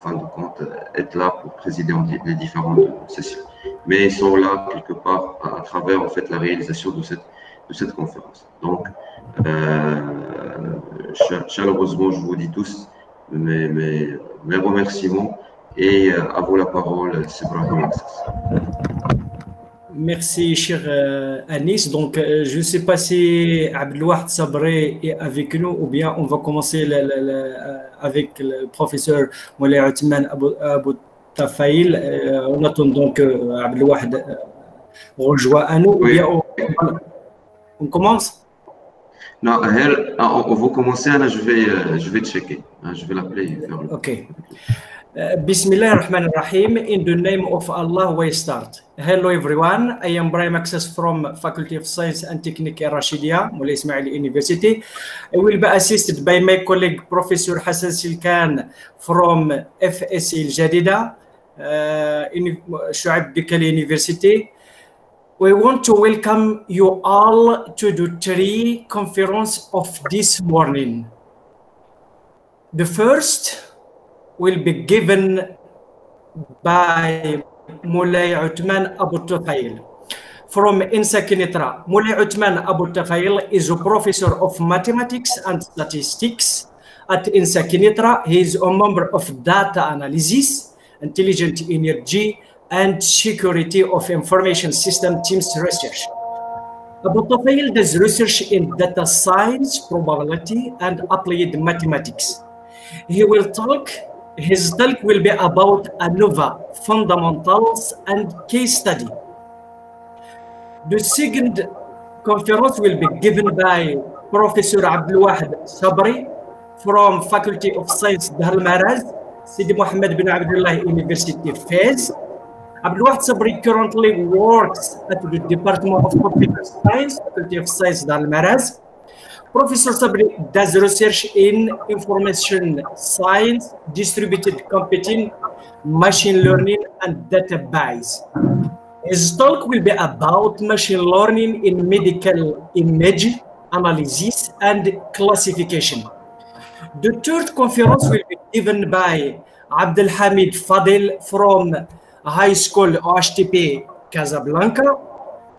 fin de compte, être là pour présider les différentes sessions. Mais ils sont là quelque part à, travers en fait la réalisation de cette, de cette conférence. Donc, euh, chaleureusement, je vous dis tous mes, mes, mes remerciements et euh, à vous la parole, c'est Brahim Merci, cher euh, Anis. Donc, euh, je ne sais pas si Abdelouad Sabré est avec nous ou bien on va commencer le, avec le professeur Moulay Othman Abou Tafaïl. Euh, on attend donc euh, Abdelouad euh, rejoint à nous. Oui. Ou bien on, on commence? Non, elle, on, on va commencer, Anna, je vais, euh, je vais checker. Hein, Je vais l'appeler. Okay. Bismillah ar-Rahman ar-Rahim. In the name of Allah, we start. Hello everyone. I am Brahim Access from Faculty of Science and Technique at Rashidia, Ismail University. I will be assisted by my colleague Professor Hassan Silkan from FSC Al Jadida, uh, Bikali University. We want to welcome you all to the three conference of this morning. The first will be given by Moulay Uthman Abu Tufail from INSA Kinitra. Moulay Uthman Abu Tufail is a professor of mathematics and statistics at INSA Kinitra. He is a member of data analysis, intelligent energy, and security of information system teams research. Abu Tufail does research in data science, probability, and applied mathematics. He will talk, his talk will be about ANOVA, fundamentals and case study. The second conference will be given by Professor Abdul Wahid Sabri from Faculty of Science Dar al Maraz, Sidi Mohammed bin Abdullah University Fez. Abdul Wahid Sabri currently works at the Department of Computer Science, Faculty of Science Dar al Maraz. Professor Sabri does research in information science, distributed computing, machine learning, and database. His talk will be about machine learning in medical image analysis and classification. The third conference will be given by Abdel Hamid Fadel from High School OHTP Casablanca.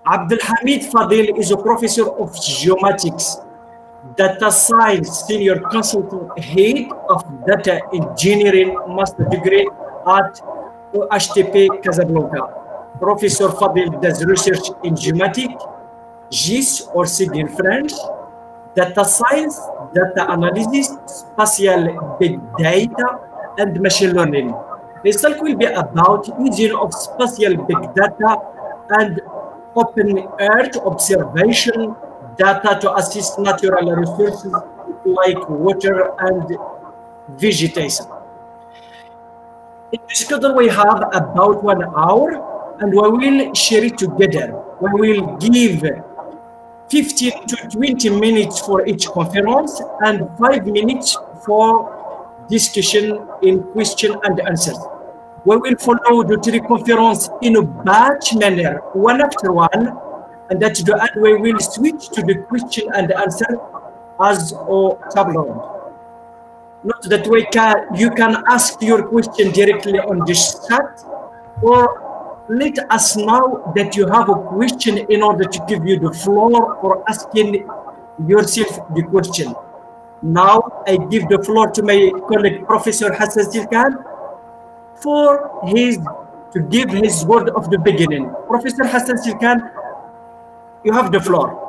Abdel Hamid Fadel is a professor of geomatics data science senior consultant head of data engineering master degree at HTP Casablanca. Professor Fadil does research in geomatic, GIS or SIG in French, data science, data analysis, spatial big data, and machine learning. His talk will be about using of spatial big data and open earth observation data to assist natural resources like water and vegetation. In this schedule, we have about one hour and we will share it together. We will give 15 to 20 minutes for each conference and five minutes for discussion in question and answers. We will follow the three conference in a batch manner, one after one, and that the we will switch to the question and answer as or tableau. Not that we can you can ask your question directly on this chat, or let us know that you have a question in order to give you the floor for asking yourself the question. Now I give the floor to my colleague Professor Hassan for his to give his word of the beginning. Professor Hassan Silkan, you have the floor.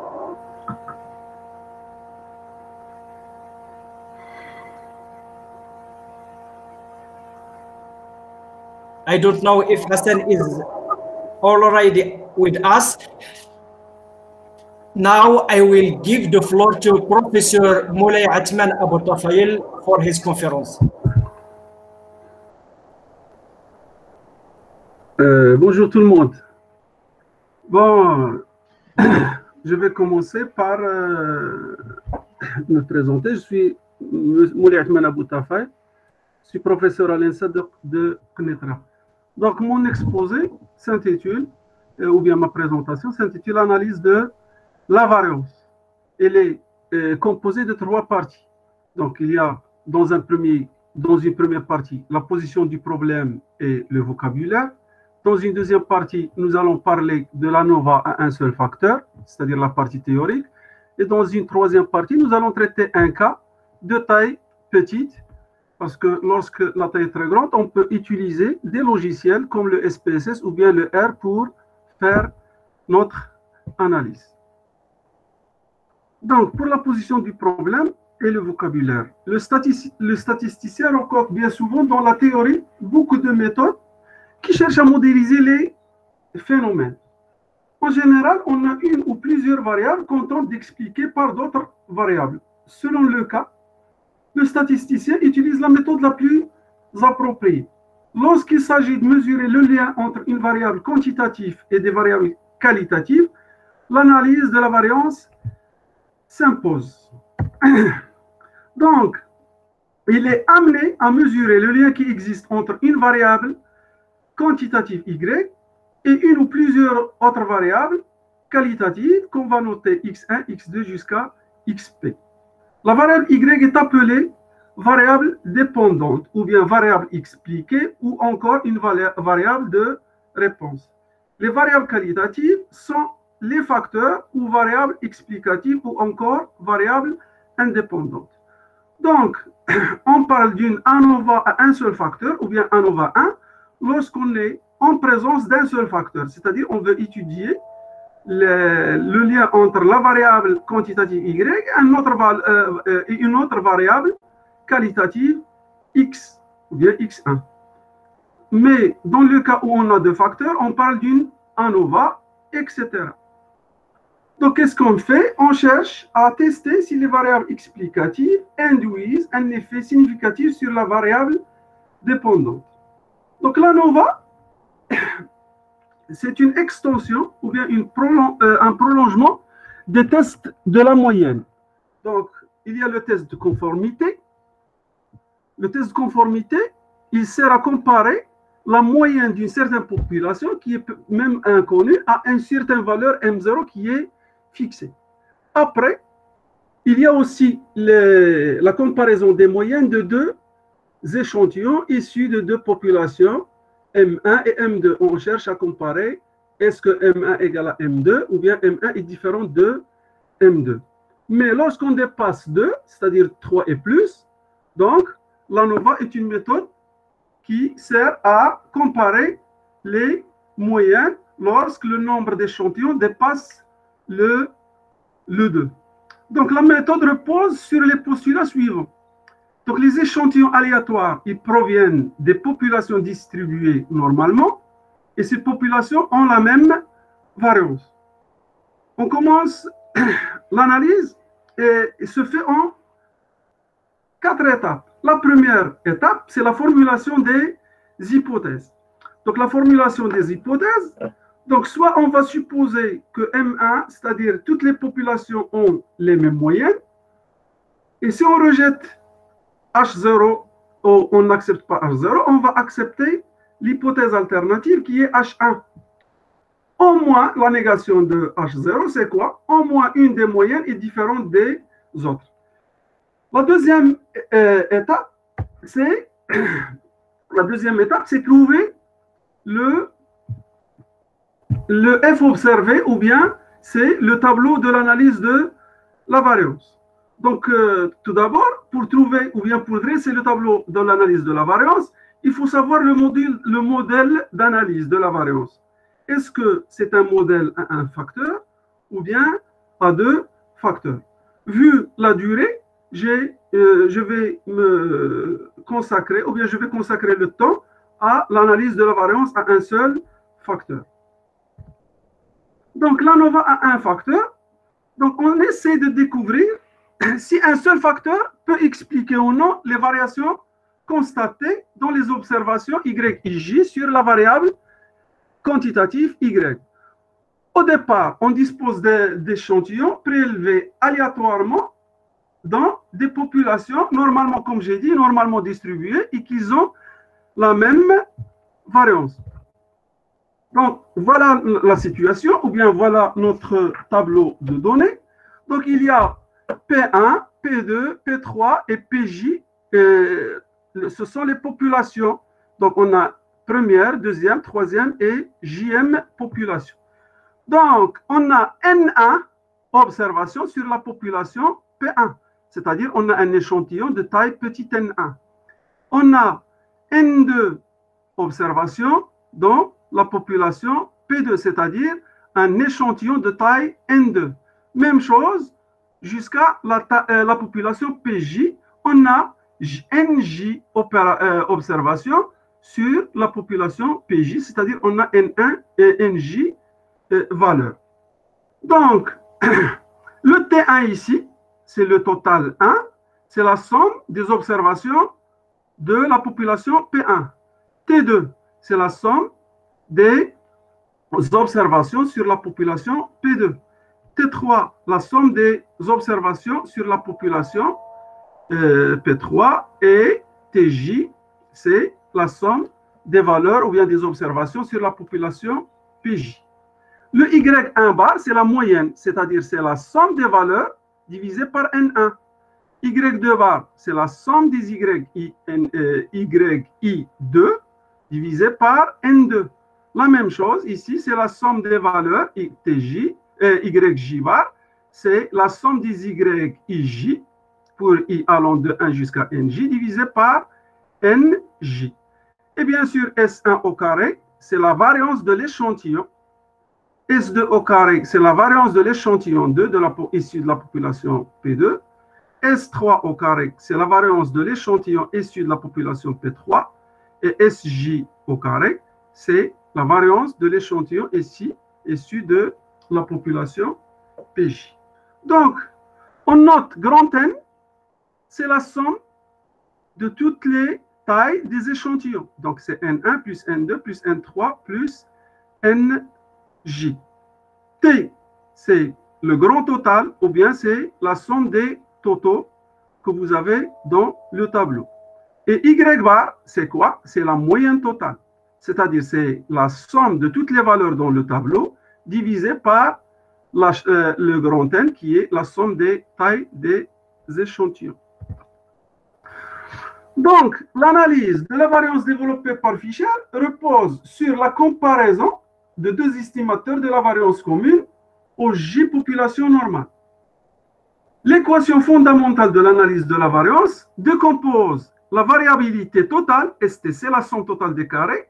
I don't know if Hassan is already with us. Now I will give the floor to Professor Moulay Atman Abu Tafail for his conference. Euh, bonjour tout le monde. Bon, je vais commencer par euh, me présenter. Je suis Moulay Atman Abou Tafay. Je suis professeur à l'INSA de, de Knetra. Donc, mon exposé s'intitule, euh, ou bien ma présentation s'intitule Analyse de la variance. Elle est euh, composée de trois parties. Donc, il y a dans un premier dans une première partie, la position du problème et le vocabulaire. Dans une deuxième partie, nous allons parler de l'ANOVA à un seul facteur, c'est-à-dire la partie théorique. Et dans une troisième partie, nous allons traiter un cas de taille petite, parce que lorsque la taille est très grande, on peut utiliser des logiciels comme le SPSS ou bien le R pour faire notre analyse. Donc, pour la position du problème et le vocabulaire, le, statisticien rencontre bien souvent dans la théorie beaucoup de méthodes qui cherchent à modéliser les phénomènes. En général, on a une ou plusieurs variables qu'on tente d'expliquer par d'autres variables. Selon le cas, le statisticien utilise la méthode la plus appropriée. Lorsqu'il s'agit de mesurer le lien entre une variable quantitative et des variables qualitatives, l'analyse de la variance s'impose. Donc, il est amené à mesurer le lien qui existe entre une variable quantitative Y et une ou plusieurs autres variables qualitatives qu'on va noter x1, x2 jusqu'à xp. La variable y est appelée variable dépendante ou bien variable expliquée ou encore une variable de réponse. Les variables qualitatives sont les facteurs ou variables explicatives ou encore variables indépendantes. Donc, on parle d'une ANOVA à un seul facteur ou bien ANOVA 1 lorsqu'on est en présence d'un seul facteur, c'est-à-dire on veut étudier le, lien entre la variable quantitative y et une autre, euh, euh, une autre variable qualitative x ou bien x1. Mais dans le cas où on a deux facteurs, on parle d'une ANOVA, etc. Donc, qu'est-ce qu'on fait? On cherche à tester si les variables explicatives induisent un effet significatif sur la variable dépendante. Donc, l'ANOVA, c'est une extension ou bien une euh, un prolongement des tests de la moyenne. Donc, il y a le test de conformité. Le test de conformité, il sert à comparer la moyenne d'une certaine population qui est même inconnue à une certaine valeur M0 qui est fixée. Après, il y a aussi la comparaison des moyennes de deux échantillons issus de deux populations M1 et M2. On cherche à comparer est-ce que M1 égale à M2 ou bien M1 est différent de M2. Mais lorsqu'on dépasse 2, c'est-à-dire 3 et plus, donc l'ANOVA est une méthode qui sert à comparer les moyennes lorsque le nombre d'échantillons dépasse le, le 2. Donc la méthode repose sur les postulats suivants. Donc les échantillons aléatoires, ils proviennent des populations distribuées normalement, et ces populations ont la même variance. On commence l'analyse et se fait en quatre étapes. La première étape, c'est la formulation des hypothèses. Donc la formulation des hypothèses, donc soit on va supposer que M1, c'est-à-dire toutes les populations ont les mêmes moyennes, et si on rejette H0 ou on n'accepte pas H0, on va accepter l'hypothèse alternative qui est H1. Au moins, la négation de H0, c'est quoi? Au moins une des moyennes est différente des autres. La deuxième euh, étape, c'est la deuxième étape, c'est trouver le, le F observé ou bien c'est le tableau de l'analyse de la variance. Donc, euh, tout d'abord, pour trouver ou bien pour dresser le tableau de l'analyse de la variance, il faut savoir le modèle, le modèle d'analyse de la variance. Est-ce que c'est un modèle à un facteur ou bien à deux facteurs? Vu la durée, euh, je vais me consacrer ou bien je vais consacrer le temps à l'analyse de la variance à un seul facteur. Donc, là, on va à un facteur. Donc, on essaie de découvrir si un seul facteur peut expliquer ou non les variations constatées dans les observations Y et J sur la variable quantitative Y. Au départ, on dispose d'échantillons prélevés aléatoirement dans des populations normalement, comme j'ai dit, normalement distribuées et qui ont la même variance. Donc, voilà la situation, ou bien voilà notre tableau de données. Donc, il y a P1, P2, P3 et PJ ce sont les populations. Donc, on a première, deuxième, troisième et jm population. Donc, on a N1 observation sur la population P1, c'est-à-dire on a un échantillon de taille petit n1. On a N2 observation dans la population P2, c'est-à-dire un échantillon de taille N2. Même chose jusqu'à la, euh, la, population PJ, on a NJ euh, observation sur la population PJ, c'est-à-dire on a N1 et NJ euh, valeur. Donc, le T1 ici, c'est le total 1, c'est la somme des observations de la population P1. T2, c'est la somme des observations sur la population P2. T3, la somme des observations sur la population euh, P3 et TJ, c'est la somme des valeurs ou bien des observations sur la population PJ. Le Y1 bar, c'est la moyenne, c'est-à-dire c'est la somme des valeurs divisée par N1. Y2 bar, c'est la somme des YI, euh, YI2 divisé par N2. La même chose, ici, c'est la somme des valeurs TJ, YJ bar, c'est la somme des YIJ pour I allant de 1 jusqu'à NJ divisé par NJ. Et bien sûr, S1 au carré, c'est la variance de l'échantillon S2 au carré, c'est la variance de l'échantillon 2 de la, issu de la population P2. S3 au carré, c'est la variance de l'échantillon issu de la population P3. Et SJ au carré, c'est la variance de l'échantillon ici, issu de la population PJ. Donc, on note grand N, c'est la somme de toutes les tailles des échantillons. Donc, c'est N1 plus N2 plus N3 plus N J. T, c'est le grand total ou bien c'est la somme des totaux que vous avez dans le tableau. Et Y bar, c'est quoi? C'est la moyenne totale. C'est-à-dire c'est la somme de toutes les valeurs dans le tableau divisée par euh, le grand N qui est la somme des tailles des échantillons. Donc, l'analyse de la variance développée par Fischer repose sur la comparaison de deux estimateurs de la variance commune au J population normale. L'équation fondamentale de l'analyse de la variance décompose la variabilité totale, STC, la somme totale des carrés,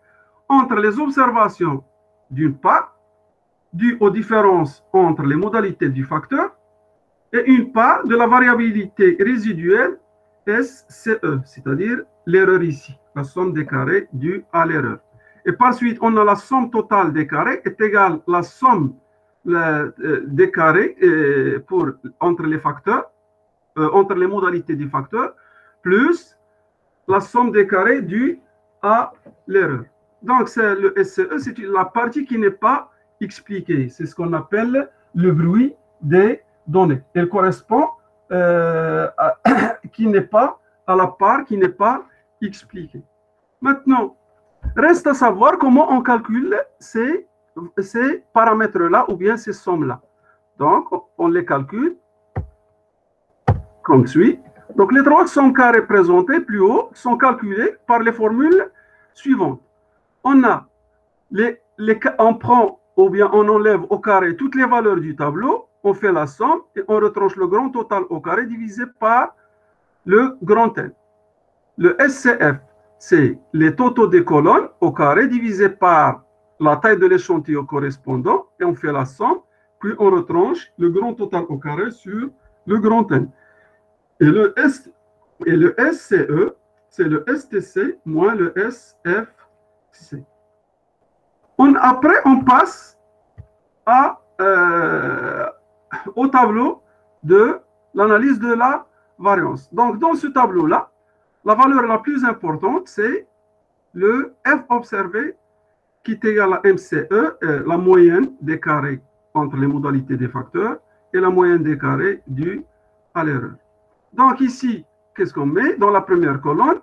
entre les observations d'une part, due aux différences entre les modalités du facteur, et une part de la variabilité résiduelle SCE, c'est-à-dire l'erreur ici, la somme des carrés due à l'erreur. Et par suite, on a la somme totale des carrés est égale la somme euh, des carrés euh, pour, entre les facteurs, euh, entre les modalités du facteur, plus la somme des carrés due à l'erreur. Donc, le SCE, c'est la partie qui n'est pas C'est ce qu'on appelle le bruit des données. Elle correspond à, qui n'est pas à la part qui n'est pas expliquée. Maintenant, Reste à savoir comment on calcule ces, paramètres-là ou bien ces sommes-là. Donc, on les calcule comme suit. Donc, les trois sont carrés présentés plus haut sont calculés par les formules suivantes. On a les, les, on prend ou bien on enlève au carré toutes les valeurs du tableau, on fait la somme et on retranche le grand total au carré divisé par le grand N. Le SCF, c'est les totaux des colonnes au carré divisé par la taille de l'échantillon correspondant et on fait la somme, puis on retranche le grand total au carré sur le grand N. Et le, SCE, c'est le STC moins le SFC. Après, on passe euh, au tableau de l'analyse de la variance. Donc, dans ce tableau-là, la valeur la plus importante, c'est le f observé qui est égal à MCE, euh, la moyenne des carrés entre les modalités des facteurs et la moyenne des carrés due à l'erreur. Donc ici, qu'est-ce qu'on met? Dans la première colonne,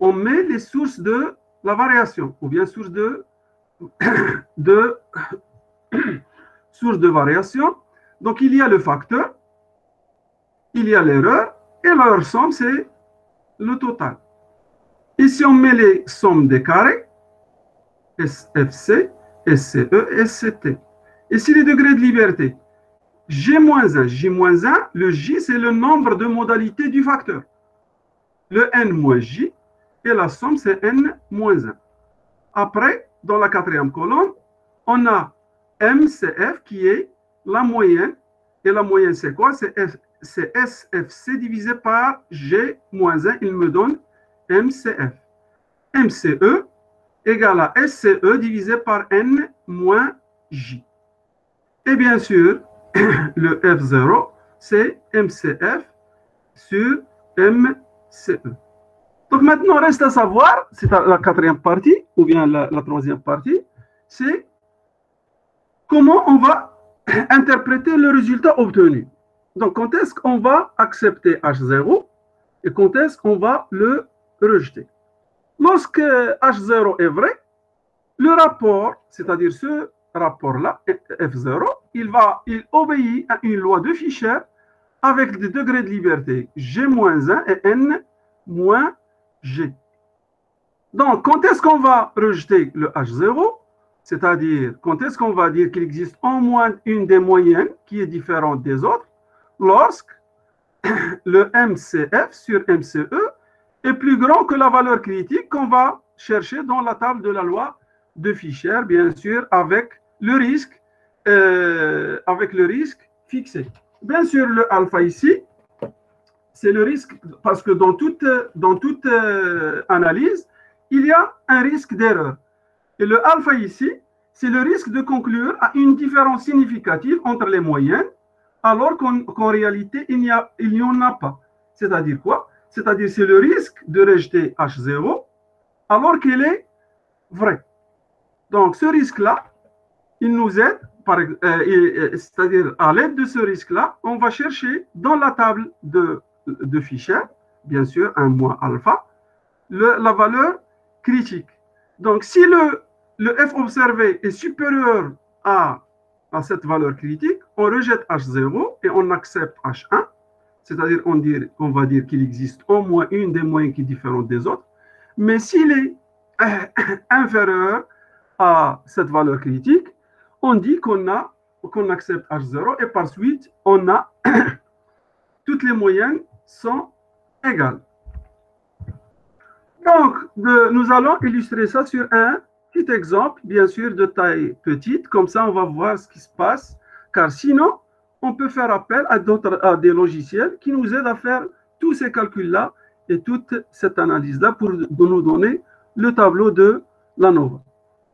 on met les sources de la variation, ou bien sources de, de, sources de variation. Donc il y a le facteur, il y a l'erreur, et leur somme, c'est le total. Ici, on met les sommes des carrés, SFC, SCE, SCT. Ici, les degrés de liberté. J-1, J-1, le J, c'est le nombre de modalités du facteur. Le N moins J, et la somme, c'est N moins 1. Après, dans la quatrième colonne, on a MCF qui est la moyenne. Et la moyenne, c'est quoi? C'est SFC divisé par G moins 1. Il me donne MCF. MCE égale à SCE divisé par N moins J. Et bien sûr, le F0, c'est MCF sur MCE. Donc maintenant, reste à savoir, c'est la quatrième partie, ou bien la, troisième partie, c'est comment on va interpréter le résultat obtenu. Donc, quand est-ce qu'on va accepter H0 et quand est-ce qu'on va le rejeter? Lorsque H0 est vrai, le rapport, c'est-à-dire ce rapport-là, F0, il, va, il obéit à une loi de Fischer avec des degrés de liberté G-1 et N-1 Donc, quand est-ce qu'on va rejeter le H0 C'est-à-dire, quand est-ce qu'on va dire qu'il existe au moins une des moyennes qui est différente des autres? Lorsque le MCF sur MCE est plus grand que la valeur critique qu'on va chercher dans la table de la loi de Fischer, bien sûr, avec le risque, euh, avec le risque fixé. Bien sûr, le alpha ici, c'est le risque, parce que dans toute, euh, analyse, il y a un risque d'erreur. Et le alpha ici, c'est le risque de conclure à une différence significative entre les moyennes, alors qu'en réalité, il n'y en a pas. C'est-à-dire quoi? C'est-à-dire c'est le risque de rejeter H0 alors qu'il est vrai. Donc ce risque-là, il nous aide, euh, c'est-à-dire à l'aide de ce risque-là, on va chercher dans la table de de Fischer, bien sûr, un moins alpha, la valeur critique. Donc, si le, f observé est supérieur à, cette valeur critique, on rejette H0 et on accepte H1, c'est-à-dire on, va dire qu'il existe au moins une des moyennes qui est différente des autres. Mais s'il est inférieur à cette valeur critique, on dit qu'on a qu'on accepte H0 et par suite, on a toutes les moyennes sont égales. Donc, nous allons illustrer ça sur un petit exemple, bien sûr, de taille petite. Comme ça, on va voir ce qui se passe. Car sinon, on peut faire appel à, à des logiciels qui nous aident à faire tous ces calculs-là et toute cette analyse-là pour nous donner le tableau de la NOVA.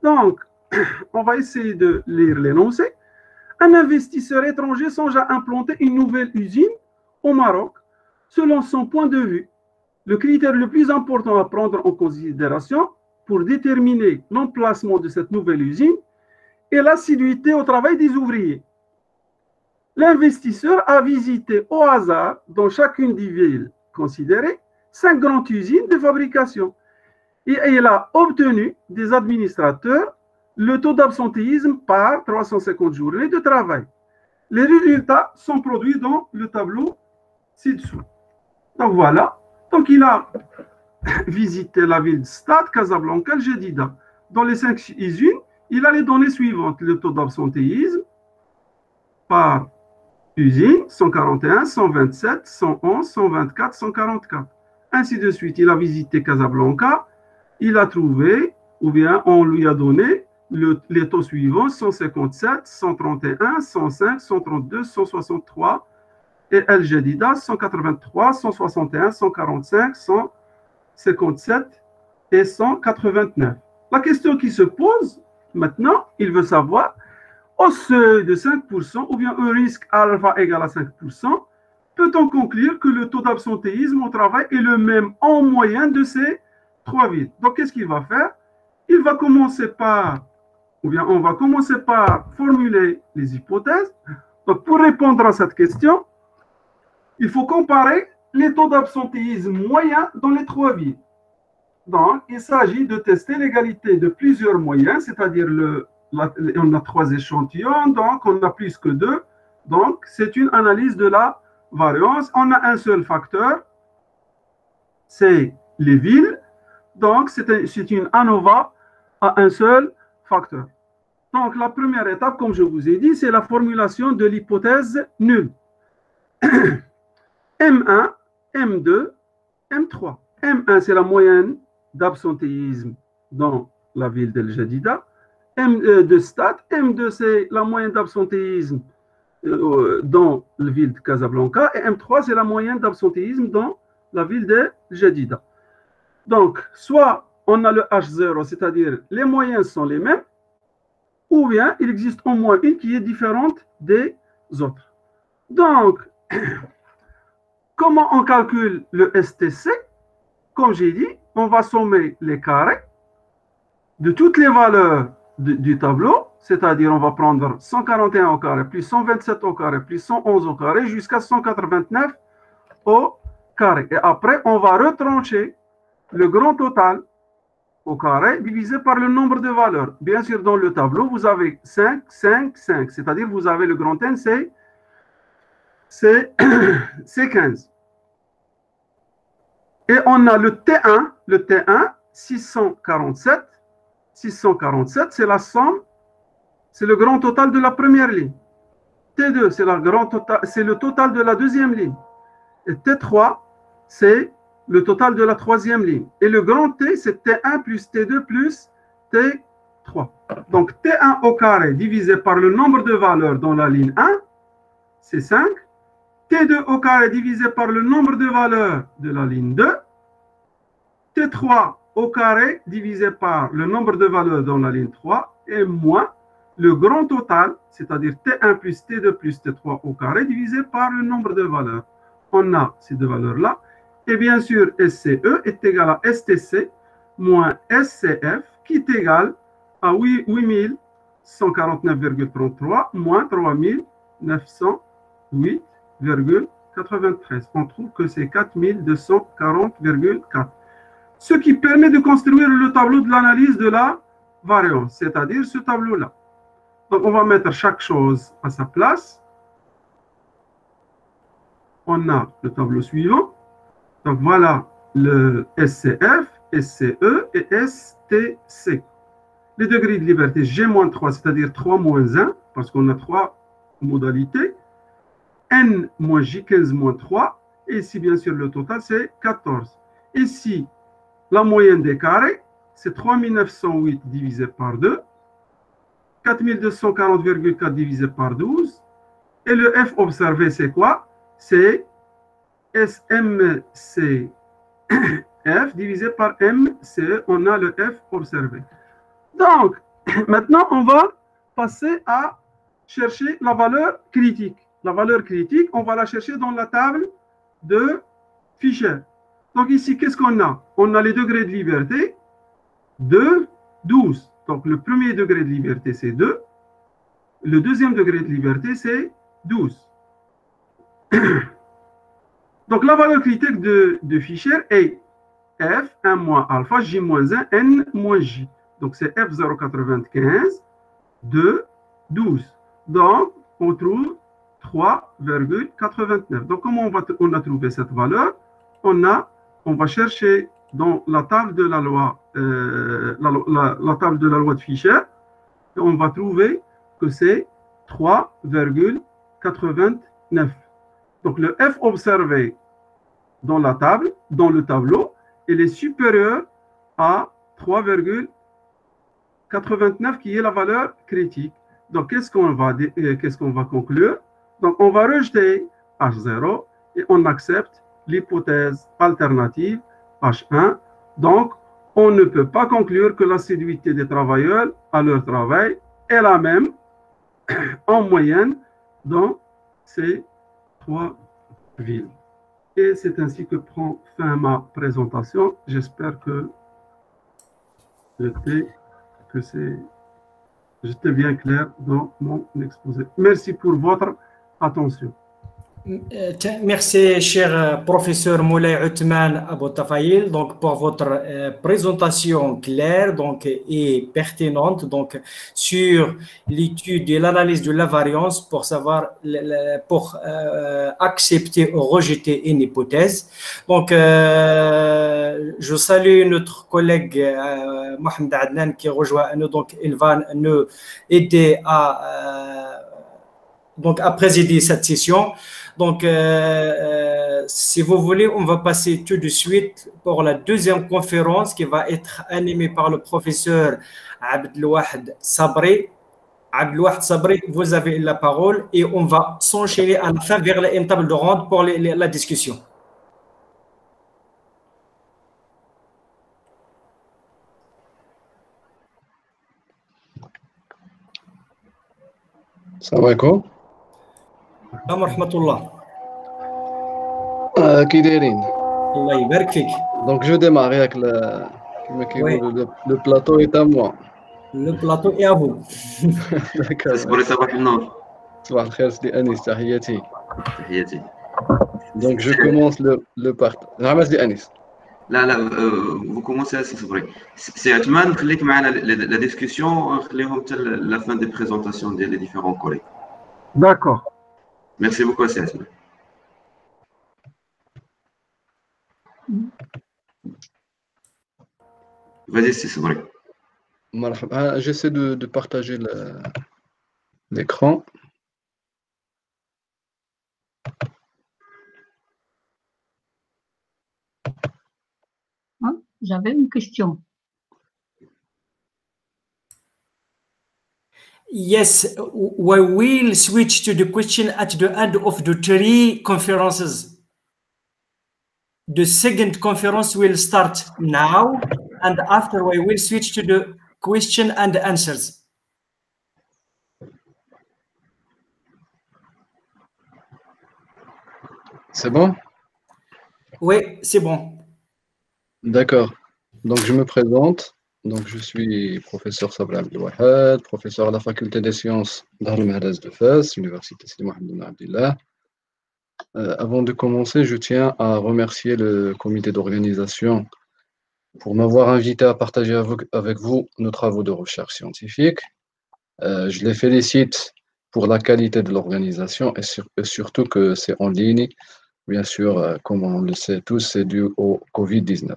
Donc, on va essayer de lire l'énoncé. Un investisseur étranger songe à implanter une nouvelle usine au Maroc Selon son point de vue, le critère le plus important à prendre en considération pour déterminer l'emplacement de cette nouvelle usine est l'assiduité au travail des ouvriers. L'investisseur a visité au hasard, dans chacune des villes considérées, cinq grandes usines de fabrication et il a obtenu des administrateurs le taux d'absentéisme par 350 journées de travail. Les résultats sont produits dans le tableau ci-dessous. Donc voilà. Donc il a visité la ville de Stade, Casablanca, Jedida. Dans les cinq usines, il a les données suivantes. Le taux d'absentéisme par usine, 141, 127, 111, 124, 144. Ainsi de suite, il a visité Casablanca, il a trouvé, ou bien on lui a donné les taux suivants, 157, 131, 105, 132, 163, et El Jadida 183, 161, 145, 157 et 189. La question qui se pose maintenant, il veut savoir, au seuil de 5% ou bien un risque alpha égal à 5%, peut-on conclure que le taux d'absentéisme au travail est le même en moyenne de ces trois villes? Donc, qu'est-ce qu'il va faire? Il va commencer par, ou bien on va commencer par formuler les hypothèses. Donc, pour répondre à cette question, il faut comparer les taux d'absentéisme moyens dans les trois villes. Donc, il s'agit de tester l'égalité de plusieurs moyens, c'est-à-dire on a trois échantillons, donc on a plus que deux. Donc, c'est une analyse de la variance. On a un seul facteur, c'est les villes. Donc, c'est une ANOVA à un seul facteur. Donc, la première étape, comme je vous ai dit, c'est la formulation de l'hypothèse nulle. M1, M2, M3. M1, c'est la moyenne d'absentéisme dans la ville d'El Jadida. M euh, de Stade. M2, c'est la moyenne d'absentéisme euh, dans la ville de Casablanca. Et M3, c'est la moyenne d'absentéisme dans la ville de Jadida. Donc, soit on a le H0, c'est-à-dire les moyens sont les mêmes, ou bien il existe au moins une qui est différente des autres. Donc, comment on calcule le STC Comme j'ai dit, on va sommer les carrés de toutes les valeurs du tableau, c'est-à-dire on va prendre 141 au carré, plus 127 au carré, plus 111 au carré, jusqu'à 189 au carré. Et après, on va retrancher le grand total au carré divisé par le nombre de valeurs. Bien sûr, dans le tableau, vous avez 5, 5, 5. C'est-à-dire, vous avez le grand N, c'est 15. Et on a le T1, le T1, 647. 647, c'est la somme, c'est le grand total de la première ligne. T2, c'est tota-, le total de la deuxième ligne. Et T3, c'est le total de la troisième ligne. Et le grand T, c'est T1 plus T2 plus T3. Donc T1 au carré divisé par le nombre de valeurs dans la ligne 1, c'est 5. T2 au carré divisé par le nombre de valeurs de la ligne 2. T3 au carré divisé par le nombre de valeurs dans la ligne 3 et moins le grand total, c'est-à-dire T1 plus T2 plus T3 au carré divisé par le nombre de valeurs. On a ces deux valeurs-là. Et bien sûr, SCE est égal à STC moins SCF qui est égal à 8149,33 moins 3908,93. On trouve que c'est 4240,4. Ce qui permet de construire le tableau de l'analyse de la variance, c'est-à-dire ce tableau-là. Donc, on va mettre chaque chose à sa place. On a le tableau suivant. Donc voilà le SCF, SCE et STC. Les degrés de liberté G-3, c'est-à-dire 3 moins 1, parce qu'on a trois modalités. N moins J, 15 moins 3. Et ici, bien sûr, le total, c'est 14. Ici, la moyenne des carrés, c'est 3908 divisé par 2. 4240,4 divisé par 12. Et le F observé, c'est quoi? C'est SMCF divisé par MCE, on a le F observé. Donc, maintenant, on va passer à chercher la valeur critique. La valeur critique, on va la chercher dans la table de Fischer. Donc ici, qu'est-ce qu'on a? On a les degrés de liberté de 12. Donc le premier degré de liberté, c'est 2. Le deuxième degré de liberté, c'est 12. Donc la valeur critique de, Fischer est f 1 moins alpha, j moins 1, n moins j. Donc c'est f 0,95 de 12. Donc on trouve 3,89. Donc comment on, a trouvé cette valeur? On, va chercher dans la table de la loi, euh, la, table de la loi de Fischer, et on va trouver que c'est 3,89. Donc le f observé dans la table, dans le tableau, il est supérieur à 3,89 qui est la valeur critique. Donc qu'est-ce qu'on va, euh, qu'est-ce qu'on va conclure? Donc on va rejeter H0 et on accepte l'hypothèse alternative H1. Donc on ne peut pas conclure que l'assiduité des travailleurs à leur travail est la même en moyenne dans ces trois villes. Et c'est ainsi que prend fin ma présentation. J'espère que j'étais bien clair dans mon exposé. Merci pour votre attention. Euh, merci, cher euh, professeur Moulay Othman Aboutafaïl, donc pour votre euh, présentation claire donc, et pertinente donc, sur l'étude et l'analyse de la variance pour savoir, pour accepter ou rejeter une hypothèse. Donc, je salue notre collègue Mohamed Adnan qui rejoint nous, donc il va nous aider à, donc, à présider cette session. Donc, euh, euh, si vous voulez, on va passer tout de suite pour la deuxième conférence qui va être animée par le professeur Abdelouahd Sabri. Abdelouahd Sabri, vous avez la parole et on va s'enchaîner à la fin vers la table de ronde pour la discussion. Salam alaikum. ورحمة الله آه كي دايرين الله يبارك فيك دونك جو ديمار ياك كيما كيقولوا لو بلاطو اي تا موا لو بلاطو اي افو اصبري صباح النور صباح الخير سيدي انيس تحياتي تحياتي دونك جو كومونس لو لو بارت نعم سيدي انيس لا لا فو كومونسي سي صبري سي عثمان خليك معنا لا ديسكسيون خليهم حتى لا فان دي بريزونطاسيون ديال لي ديفيرون كوليك داكور Merci beaucoup, Assia. Vas-y, c'est vrai. Ah, j'essaie de, de, partager l'écran. Ah, j'avais une question. Yes, we will switch to the question at the end of the three conferences. The second conference will start now, and after we will switch to the question and answers. C'est bon Oui, c'est bon. D'accord. Donc, je me présente. Donc, je suis professeur Sabra Abdelwahad, professeur à la faculté des sciences d'Arl Mahrez de Fès, Université Sidi Mohamed Abdillah. Euh, avant de commencer, je tiens à remercier le comité d'organisation pour m'avoir invité à partager avec vous nos travaux de recherche scientifique. Euh, je les félicite pour la qualité de l'organisation et, surtout que c'est en ligne. Bien sûr, euh, comme on le sait tous, c'est dû au Covid-19.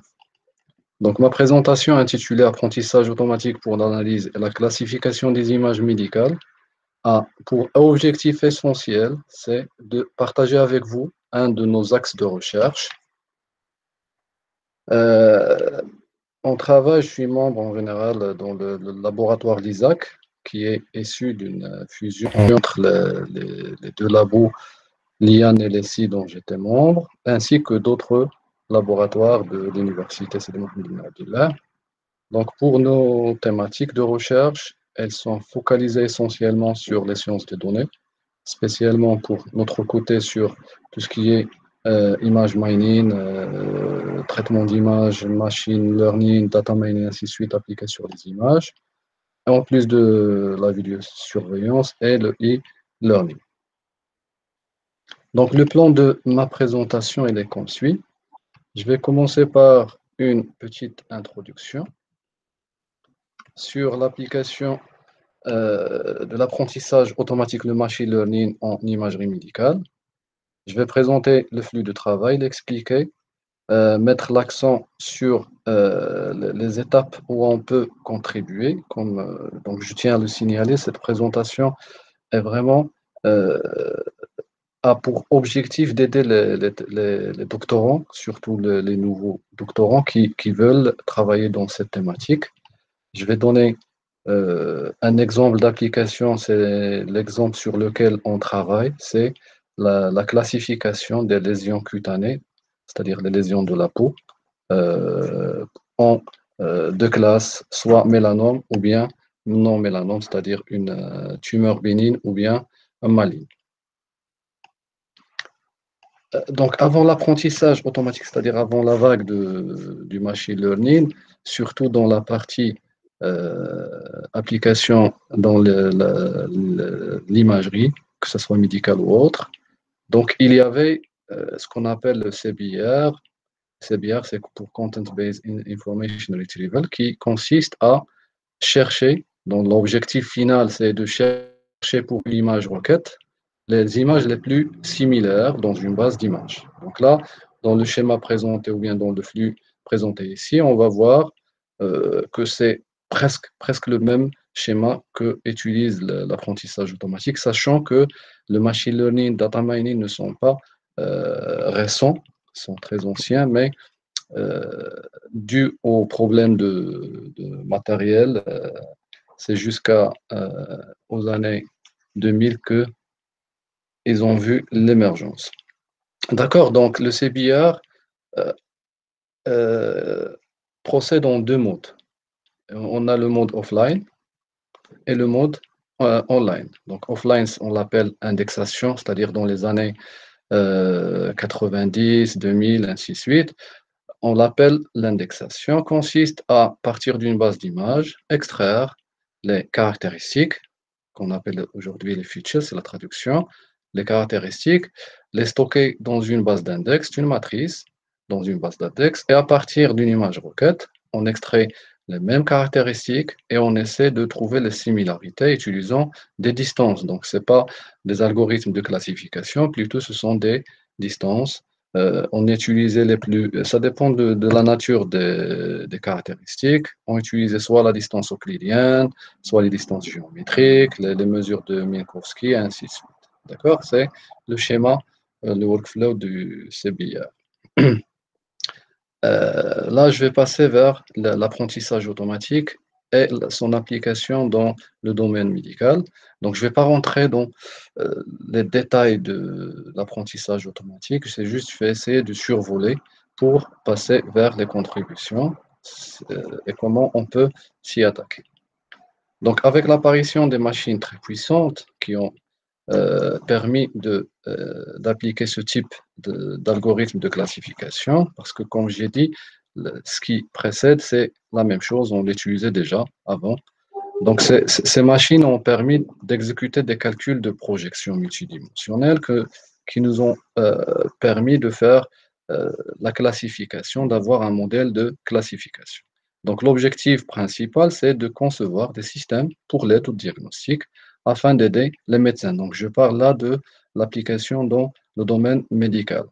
Donc, ma présentation intitulée Apprentissage automatique pour l'analyse et la classification des images médicales a pour objectif essentiel, c'est de partager avec vous un de nos axes de recherche. Euh, en travail, je suis membre en général dans le, laboratoire l'ISAC, qui est issu d'une fusion entre les, les, deux labos, l'IAN et l'ESI dont j'étais membre, ainsi que d'autres laboratoire de l'Université Sidi Mohamed Abdullah. Donc, pour nos thématiques de recherche, elles sont focalisées essentiellement sur les sciences des données, spécialement pour notre côté sur tout ce qui est euh, image mining, euh, traitement d'images, machine learning, data mining, ainsi de suite, appliqué sur les images, en plus de la vidéosurveillance et le e-learning. Donc, le plan de ma présentation est comme suit. Je vais commencer par une petite introduction sur l'application euh, de l'apprentissage automatique de machine learning en imagerie médicale. Je vais présenter le flux de travail, l'expliquer, euh, mettre l'accent sur euh, les étapes où on peut contribuer. Comme, donc, je tiens à le signaler, cette présentation est vraiment a pour objectif d'aider les, doctorants, surtout les, nouveaux doctorants qui, veulent travailler dans cette thématique. Je vais donner euh, un exemple d'application, c'est l'exemple sur lequel on travaille, c'est la, classification des lésions cutanées, c'est-à-dire les lésions de la peau, euh, en euh, deux classes, soit mélanome ou bien non mélanome, c'est-à-dire une tumeur bénigne ou bien maligne. Donc, avant l'apprentissage automatique, c'est-à-dire avant la vague de, du machine learning, surtout dans la partie euh, application dans l'imagerie, que ce soit médicale ou autre, Donc, il y avait euh, ce qu'on appelle le CBR. CBR, c'est pour Content Based Information Retrieval, qui consiste à chercher, donc l'objectif final, c'est de chercher pour l'image requête les images les plus similaires dans une base d'images. Donc là, dans le schéma présenté ou bien dans le flux présenté ici, on va voir euh, que c'est presque, presque le même schéma que utilise l'apprentissage automatique, sachant que le machine learning, data mining ne sont pas euh, récents, sont très anciens, mais euh, dû au problème de, matériel, euh, c'est jusqu'à aux années 2000 que ils ont vu l'émergence. D'accord, donc le CBR procède en deux modes. On a le mode offline et le mode online. Donc offline, on l'appelle indexation, c'est-à-dire dans les années 90, 2000, ainsi de suite. On l'appelle l'indexation, consiste à partir d'une base d'images, extraire les caractéristiques, qu'on appelle aujourd'hui les features, c'est la traduction, les caractéristiques, les stocker dans une base d'index, une matrice, dans une base d'index, et à partir d'une image requête, on extrait les mêmes caractéristiques et on essaie de trouver les similarités utilisant des distances. Donc, ce n'est pas des algorithmes de classification, plutôt ce sont des distances. Euh, on utilisait les plus, ça dépend de, la nature des, caractéristiques. On utilisait soit la distance euclidienne, soit les distances géométriques, les, mesures de Minkowski, et ainsi de suite. D'accord? C'est le schéma, euh, le workflow du CBR. Euh, là, je vais passer vers l'apprentissage automatique et son application dans le domaine médical. Donc, je ne vais pas rentrer dans euh, les détails de l'apprentissage automatique, c'est juste je vais essayer de survoler pour passer vers les contributions euh, et comment on peut s'y attaquer. Donc, avec l'apparition des machines très puissantes qui ont euh, permis euh, d'appliquer ce type d'algorithme de, classification, parce que comme j'ai dit, ce qui précède, c'est la même chose, on l'utilisait déjà avant. Donc ces machines ont permis d'exécuter des calculs de projection multidimensionnelle qui nous ont euh, permis de faire la classification, d'avoir un modèle de classification. Donc l'objectif principal, c'est de concevoir des systèmes pour l'aide au diagnostic afin d'aider les médecins. Donc, je parle là de l'application dans le domaine médical.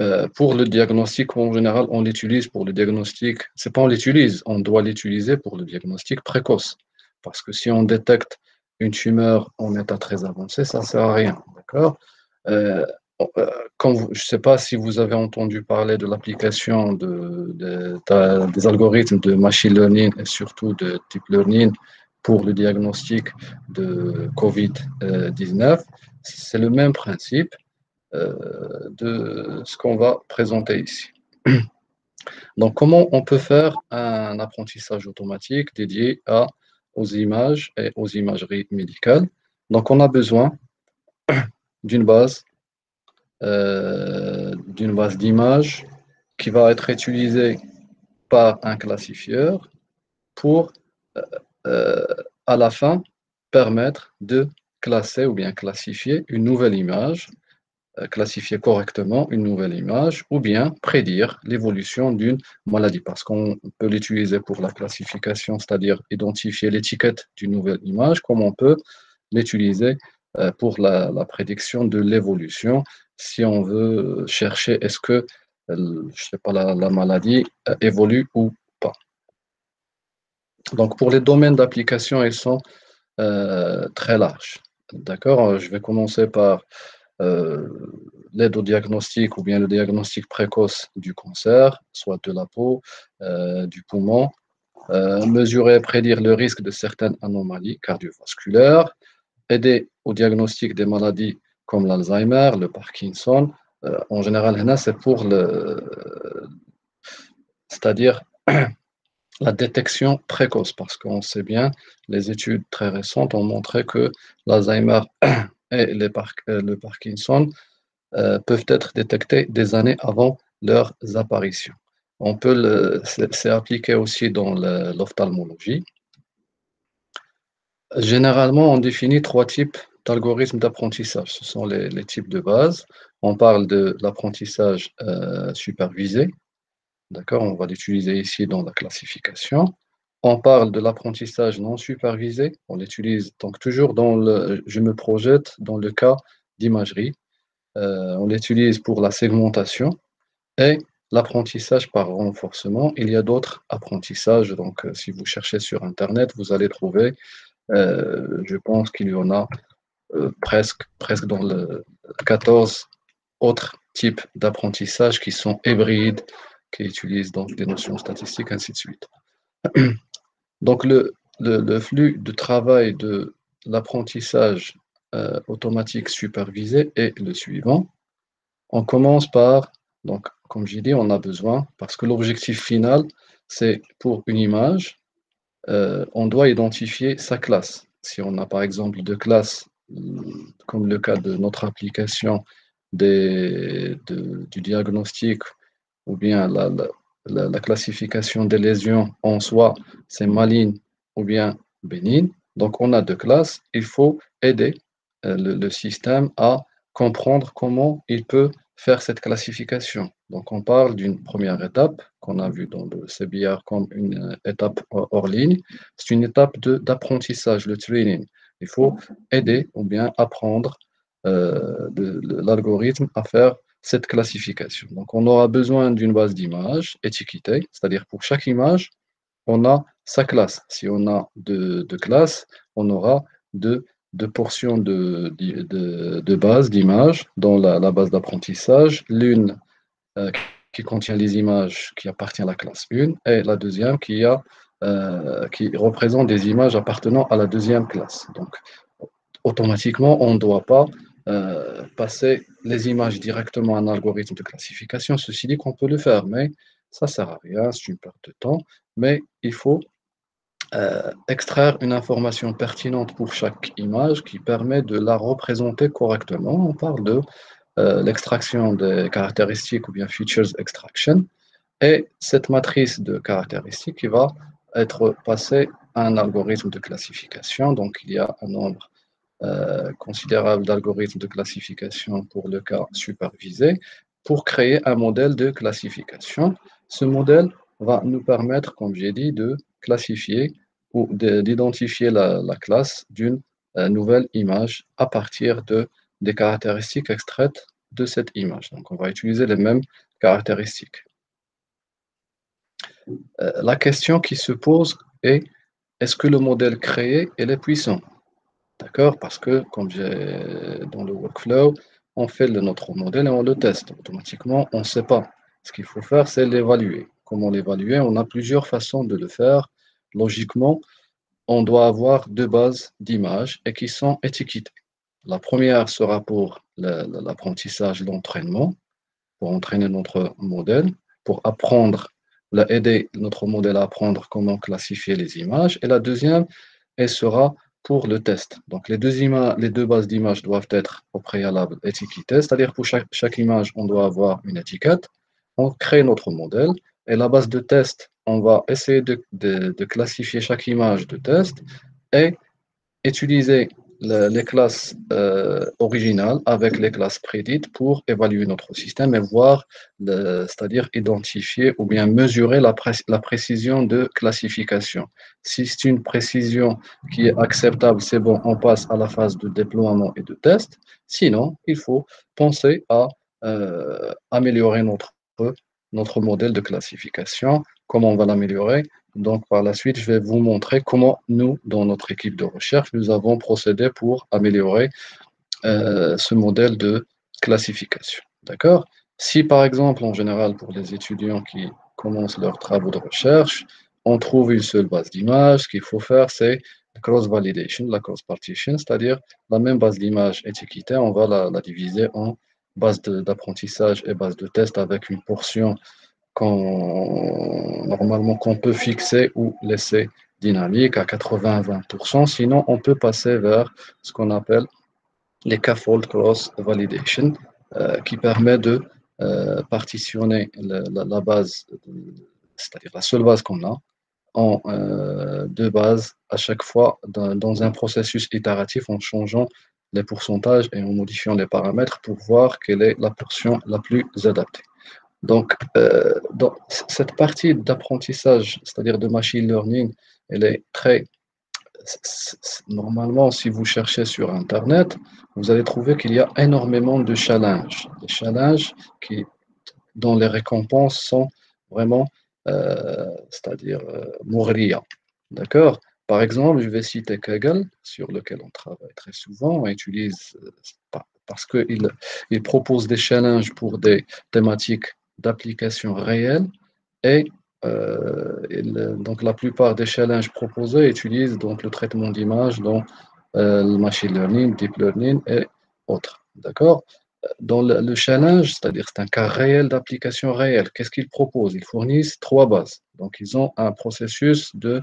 Euh, pour le diagnostic, en général, on l'utilise pour le diagnostic, c'est pas on l'utilise, on doit l'utiliser pour le diagnostic précoce. Parce que si on détecte une tumeur en état très avancé, ça ne sert à rien. D'accord? Euh, euh, je ne sais pas si vous avez entendu parler de l'application de, des algorithmes de machine learning et surtout de deep learning pour le diagnostic de COVID-19. C'est le même principe euh, de ce qu'on va présenter ici. Donc, comment on peut faire un apprentissage automatique dédié à, aux images et aux imageries médicales? Donc, on a besoin d'une base, euh, d'une base d'images qui va être utilisée par un classifieur pour euh, à la fin permettre de classer ou bien classifier une nouvelle image, euh, classifier correctement une nouvelle image, ou bien prédire l'évolution d'une maladie, parce qu'on peut l'utiliser pour la classification, c'est-à-dire identifier l'étiquette d'une nouvelle image, comme on peut l'utiliser euh, pour la, prédiction de l'évolution, si on veut chercher est-ce que je sais pas, la, la maladie évolue ou donc, pour les domaines d'application, ils sont euh, très larges. D'accord? Je vais commencer par euh, l'aide au diagnostic ou bien le diagnostic précoce du cancer, soit de la peau, euh, du poumon, mesurer et prédire le risque de certaines anomalies cardiovasculaires, aider au diagnostic des maladies comme l'Alzheimer, le Parkinson. en général, c'est pour le. C'est-à-dire la détection précoce, parce qu'on sait bien, les études très récentes ont montré que l'Alzheimer et euh, le Parkinson euh, peuvent être détectés des années avant leurs apparitions. On peut c'est appliqué aussi dans l'ophtalmologie. Généralement, on définit trois types d'algorithmes d'apprentissage. Ce sont les, types de base. On parle de l'apprentissage euh, supervisé. D'accord On va l'utiliser ici dans la classification. On parle de l'apprentissage non supervisé. On l'utilise donc toujours dans le. Je me projette dans le cas d'imagerie. Euh, on l'utilise pour la segmentation et l'apprentissage par renforcement. Il y a d'autres apprentissages. Donc, euh, si vous cherchez sur Internet, vous allez trouver, euh, je pense qu'il y en a presque, dans le 14 autres types d'apprentissage qui sont hybrides, qui utilisent donc des notions statistiques, ainsi de suite. Donc, le, le, flux de travail de l'apprentissage euh, automatique supervisé est le suivant. On commence par, donc, comme j'ai dit, on a besoin, parce que l'objectif final, c'est pour une image, euh, on doit identifier sa classe. Si on a par exemple deux classes, comme le cas de notre application des, du diagnostic ou bien la, la, classification des lésions en soi, c'est maligne ou bien bénigne. Donc, on a deux classes. Il faut aider euh, le, système à comprendre comment il peut faire cette classification. Donc, on parle d'une première étape qu'on a vue dans le CBR comme une euh, étape hors ligne. C'est une étape d'apprentissage, le training. Il faut aider ou bien apprendre euh, l'algorithme à faire cette classification. Donc, on aura besoin d'une base d'images étiquetée, c'est-à-dire pour chaque image, on a sa classe. Si on a deux, classes, on aura deux, portions de, de, base d'images dans la, base d'apprentissage. L'une euh, qui contient les images qui appartiennent à la classe 1 et la deuxième qui, a, euh, qui représente des images appartenant à la deuxième classe. Donc, automatiquement, on ne doit pas euh, passer les images directement à un algorithme de classification. Ceci dit qu'on peut le faire, mais ça ne sert à rien, c'est une perte de temps. Mais il faut euh, extraire une information pertinente pour chaque image qui permet de la représenter correctement. On parle de euh, l'extraction des caractéristiques ou bien features extraction. Et cette matrice de caractéristiques qui va être passée à un algorithme de classification. Donc, il y a un nombre euh, considérable d'algorithmes de classification pour le cas supervisé pour créer un modèle de classification. Ce modèle va nous permettre, comme j'ai dit, de classifier ou d'identifier la, classe d'une euh, nouvelle image à partir de, des caractéristiques extraites de cette image. Donc, on va utiliser les mêmes caractéristiques. Euh, la question qui se pose est, est-ce que le modèle créé est puissant? D'accord? Parce que, comme dans le workflow, on fait notre modèle et on le teste. Automatiquement, on ne sait pas. Ce qu'il faut faire, c'est l'évaluer. Comment l'évaluer? On a plusieurs façons de le faire. Logiquement, on doit avoir deux bases d'images et qui sont étiquetées. La première sera pour l'apprentissage, l'entraînement, pour entraîner notre modèle, pour apprendre, aider notre modèle à apprendre comment classifier les images. Et la deuxième, elle sera pour le test. Donc, les deux, les deux bases d'images doivent être au préalable étiquetées, c'est-à-dire pour chaque, image, on doit avoir une étiquette. On crée notre modèle et la base de test, on va essayer de classifier chaque image de test et utiliser les classes euh, originales avec les classes prédites pour évaluer notre système et voir, c'est-à-dire identifier ou bien mesurer la, précision de classification. Si c'est une précision qui est acceptable, c'est bon, on passe à la phase de déploiement et de test. Sinon, il faut penser à euh, améliorer notre, notre modèle de classification. Comment on va l'améliorer? Donc, par la suite, je vais vous montrer comment nous, dans notre équipe de recherche, nous avons procédé pour améliorer euh, ce modèle de classification. D'accord? Si, par exemple, en général, pour les étudiants qui commencent leurs travaux de recherche, on trouve une seule base d'image, ce qu'il faut faire, c'est cross-validation, la cross-partition, c'est-à-dire la même base d'image étiquetée, on va la, la diviser en base d'apprentissage et base de test avec une portion normalement qu'on peut fixer ou laisser dynamique à 80-20%. Sinon, on peut passer vers ce qu'on appelle les scaffold cross validation, euh, qui permet de euh, partitionner la, base, c'est-à-dire la seule base qu'on a, en euh, deux bases à chaque fois dans, un processus itératif en changeant les pourcentages et en modifiant les paramètres pour voir quelle est la portion la plus adaptée. Donc, euh, cette partie d'apprentissage, c'est-à-dire de machine learning, elle est très... Normalement, si vous cherchez sur Internet, vous allez trouver qu'il y a énormément de challenges. Des challenges qui, dont les récompenses sont vraiment, euh, c'est-à-dire euh, D'accord? Par exemple, je vais citer Kaggle, sur lequel on travaille très souvent. On utilise, euh, parce qu'il il propose des challenges pour des thématiques d'application réelle et euh, donc la plupart des challenges proposés utilisent donc le traitement d'image dans euh, le machine learning, deep learning et autres. D'accord? Dans le, challenge, c'est-à-dire c'est un cas réel d'application réelle, qu'est-ce qu'ils proposent? Ils fournissent trois bases. Donc ils ont un processus de,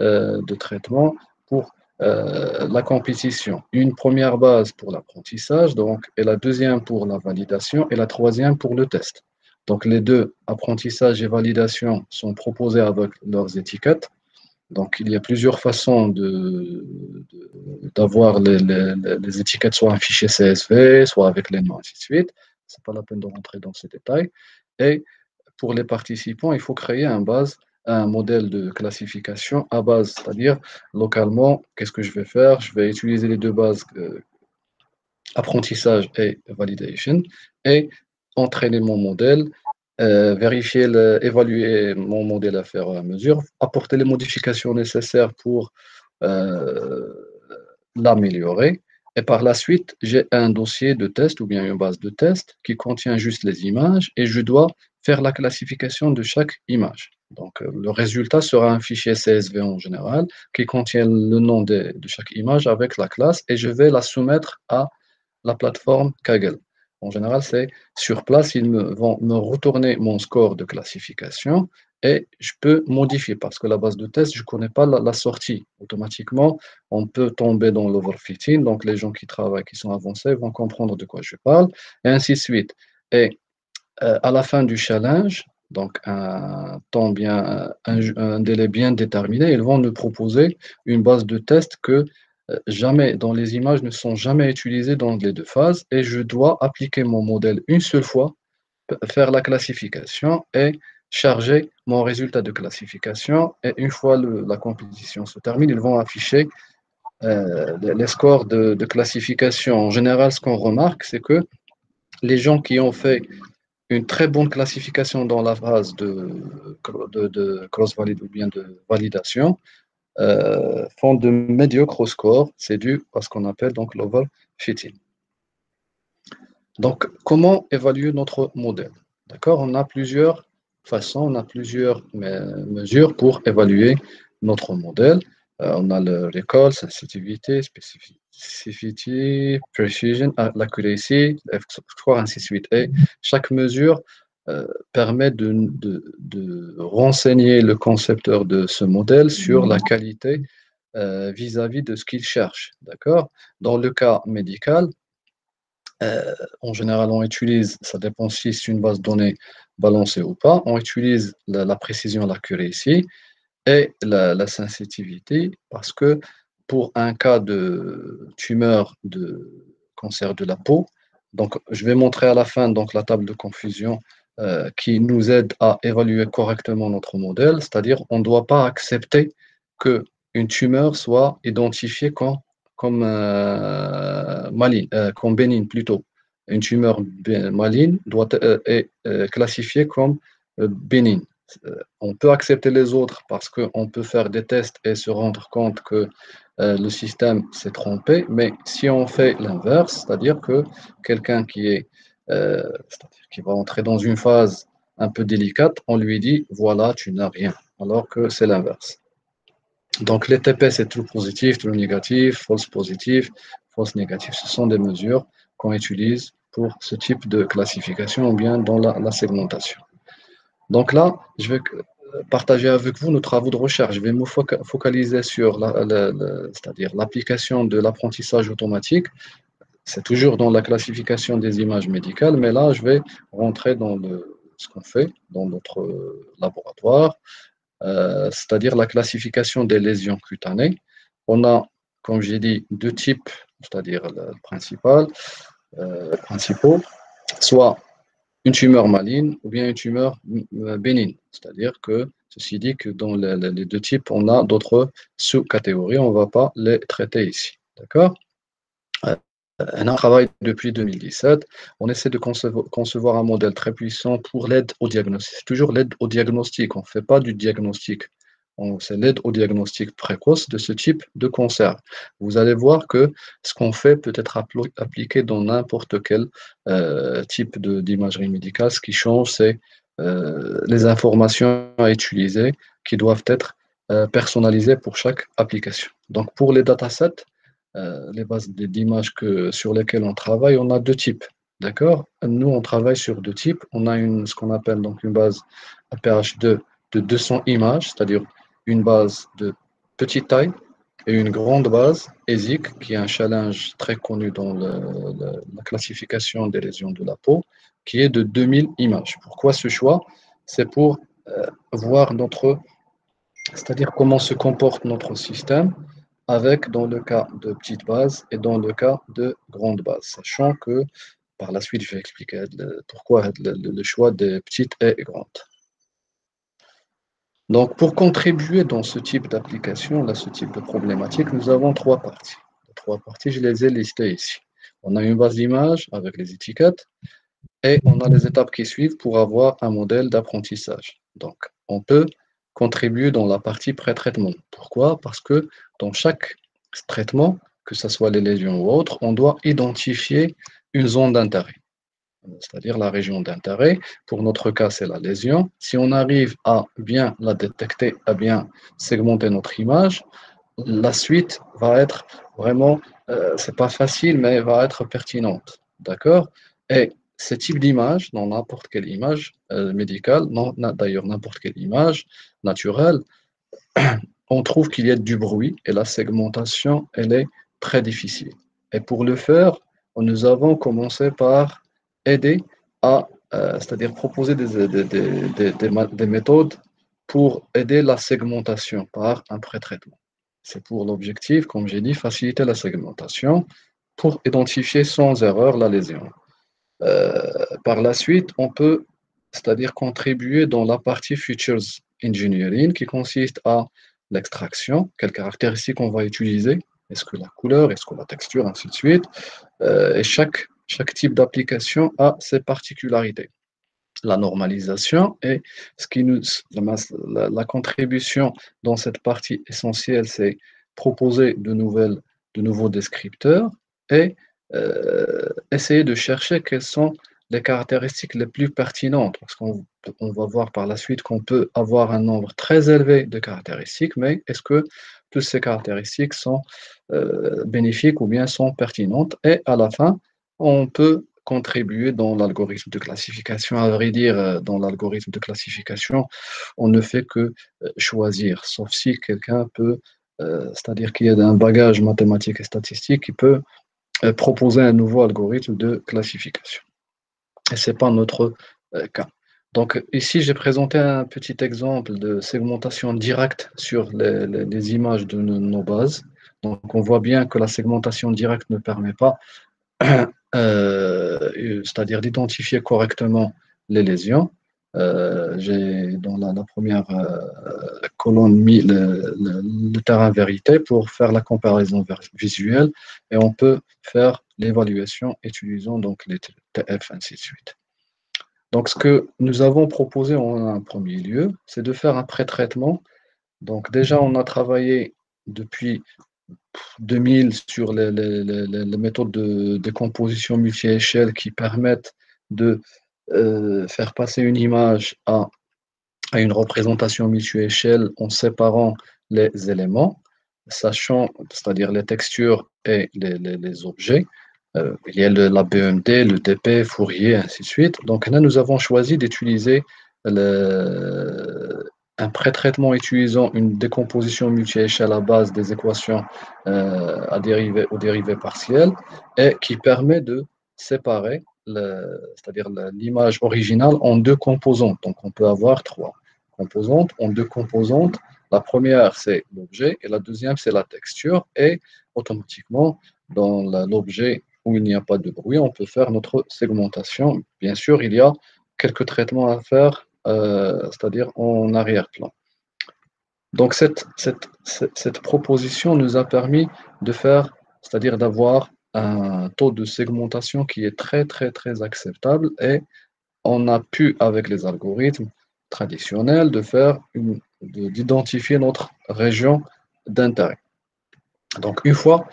euh, de traitement pour la compétition. Une première base pour l'apprentissage, donc, et la deuxième pour la validation, et la troisième pour le test. Donc les deux, apprentissage et validation, sont proposés avec leurs étiquettes. Donc il y a plusieurs façons d'avoir de, les, étiquettes, soit un fichier CSV, soit avec les noms, ainsi de suite. Ce n'est pas la peine de rentrer dans ces détails. Et pour les participants, il faut créer un, base, un modèle de classification à base, c'est-à-dire localement, qu'est-ce que je vais faire? Je vais utiliser les deux bases euh, apprentissage et validation. Et entraîner mon modèle, euh, vérifier, évaluer mon modèle à faire à mesure, apporter les modifications nécessaires pour euh, l'améliorer. Et par la suite, j'ai un dossier de test ou bien une base de test qui contient juste les images et je dois faire la classification de chaque image. Donc, euh, le résultat sera un fichier CSV en général qui contient le nom de, de chaque image avec la classe et je vais la soumettre à la plateforme Kaggle. En général, c'est sur place, ils vont me retourner mon score de classification et je peux modifier parce que la base de test, je ne connais pas la, sortie. Automatiquement, on peut tomber dans l'overfitting, donc les gens qui travaillent, qui sont avancés vont comprendre de quoi je parle, et ainsi de suite. Et euh, à la fin du challenge, donc un temps bien, un, délai bien déterminé, ils vont nous proposer une base de test que jamais, dans les images ne sont jamais utilisées dans les deux phases et je dois appliquer mon modèle une seule fois, faire la classification et charger mon résultat de classification. Et une fois la compétition se termine, ils vont afficher euh, les scores de, classification. En général, ce qu'on remarque, c'est que les gens qui ont fait une très bonne classification dans la phase de, de, de cross-valid ou bien de validation euh, font de médiocres scores. C'est dû à ce qu'on appelle donc l'overfitting. Donc, comment évaluer notre modèle? D'accord On a plusieurs façons, on a plusieurs mesures pour évaluer notre modèle. Euh, on a le recall, sensitivité, spécificité, precision, l'accuracy, ainsi de suite. Et chaque mesure euh, permet de, de, renseigner le concepteur de ce modèle sur la qualité euh, vis-à-vis de ce qu'il cherche. D'accord? Dans le cas médical, euh, en général, on utilise, ça dépend si c'est une base de données balancée ou pas, on utilise la, précision, l'accuracy et la, la, sensitivité parce que pour un cas de tumeur de cancer de la peau, donc je vais montrer à la fin donc, la table de confusion euh, qui nous aide à évaluer correctement notre modèle, c'est-à-dire on ne doit pas accepter qu'une tumeur soit identifiée comme, comme euh, euh, comme bénigne plutôt. Une tumeur maligne doit être classifiée comme bénigne. On peut accepter les autres parce qu'on peut faire des tests et se rendre compte que le système s'est trompé, mais si on fait l'inverse, c'est-à-dire que quelqu'un qui est euh, qu'il va entrer dans une phase un peu délicate, on lui dit voilà, tu n'as rien, alors que c'est l'inverse. Donc les TP, c'est true positif, true négatif, false positif, false négatif. Ce sont des mesures qu'on utilise pour ce type de classification ou bien dans la, segmentation. Donc là, je vais partager avec vous nos travaux de recherche. Je vais me focaliser sur l'application de l'apprentissage automatique c'est toujours dans la classification des images médicales, mais là, je vais rentrer dans ce qu'on fait dans notre laboratoire, euh, c'est-à-dire la classification des lésions cutanées. On a, comme j'ai dit, deux types c'est-à-dire le principal, euh, principaux, soit une tumeur maligne ou bien une tumeur euh, bénigne. C'est-à-dire que ceci dit que dans les, deux types, on a d'autres sous-catégories, on ne va pas les traiter ici. D'accord? euh, On travaille depuis 2017. On essaie de concevoir, un modèle très puissant pour l'aide au diagnostic. C'est toujours l'aide au diagnostic. On ne fait pas du diagnostic c'est l'aide au diagnostic précoce de ce type de cancer. Vous allez voir que ce qu'on fait peut être appliqué dans n'importe quel euh, type d'imagerie médicale. Ce qui change, c'est euh, les informations à utiliser qui doivent être euh, personnalisées pour chaque application. Donc, pour les datasets, les bases d'images sur lesquelles on travaille, on a deux types. D'accord? Nous, on travaille sur deux types. On a une, ce qu'on appelle donc une base APH2 de 200 images, c'est-à-dire une base de petite taille et une grande base, ESIC, qui est un challenge très connu dans la classification des lésions de la peau, qui est de 2000 images. Pourquoi ce choix? C'est pour euh, voir notre, c'est-à-dire comment se comporte notre système avec, dans le cas de petite base et dans le cas de grande base, sachant que par la suite, je vais expliquer pourquoi le choix des petites et grandes. Donc, pour contribuer dans ce type d'application, là, ce type de problématique, nous avons trois parties. Les trois parties, je les ai listées ici. On a une base d'image avec les étiquettes et on a les étapes qui suivent pour avoir un modèle d'apprentissage. Donc, on peut contribuer dans la partie pré-traitement. Pourquoi? Parce que dans chaque traitement, que ce soit les lésions ou autres, on doit identifier une zone d'intérêt c'est-à-dire la région d'intérêt. Pour notre cas, c'est la lésion. Si on arrive à bien la détecter, à bien segmenter notre image, la suite va être vraiment, euh, c'est pas facile, mais va être pertinente. D'accord? Et ce type d'image, dans n'importe quelle image euh, médicale, d'ailleurs n'importe quelle image naturelle, on trouve qu'il y a du bruit et la segmentation, elle est très difficile. Et pour le faire, nous avons commencé par aider à, euh, c'est-à-dire proposer des, des, méthodes pour aider la segmentation par un pré-traitement. C'est pour l'objectif, comme j'ai dit, faciliter la segmentation pour identifier sans erreur la lésion. Euh, par la suite, on peut, c'est-à-dire contribuer dans la partie Features Engineering qui consiste à l'extraction, quelles caractéristiques on va utiliser, est-ce que la couleur, est-ce que la texture, ainsi de suite. Euh, et chaque chaque type d'application a ses particularités. La normalisation et ce qui nous, la, contribution dans cette partie essentielle, c'est proposer de, nouvelles, de nouveaux descripteurs et euh, essayer de chercher quelles sont les caractéristiques les plus pertinentes, parce qu'on va voir par la suite qu'on peut avoir un nombre très élevé de caractéristiques, mais est-ce que toutes ces caractéristiques sont euh, bénéfiques ou bien sont pertinentes? Et à la fin, on peut contribuer dans l'algorithme de classification. À vrai dire, euh, dans l'algorithme de classification, on ne fait que euh, choisir, sauf si quelqu'un peut, c'est-à-dire qu'il y a un bagage mathématique et statistique qui peut proposer un nouveau algorithme de classification. Et ce n'est pas notre cas. Donc ici, j'ai présenté un petit exemple de segmentation directe sur les, images de nos bases. Donc on voit bien que la segmentation directe ne permet pas Euh, c'est-à-dire d'identifier correctement les lésions. Euh, j'ai dans la, première euh, colonne mis le, terrain vérité pour faire la comparaison visuelle et on peut faire l'évaluation utilisant donc les TF ainsi de suite. Donc ce que nous avons proposé en premier lieu, c'est de faire un pré-traitement. Donc déjà on a travaillé depuis 2000 sur les, méthodes de décomposition multi-échelle qui permettent de euh, faire passer une image à, à une représentation multi-échelle en séparant les éléments, sachant, c'est-à-dire les textures et les, objets. Euh, il y a la BMD, le DP, Fourier, ainsi de suite. Donc là, nous avons choisi d'utiliser un pré-traitement utilisant une décomposition multi-échelle à base des équations euh, à ou dérivées partielles et qui permet de séparer c'est-à-dire l'image originale en deux composantes. Donc on peut avoir trois composantes. En deux composantes, La première, c'est l'objet, et la deuxième, c'est la texture. Et automatiquement, dans l'objet où il n'y a pas de bruit, on peut faire notre segmentation. Bien sûr, il y a quelques traitements à faire, euh, c'est-à-dire en arrière-plan. Donc cette, proposition nous a permis de faire, c'est-à-dire d'avoir un taux de segmentation qui est très très très acceptable et on a pu avec les algorithmes traditionnels de faire d'identifier notre région d'intérêt. Donc une fois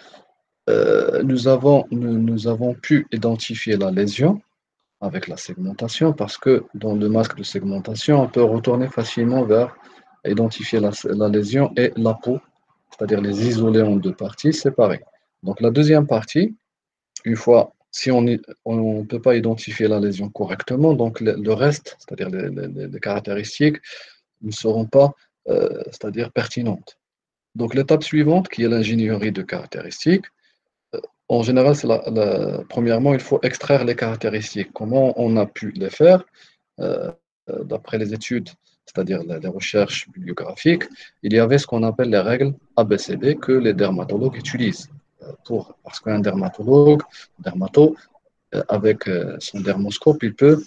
euh, nous, avons, nous, avons pu identifier la lésion avec la segmentation parce que dans le masque de segmentation, on peut retourner facilement vers identifier la, lésion et la peau, c'est-à-dire les isoler en deux parties séparées. Donc la deuxième partie, une fois, si on ne peut pas identifier la lésion correctement, donc le, reste, c'est-à-dire les, caractéristiques, ne seront pas, euh, c'est-à-dire pertinentes. Donc l'étape suivante, qui est l'ingénierie de caractéristiques, en général, premièrement, il faut extraire les caractéristiques. Comment on a pu les faire euh, euh, D'après les études, c'est-à-dire les, recherches bibliographiques, il y avait ce qu'on appelle les règles ABCD que les dermatologues utilisent. Euh, pour, parce qu'un dermatologue, dermato, avec son dermoscope, il peut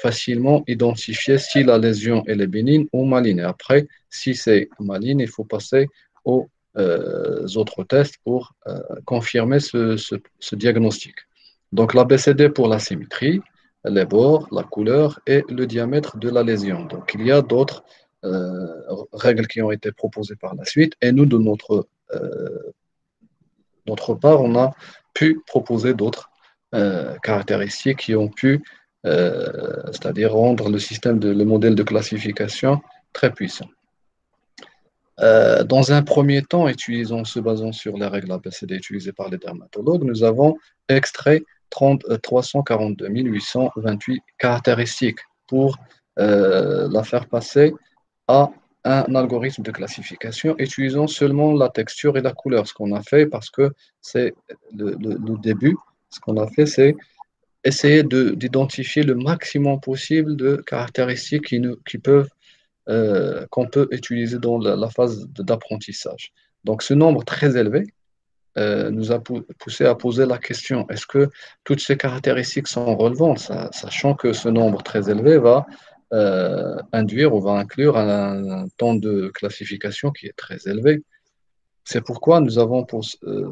facilement identifier si la lésion est bénigne ou maligne. Et après, si c'est maligne, il faut passer au autres tests pour euh, confirmer ce, diagnostic. Donc l'ABCD pour la symétrie, les bords, la couleur et le diamètre de la lésion. Donc il y a d'autres euh, règles qui ont été proposées par la suite et nous, de notre, notre part, on a pu proposer d'autres caractéristiques qui ont pu, c'est-à-dire rendre le système, de, le modèle de classification très puissant. Euh, dans un premier temps, utilisant, se basant sur les règles ABCD utilisées par les dermatologues, nous avons extrait 342 828 caractéristiques pour euh, la faire passer à un algorithme de classification utilisant seulement la texture et la couleur. Ce qu'on a fait, parce que c'est le, début, ce qu'on a fait, c'est essayer d'identifier le maximum possible de caractéristiques qui, nous, qui peuvent euh, qu'on peut utiliser dans la, phase d'apprentissage. Donc ce nombre très élevé euh, nous a poussé à poser la question, est-ce que toutes ces caractéristiques sont relevantes, sachant que ce nombre très élevé va euh, induire ou va inclure un, temps de classification qui est très élevé. C'est pourquoi nous avons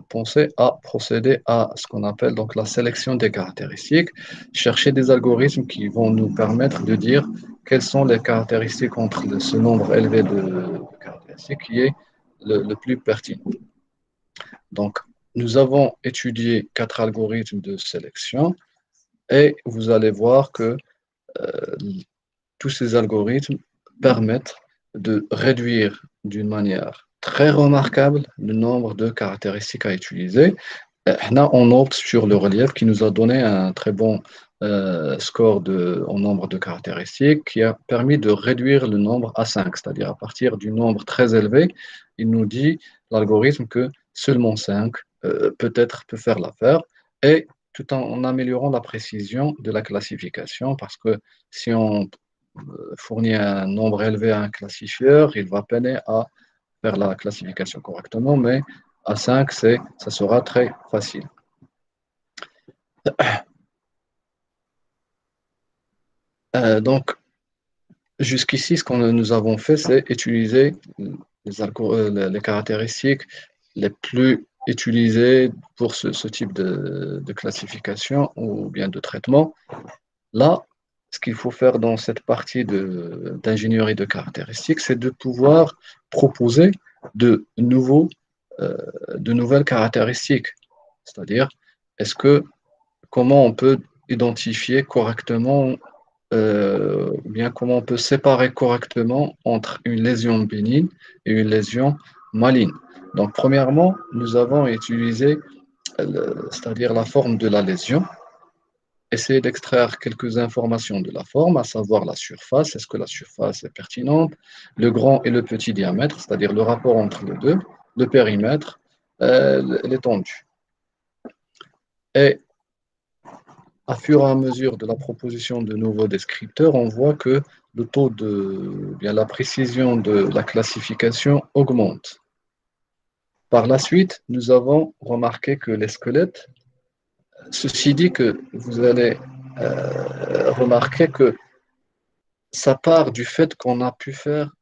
pensé à procéder à ce qu'on appelle donc la sélection des caractéristiques, chercher des algorithmes qui vont nous permettre de dire quelles sont les caractéristiques entre ce nombre élevé de, caractéristiques qui est le, plus pertinent? Donc, nous avons étudié quatre algorithmes de sélection et vous allez voir que euh, tous ces algorithmes permettent de réduire d'une manière très remarquable le nombre de caractéristiques à utiliser. Là, on opte sur le relief qui nous a donné un très bon euh, score de, en nombre de caractéristiques qui a permis de réduire le nombre à 5, c'est-à-dire à partir du nombre très élevé, il nous dit, l'algorithme, que seulement 5 euh, peut-être peut faire l'affaire, et tout en, améliorant la précision de la classification, parce que si on euh, fournit un nombre élevé à un classifieur, il va peiner à faire la classification correctement, mais à 5, ça sera très facile. Euh, donc, jusqu'ici, ce que nous avons fait, c'est utiliser les, les, caractéristiques les plus utilisées pour ce, type de, classification ou bien de traitement. Là, ce qu'il faut faire dans cette partie d'ingénierie de, caractéristiques, c'est de pouvoir proposer de, nouveaux, euh, de nouvelles caractéristiques. C'est-à-dire, est-ce que comment on peut identifier correctement euh, bien comment on peut séparer correctement entre une lésion bénigne et une lésion maligne. Donc, premièrement, nous avons utilisé, c'est-à-dire la forme de la lésion, essayer d'extraire quelques informations de la forme, à savoir la surface, est-ce que la surface est pertinente, le grand et le petit diamètre, c'est-à-dire le rapport entre les deux, le périmètre, euh, l'étendue. Et à fur et à mesure de la proposition de nouveaux descripteurs, on voit que le taux de bien la précision de la classification augmente. Par la suite, nous avons remarqué que les squelettes, ceci dit que vous allez euh, remarquer que ça part du fait qu'on a pu faire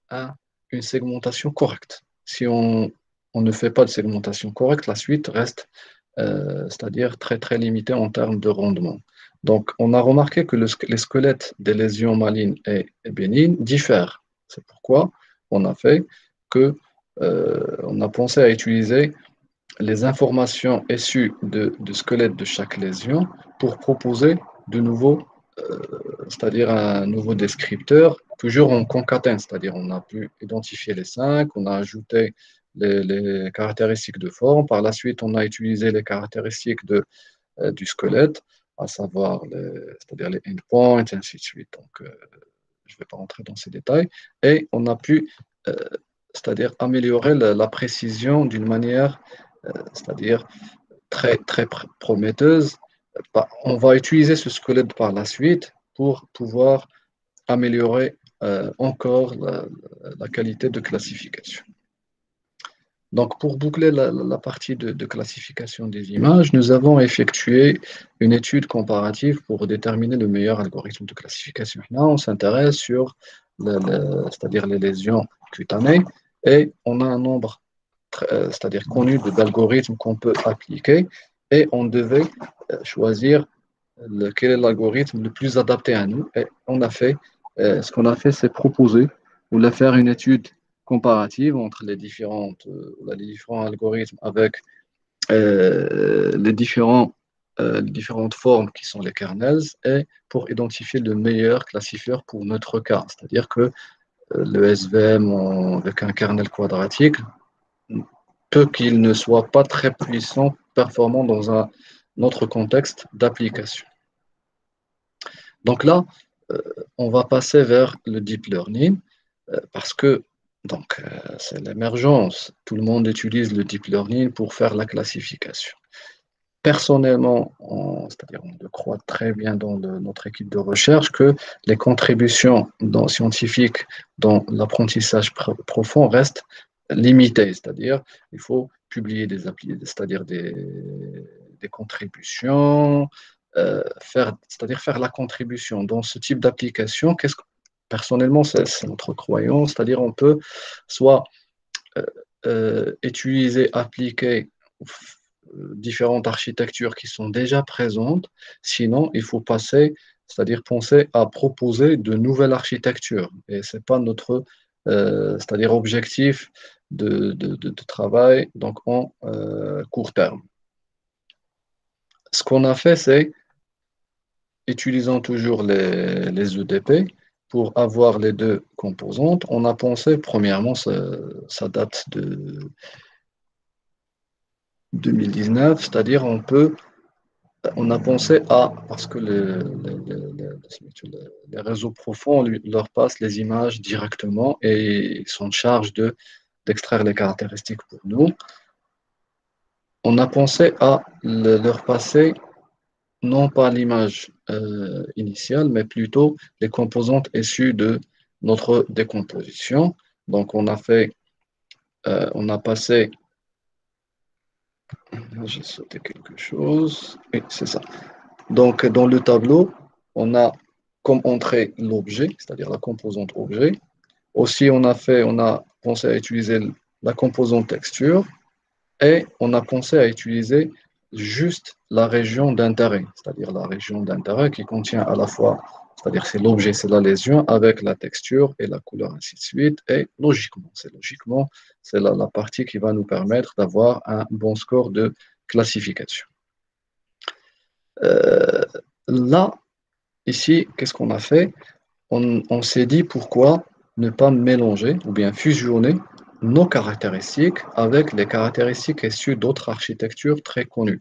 une segmentation correcte. Si on, ne fait pas de segmentation correcte, la suite reste, euh, c'est-à-dire très très limitée en termes de rendement. Donc, on a remarqué que les squelettes des lésions malignes et, bénignes diffèrent. C'est pourquoi on a fait que euh, on a pensé à utiliser les informations issues de, de squelettes de chaque lésion pour proposer de nouveaux, euh, c'est-à-dire un nouveau descripteur, toujours en concatène, c'est-à-dire on a pu identifier les cinq, on a ajouté les, caractéristiques de forme, par la suite on a utilisé les caractéristiques euh, du squelette, à savoir c'est-à-dire les endpoints, et ainsi de suite. Donc, euh, je ne vais pas rentrer dans ces détails. Et on a pu, c'est-à-dire améliorer la, précision d'une manière, c'est-à-dire très, très prometteuse bah, on va utiliser ce squelette par la suite pour pouvoir améliorer euh, encore la, qualité de classification. Donc, pour boucler la, partie de, classification des images, nous avons effectué une étude comparative pour déterminer le meilleur algorithme de classification. Là, on s'intéresse sur, c'est-à-dire les lésions cutanées, et on a un nombre, euh, c'est-à-dire connu d'algorithmes qu'on peut appliquer et on devait euh, choisir quel est l'algorithme le plus adapté à nous. Et on a fait, euh, ce qu'on a fait, c'est proposer ou faire une étude comparative entre les, différentes, euh, les différents algorithmes avec les, différents, différentes formes qui sont les kernels et pour identifier le meilleur classifieur pour notre cas. C'est-à-dire que le SVM avec un kernel quadratique peut qu'il ne soit pas très puissant performant dans un autre contexte d'application. Donc là, euh, on va passer vers le deep learning euh, parce que donc euh, c'est l'émergence. Tout le monde utilise le deep learning pour faire la classification. Personnellement, c'est-à-dire on croit très bien dans notre équipe de recherche que les contributions dans, scientifiques dans l'apprentissage profond restent limitées. C'est-à-dire il faut publier des c'est-à-dire des, contributions, euh, faire, c'est-à-dire faire la contribution dans ce type d'application. Qu'est-ce que, personnellement, c'est notre croyance, c'est-à-dire on peut soit euh, euh, utiliser, appliquer différentes architectures qui sont déjà présentes, sinon il faut passer, c'est-à-dire penser à proposer de nouvelles architectures. Et ce n'est pas notre c'est-à-dire objectif de, travail donc en euh, court terme. Ce qu'on a fait, c'est, utilisant toujours les, les, EDP, pour avoir les deux composantes, on a pensé, premièrement, ça, date de 2019, c'est-à-dire on peut, on a pensé à, parce que les, les, réseaux profonds leur passent les images directement et ils sont en charge de d'extraire les caractéristiques pour nous, on a pensé à leur passer non pas l'image euh, initiale, mais plutôt les composantes issues de notre décomposition. Donc on a fait, euh, on a passé, j'ai sauté quelque chose, oui c'est ça. Donc dans le tableau, on a comme entrée l'objet, c'est-à-dire la composante objet, aussi, on a fait, on a pensé à utiliser la composante texture et on a pensé à utiliser juste la région d'intérêt, c'est-à-dire la région d'intérêt qui contient à la fois, c'est-à-dire c'est l'objet, c'est la lésion avec la texture et la couleur, ainsi de suite. Et logiquement, c'est logiquement, c'est la, partie qui va nous permettre d'avoir un bon score de classification. Euh, là, ici, qu'est-ce qu'on a fait? On s'est dit pourquoi ne pas mélanger ou bien fusionner nos caractéristiques avec les caractéristiques issues d'autres architectures très connues.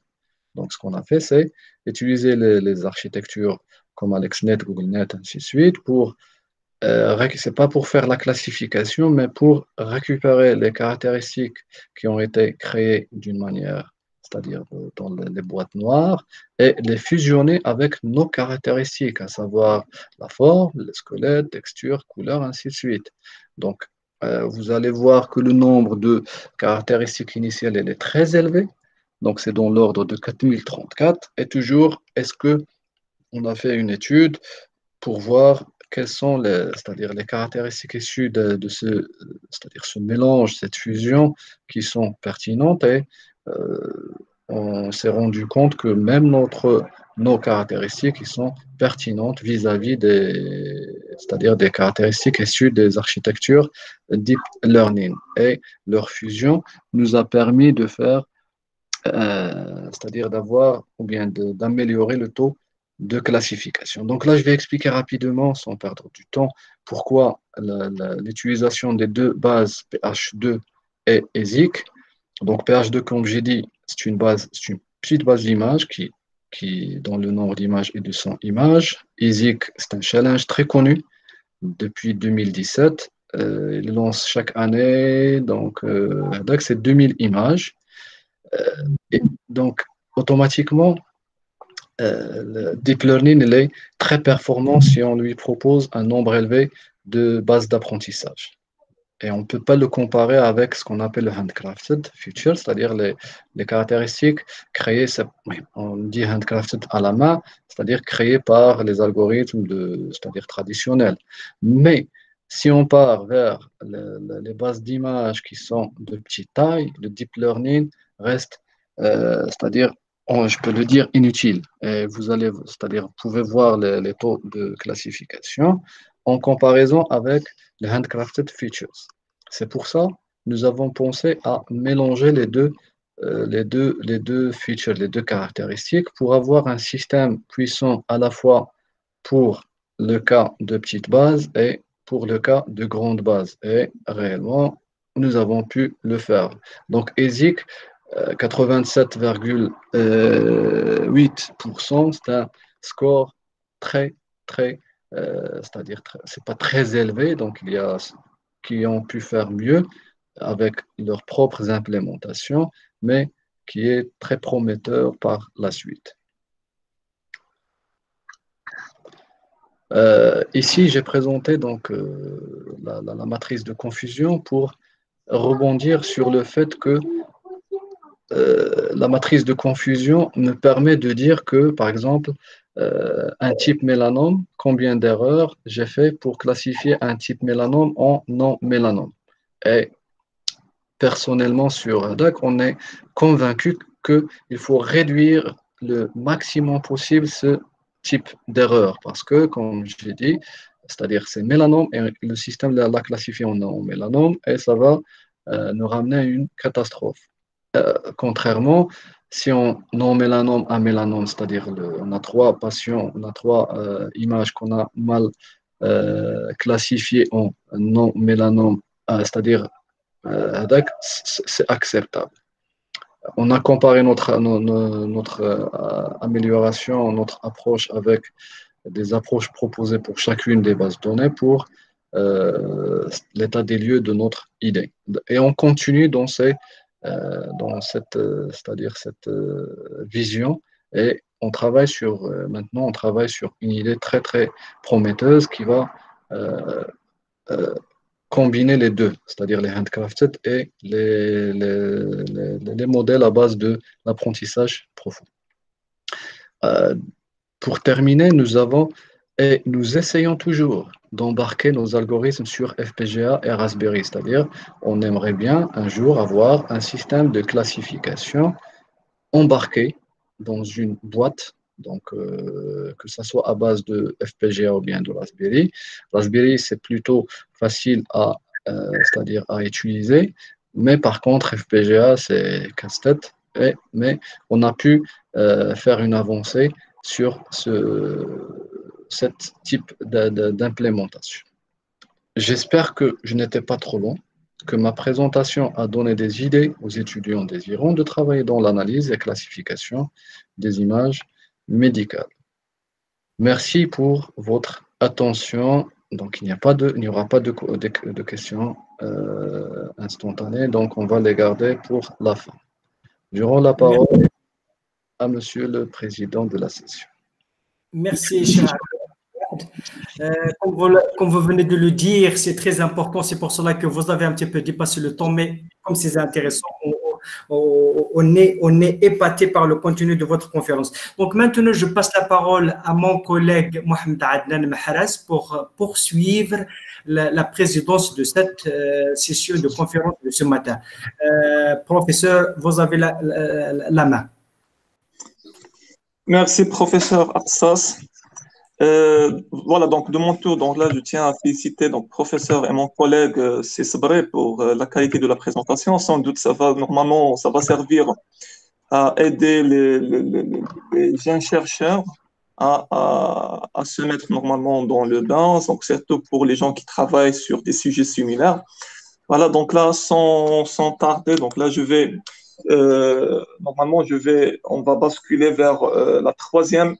Donc, ce qu'on a fait, c'est utiliser les, architectures comme AlexNet, GoogleNet, ainsi de suite, pour, euh, c'est pas pour faire la classification, mais pour récupérer les caractéristiques qui ont été créées d'une manière, c'est-à-dire dans les boîtes noires, et les fusionner avec nos caractéristiques, à savoir la forme, le squelette, texture, couleur, ainsi de suite. Donc, euh, vous allez voir que le nombre de caractéristiques initiales est très élevé. Donc, c'est dans l'ordre de 4034. Et toujours, est-ce que on a fait une étude pour voir quelles sont les, les caractéristiques issues de, ce, c'est-à-dire ce mélange, cette fusion qui sont pertinentes et euh, on s'est rendu compte que même notre, nos caractéristiques sont pertinentes vis-à-vis des, c'est-à-dire des caractéristiques issues des architectures deep learning. Et leur fusion nous a permis de faire, euh, c'est-à-dire d'avoir ou bien d'améliorer le taux de classification. Donc là, je vais expliquer rapidement, sans perdre du temps, pourquoi l'utilisation des deux bases PH2 et ESIC. Donc PH2, comme j'ai dit, c'est une petite base d'image qui, dont le nombre d'images est de 100 images. ESIC, c'est un challenge très connu depuis 2017. Euh, il lance chaque année, donc euh, c'est 2000 images. Euh, donc, automatiquement, euh, le deep learning est très performant si on lui propose un nombre élevé de bases d'apprentissage. Et on ne peut pas le comparer avec ce qu'on appelle le handcrafted feature, c'est-à-dire les, caractéristiques créées, on dit handcrafted à la main, c'est-à-dire créées par les algorithmes c'est-à-dire traditionnels. Mais si on part vers les bases d'images qui sont de petite taille, le deep learning reste, euh, c'est-à-dire je peux le dire, inutile. Vous allez, c'est-à-dire, vous pouvez voir les, taux de classification en comparaison avec les handcrafted features. C'est pour ça nous avons pensé à mélanger les deux, euh, les, deux, les deux features, les deux caractéristiques pour avoir un système puissant à la fois pour le cas de petite base et pour le cas de grande base. Et réellement, nous avons pu le faire. Donc, ESIC 87,8%, c'est un score très, très, euh, c'est-à-dire, c'est pas très élevé, donc il y a qui ont pu faire mieux avec leurs propres implémentations, mais qui est très prometteur par la suite. Euh, ici, j'ai présenté donc euh, la, matrice de confusion pour rebondir sur le fait que euh, la matrice de confusion me permet de dire que, par exemple, euh, un type mélanome, combien d'erreurs j'ai fait pour classifier un type mélanome en non-mélanome? Et personnellement, sur RADAC, on est convaincu qu'il faut réduire le maximum possible ce type d'erreur parce que, comme j'ai dit, c'est-à-dire c'est mélanome et le système l'a classifié en non-mélanome et ça va euh, nous ramener à une catastrophe. Euh, contrairement, si on non mélanome à mélanome, c'est-à-dire on a trois patients, on a trois euh, images qu'on a mal euh, classifiées en non mélanome, c'est-à-dire c'est acceptable. On a comparé notre, notre amélioration, notre approche avec des approches proposées pour chacune des bases données pour l'état des lieux de notre idée. Et on continue dans ces dans cette, euh, c'est-à-dire cette euh, vision. Et on travaille sur, maintenant, on travaille sur une idée très, très prometteuse qui va combiner les deux, c'est-à-dire les handcrafted et les, les, les, modèles à base de l'apprentissage profond. pour terminer, nous avons et nous essayons toujours d'embarquer nos algorithmes sur FPGA et Raspberry, c'est-à-dire on aimerait bien un jour avoir un système de classification embarqué dans une boîte, donc euh, que ce soit à base de FPGA ou bien de Raspberry. Raspberry, c'est plutôt facile à, euh, c'est-à-dire à utiliser, mais par contre, FPGA, c'est casse-tête, mais on a pu euh, faire une avancée sur ce ce type d'implémentation. J'espère que je n'étais pas trop long, que ma présentation a donné des idées aux étudiants désirant de travailler dans l'analyse et classification des images médicales. Merci pour votre attention. Donc, il n'y aura pas de, de, questions euh, instantanées, donc on va les garder pour la fin. Je rends la parole à Monsieur le Président de la session. Merci, cher euh, comme, vous, venez de le dire, c'est très important. C'est pour cela que vous avez un petit peu dépassé le temps, mais comme c'est intéressant, on, est, épaté par le contenu de votre conférence. Donc maintenant, je passe la parole à mon collègue Mohamed Adnan Maharas pour poursuivre la, présidence de cette euh, session de conférence de ce matin. Euh, professeur, vous avez la main. Merci, professeur Arsas. Euh, voilà, donc de mon tour, donc là, je tiens à féliciter donc professeur et mon collègue euh, pour euh, la qualité de la présentation. Sans doute, ça va normalement, ça va servir à aider les, jeunes chercheurs à, à, se mettre normalement dans le bain, donc surtout pour les gens qui travaillent sur des sujets similaires. Voilà, donc là, sans, sans tarder, donc là, je vais euh, normalement, je vais, on va basculer vers la troisième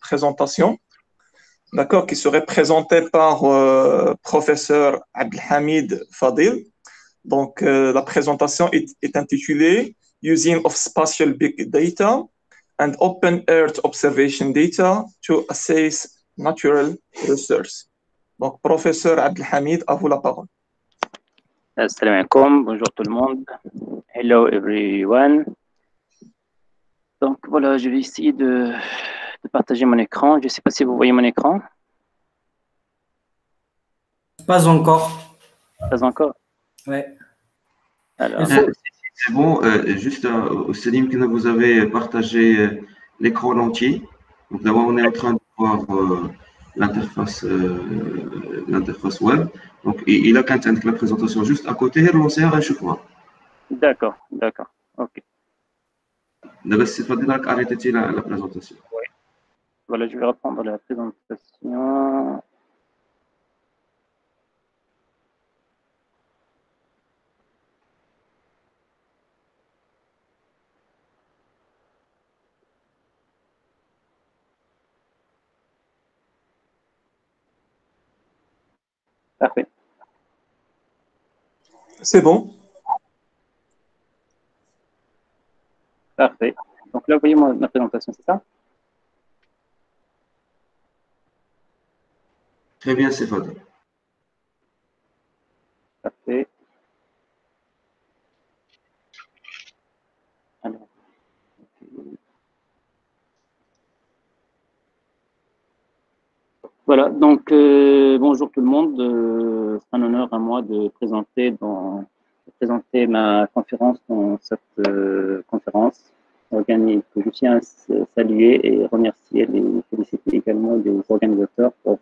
présentation d'accord, qui serait présenté par euh, professeur Abdelhamid Fadil. Donc, euh, la présentation est, est, intitulée Using of Spatial Big Data and Open Earth Observation Data to Assess Natural Research. Donc, professeur Abdelhamid, à vous la parole. Assalamu alaikum, bonjour tout le monde. Hello everyone. Donc voilà, je vais essayer de de partager mon écran. Je ne sais pas si vous voyez mon écran. Pas encore. Pas encore Oui. C'est bon, euh, juste euh, Selim, que vous avez partagé euh, l'écran entier. Donc d'abord, on est en train de voir euh, l'interface euh, l'interface web. Donc il a quand la présentation juste à côté, relancer à chaque fois. D'accord, d'accord. OK. D'abord, c'est pas arrêter la, la présentation. Oui. Voilà, je vais reprendre la présentation. Parfait. C'est bon. Parfait. Donc là, vous voyez ma, présentation, c'est ça? Très bien, c'est. Voilà, donc euh, bonjour tout le monde. Euh, c'est un honneur à moi de présenter, dans, présenter ma conférence dans cette euh, conférence organique que je tiens à saluer et remercier et féliciter également les organisateurs pour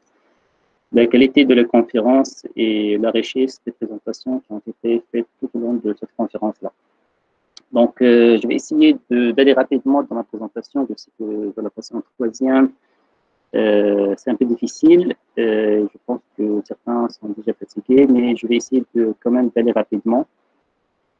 la qualité de la conférence et la richesse des présentations qui ont été faites tout au long de cette conférence-là. Donc, euh, je vais essayer d'aller rapidement dans ma présentation. Je sais que vais la passer en troisième. Euh, c'est un peu difficile. Euh, je pense que certains sont déjà fatigués, mais je vais essayer de quand même d'aller rapidement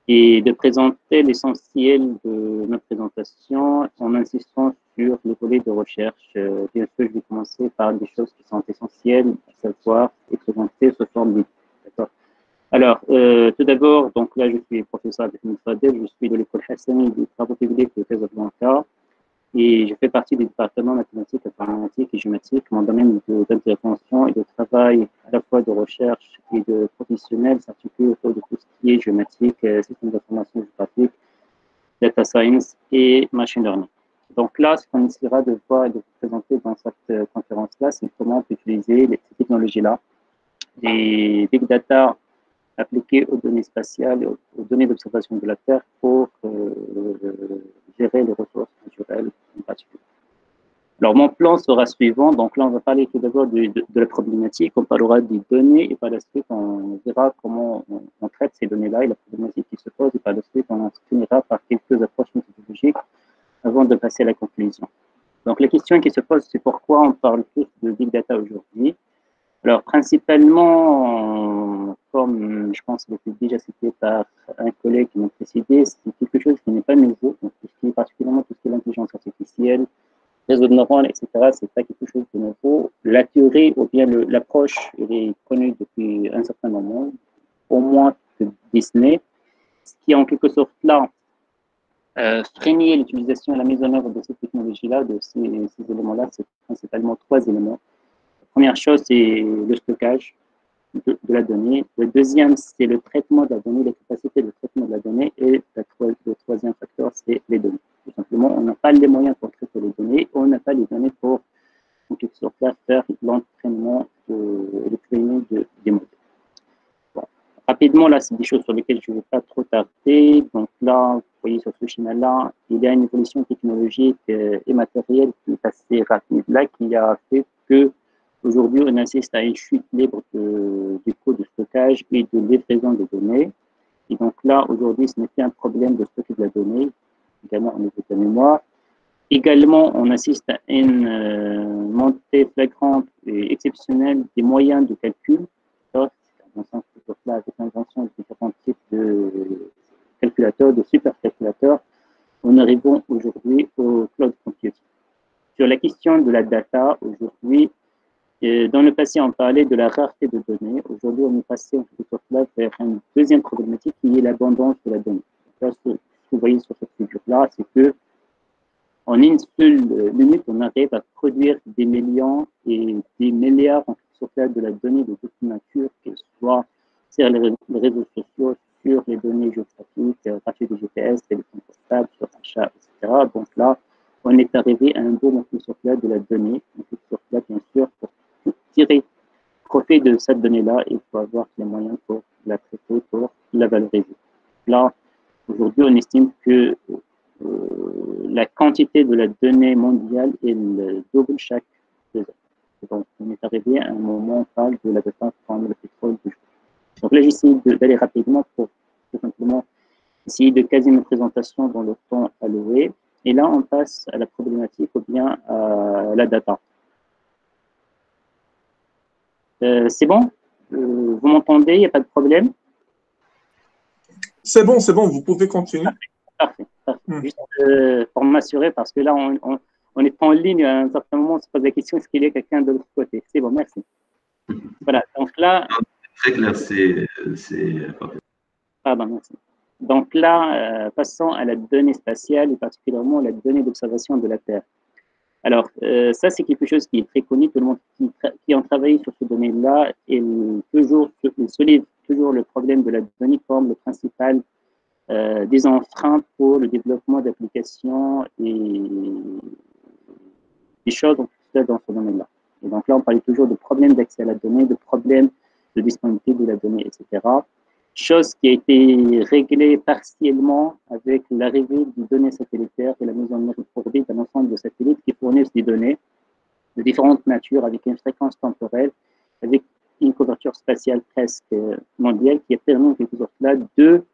et de présenter l'essentiel de ma présentation en insistant sur les volets de recherche. Euh, bien sûr, je vais commencer par des choses qui sont essentielles à savoir et présenter sous forme de D'accord. Alors, euh, tout d'abord, donc là, je suis professeur de Fadel, je suis de l'école Hassani des travaux publics de Casablanca et je fais partie du département mathématiques, informatique et géométrique. Mon domaine d'intervention et de travail à la fois de recherche et de professionnel s'articule autour de tout ce qui est géométrique, euh, système d'information géographique, data science et machine learning. Donc là, ce qu'on essaiera de voir et de vous présenter dans cette euh, conférence-là, c'est comment utiliser les, technologies-là, les big data appliquées aux données spatiales et aux, données d'observation de la Terre pour euh, gérer les ressources naturelles en particulier. Alors, mon plan sera suivant. Donc là, on va parler tout d'abord de, la problématique, on parlera des données et par la suite, on verra comment on, on traite ces données-là et la problématique qui se pose et par la suite, on finira par quelques approches méthodologiques avant de passer à la conclusion. Donc, la question qui se pose, c'est pourquoi on parle plus de big data aujourd'hui? Alors, principalement, comme je pense que déjà cité par un collègue qui m'a précédé, c'est quelque chose qui n'est pas nouveau, donc tout particulièrement tout ce qui est l'intelligence artificielle, réseau de neurones, etc., c'est pas quelque chose de nouveau. La théorie ou bien l'approche, elle est connue depuis un certain moment, au moins que Disney, ce qui en quelque sorte là euh, freiner l'utilisation et la mise en œuvre de ces technologies-là, de ces, ces éléments-là, c'est principalement trois éléments. La première chose, c'est le stockage de, la donnée. Le deuxième, c'est le traitement de la donnée, les capacités de traitement de la donnée. Et le troisième facteur, c'est les données. Tout simplement, on n'a pas les moyens pour traiter les données, on n'a pas les données pour, en faire l'entraînement le training de, des modèles. Rapidement, là, c'est des choses sur lesquelles je ne vais pas trop tarder. Donc là, vous voyez sur ce schéma-là, il y a une évolution technologique euh, et matérielle qui est assez rapide, là, qui a fait que aujourd'hui, on assiste à une chute libre du coût de stockage et de livraison des données. Et donc là, aujourd'hui, ce n'est plus un problème de stocker de la donnée, également au niveau de la mémoire. Également, on assiste à une euh, montée flagrante et exceptionnelle des moyens de calcul. Dans ce sens là, avec l'invention de différents types de calculateurs, de supercalculateurs, on arrivons aujourd'hui au cloud computing. Sur la question de la data, aujourd'hui, euh, dans le passé, on parlait de la rareté de données. Aujourd'hui, on est passé en quelque sorte vers une deuxième problématique qui est l'abondance de la donnée. Là, ce que vous voyez sur cette figure-là, c'est que en une seule minute, on arrive à produire des millions et des milliards en quelque sorte de la donnée de toute nature, qu'elle soit sur les réseaux sociaux, sur les données géographiques, euh, trafic de GPS, téléphone portable, sur achat, etc. Donc là, on est arrivé à un morceau sur de la donnée, sur bien sûr, pour tirer profit de cette donnée-là, il faut avoir les moyens pour la traiter, pour la valoriser. Là, aujourd'hui, on estime que euh, la quantité de la donnée mondiale est le double chaque deux ans. Donc, on est arrivé à un moment, on parle de la data comme le pétrole du jour. Donc là, j'essaie d'aller rapidement pour tout simplement essayer de caser une présentation dans le temps alloué. Et là, on passe à la problématique ou bien à la data. Euh, c'est bon? Euh, Vous m'entendez? Il n'y a pas de problème? C'est bon, c'est bon, vous pouvez continuer. Parfait, parfait. Hmm. Juste euh, pour m'assurer, parce que là, on, on, on, est en ligne, à un certain moment, on se pose la question est-ce qu'il y a quelqu'un de l'autre côté? C'est bon, merci. Voilà, donc là, très clair, c'est. Pardon, merci. Donc là, euh, passons à la donnée spatiale et particulièrement la donnée d'observation de la Terre. Alors, euh, ça, c'est quelque chose qui est très connu. Tout le monde qui, qui a travaillé sur ces données-là, il, toujours, il soulève toujours le problème de la donnée comme le principal euh, des enfreins pour le développement d'applications et des choses dans ce domaine-là. Et donc là, on parlait toujours de problèmes d'accès à la donnée, de problèmes de disponibilité de la donnée, etc. Chose qui a été réglée partiellement avec l'arrivée des données satellitaires et la mise en orbite d'un ensemble de satellites qui fournissent des données de différentes natures avec une fréquence temporelle, avec une couverture spatiale presque mondiale qui a permis quelque sorte là de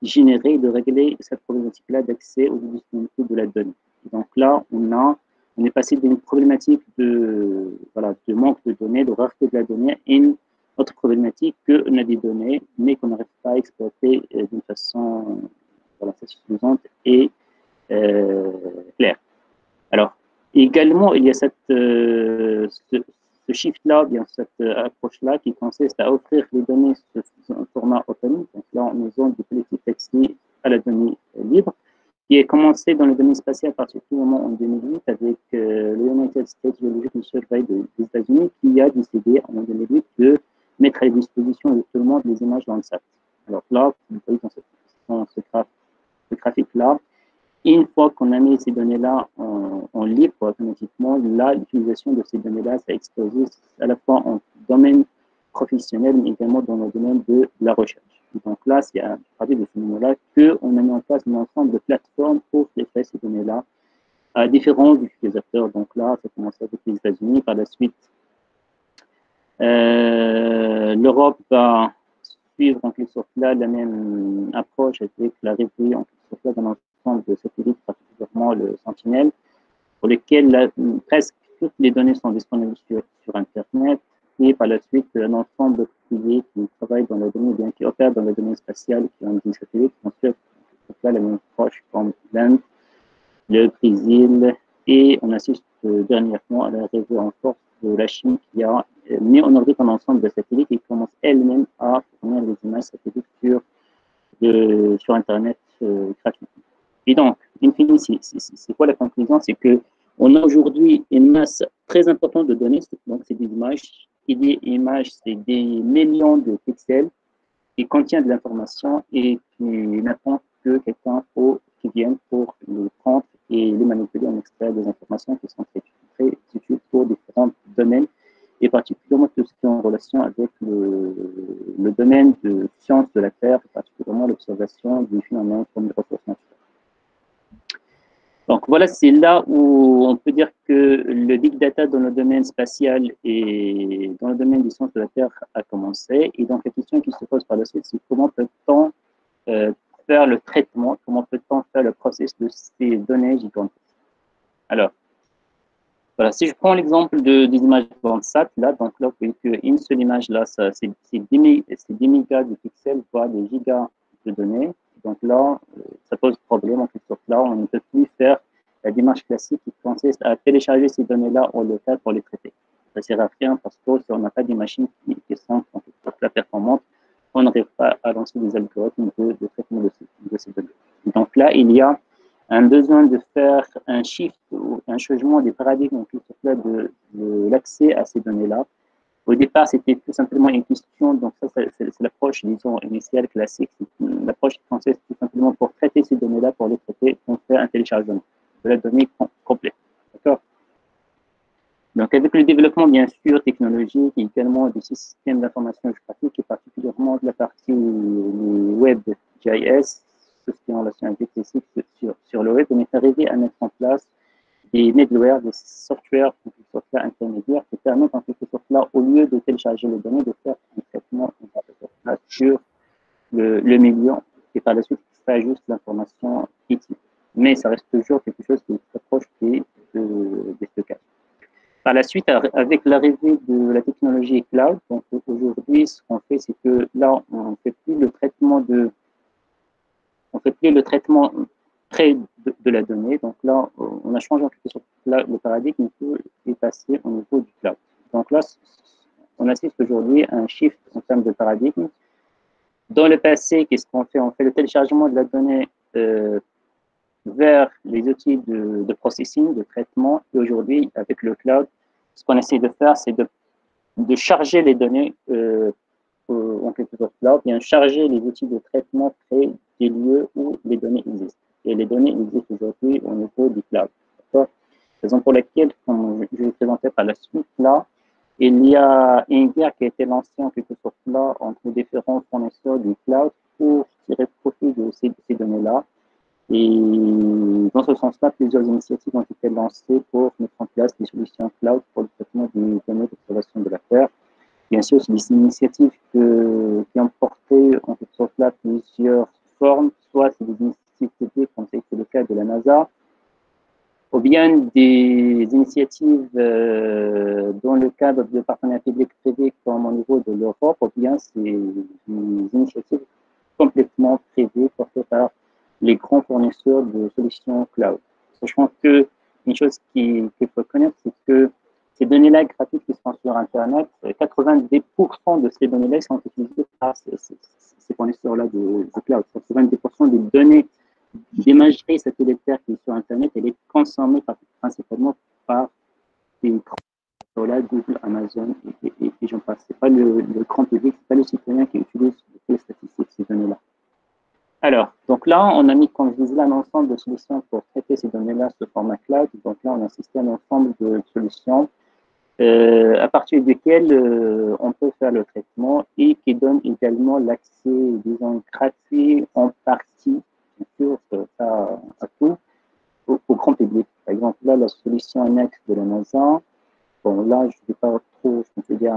générer, de régler cette problématique-là d'accès aux disponibilités de la donnée. Donc là, on a on est passé d'une problématique de, voilà, de manque de données, de rareté de la donnée, à une autre problématique qu'on a des données, mais qu'on n'arrive pas à exploiter euh, d'une façon voilà, satisfaisante et euh, claire. Alors, également, il y a cette, euh, ce, shift-là, bien cette approche-là, qui consiste à offrir les données sous un format open. Donc là, on zone de politique accès à la donnée libre, qui est commencé dans le domaine spatial particulièrement en 2008 avec le United States Geological Survey des États-Unis, qui a décidé en 2008 de mettre à disposition de tout le monde les images dans le SAT. Alors là, vous voyez dans ce, graphique-là, une fois qu'on a mis ces données-là en, en libre automatiquement, là, l'utilisation de ces données-là, ça a explosé à la fois en domaine professionnel, mais également dans le domaine de la recherche. Donc là, c'est à partir de ce moment-là qu'on a mis en place un ensemble de plateformes pour traiter ces données-là à différents utilisateurs. Donc là, ça a commencé avec les États-Unis, par la suite euh, l'Europe va suivre en quelque sorte là la même approche avec l'arrivée en quelque sorte d'un ensemble de satellites, particulièrement le Sentinel, pour lesquels presque toutes les données sont disponibles sur, Internet et par la suite un ensemble de privés qui travaillent dans la donnée, bien qui opèrent dans la donnée spatiale, qui ont des satellites, ont suivre là la même approche comme l'Inde, le Brésil et on assiste euh, dernièrement à l'arrivée en force la Chine qui a mis en orbite un ensemble de satellites qui commence elle-même à fournir des images satellites sur, sur Internet euh, gratuitement. Et donc, in fine, c'est quoi la conclusion? C'est que on a aujourd'hui une masse très importante de données, donc c'est des images. Et des images, c'est des millions de pixels qui contiennent de l'information et qui n'attendent que quelqu'un qui vienne pour les prendre et les manipuler en extraire des informations qui sont très, très utiles pour différents domaines et particulièrement tout ce qui est en relation avec le, domaine de sciences de la Terre, particulièrement l'observation du phénomène comme les ressources naturelles. Donc voilà, c'est là où on peut dire que le big data dans le domaine spatial et dans le domaine des sciences de la Terre a commencé. Et donc la question qui se pose par la suite, c'est comment peut-on euh, faire le traitement, comment peut-on faire le processus de ces données gigantesques? Alors, voilà, si je prends l'exemple de, des images Landsat, là, donc là, vous voyez qu'une seule image, là, c'est 10, 10 mégas de pixels, voire des gigas de données. Donc là, euh, ça pose problème en quelque sorte. Là, on ne peut plus faire la démarche classique qui consiste à télécharger ces données-là au local pour les traiter. Ça sert à rien parce que si on n'a pas des machines qui, sont en quelque sorte performantes, on n'arrive pas à lancer des algorithmes de, traitement de ces, données. Donc là, il y a un besoin de faire un shift ou un changement des paradigmes quelque sorte de, de l'accès à ces données-là au départ, c'était tout simplement une question, donc ça, c'est l'approche, disons, initiale, classique. L'approche consiste tout simplement pour traiter ces données-là, pour les traiter, on fait un téléchargement de la donnée complète. D'accord? Donc, avec le développement, bien sûr, technologique, et également du système d'information géographique, et particulièrement de la partie web GIS, est en relation avec les sites sur, sur le web, on est arrivé à mettre en place des middleware, des softwares, des softwares intermédiaires qui permettent en quelque sorte là, au lieu de télécharger les données, de faire un traitement sur le, le milieu et par la suite, ça juste l'information utile. Mais ça reste toujours quelque chose qui est très proche des, des stockages. Par la suite, avec l'arrivée de la technologie cloud, donc aujourd'hui, ce qu'on fait, c'est que là, on ne fait plus le traitement de, on fait plus le traitement près de, la donnée. Donc là, on a changé en quelque sorte le paradigme qui est passé au niveau du cloud. Donc là, on assiste aujourd'hui à un shift en termes de paradigme. Dans le passé, qu'est-ce qu'on fait? On fait le téléchargement de la donnée euh, vers les outils de, processing, de traitement. Et aujourd'hui, avec le cloud, ce qu'on essaie de faire, c'est de, de, charger les données euh, en quelque sorte cloud, bien charger les outils de traitement près des lieux où les données existent et les données existent aujourd'hui au niveau du cloud. Raison pour laquelle, comme je vais présenter par la suite, là, il y a une guerre qui a été lancée en quelque sorte là entre différents fournisseurs du cloud pour tirer profit de ces, ces données-là. Et dans ce sens-là, plusieurs initiatives ont été lancées pour mettre en place des solutions cloud pour le traitement des données d'observation de la Terre. Bien sûr, c'est des initiatives qui ont porté en quelque sorte là plusieurs formes, soit c'est des initiatives comme c'est le cas de la NASA, ou bien des initiatives euh, dans le cadre de partenariats publics-privés comme au niveau de l'Europe, ou bien c'est des initiatives complètement privées portées par les grands fournisseurs de solutions cloud. Sachant que une chose qu'il faut connaître, c'est que ces données-là gratuites qui sont sur Internet, 90% de ces données-là sont utilisées par ces, fournisseurs-là de, cloud. 90% des données l'imagerie satellitaire qui est sur Internet, elle est consommée principalement par les grands Google, Amazon et, et, j'en passe. Ce n'est pas le, grand public, ce n'est pas le citoyen qui utilise ces données-là. Alors, donc là, on a mis, comme je disais, un ensemble de solutions pour traiter ces données-là sous format cloud. Donc là, on a un ensemble de solutions euh, à partir desquelles euh, on peut faire le traitement et qui donne également l'accès, disons, gratuit en partie sûr, ça à tout au, grand public. Par exemple, là, la solution annexe de la NASA, bon, là, je ne vais pas trop, je peux dire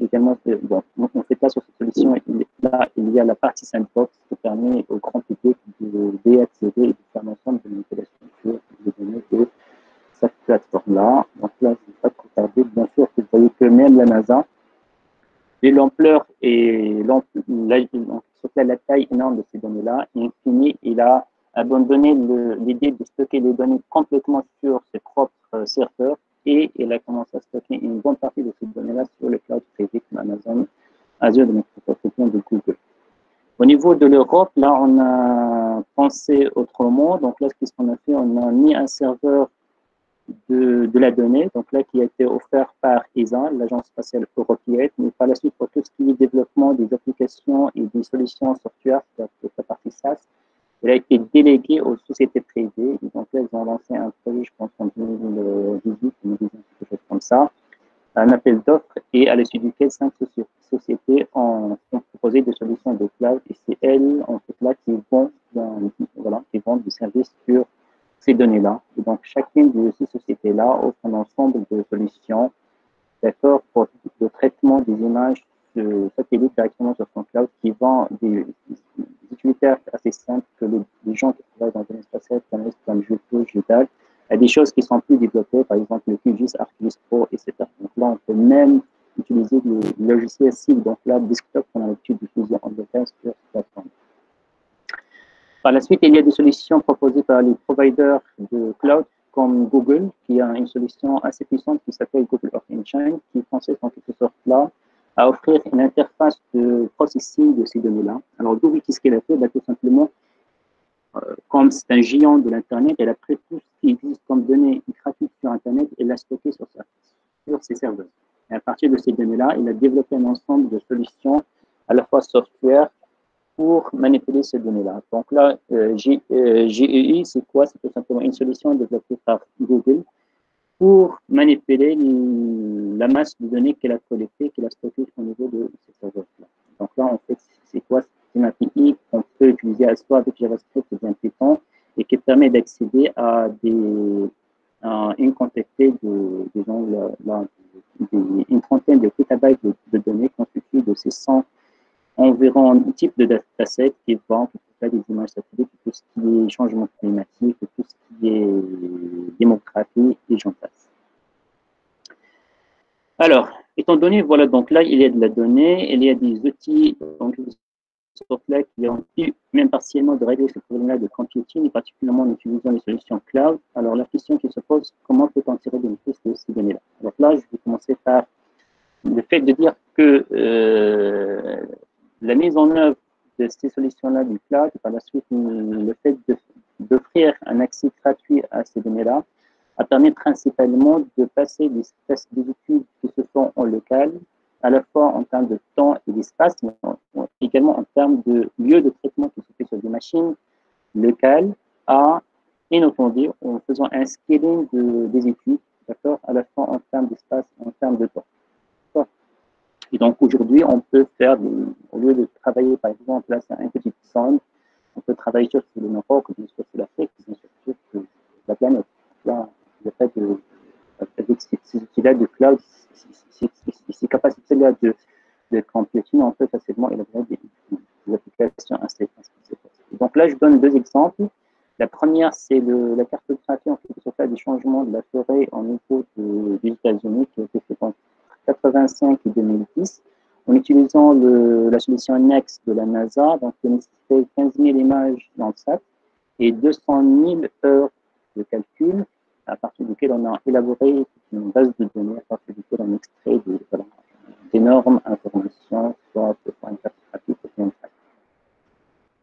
également, bon, on fait pas sur cette solution, là, il y a la partie sandbox qui permet au grand public de d'accéder et de faire l'ensemble de manipulations sur les données de cette plateforme-là. Donc là, je ne vais pas trop tarder. Bien sûr, vous voyez que même la NASA, et l'ampleur et la, la, taille énorme de ces données-là, et fini, il a abandonné l'idée de stocker les données complètement sur ses propres euh, serveurs et il a commencé à stocker une bonne partie de ces données-là sur le cloud privé comme Amazon, Azure Microsoft de Google. Au niveau de l'Europe, là, on a pensé autrement. Donc là, ce qu'on a fait, on a mis un serveur de, la donnée, donc là, qui a été offert par ESA, l'Agence spatiale européenne, mais par la suite, pour tout ce qui est développement des applications et des solutions software, c'est la partie SaaS, il a été délégué aux sociétés privées. donc là, ils ont lancé un projet, je pense, en 2018, 2019, quelque chose comme ça, un appel d'offres et à l'issue duquel cinq sociétés ont, proposé des solutions de cloud et c'est elles, en fait, là, qui vendent, voilà, qui vendent des services sur ces données-là. Donc, chacune de ces sociétés-là offre un ensemble de solutions, d'accord, pour le traitement des images de satellites directement sur son cloud qui vend des, utilitaires assez simples que les, gens qui travaillent dans le spatial connaissent comme YouTube, y a des choses qui sont plus développées, par exemple le QGIS, ArcGIS Pro, etc. Donc là, on peut même utiliser le logiciel cible, donc là, desktop qu'on a l'habitude d'utiliser en détail sur plateforme. Par la suite, il y a des solutions proposées par les providers de cloud comme Google, qui a une solution assez puissante qui s'appelle Google Earth Engine, qui consiste en quelque sorte là à offrir une interface de processing de ces données-là. Alors Google, qu'est-ce qu'elle a fait? Bah, Tout simplement, euh, comme c'est un géant de l'Internet, elle a pris tout ce qui existe comme données gratuites sur Internet et l'a stocké sur, sur ses serveurs. Et à partir de ces données-là, il a développé un ensemble de solutions à la fois software pour manipuler ces données-là. Donc là, euh, GEI, euh, c'est quoi? C'est tout simplement une solution développée par Google pour manipuler la masse de données qu'elle a collectées, qu'elle a stockées au niveau de ces serveurs-là. Donc là, en fait, c'est quoi? C'est une API qu'on peut utiliser à soit avec JavaScript ou bien Python et qui permet d'accéder à, des, à une quantité de, disons, la, une trentaine de petabytes de, de données constituées de ces 100 environ un type de dataset qui vont des images satellites, tout ce qui est changement climatique, tout ce qui est démographie et j'en passe. Alors, étant donné, voilà, donc là, il y a de la donnée, il y a des outils, donc, là, qui ont pu, même partiellement, de régler ce problème-là de computing, et particulièrement en utilisant les solutions cloud. Alors, la question qui se pose, comment peut-on tirer bénéfice de ces données-là? Alors là, je vais commencer par le fait de dire que euh, la mise en œuvre de ces solutions-là du cloud, par la suite, le fait d'offrir un accès gratuit à ces données-là, a permis principalement de passer des, des études qui se font en local, à la fois en termes de temps et d'espace, mais également en termes de lieu de traitement qui se fait sur des machines locales, à, entendu, en faisant un scaling de, des études, d'accord, à la fois en termes d'espace et en termes de temps. Et donc aujourd'hui, on peut faire, au lieu de travailler par exemple là c'est un petit sonde, on peut travailler sur le Maroc, bien sûr sur l'Afrique, bien sûr sur la planète. Là, fait de, avec ces outils-là de cloud, ces capacités-là de, de computing, on peut facilement élaborer des, des applications assez Donc là, je donne deux exemples. La première, c'est la cartographie en fait, des changements de la forêt au niveau des États-Unis qui a été fait 85 et 2010 en utilisant la solution NEXT de la NASA, donc qui nécessitait 15 000 images dans le SAT et 200 000 heures de calcul, à partir duquel on a élaboré une base de données, à partir duquel on extrait d'énormes informations, soit pour une cartographie, ou une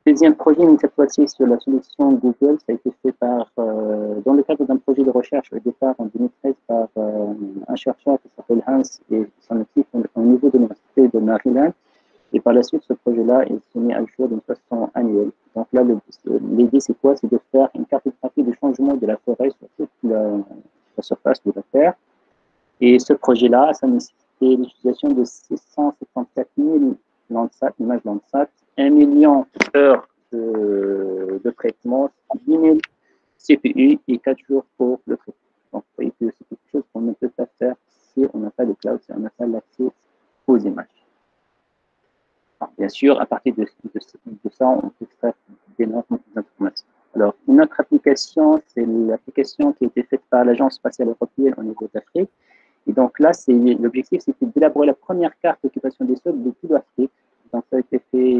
Deuxième projet, cette fois-ci sur la solution Google, ça a été fait par, euh, dans le cadre d'un projet de recherche au départ en 2013 par euh, un chercheur qui s'appelle Hans et son équipe au niveau de l'Université de Maryland. Et par la suite, ce projet-là est mis à jour d'une façon annuelle. Donc là, l'idée, c'est quoi? C'est de faire une cartographie du changement de la forêt sur toute la, surface de la Terre. Et ce projet-là, ça nécessitait l'utilisation de 674 000 Landsat, images Landsat, 1 million d'heures de, traitement, 10 000 CPU et 4 jours pour le traitement. Donc, vous voyez que c'est quelque chose qu'on ne peut pas faire si on n'a pas de cloud, si on n'a pas l'accès aux images. Bien sûr, à partir de ça, on peut extraire d'énormes informations. Alors, une autre application, c'est l'application qui a été faite par l'Agence spatiale européenne au niveau d'Afrique. Et donc là, l'objectif, c'était d'élaborer la première carte d'occupation des sols de toute l'Afrique donc, ça a été fait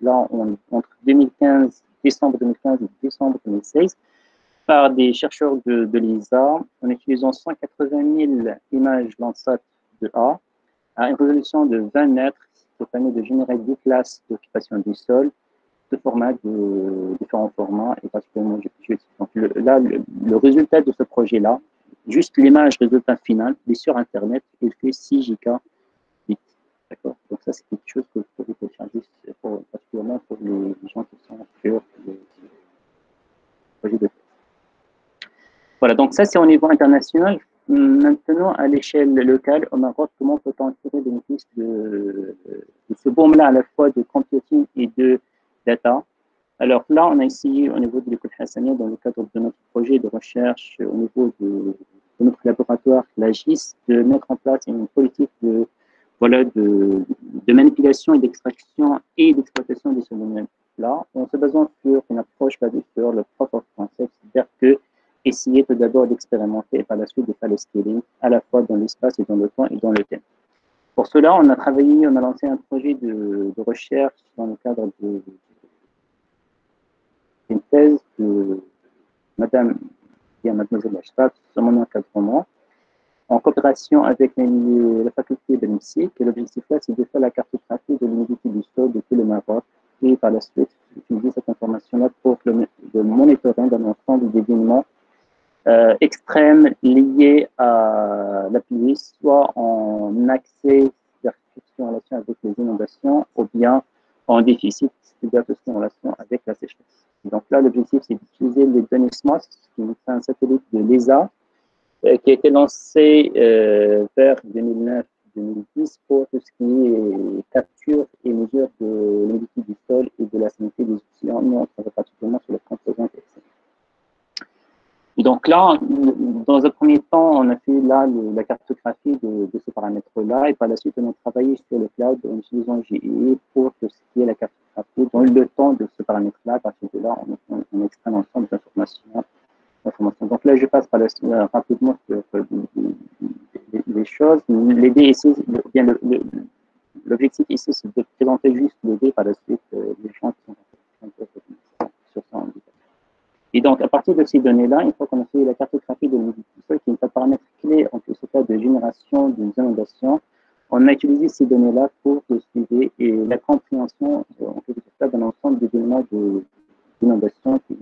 là, entre 2015, décembre 2015 et décembre 2016 par des chercheurs de, de l'ISA en utilisant 180 000 images Landsat de A à une résolution de 20 mètres ça permet de générer des classes d'occupation du sol de formats de différents formats et particulièrement Donc là, le, résultat de ce projet-là, juste l'image résultat final, est sur Internet, il fait 6 giga D'accord. Donc ça, c'est quelque chose que vous pouvez télécharger pour, particulièrement pour les, gens qui sont sur le projet de Voilà, donc ça, c'est au niveau international. Maintenant, à l'échelle locale, au Maroc, comment peut-on tirer bénéfice de, de ce boom-là à la fois de computing et de data? Alors là, on a essayé au niveau de l'école Hassania, dans le cadre de notre projet de recherche au niveau de, de notre laboratoire, la GIS, de mettre en place une politique de voilà, de, de manipulation et d'extraction et d'exploitation des phénomènes là, en se basant sur une approche basée sur le propre concept, c'est-à-dire que essayer tout d'abord d'expérimenter et par la suite de faire le scaling à la fois dans l'espace et dans le temps et dans le thème. Pour cela, on a travaillé, on a lancé un projet de, de recherche dans le cadre de, une thèse de Madame et Mademoiselle Lachtab sur mon encadrement en coopération avec la faculté de l'INSEE, que l'objectif là, c'est de faire la cartographie de l'humidité du sol depuis le Maroc et par la suite utiliser cette information-là pour le, le monitoring d'un ensemble d'événements euh, extrêmes liés à la pluie, soit en accès en relation avec les inondations ou bien en déficit, c'est-à-dire en relation avec la sécheresse. Donc là, l'objectif, c'est d'utiliser les données SMOS, qui est un satellite de l'ESA, qui a été lancé euh, vers 2009-2010 pour tout ce qui est capture et mesure de l'humidité du sol et de la sanité des océans. Nous, on travaille particulièrement sur les composantes et donc là, dans un premier temps, on a fait là la cartographie de, de ce paramètre-là et par la suite, on a travaillé sur le cloud en utilisant GE pour tout ce qui est la cartographie dans le temps de ce paramètre-là. À partir de là, on, on extrait l'ensemble des informations donc là, je passe euh, rapidement sur euh, les, choses. L'idée ici, bien l'objectif ici, c'est de présenter juste l'idée par la suite euh, les gens qui sont sur ça. Et donc, à partir de ces données-là, une fois qu'on a fait la cartographie de l'humidité qui est un paramètre clé en ce cas de génération d'une inondation, on a utilisé ces données-là pour le suivi et la compréhension en quelque sorte d'un ensemble d'événements d'inondation qui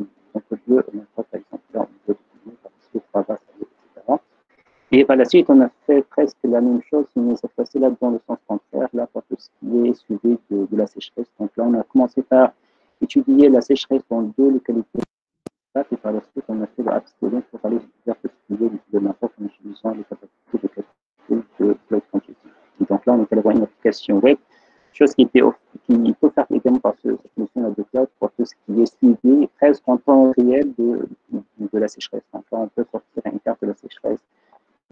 et par la suite, on a fait presque la même chose, mais cette fois-ci là dans le sens contraire, là pour tout ce qui est suivi de, la sécheresse. Donc là, on a commencé par étudier la sécheresse dans deux localités. Et par la suite, on a fait le pour aller vers ce qui est de l'impact en utilisant les capacités de calcul de cloud computing. Donc là, on est allé voir une application web, chose qui était qui peut faire également par ce, cette notion de cloud pour tout ce qui est suivi presque en temps réel de, de la sécheresse. Là, on peut sortir une carte de la sécheresse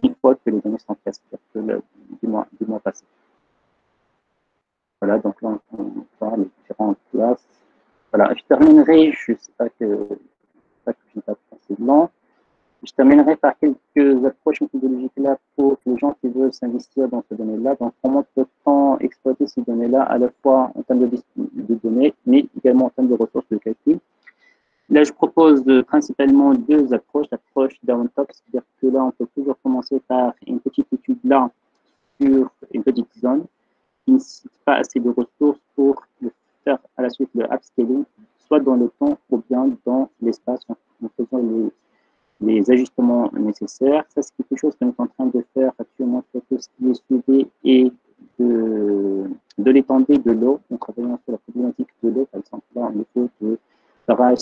une fois que les données sont c'est-à-dire du mois, du mois passé. Voilà, donc là, on voit les différentes classes. Voilà, je terminerai, je ne sais pas que, pas que je ne pas assez long. Je terminerai par quelques approches méthodologiques là pour les gens qui veulent s'investir dans ce domaine-là. Donc, comment peut-on exploiter ces données-là à la fois en termes de, données, mais également en termes de ressources de calcul. Là, je propose principalement deux approches. L'approche down-top, c'est-à-dire que là, on peut toujours commencer par une petite étude là sur une petite zone qui ne pas assez de ressources pour faire à la suite le upscaling, soit dans le temps ou bien dans l'espace en, faisant les, les, ajustements nécessaires. Ça, c'est quelque chose qu'on est en train de faire actuellement sur tout ce qui est suivi et de, de l'étendue de l'eau, en travaillant sur la problématique de l'eau, par exemple, là, au niveau de barrage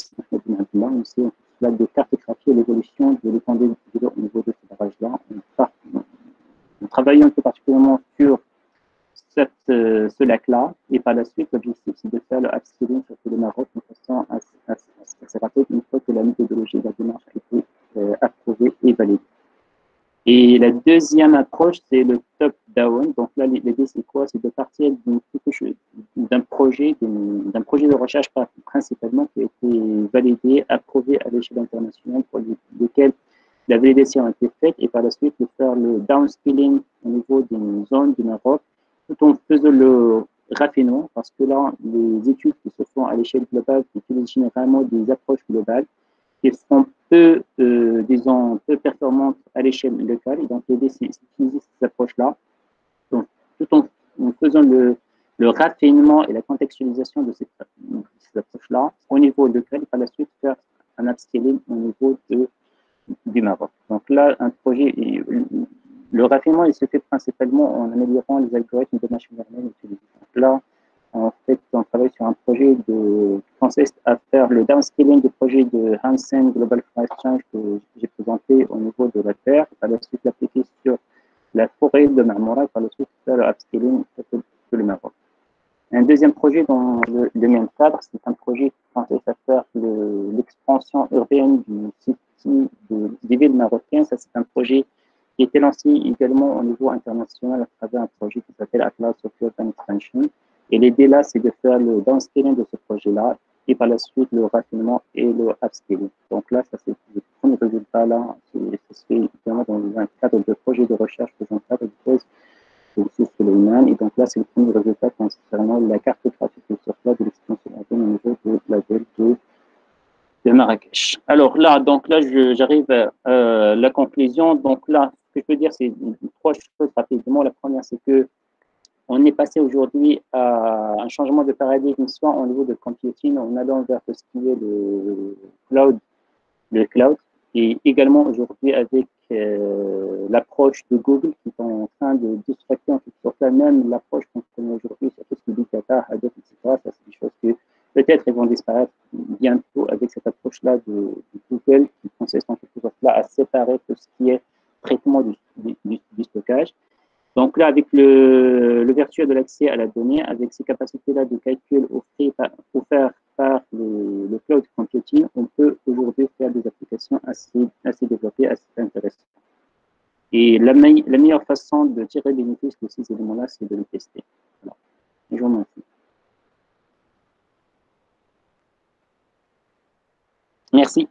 maintenant ici, on de cartographier l'évolution de l'étendue de l'eau au niveau de ce barrage-là. On, travaille un peu particulièrement sur euh, ce lac-là, et par la suite, l'objectif, c'est de faire le upskilling sur le Maroc de façon assez, rapide, une fois que la méthodologie de la démarche a été approuvée et validée. Et la deuxième approche, c'est le top-down. Donc là, l'idée, c'est quoi? C'est de partir d'un projet, d'un projet de recherche principalement qui a été validé, approuvé à l'échelle internationale, pour lequel la validation a été faite, et par la suite, de faire le downskilling au niveau d'une zone du Maroc, tout en faisant le raffinement, parce que là, les études qui se font à l'échelle globale utilisent généralement des approches globales qui sont peu, euh, disons, peu performantes à l'échelle locale. Donc, l'idée, c'est d'utiliser cette approche-là, tout en, faisant le, le raffinement et la contextualisation de cette, approche-là, au niveau de et par la suite faire un upscaling au niveau de, du Maroc. Donc là, un projet, le raffinement, il se fait principalement en améliorant les algorithmes de machine learning utilisés. Donc là, en fait, on travaille sur un projet de, qui consiste à faire le downscaling du projet de Hansen Global Forest Exchange que j'ai présenté au niveau de la Terre, par la suite l'appliquer sur la forêt de Marmora, par la suite faire le upscaling sur le Maroc. Un deuxième projet dans le, même cadre, c'est un projet qui consiste à faire l'expansion urbaine du site de, des villes marocaines. Ça, c'est un projet qui a été lancé également au niveau international à travers un projet qui s'appelle Atlas of Urban Expansion. Et l'idée là, c'est de faire le downscaling de ce projet-là et par la suite le raffinement et le upscaling. Donc là, ça c'est le premier résultat là. Ça se fait évidemment dans un cadre de projet de recherche dans un cadre de thèse sur Suleiman. Et donc là, c'est le premier résultat concernant la cartographie de surface de l'extension urbaine au niveau de la ville de, de Marrakech. Alors là, donc là, j'arrive à euh, la conclusion. Donc là, ce que je peux dire, c'est trois choses rapidement. La première, c'est que on est passé aujourd'hui à un changement de paradigme, soit au niveau de computing, en allant vers ce qui est le cloud, le cloud, et également aujourd'hui avec euh, l'approche de Google qui est en train de distracter en quelque sorte même l'approche qu'on connaît aujourd'hui sur tout ce qui est Big Data, Hadoop, etc. Ça, c'est des choses que peut-être vont disparaître bientôt avec cette approche-là de, Google qui consiste en quelque sorte là à séparer tout ce qui est traitement du stockage donc là, avec le, le vertueux de l'accès à la donnée, avec ces capacités-là de calcul offertes par le, cloud computing, on peut aujourd'hui faire des applications assez, développées, assez intéressantes. Et la, meilleure façon de tirer bénéfice de ces éléments-là, c'est de les tester. Je vous remercie. Merci.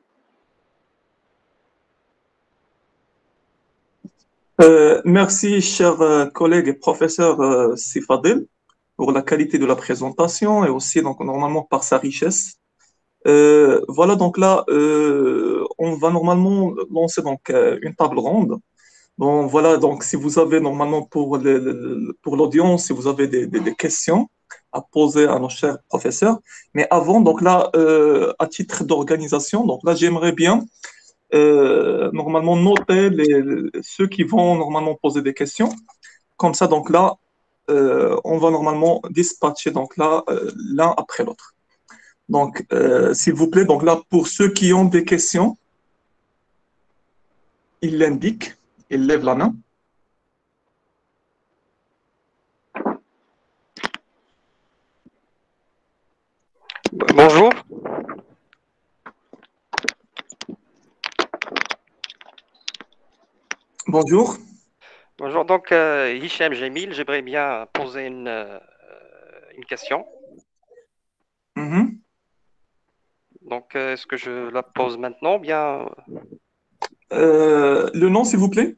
Euh, merci, cher euh, collègue et professeur euh, Sifadil, pour la qualité de la présentation et aussi, donc, normalement, par sa richesse. Euh, voilà, donc là, on va normalement lancer donc, une table ronde. Bon, voilà, donc, si vous avez normalement pour l'audience, si vous avez des, questions à poser à nos chers professeurs. Mais avant, donc là, à titre d'organisation, donc là, j'aimerais bien euh, normalement noter ceux qui vont normalement poser des questions. Comme ça, donc là, euh, on va normalement dispatcher donc là euh, l'un après l'autre. Donc, s'il vous plaît, donc là, pour ceux qui ont des questions, ils l'indiquent, ils lèvent la main. Bonjour. Bonjour. Bonjour, donc euh, Hichem Jamil, j'aimerais bien poser une, euh, une question. Mm-hmm. Donc, euh, est-ce que je la pose maintenant bien Le nom, s'il vous plaît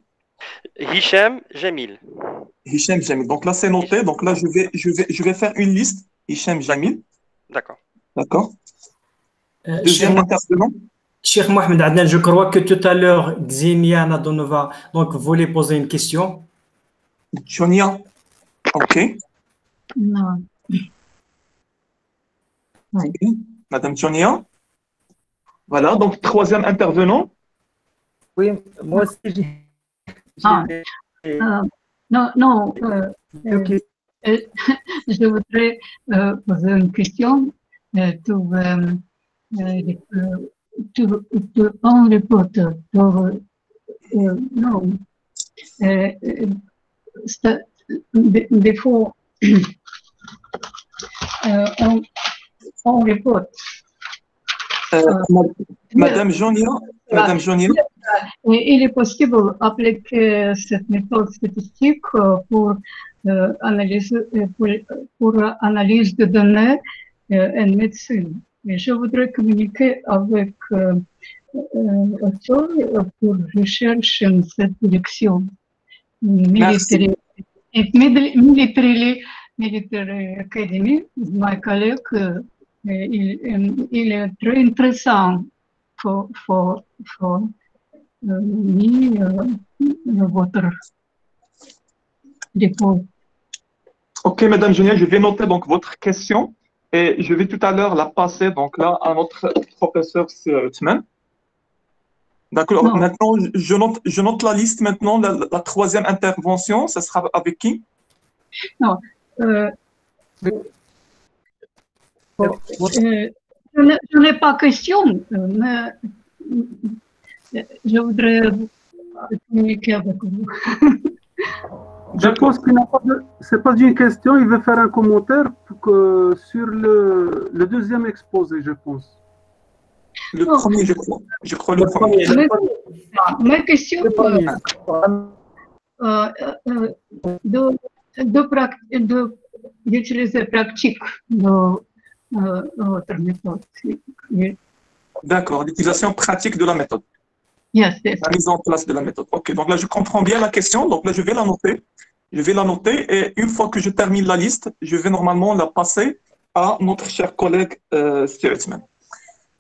Hichem Jamil. Hichem Jamil. Donc là, c'est noté. Donc là, je vais, je, vais, je vais faire une liste. Hichem Jamil. D'accord. D'accord. Deuxième intervenant. Cheikh Mohamed Adnan, je crois que tout à l'heure, Xenia Nadonova donc, voulait poser une question. Jonia, ok. Non. Madame Jonia. Voilà, donc troisième intervenant. Oui, moi aussi j'ai. Ah, euh, non, non. Euh, euh, je voudrais poser une question. Tout, to, to on report to uh, no uh, st- before uh, on, on report. Madame Jonia, Madame Jonia. Il est possible d'appliquer cette méthode statistique pour, analyse, pour, pour analyse de données en médecine. Mais je voudrais communiquer avec euh, euh, pour rechercher cette direction. Military, military, military Academy, my collègue, euh, il, il, est très intéressant pour, pour, pour euh, votre dépôt. Ok, Madame Juniel, je vais noter donc votre question et je vais tout à l'heure la passer donc là à notre professeur Othman. D'accord. Non. Maintenant, je note, je note la liste maintenant. La, la troisième intervention, ça sera avec qui? Non. Euh, euh, je n'ai- pas question, euh, mais euh, je voudrais communiquer avec vous. Je pense qu'il n'a pas de. C'est pas une question, il veut faire un commentaire pour que- sur le, le deuxième exposé, je pense. Le Non. premier, je crois. Je crois le Le premier. Ma question premier. euh, euh, de, de, d'utiliser pratique de, euh, votre méthode. D'accord. L'utilisation pratique de la méthode. Yes. La mise en place de la méthode. Ok. Donc là, je comprends bien la question. Donc là, je vais la noter. Je vais la noter et une fois que je termine la liste, je vais normalement la passer à notre cher collègue euh.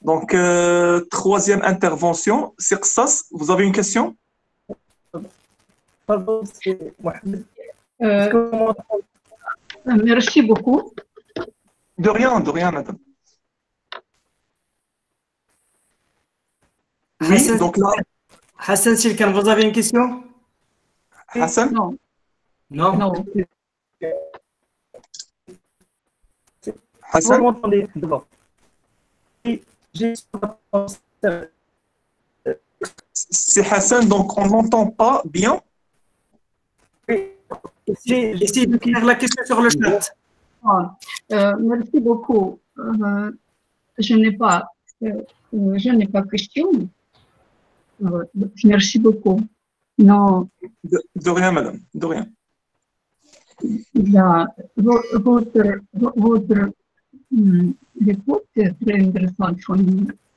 Donc, euh, troisième intervention. Sirksas, vous avez une question? Pardon, c'est. Euh, merci beaucoup. De rien, de rien, madame. Oui, Hassan, donc là, Hassan Silkan, vous avez une question? Hassan, Non, Non. Non. Vous Hassan, m'entendez? D'abord. C'est Hassan, donc on n'entend pas bien? j'ai- Essayez de clair la question sur le chat. Ah, euh, merci beaucoup. Euh, je n'ai pas, euh, euh, je n'ai pas question. Merci beaucoup. Non, De, de rien, madame, de rien. la, vo- votre, vo- votre réponse est très intéressante.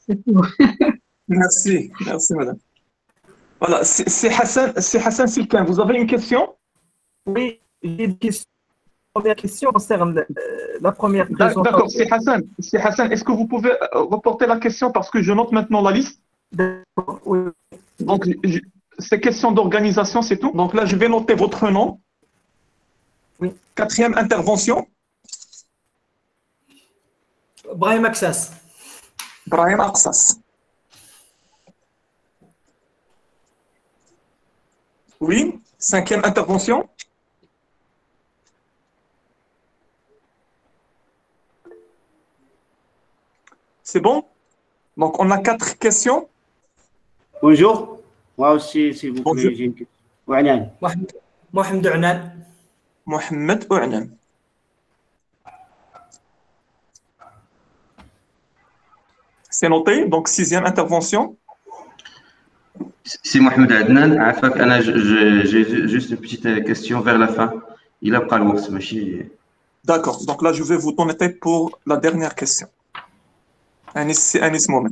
C'est tout. Merci, merci, madame. Voilà, c'est c'est Hassan, c'est Hassan Silkan. Vous avez une question? Oui, j'ai une question. La première question concerne euh, la première présentation. D'accord, c'est Hassan. C'est Hassan. Est-ce que vous pouvez euh, reporter la question parce que je note maintenant la liste? Oui. Donc, je- c'est question d'organisation, c'est tout. Donc là, je vais noter votre nom. Oui. Quatrième intervention, Brahim Aksas. Brahim Aksas. Oui. Cinquième intervention, c'est bon? Donc, on a quatre questions. Bonjour. Moi aussi, s'il vous plaît, Mohamed Ouanan. Mohamed Ouanan. C'est noté, donc sixième intervention. C'est Mohamed Adnan. J'ai juste une petite question vers la fin. Il a pas D'accord, donc là je vais vous donner pour la dernière question. Un, un moment.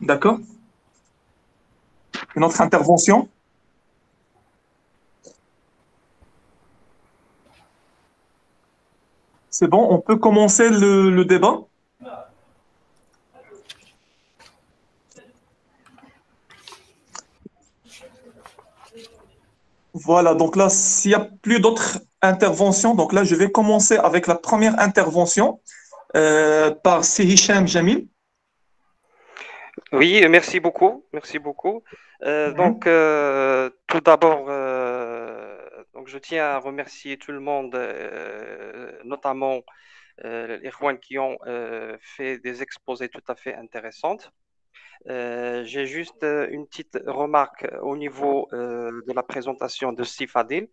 D'accord. Une autre intervention? C'est bon, on peut commencer le, débat? Voilà, donc là, s'il n'y a plus d'autres interventions, donc là, je vais commencer avec la première intervention euh, par Sihisham Jamil. Oui, merci beaucoup. Merci beaucoup. Euh, donc, euh, tout d'abord, euh, donc je tiens à remercier tout le monde, notamment les Juan qui ont fait des exposés tout à fait intéressantes. J'ai juste une petite remarque au niveau de la présentation de Sifadil.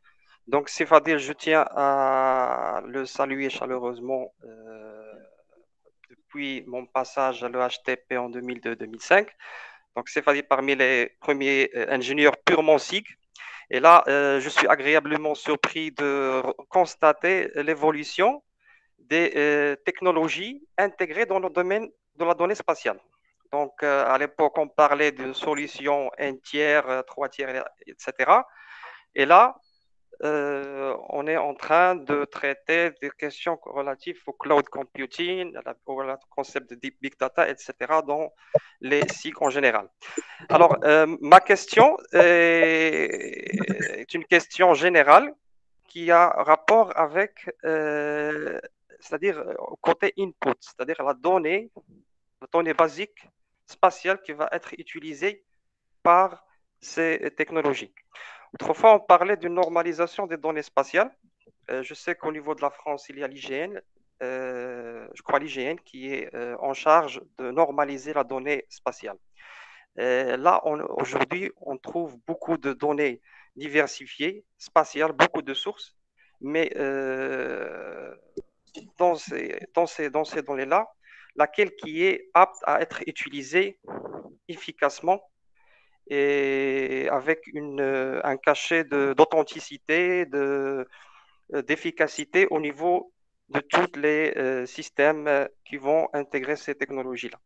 Donc, Sifadil, je tiens à le saluer chaleureusement euh, depuis mon passage à l'EHTP en 2002-2005. Donc, Sifadil parmi les premiers euh, ingénieurs purement SIG. Et là, euh, je suis agréablement surpris de constater l'évolution des euh, technologies intégrées dans le domaine de la donnée spatiale. Donc, à l'époque, on parlait de solutions un tiers, trois tiers, etc. Et là, euh, on est en train de traiter des questions relatives au cloud computing, au concept de big data, etc., dans les cycles en général. Alors, euh, ma question est, une question générale qui a rapport avec, euh, c'est-à-dire côté input, c'est-à-dire la donnée, la donnée basique spatiale qui va être utilisée par ces technologies. Autrefois, on parlait d'une normalisation des données spatiales. Euh, je sais qu'au niveau de la France, il y a l'IGN, euh, je crois l'IGN, qui est euh, en charge de normaliser la donnée spatiale. là, aujourd'hui, on trouve beaucoup de données diversifiées, spatiales, beaucoup de sources, mais dans ces, dans ces, dans ces données-là, laquelle qui est apte à être utilisée efficacement et avec euh, un cachet d'authenticité, euh, d'efficacité au niveau de tous les euh, systèmes qui vont intégrer ces technologies-là.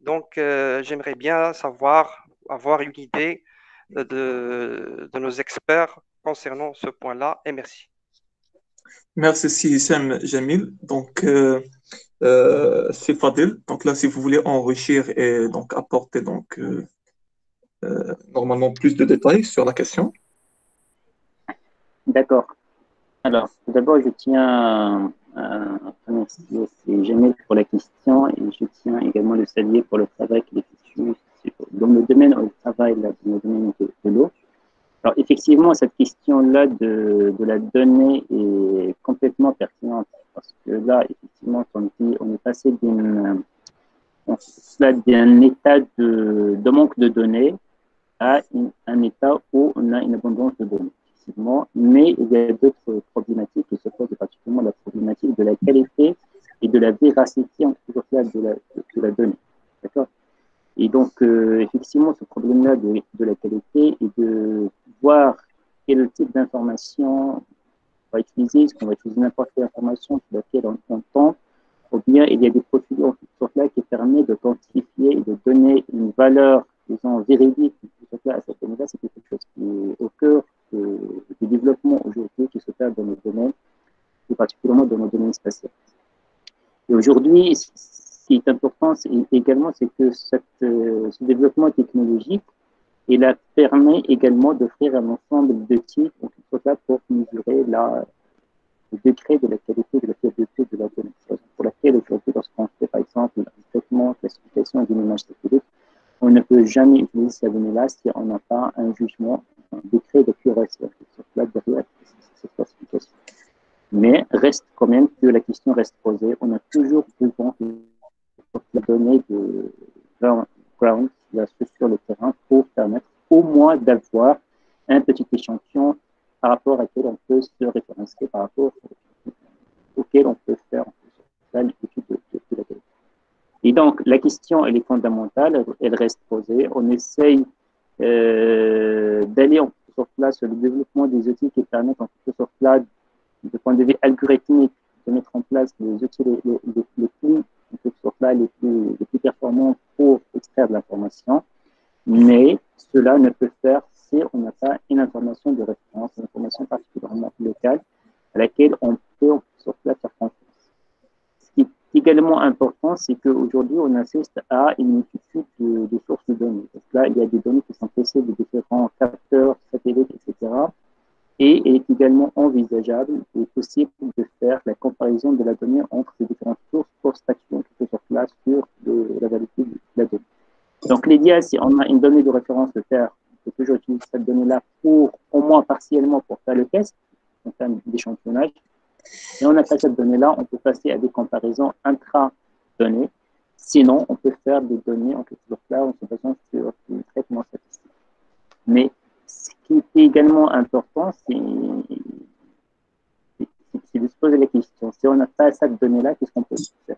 Donc, j'aimerais bien savoir, avoir une idée de, de nos experts concernant ce point-là et merci. Merci, Sam Jamil. Donc, c'est Fadil. Donc là, si vous voulez enrichir et donc apporter donc euh, normalement plus de détails sur la question. D'accord. Alors, tout d'abord, je tiens à remercier Jamel pour la question et je tiens également à le saluer pour le travail qu'il effectue dans le domaine où il travaille, dans le domaine de, l'eau. Alors, effectivement, cette question-là de, la donnée est complètement pertinente parce que là, effectivement, on, est passé d'un état de manque de données à un état où on a une abondance de données. Mais il y a d'autres problématiques qui se posent, particulièrement la problématique de la qualité et de la véracité en quelque sorte de la, de la donnée. D'accord? Et donc, euh, effectivement, ce problème-là de, de, la qualité et de voir quel type d'information on va utiliser, est-ce qu'on va utiliser n'importe quelle information sur laquelle on, on tente, ou bien il y a des procédures là qui permettent de quantifier et de donner une valeur, disons, véridique à cette là c'est quelque chose qui est au cœur du développement aujourd'hui qui se fait dans nos domaines, et particulièrement dans nos domaines spatiaux. Et aujourd'hui, ce qui est important également, c'est que euh, ce développement technologique, il a également d'offrir un ensemble de types pour mesurer la, le degré de la qualité de la fiabilité de la donnée. Pour laquelle aujourd'hui, lorsqu'on fait par exemple un traitement, classification d'une image satellite, on ne peut jamais utiliser cette donnée-là si on n'a pas un jugement, un décret de curation derrière cette classification. Mais reste quand même que la question reste posée. On a toujours besoin de la donnée de ground, sur le terrain pour permettre au moins d'avoir un petit échantillon par rapport à quel on peut se référencer, par rapport auquel on peut faire l'étude de, de, de la. Et donc, la question, elle est fondamentale, elle reste posée. On essaye euh, d'aller en quelque sur le développement des outils qui permettent en quelque sorte là, de point de vue algorithmique, de mettre en place les outils les, les, les plus, en les plus, les performants pour extraire de l'information. Mais cela ne peut faire si on n'a pas une information de référence, une information particulièrement locale à laquelle on peut en quelque sorte faire confiance également important, c'est qu'aujourd'hui, on assiste à une multitude de, sources de données. Donc là, il y a des données qui sont postées de différents capteurs, satellites, etc. Et il est également envisageable et possible de faire la comparaison de la donnée entre ces différentes sources pour statuer quelque chose là sur la validité de la donnée. Donc, l'idée, si on a une donnée de référence de faire, on peut toujours utiliser cette donnée-là pour, au moins partiellement, pour faire le test, en termes d'échantillonnage, et on a pas cette donnée-là, on peut passer à des comparaisons intra-données. Sinon, on peut faire des données en quelque sorte là, on se base sur des traitements statistiques. Mais ce qui est également important, c'est de se poser la question. Si on n'a pas cette donnée-là, qu'est-ce qu'on peut faire?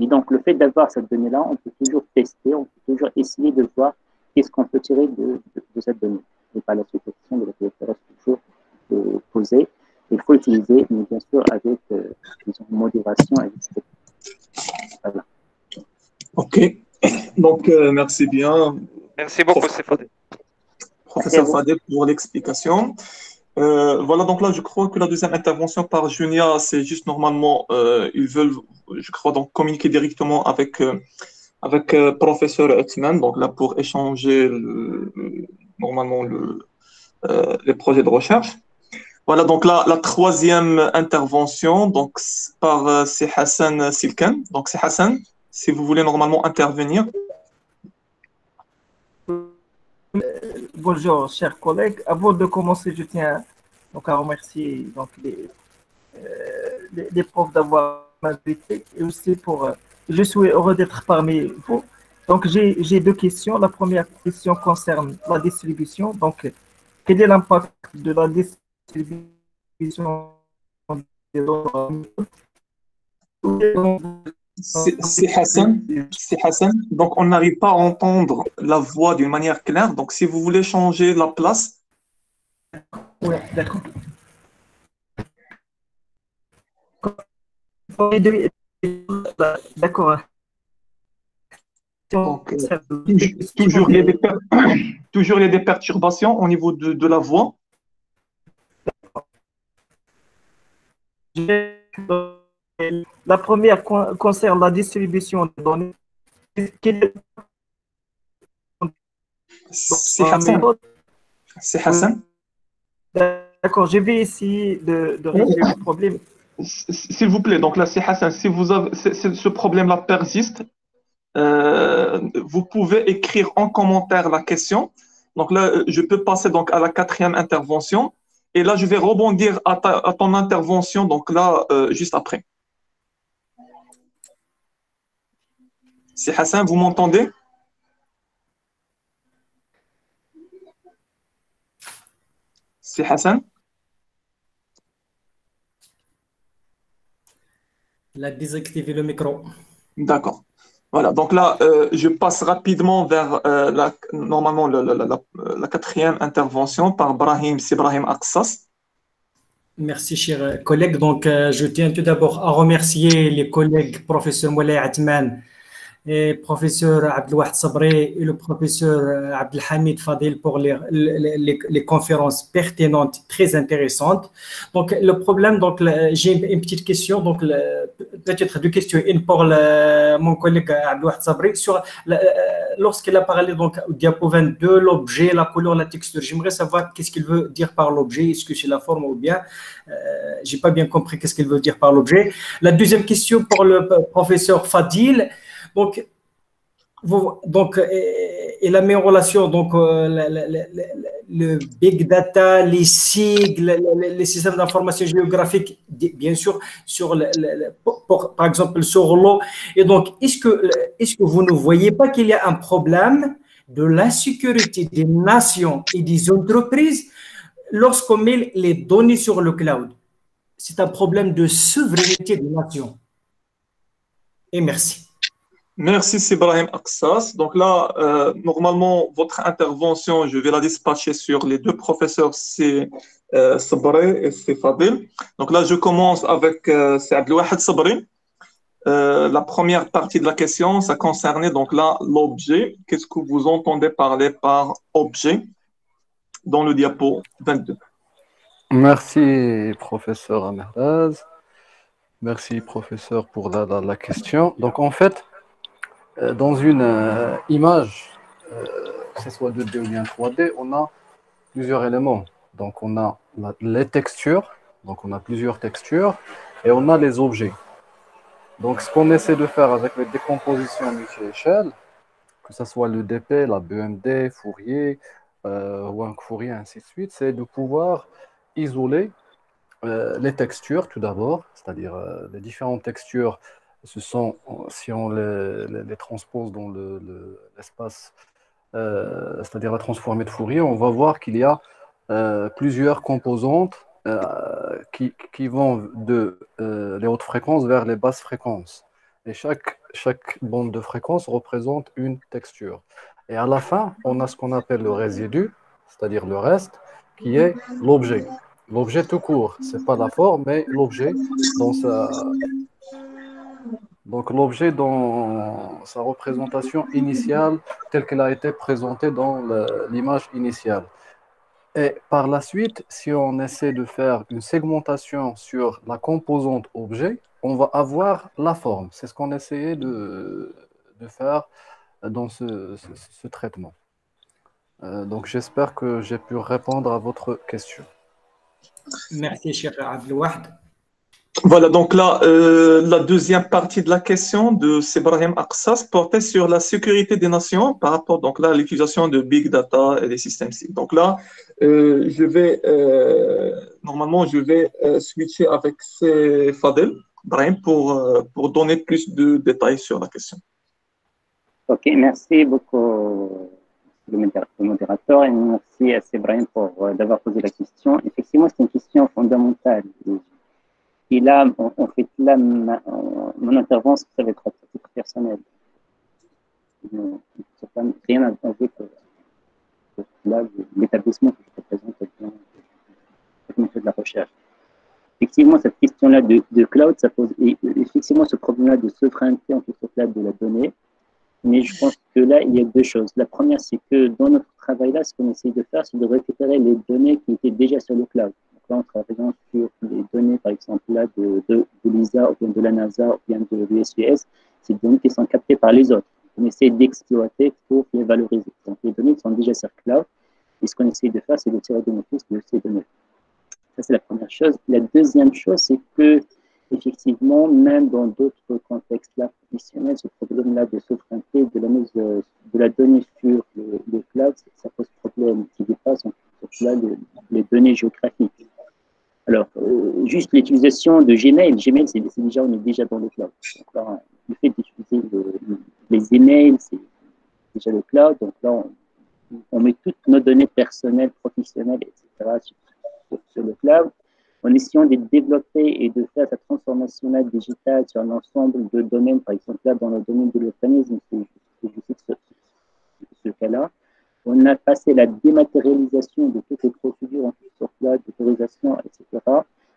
Et donc, le fait d'avoir cette donnée-là, on peut toujours tester, on peut toujours essayer de voir qu'est-ce qu'on peut tirer de, cette donnée. Et pas la question de la reste toujours euh, posée il faut utiliser, mais bien sûr avec euh, modération. Et voilà. Ok, donc euh, merci bien. Merci beaucoup, Professeur Fadé. Professeur Fadé pour l'explication. Euh, voilà, donc là, je crois que la deuxième intervention par Junia, c'est juste normalement, euh, ils veulent, je crois, donc communiquer directement avec, euh, avec euh, professeur Etman, donc là, pour échanger le- normalement le, euh, les projets de recherche. Voilà, donc là, la troisième intervention, donc par euh, Hassan Silkan. Donc c'est Hassan, si vous voulez normalement intervenir. Bonjour, chers collègues. Avant de commencer, je tiens donc à remercier donc, les, euh, les, profs d'avoir invité et aussi pour. euh, je suis heureux d'être parmi vous. Donc, j'ai deux questions. La première question concerne la distribution. Donc, quel est l'impact de la distribution C'est Hassan. Donc on n'arrive pas à entendre la voix d'une manière claire. Donc si vous voulez changer la place, Oui, d'accord. Les deux- D'accord. donc, toujours, toujours il y a des per- toujours il y a des perturbations au niveau de, de la voix. La première con- concerne la distribution des données. C'est Hassan. C'est Hassan. D'accord, je vais essayer de, de régler le problème. S'il vous plaît, donc là c'est Hassan. Si vous avez ce problème-là persiste, euh, vous pouvez écrire en commentaire la question. Donc là, euh, je peux passer donc à la quatrième intervention. Et là, je vais rebondir à, ta- à ton intervention. Donc là, euh, juste après. C'est Hassan, vous m'entendez? C'est Hassan? La désactiver le micro. D'accord. Voilà, donc là, euh, je passe rapidement vers euh, la, normalement la, quatrième intervention par Brahim Sibrahim Aksas. Merci, chers collègues. Donc, euh, je tiens tout d'abord à remercier les collègues professeur Moulay Atman et professeur Abdelwahid Sabri et le professeur euh, Abdelhamid Fadil pour les, les, conférences pertinentes, très intéressantes. Donc, le problème, donc, j'ai une, petite question, donc, peut-être deux questions. Une pour le- mon collègue Abdelwahid Sabri sur euh, lorsqu'il a parlé donc au diapo 22, l'objet, la couleur, la texture. J'aimerais savoir qu'est-ce qu'il veut dire par l'objet. Est-ce que c'est la forme ou bien euh, j'ai pas bien compris qu'est-ce qu'il veut dire par l'objet. La deuxième question pour le p- professeur Fadil. Donc, vous, donc, euh, il a mis en relation donc, euh, le, big data, les sigles, le- le- les systèmes d'information géographique, bien sûr, sur le, par exemple sur l'eau. Et donc, est-ce que, est-ce que vous ne voyez pas qu'il y a un problème de l'insécurité des nations et des entreprises lorsqu'on met les données sur le cloud? C'est un problème de souveraineté des nations. Et merci. Merci Sibrahim Aksas. Donc là, euh, normalement, votre intervention, je vais la dispatcher sur les deux professeurs, c'est euh, Sabri et c'est Fadil. Donc là, je commence avec euh, c'est Abdelwahid Sabri. Euh, la première partie de la question, ça concernait donc là l'objet. Qu'est-ce que vous entendez parler par objet dans le diapo 22? Merci, professeur Ameraz. Merci, professeur, pour la, la- question. Donc, en fait, dans une euh, image, euh, que ce soit 2D ou bien 3D, on a plusieurs éléments. Donc, on a les textures, donc on a plusieurs textures, et on a les objets. Donc, ce qu'on essaie de faire avec les décompositions multi-échelles, que ce soit le DP, la BMD, Fourier, euh, Wang Fourier, ainsi de suite, c'est de pouvoir isoler euh, les textures tout d'abord, c'est-à-dire euh, les différentes textures, ce sont, si on les, transpose dans le- le- l'espace, euh, c'est-à-dire la transformée de Fourier, on va voir qu'il y a euh, plusieurs composantes euh, qui, vont de les hautes fréquences vers les basses fréquences. Et chaque, bande de fréquence représente une texture. Et à la fin, on a ce qu'on appelle le résidu, c'est-à-dire le reste, qui est l'objet. L'objet tout court, c'est pas la forme, mais l'objet dans sa donc l'objet dans sa représentation initiale telle qu'elle a été présentée dans l'image initiale. Et par la suite, si on essaie de faire une segmentation sur la composante objet, on va avoir la forme. C'est ce qu'on essayait de, de faire dans ce, traitement. Euh, donc j'espère que j'ai pu répondre à votre question. Merci, cher Abdelwahd. Voilà, donc là, euh, la deuxième partie de la question de Sebrahim Aksas portait sur la sécurité des nations par rapport donc là, à l'utilisation de big data et des systèmes cibles. Donc là, euh, je vais, euh, normalement, je vais switcher avec Fadel, Brahim, pour, pour donner plus de détails sur la question. Ok, merci beaucoup le modéra- le modérateur et merci à Sébrahim pour d'avoir posé la question. Effectivement, c'est une question fondamentale. Et- là, en, en fait, là, mon intervention, ça va être à titre personnel. Rien à voir avec euh, l'établissement que je représente, on fait de la recherche. Effectivement, cette question-là de, cloud, ça pose et, effectivement ce problème-là de souveraineté en quelque sorte de la donnée. Mais je pense que là, il y a deux choses. La première, c'est que dans notre travail-là, ce qu'on essaie de faire, c'est de récupérer les données qui étaient déjà sur le cloud. En travaillant sur les données, par exemple, là, de, de, l'ISA, ou bien de la NASA, ou bien de l'USGS, c'est des données qui sont captées par les autres. On essaie d'exploiter pour les valoriser. Donc les données sont déjà sur cloud. Et ce qu'on essaie de faire, c'est de tirer bénéfice de ces données. Ça, c'est la première chose. La deuxième chose, c'est que effectivement, même dans d'autres contextes-là professionnels, ce problème-là de souveraineté, de la mise de la donnée sur le, cloud, ça- pose problème qui dépasse en fait, là, le- les données géographiques. Alors, euh, juste l'utilisation de Gmail, Gmail, c'est déjà, on est déjà dans le cloud. Donc le fait d'utiliser le- les emails, c'est déjà le cloud. Donc là, on, met toutes nos données personnelles, professionnelles, etc. sur, le cloud en essayant de développer et de faire cette transformation digitale sur un ensemble de domaines, par exemple là dans le domaine de l'urbanisme, je cite ce cas-là, on a passé la dématérialisation de toutes les procédures là, d'autorisation, etc.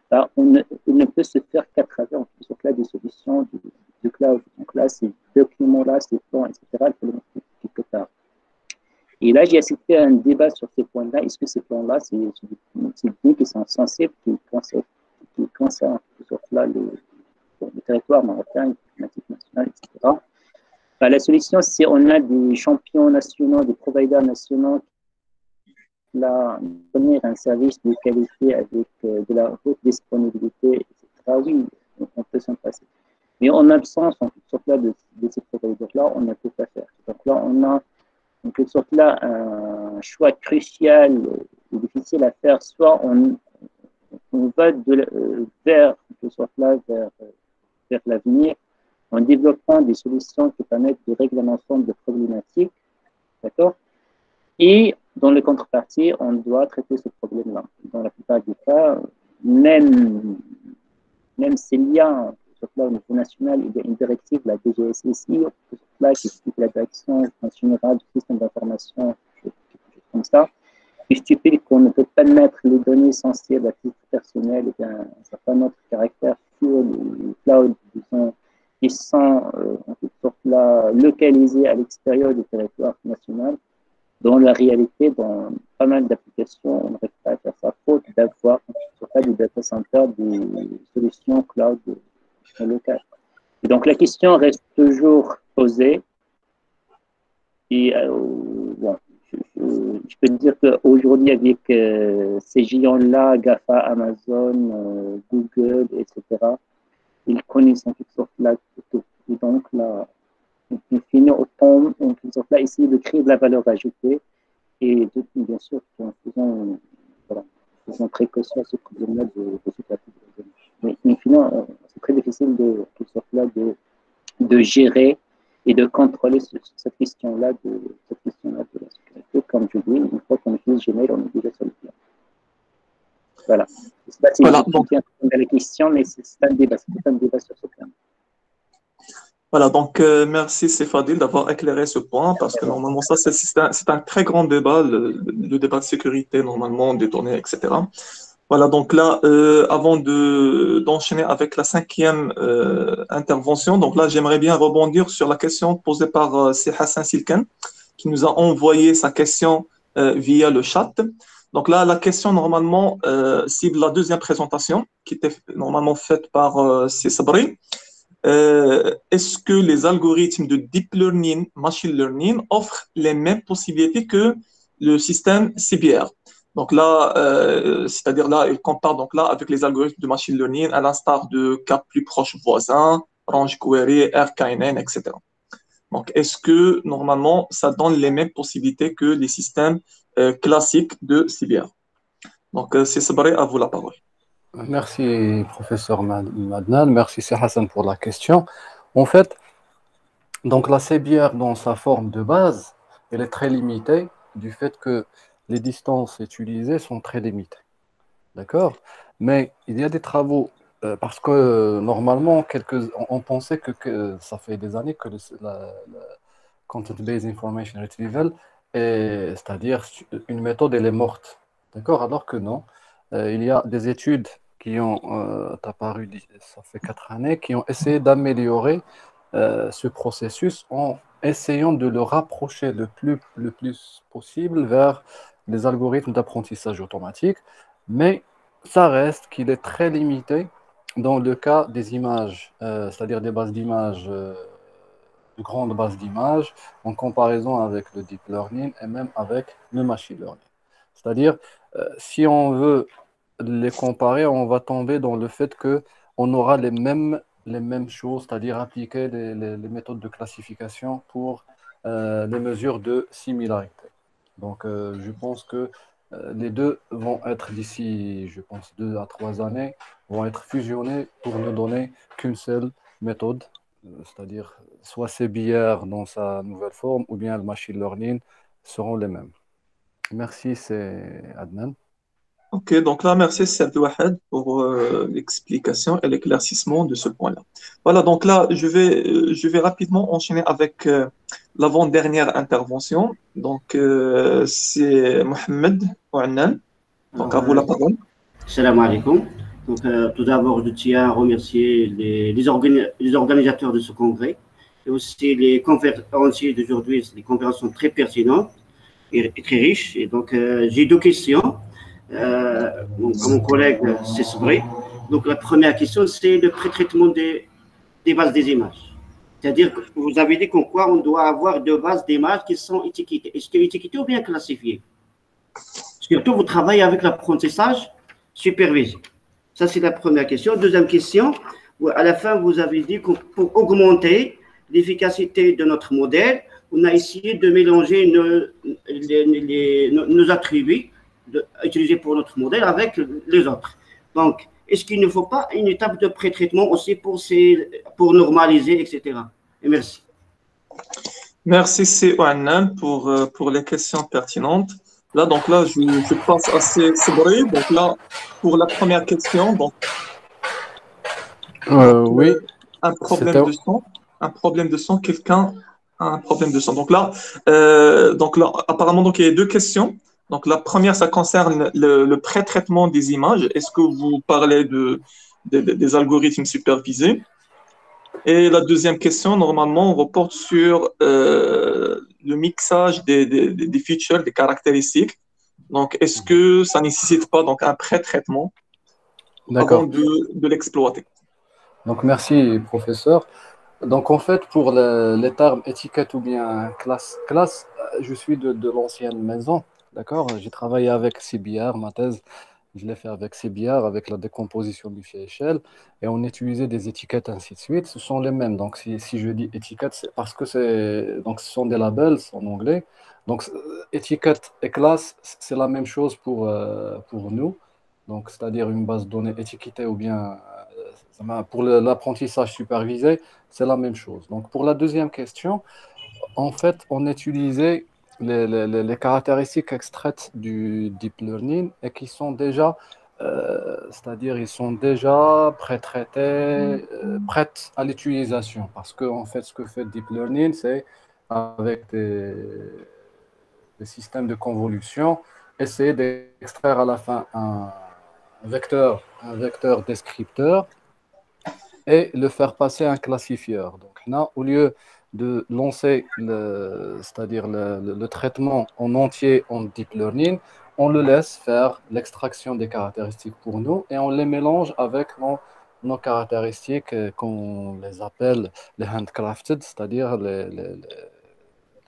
Bah, on ne, peut se faire qu'à travers en sorte là, des solutions de, de cloud. Donc là, ces documents-là, ces plans, etc., il faut les mettre quelque part. Et là, j'ai assisté à un débat sur ces points-là. Est-ce que ces plans-là, c'est des qui sont sensibles, qui concernent, qui concernent là, le, le territoire marocain, les thématiques nationales, etc. Bah, la solution, c'est on a des champions nationaux, des providers nationaux qui fournir un service de qualité avec euh, de la haute disponibilité, etc. Oui, on, peut s'en passer. Mais en absence, en quelque de, ces providers-là, on ne peut pas faire. Donc là, on a en quelque sorte un choix crucial et difficile à faire. Soit on, on va la- euh, vers, en quelque sorte là, vers, euh, vers l'avenir en développant des solutions qui permettent de régler un ensemble de problématiques. Et dans le contrepartie, on doit traiter ce problème-là. Dans la plupart des cas, même, même s'il y a au niveau national, il y a une directive, la DGSSI, qui explique la direction générale du système d'information, comme ça, qui stipule qu'on ne peut pas mettre les données sensibles à titre personnel et un certain autre caractère sur le cloud, qui sont euh, en quelque sorte là, localisés à l'extérieur du territoire national. Dans la réalité, dans pas mal d'applications, on n'arrive pas à faire ça, faute d'avoir des data centers, des solutions cloud euh, locales. Donc la question reste toujours posée. Et euh, bon, je, je- je peux dire qu'aujourd'hui, avec ces géants-là, GAFA, Amazon, Google, etc., ils connaissent en quelque sorte là. Et donc là, on finit autant en quelque sorte là essayer de créer de la valeur ajoutée et bien sûr en faisant, voilà, faisant précaution à ce problème-là de, de de données. Mais fine, euh, c'est très difficile de, là de, gérer et de contrôler ce- cette question-là de cette question-là de la sécurité. Comme je dis, une fois qu'on utilise Gmail, on est déjà sur le plan. Voilà. Je sais pas si Voilà, donc- à la question, mais c'est un débat, c'est un débat sur ce plan. Voilà, donc euh, merci Sefadil d'avoir éclairé ce point parce que normalement ça c'est un, très grand débat, le, le débat de sécurité normalement des données, etc. Voilà, donc là, euh, avant de d'enchaîner avec la cinquième euh, intervention, donc là j'aimerais bien rebondir sur la question posée par Hassan Silken qui nous a envoyé sa question via le chat. Donc là, la question normalement euh, cible la deuxième présentation qui était normalement faite par euh, Sabri. Euh, Est-ce que les algorithmes de deep learning, machine learning offrent les mêmes possibilités que le système CBR Donc là, euh, c'est-à-dire là, il compare donc là avec les algorithmes de machine learning à l'instar de cas plus proches voisins, range query, RKNN, etc. Donc, est-ce que normalement, ça donne les mêmes possibilités que les systèmes euh, classiques de CBR Donc, euh, c'est Sabri, à vous la parole. Merci, professeur Madnan. Merci, c'est Hassan, pour la question. En fait, donc la CBR, dans sa forme de base, elle est très limitée du fait que les distances utilisées sont très limitées. D'accord? Mais il y a des travaux euh, parce que normalement, quelques, on, pensait que, ça fait des années que le, la, Content-Based Information Retrieval, c'est-à-dire une méthode, elle est morte. D'accord? Alors que non. Euh, il y a des études qui ont apparu, ça fait quatre années, qui ont essayé d'améliorer ce processus en essayant de le rapprocher le plus, le plus possible vers les algorithmes d'apprentissage automatique. Mais ça reste qu'il est très limité dans le cas des images, euh, c'est-à-dire des bases d'images, euh, de grandes bases d'images, en comparaison avec le deep learning et même avec le machine learning. C'est-à-dire, euh, si on veut les comparer, on va tomber dans le fait qu'on aura les mêmes, les mêmes choses, c'est-à-dire appliquer les, méthodes de classification pour les mesures de similarité. Donc, je pense que euh, les deux vont être d'ici, je pense, deux à trois années, vont être fusionnés pour ne donner qu'une seule méthode, euh, c'est-à-dire soit CBR dans sa nouvelle forme ou bien le machine learning seront les mêmes. Merci, c'est Adnan. Ok, donc là, merci Serdi Wahed pour euh, l'explication et l'éclaircissement de ce point-là. Voilà, donc là, je vais, euh, je vais rapidement enchaîner avec euh, l'avant-dernière intervention. Donc, c'est Mohamed Ouannan. Donc, à vous la parole. Salam alaikum. Donc, tout d'abord, je tiens à remercier les, organisateurs de ce congrès et aussi les conférenciers d'aujourd'hui. Les conférences sont très pertinentes et, très riches. Et donc, j'ai deux questions euh, à mon collègue vrai. Donc la première question, c'est le pré-traitement des, des bases des images. C'est-à-dire que vous avez dit qu'en quoi on doit avoir deux bases d'images qui sont étiquetées. Est-ce que étiquetées ou bien classifiées? Surtout, vous travaillez avec l'apprentissage supervisé. Ça, c'est la première question. Deuxième question, à la fin, vous avez dit que pour augmenter l'efficacité de notre modèle, on a essayé de mélanger nos, attributs utilisé pour notre modèle avec les autres. Donc, est-ce qu'il ne faut pas une étape de pré-traitement aussi pour, normaliser, etc. Et merci. Merci, pour, euh, pour les questions pertinentes. Là, donc là, je, je passe à Sébré. Donc là, pour la première question, donc. Euh, oui. Un problème de son. Un problème de son. Quelqu'un a un problème de son. Donc là, euh, donc là, apparemment, donc il y a deux questions. Donc, la première, ça concerne le, pré-traitement des images. Est-ce que vous parlez de, des algorithmes supervisés? Et la deuxième question, normalement, on reporte sur euh, le mixage des, des, features, des caractéristiques. Donc, est-ce que ça ne nécessite pas donc, un pré-traitement avant de, de l'exploiter? Donc, merci, professeur. Donc, en fait, pour les termes étiquette ou bien classe, classe je suis de, de l'ancienne maison. D'accord? J'ai travaillé avec CBR, ma thèse, je l'ai fait avec CBR, avec la décomposition du fichier échelle, et on utilisait des étiquettes, ainsi de suite. Ce sont les mêmes. Donc, si, je dis étiquette, c'est parce que c'est, donc, ce sont des labels en anglais. Donc, étiquette et classe, c'est la même chose pour, euh, pour nous. Donc, c'est-à-dire une base de données étiquetée ou bien euh, pour l'apprentissage supervisé, c'est la même chose. Donc, pour la deuxième question, en fait, on utilisait les, caractéristiques extraites du deep learning et qui sont déjà, euh, c'est-à-dire ils sont déjà pré-traités, euh, prêtes à l'utilisation. Parce que en fait, ce que fait deep learning, c'est avec des, systèmes de convolution, essayer d'extraire à la fin un vecteur, un vecteur descripteur et le faire passer un classifieur. Donc là, au lieu de lancer le, c'est-à-dire le, traitement en entier en deep learning, on le laisse faire l'extraction des caractéristiques pour nous et on les mélange avec nos, caractéristiques euh, qu'on les appelle les handcrafted, c'est-à-dire les, les,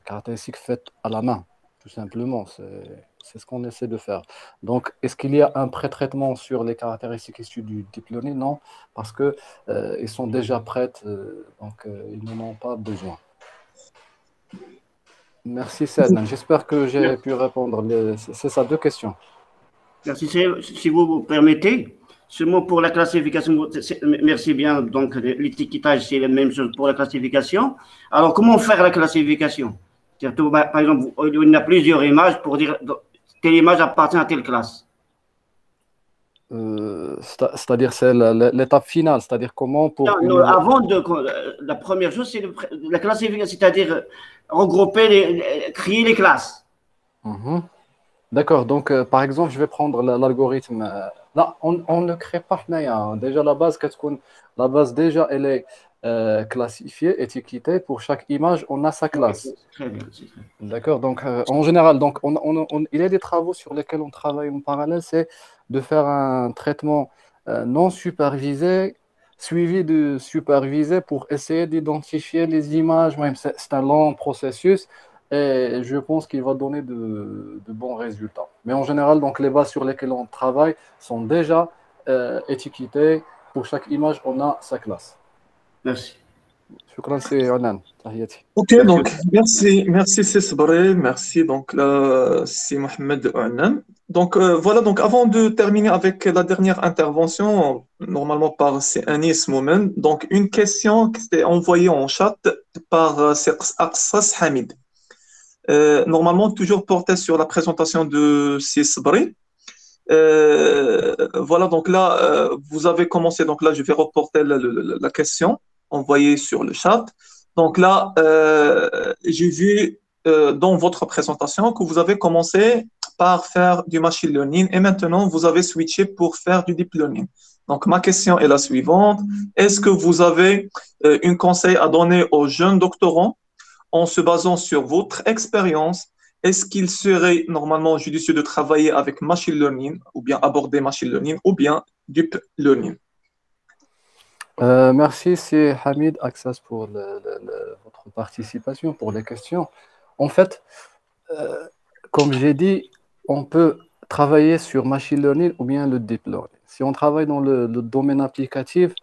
caractéristiques faites à la main, tout simplement. C'est ce qu'on essaie de faire. Donc, est-ce qu'il y a un pré-traitement sur les caractéristiques issues du learning Non, parce qu'ils euh, sont déjà prêtes, euh, donc ils n'en ont pas besoin. Merci Sedna. J'espère que j'ai pu répondre. C'est ça, deux questions. Merci. Si vous permettez, seulement pour la classification, merci bien. Donc, l'étiquetage, c'est la même chose pour la classification. Alors, comment faire la classification? Par exemple, il y a plusieurs images pour dire telle image appartient à telle classe? Euh, c'est-à-dire c'est l'étape finale, c'est-à-dire comment pour... avant de... La première chose, c'est la classification, c'est-à-dire regrouper, les, créer les classes. Mhm. D'accord, donc euh, par exemple, je vais prendre l'algorithme. Euh, là, on, ne crée pas hein. Déjà, la base, qu'est-ce qu'on. La base, déjà, elle est euh, classifiée, étiquetée. Pour chaque image, on a sa classe. D'accord, donc en général, donc, on, il y a des travaux sur lesquels on travaille en parallèle, c'est de faire un traitement non supervisé suivi de supervisé pour essayer d'identifier les images. C'est un long processus et je pense qu'il va donner de, bons résultats. Mais en général, donc, les bases sur lesquelles on travaille sont déjà euh, étiquetées. Pour chaque image, on a sa classe. Merci. Ok, donc merci, merci c'est merci donc là c'est Mohamed Anan. Donc euh, voilà, donc avant de terminer avec la dernière intervention, normalement par c'est Anis Moumen, donc une question qui s'est envoyée en chat par euh, Aksas Hamid. Euh, normalement toujours portée sur la présentation de Sisbri. voilà, donc là, vous avez commencé, donc là, je vais reporter la question envoyé sur le chat. Donc là, euh, j'ai vu euh, dans votre présentation que vous avez commencé par faire du machine learning et maintenant vous avez switché pour faire du deep learning. Donc ma question est la suivante. Est-ce que vous avez euh, un conseil à donner aux jeunes doctorants en se basant sur votre expérience? Est-ce qu'il serait normalement judicieux de travailler avec machine learning ou bien aborder machine learning ou bien deep learning? Euh, merci, c'est Hamid Axas pour votre participation, pour les questions. En fait, euh, comme j'ai dit, on peut travailler sur machine learning ou bien le deep learning. Si on travaille dans le, domaine applicatif,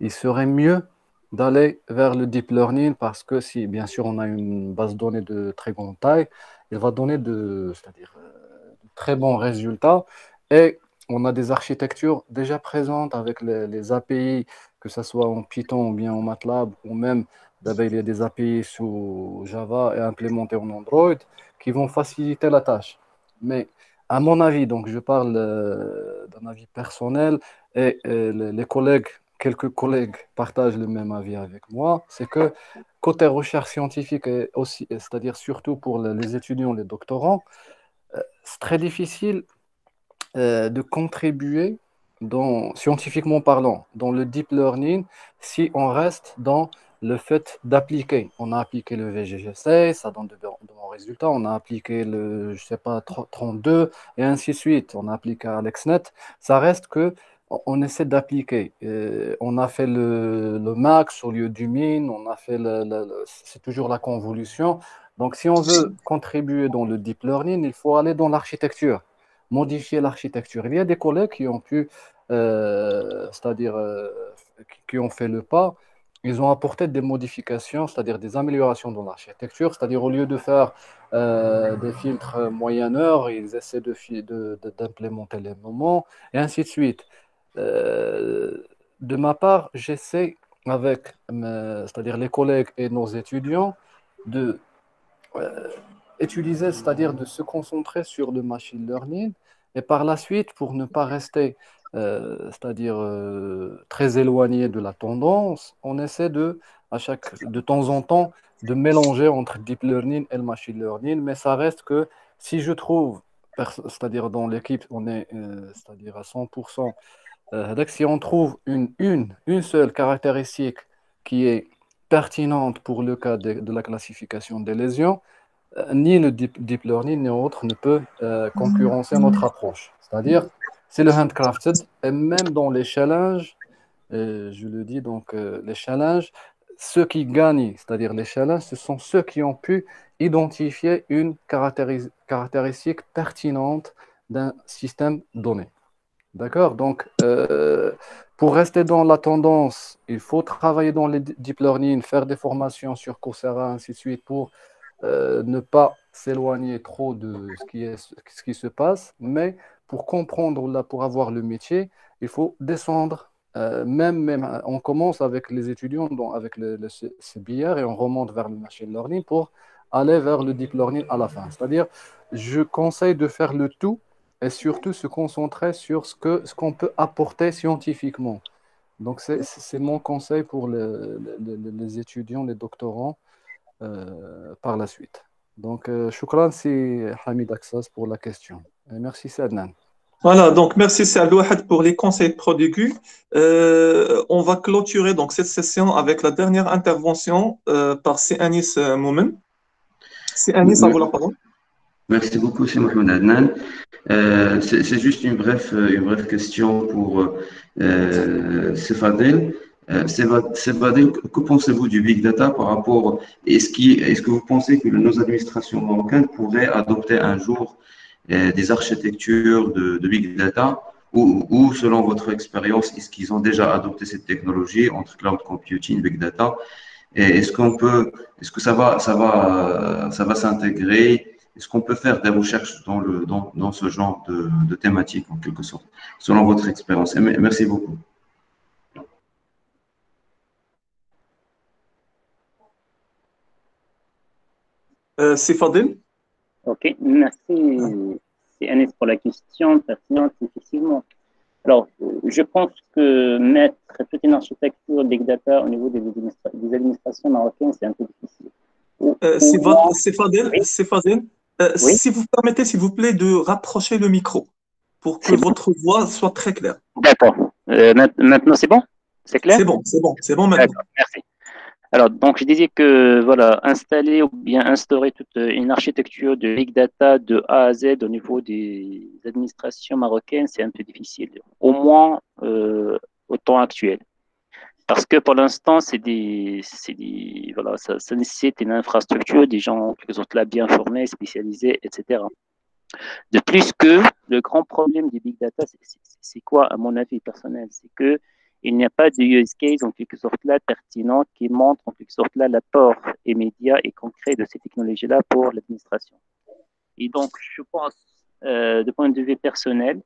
il serait mieux d'aller vers le deep learning parce que si, bien sûr, on a une base de données de très grande taille, il va donner de, c'est-à-dire, euh, très bons résultats et on a des architectures déjà présentes avec les API que ce soit en Python ou bien en MATLAB, ou même d'abord il y a des API sous Java et implémentés en Android qui vont faciliter la tâche. Mais à mon avis, donc je parle euh, d'un avis personnel et, les, collègues, quelques collègues partagent le même avis avec moi, c'est que côté recherche scientifique aussi, c'est-à-dire surtout pour les étudiants, les doctorants, euh, c'est très difficile euh, de contribuer scientifiquement parlant, dans le deep learning, si on reste dans le fait d'appliquer. On a appliqué le VGGC, ça donne de, bons résultats. On a appliqué le, je sais pas, 32 et ainsi de suite. On a appliqué AlexNet. Ça reste que on essaie d'appliquer. Euh, on a fait le, max au lieu du min. On a fait le, c'est toujours la convolution. Donc, si on veut contribuer dans le deep learning, il faut aller dans l'architecture modifier l'architecture. Il y a des collègues qui ont pu euh, c'est-à-dire euh, qui ont fait le pas, ils ont apporté des modifications, c'est-à-dire des améliorations dans l'architecture, c'est-à-dire au lieu de faire euh, des filtres moyenneurs, ils essaient d'implémenter de, les moments, et ainsi de suite. de ma part, j'essaie avec c'est-à-dire les collègues et nos étudiants de utiliser, c'est-à-dire de se concentrer sur le machine learning, et par la suite, pour ne pas rester euh, c'est-à-dire euh, très éloigné de la tendance, on essaie de, à chaque, de temps en temps, de mélanger entre deep learning et le machine learning, mais ça reste que si je trouve, c'est-à-dire dans l'équipe, on est, euh, c'est-à-dire à 100%, si on trouve une, une, une seule caractéristique qui est pertinente pour le cas de, de la classification des lésions, ni le deep, learning ni autre ne peut concurrencer notre approche. C'est-à-dire, c'est le handcrafted, et même dans les challenges, je le dis donc, les challenges, ceux qui gagnent, c'est-à-dire les challenges, ce sont ceux qui ont pu identifier une caractéristique pertinente d'un système donné. D'accord? Donc, euh, pour rester dans la tendance, il faut travailler dans les deep learning, faire des formations sur Coursera, ainsi de suite, pour euh, ne pas s'éloigner trop de ce qui, se passe. Mais pour comprendre, là, pour avoir le métier, il faut descendre. Euh, même, même, on commence avec les étudiants, donc avec le, le et on remonte vers le machine learning pour aller vers le deep learning à la fin. C'est-à-dire, je conseille de faire le tout et surtout se concentrer sur ce qu'on ce qu'on peut apporter scientifiquement. Donc, c'est mon conseil pour les étudiants, les doctorants euh, par la suite. Donc, euh, shukran, c'est Hamid Aksas pour la question. Et merci, Sadnan. Voilà, donc merci Saad pour les conseils prodigus. Euh, on va clôturer donc cette session avec la dernière intervention euh, par Anis Moumen. Anis, à vous la parole. Merci beaucoup, c'est Mohamed Adnan. Euh, c'est juste une brève, une brève question pour euh, Sefadel. Euh, que pensez-vous du big data par rapport Est-ce est que vous pensez que nos administrations marocaines pourraient adopter un jour euh, des architectures de, big data ou, selon votre expérience, est-ce qu'ils ont déjà adopté cette technologie entre cloud computing, big data? Est-ce qu'on peut, est-ce que ça va, ça va, ça va s'intégrer? Est-ce qu'on peut faire des recherches dans, le, dans, dans ce genre de, de, thématique, en quelque sorte, selon votre expérience? Merci beaucoup. Euh, c'est Fadil Ok, merci. C'est Anis pour la question pertinente, effectivement. Alors, je pense que mettre toute une architecture Big Data au niveau des, des administrations marocaines, c'est un peu difficile. Euh, c'est Fadil. Euh, si vous permettez, s'il vous plaît, de rapprocher le micro pour que votre voix soit très claire. D'accord. Euh, maintenant, c'est bon? C'est clair? C'est bon, c'est bon, c'est bon maintenant. Merci. Alors, donc, je disais que, voilà, installer ou bien instaurer toute une architecture de big data de A à Z au niveau des administrations marocaines, c'est un peu difficile, au moins euh, au temps actuel. Parce que pour l'instant, c'est des, des, voilà, ça, nécessite une infrastructure, des gens, quelque sorte là, bien formés, spécialisés, etc. De plus que le grand problème du big data, c'est quoi, à mon avis personnel? C'est que il n'y a pas de use case en quelque sorte là pertinent qui montre en quelque sorte là l'apport immédiat et concret de ces technologies-là pour l'administration. Et donc, je pense, euh, de point de vue personnel,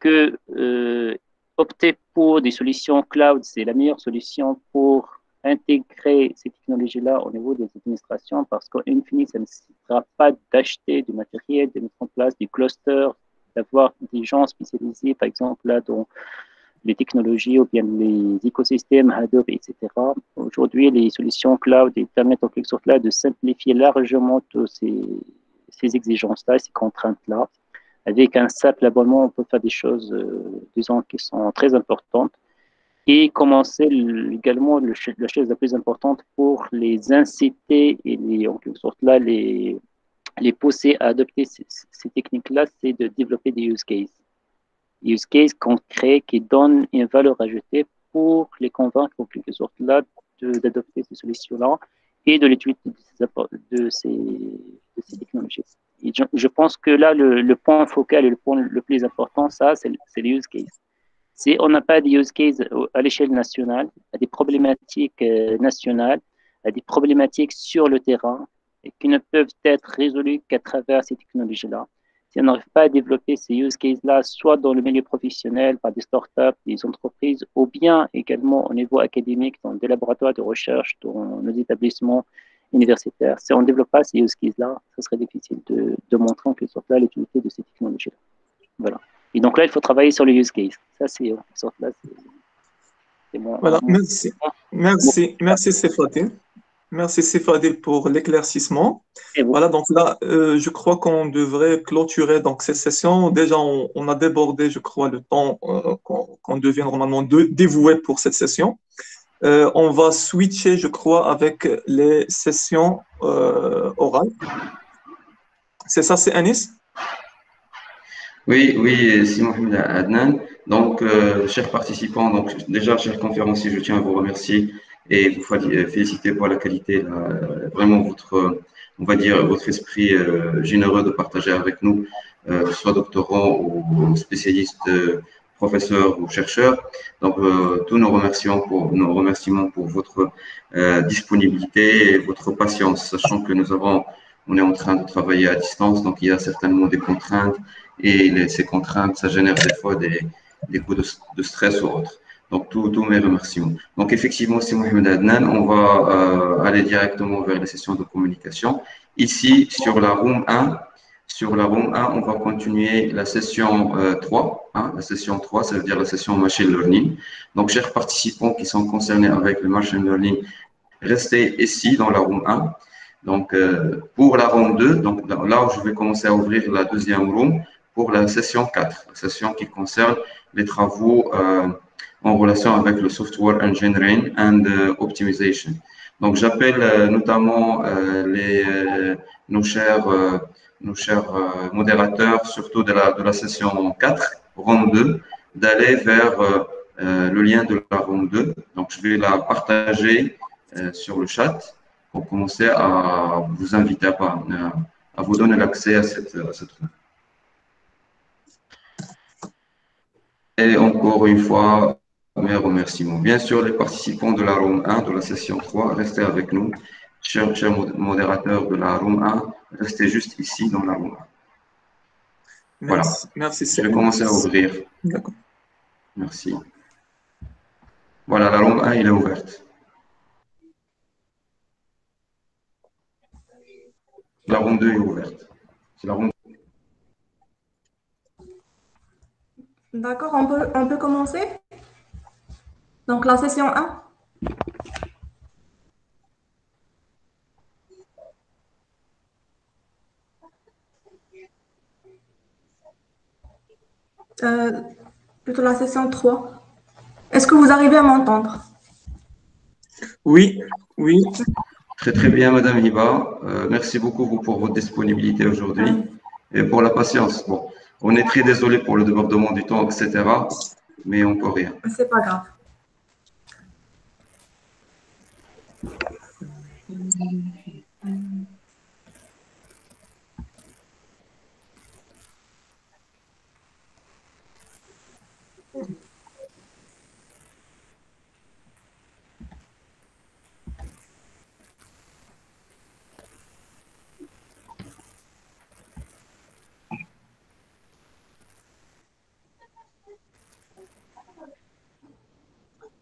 que euh, opter pour des solutions cloud, c'est la meilleure solution pour intégrer ces technologies-là au niveau des administrations parce qu'en fine, ça ne nécessitera pas d'acheter du matériel, de mettre en place du cluster, d'avoir des gens spécialisés, par exemple, là, dans les technologies ou bien les écosystèmes Adobe, etc. Aujourd'hui, les solutions cloud permettent en quelque sorte là de simplifier largement toutes ces, ces exigences-là, ces contraintes-là. Avec un simple abonnement, on peut faire des choses, euh, disons, qui sont très importantes. Et commencer également le, la chose la plus importante pour les inciter et les, en quelque sorte là, les, les pousser à adopter ces, ces techniques-là, c'est de développer des use cases. Use cases concrets qui donnent une valeur ajoutée pour les convaincre en quelque sorte là d'adopter ces solutions-là et de l'utiliser de ces, de ces technologies je, pense que là, le, point focal et le point le plus important, ça, c'est le use case. Si on n'a pas de use case à l'échelle nationale, à des problématiques euh, nationales, à des problématiques sur le terrain, qui ne peuvent être résolues qu'à travers ces technologies-là, si on n'arrive pas à développer ces use cases-là, soit dans le milieu professionnel, par des startups, des entreprises, ou bien également au niveau académique, dans des laboratoires de recherche, dans nos établissements universitaire. Si on ne développe pas ces use cases-là, ce serait difficile de, de montrer en quelque sorte là l'utilité de ces technologies-là. Voilà. Et donc là, il faut travailler sur les use cases. Ça, c'est en sorte là. Voilà, merci. Merci, merci. Merci Sefadil pour l'éclaircissement. Voilà, donc là, euh, je crois qu'on devrait clôturer donc cette session. Déjà, on, a débordé, je crois, le temps euh, qu'on devait normalement dévouer pour cette session. Euh, on va switcher, je crois, avec les sessions euh, orales. C'est ça, c'est Anis? Oui, oui, c'est Mohamed Adnan. Donc, euh, chers participants, donc déjà, chers conférenciers, je tiens à vous remercier et vous féliciter pour la qualité, vraiment votre, on va dire, votre esprit euh, généreux de partager avec nous, euh, soit doctorants ou spécialistes, euh, professeurs ou chercheurs. Donc, tous nos remerciements pour, nos remerciements pour votre disponibilité et votre patience, sachant que nous avons, on est en train de travailler à distance, donc il y a certainement des contraintes et ces contraintes, ça génère des fois des, des coups de, de stress ou autres. Donc, tous mes remerciements. Donc, effectivement, c'est Mohamed Adnan. On va euh, aller directement vers les sessions de communication. Ici, sur la room 1, sur la room 1, on va continuer la session 3. Euh, hein, la session 3, ça veut dire la session machine learning. Donc, chers participants qui sont concernés avec le machine learning, restez ici dans la room 1. Donc, euh, pour la room 2, donc là où je vais commencer à ouvrir la deuxième room pour la session 4, la session qui concerne les travaux en relation avec le software engineering and uh, optimization. Donc, j'appelle euh, notamment euh, les, euh, nos chers, nos chers modérateurs, surtout de la, de la session 4, round 2, d'aller vers le lien de la round 2. Donc, je vais la partager sur le chat pour commencer à vous inviter à, à vous donner l'accès à cette, à cette Et encore une fois, mes remerciements. Bien sûr, les participants de la room 1, de la session 3, restez avec nous. Chers, chers modérateurs de la room 1, restez juste ici dans la room 1. Voilà. Merci. Je vais commencer à ouvrir. D'accord. Merci. Voilà, la room 1, elle est ouverte. La room 2 est ouverte. C'est la room D'accord, on peut, on peut commencer? Donc la session 1. Euh, plutôt la session 3. Est-ce que vous arrivez à m'entendre? Oui, oui. Très très bien, Madame Hiba. Euh, merci beaucoup pour votre disponibilité aujourd'hui et pour la patience. Bon, on est très désolé pour le débordement du temps, etc. Mais on peut rien. C'est pas grave.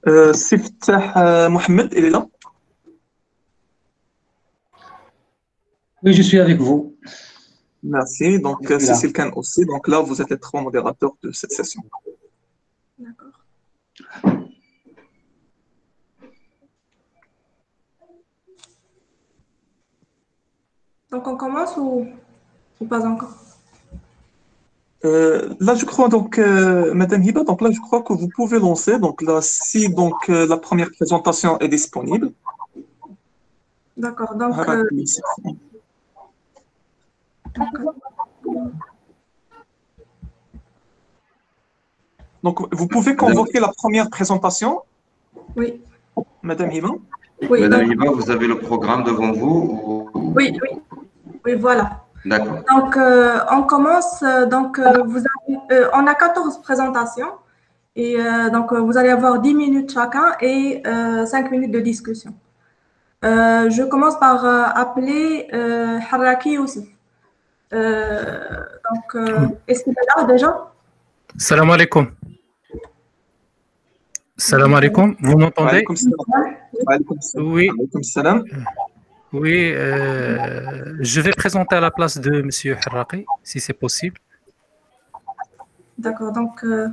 Euh, Siftah Mohamed, il est là Oui, je suis avec vous. Merci. Donc, Cécile Kahn aussi. Donc là, vous êtes les trois modérateurs de cette session. D'accord. Donc, on commence ou, pas encore? Euh, là, je crois donc, euh, Madame Hiba, donc là, je crois que vous pouvez lancer. Donc là, si donc euh, la première présentation est disponible. D'accord. Donc, Ah, Donc, vous pouvez convoquer la première présentation, oui. Madame Hiba. Oui, Madame Hiba, vous avez le programme devant vous ou- oui, oui. Oui, voilà. D'accord. Donc, euh, on commence. euh, donc, euh, vous avez, euh, on a 14 présentations. Et euh, donc, vous allez avoir 10 minutes chacun et euh, 5 minutes de discussion. Euh, je commence par euh, appeler euh, Haraki Youssef. Euh, donc, euh, est-ce qu'il est là déjà? Salam alaikum. Salam alaikum. Vous m'entendez? Oui. Oui, euh, je vais présenter à la place de Monsieur Harraqi, si c'est possible. D'accord, donc euh,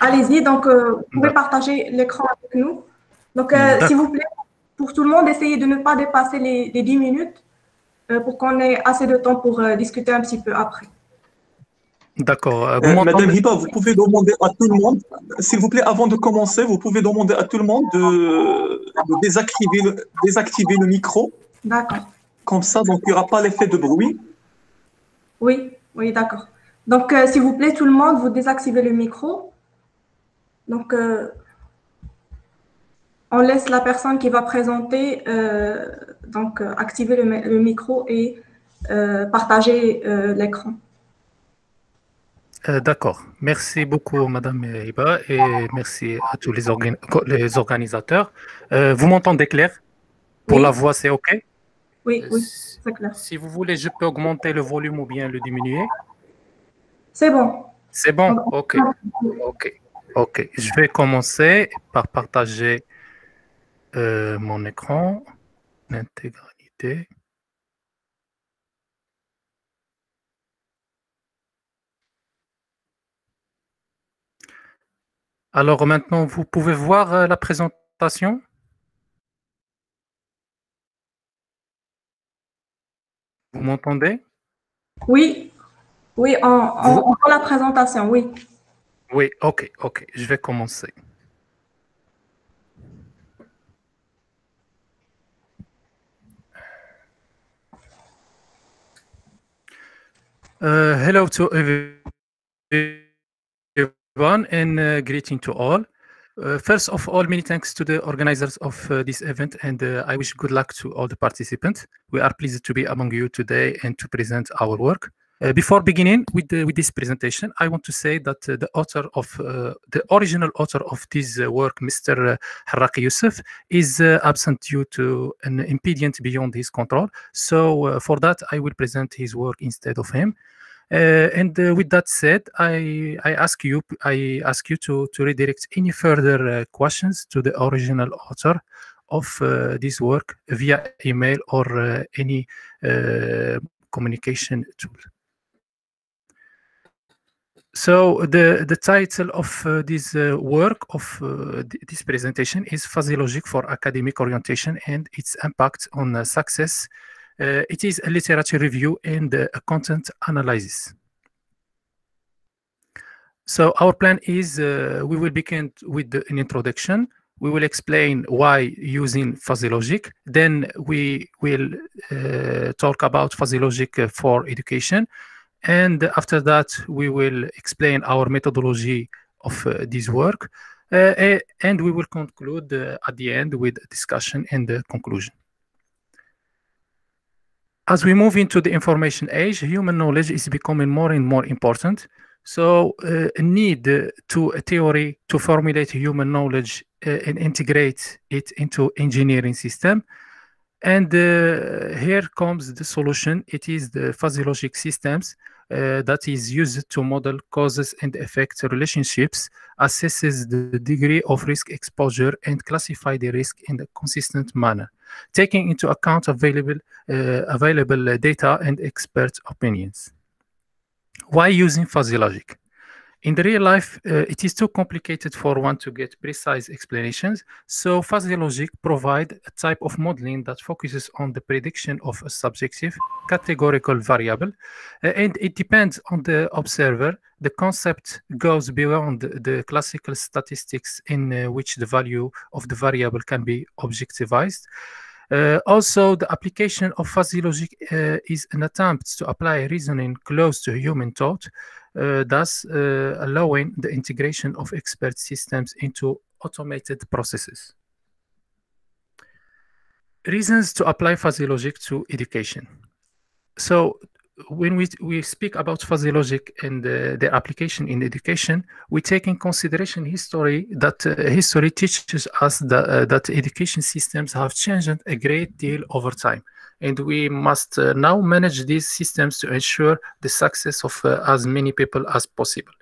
allez-y. Donc, euh, vous pouvez partager l'écran avec nous. Donc, euh, s'il vous plaît, pour tout le monde, essayez de ne pas dépasser les, les 10 minutes pour qu'on ait assez de temps pour euh, discuter un petit peu après. D'accord. euh, Euh, Madame Hiba, vous pouvez demander à tout le monde, s'il vous plaît, avant de commencer, vous pouvez demander à tout le monde de, de désactiver, le, désactiver le micro. D'accord. Comme ça, donc il n'y aura pas l'effet de bruit. Oui, oui, d'accord. Donc, euh, s'il vous plaît, tout le monde, vous désactivez le micro. Donc, euh, on laisse la personne qui va présenter, euh, donc, euh, activer le, mi- le micro et euh, partager euh, l'écran. Euh, D'accord. Merci beaucoup, Madame Iba, et merci à tous les, organ- les organisateurs. Euh, vous m'entendez clair? Pour Oui. la voix, c'est OK? Oui, oui, c'est clair. Si vous voulez, je peux augmenter le volume ou bien le diminuer? C'est bon. C'est bon? OK. OK. OK. Je vais commencer par partager euh, mon écran, l'intégralité. Alors maintenant, vous pouvez voir euh, la présentation? Vous m'entendez? Oui, oui, on, on, on voit la présentation, oui. Oui, OK, OK. Je vais commencer. Uh, hello to everyone and uh, greeting to all. Uh, first of all, many thanks to the organizers of uh, this event and uh, I wish good luck to all the participants. We are pleased to be among you today and to present our work. Uh, before beginning with, the, with this presentation, I want to say that uh, the author of uh, the original author of this uh, work, Mr. Haraki Youssef, is uh, absent due to an impediment beyond his control. So uh, for that, I will present his work instead of him. Uh, and uh, with that said, I, I ask you I ask you to, to redirect any further uh, questions to the original author of uh, this work via email or uh, any uh, communication tool. So the, the title of uh, this uh, work of uh, th- this presentation is Fuzzy Logic for Academic Orientation and its impact on uh, success. Uh, it is a literature review and uh, a content analysis. So our plan is we will begin with the, an introduction. We will explain why using fuzzy logic. Then we will talk about fuzzy logic for education. And after that, we will explain our methodology of uh, this work. Uh, and we will conclude uh, at the end with a discussion and the conclusion. As we move into the information age, human knowledge is becoming more and more important. So, uh, a need to a theory to formulate human knowledge uh, and integrate it into engineering system. And uh, here comes the solution. It is the fuzzy logic systems uh, that is used to model causes and effect relationships, assesses the degree of risk exposure, and classify the risk in a consistent manner, taking into account available uh, available uh, data and expert opinions. Why using fuzzy logic? In the real life, uh, it is too complicated for one to get precise explanations. So fuzzy logic provide a type of modeling that focuses on the prediction of a subjective categorical variable, uh, and it depends on the observer. The concept goes beyond the classical statistics in uh, which the value of the variable can be objectivized. Uh, also, the application of fuzzy logic uh, is an attempt to apply reasoning close to human thought, uh, thus uh, allowing the integration of expert systems into automated processes. Reasons to apply fuzzy logic to education. So, when we, we speak about fuzzy logic and uh, application in education, we take in consideration history that uh, history teaches us that, uh, that education systems have changed a great deal over time. And we must uh, now manage these systems to ensure the success of uh, as many people as possible.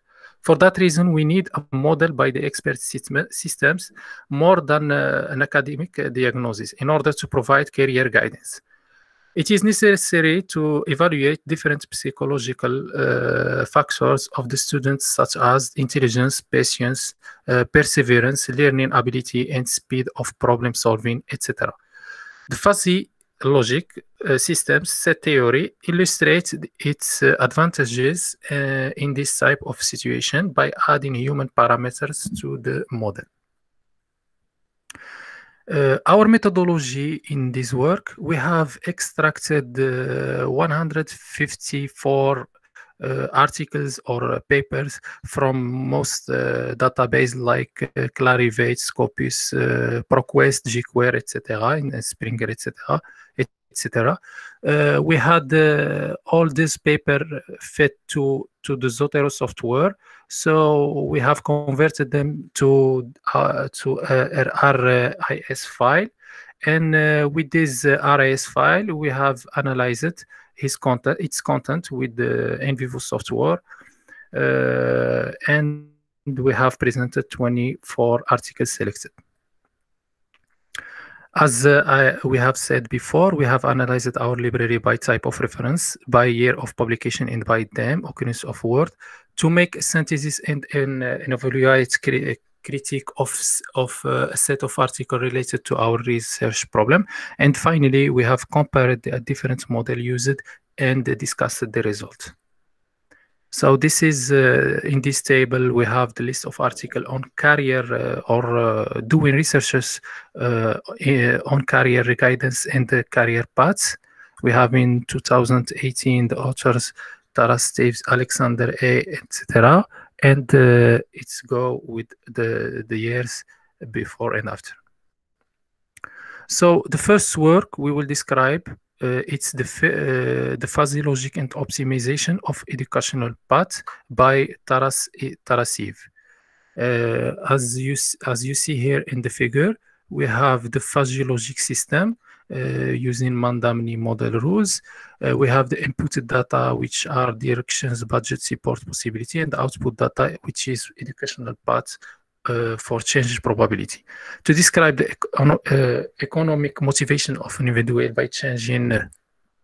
For that reason, we need a model by the expert system- systems more than uh, an academic diagnosis in order to provide career guidance. It is necessary to evaluate different psychological uh, factors of the students, such as intelligence, patience, uh, perseverance, learning ability, and speed of problem solving, etc. The fuzzy logic uh, systems set theory illustrates its uh, advantages uh, in this type of situation by adding human parameters to the model. Uh, our methodology in this work, we have extracted uh, 154 uh, articles or uh, papers from most uh, database like uh, Clarivate, Scopus, ProQuest, GQuery, etc., in Springer, etc., etc. Uh, we had uh, all this paper fit to to the Zotero software, so we have converted them to uh, to a RIS file, and with this RIS file, we have analyzed his content, its content with the NVivo software. Uh, and we have presented 24 articles selected. As uh, I, we have said before, we have analyzed our library by type of reference, by year of publication, and by them, occurrence of word, to make a synthesis and, and, uh, and evaluate critique of, of uh, a set of articles related to our research problem. And finally, we have compared the different model used and discussed the result. So this is, uh, in this table, we have the list of articles on career uh, or uh, doing researches uh, on career guidance and the career paths. We have in 2018 the authors Tara Steves, Alexander A, etc and uh, it's go with the the years before and after so the first work we will describe uh, it's the uh, the fuzzy logic and optimization of educational path by Taras Tarasiv. Uh, as you as you see here in the figure, we have the fuzzy logic system uh, using Mandamni model rules. Uh, we have the input data, which are directions, budget, support possibility, and output data, which is educational path uh, for change probability. To describe the uh, economic motivation of an individual by changing uh,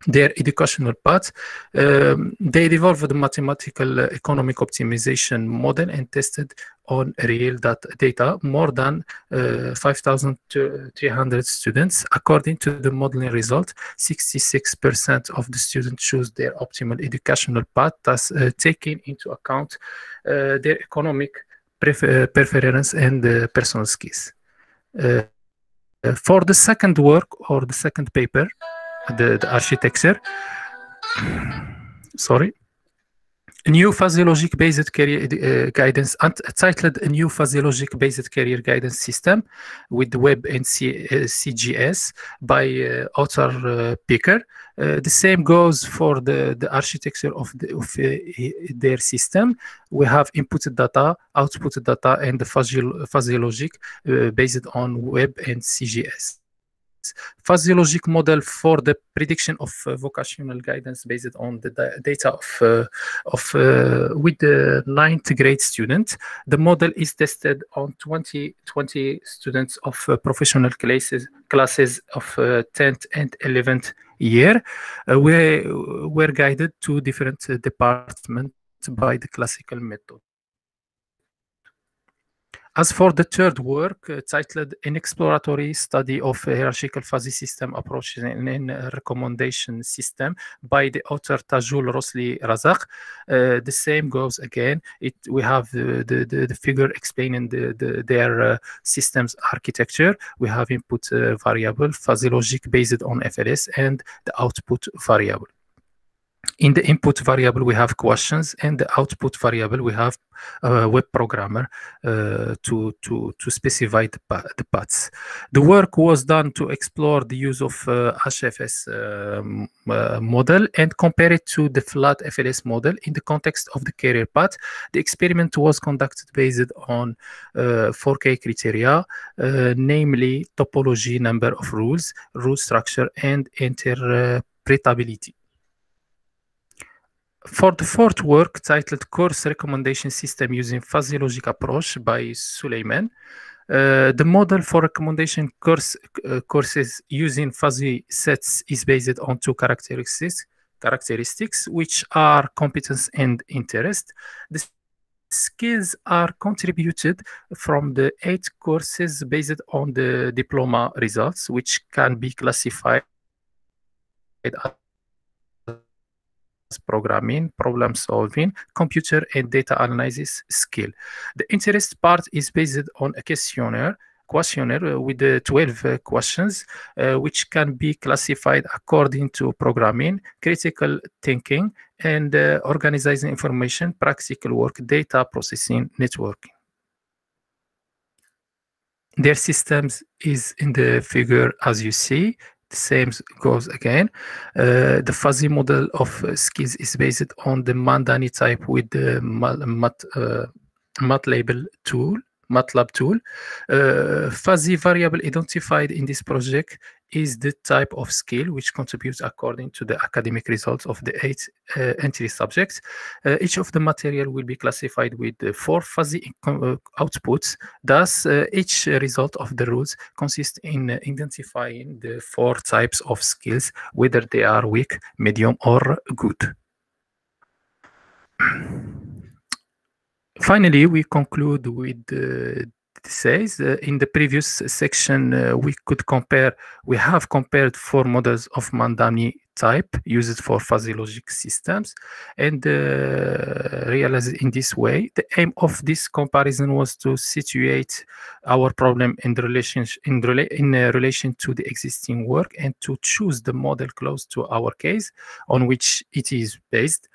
their educational path, um, they developed the mathematical economic optimization model and tested on real data, more than uh, 5,300 students. According to the modeling result, 66% of the students choose their optimal educational path, thus uh, taking into account uh, their economic preference and personal skills. Uh, for the second work or the second paper, the, the architecture. Sorry. New fuzzy logic based career uh, guidance, titled new fuzzy logic based career guidance system with web and C, uh, CGS by uh, author uh, Picker. Uh, the same goes for the, the architecture of, the, of uh, their system. We have input data, output data, and the fuzzy, logic based on web and CGS fuzzy logic model for the prediction of uh, vocational guidance based on the data of, uh, of uh, with the ninth grade student. The model is tested on 20, 20 students of uh, professional classes, classes of 10th uh, and 11th year. Uh, we were guided to different departments by the classical method. As for the third work, uh, titled An Exploratory Study of Hierarchical Fuzzy System Approaches in a Recommendation System by the author Tajul Rosli Razak, uh, the same goes again. It We have the, the, the figure explaining the, the, their uh, systems architecture. We have input uh, variable, fuzzy logic based on FLS, and the output variable in the input variable we have questions. And the output variable we have a web programmer uh, to to to specify the, the paths. The work was done to explore the use of uh, hfs um, uh, model and compare it to the flat fls model in the context of the career path. The experiment was conducted based on 4k uh, criteria uh, namely topology number of rules rule structure and interpretability for the fourth work titled Course Recommendation System using Fuzzy Logic Approach by Suleiman, uh, the model for recommendation course, uh, courses using fuzzy sets is based on two characteristics, characteristics which are competence and interest. The skills are contributed from the eight courses based on the diploma results, which can be classified programming, problem solving, computer and data analysis skill. The interest part is based on a questionnaire questionnaire with the 12 questions, uh, which can be classified according to programming, critical thinking, and uh, organizing information, practical work, data processing, networking. Their systems is in the figure as you see. The same goes again. Uh, the fuzzy model of skills is based on the Mandani type with the mat, uh, MATLAB tool. MATLAB tool. Uh, fuzzy variable identified in this project is the type of skill which contributes according to the academic results of the eight uh, entry subjects. Uh, each of the material will be classified with four fuzzy uh, outputs. Thus, uh, each result of the rules consists in identifying the four types of skills, whether they are weak, medium, or good. Finally, we conclude with says uh, in the previous section uh, we could compare we have compared four models of Mandani type used for fuzzy logic systems. And uh, realized in this way the aim of this comparison was to situate our problem in relation in, rela in uh, relation to the existing work and to choose the model close to our case on which it is based.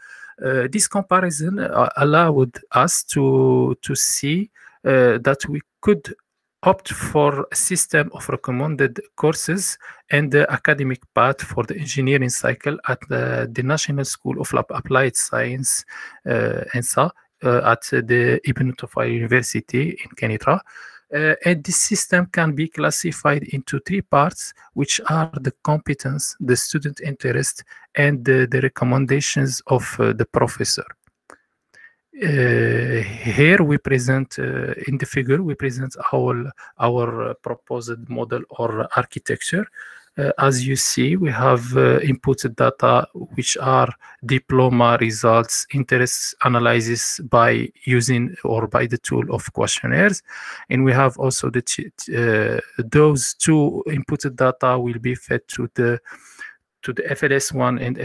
Uh, this comparison uh, allowed us to to see that we could opt for a system of recommended courses and the academic path for the engineering cycle at the, the National School of Applied Science, uh, ENSA, uh, at the Ibn Tufayl University in Kenitra. Uh, and this system can be classified into three parts, which are the competence, the student interest, and the, the recommendations of uh, the professor. Uh, here we present uh, in the figure we present our our proposed model or architecture. Uh, as you see we have uh, input data which are diploma results interest analysis by using or by the tool of questionnaires. And we have also the uh, those two input data will be fed to the to the FLS1 and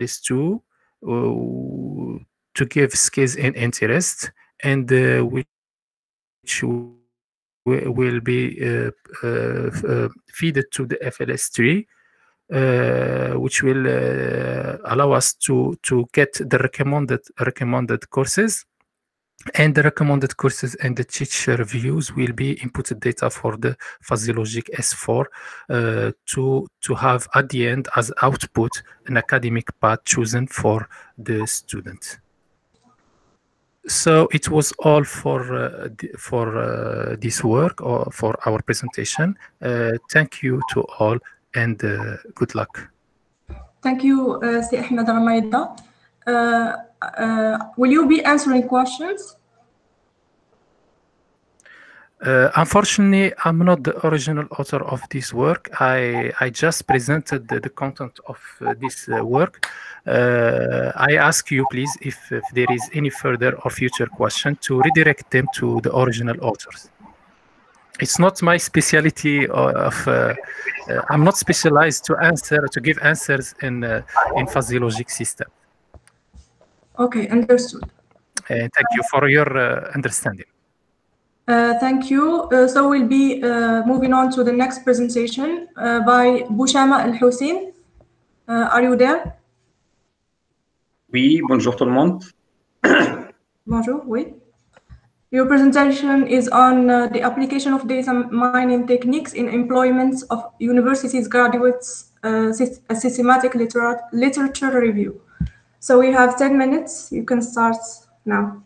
FLS2 to give skills and interest and uh, which will be uh, uh, fed to the FLS3 uh, which will uh, allow us to to get the recommended recommended courses. And the recommended courses and the teacher reviews will be input data for the fuzzy logic s4 uh, to to have at the end as output an academic path chosen for the student so it was all for uh, for uh, this work or for our presentation. Uh, thank you to all and good luck. Thank you, uh, Ahmed Ramaida. will you be answering questions? Uh, unfortunately, I'm not the original author of this work. I, I just presented the, the content of uh, this uh, work. I ask you, please, if, if, there is any further or future question, to redirect them to the original authors. It's not my specialty of. I'm not specialized to answer to give answers in in fuzzy logic system. Okay, understood. thank you for your understanding. Uh, thank you. Uh, so we'll be uh, moving on to the next presentation by Bouchama El Hussein. are you there? Oui, bonjour tout le monde. bonjour, oui. Your presentation is on the application of data mining techniques in employment of universities graduates a systematic liter literature review. So we have 10 minutes. You can start now.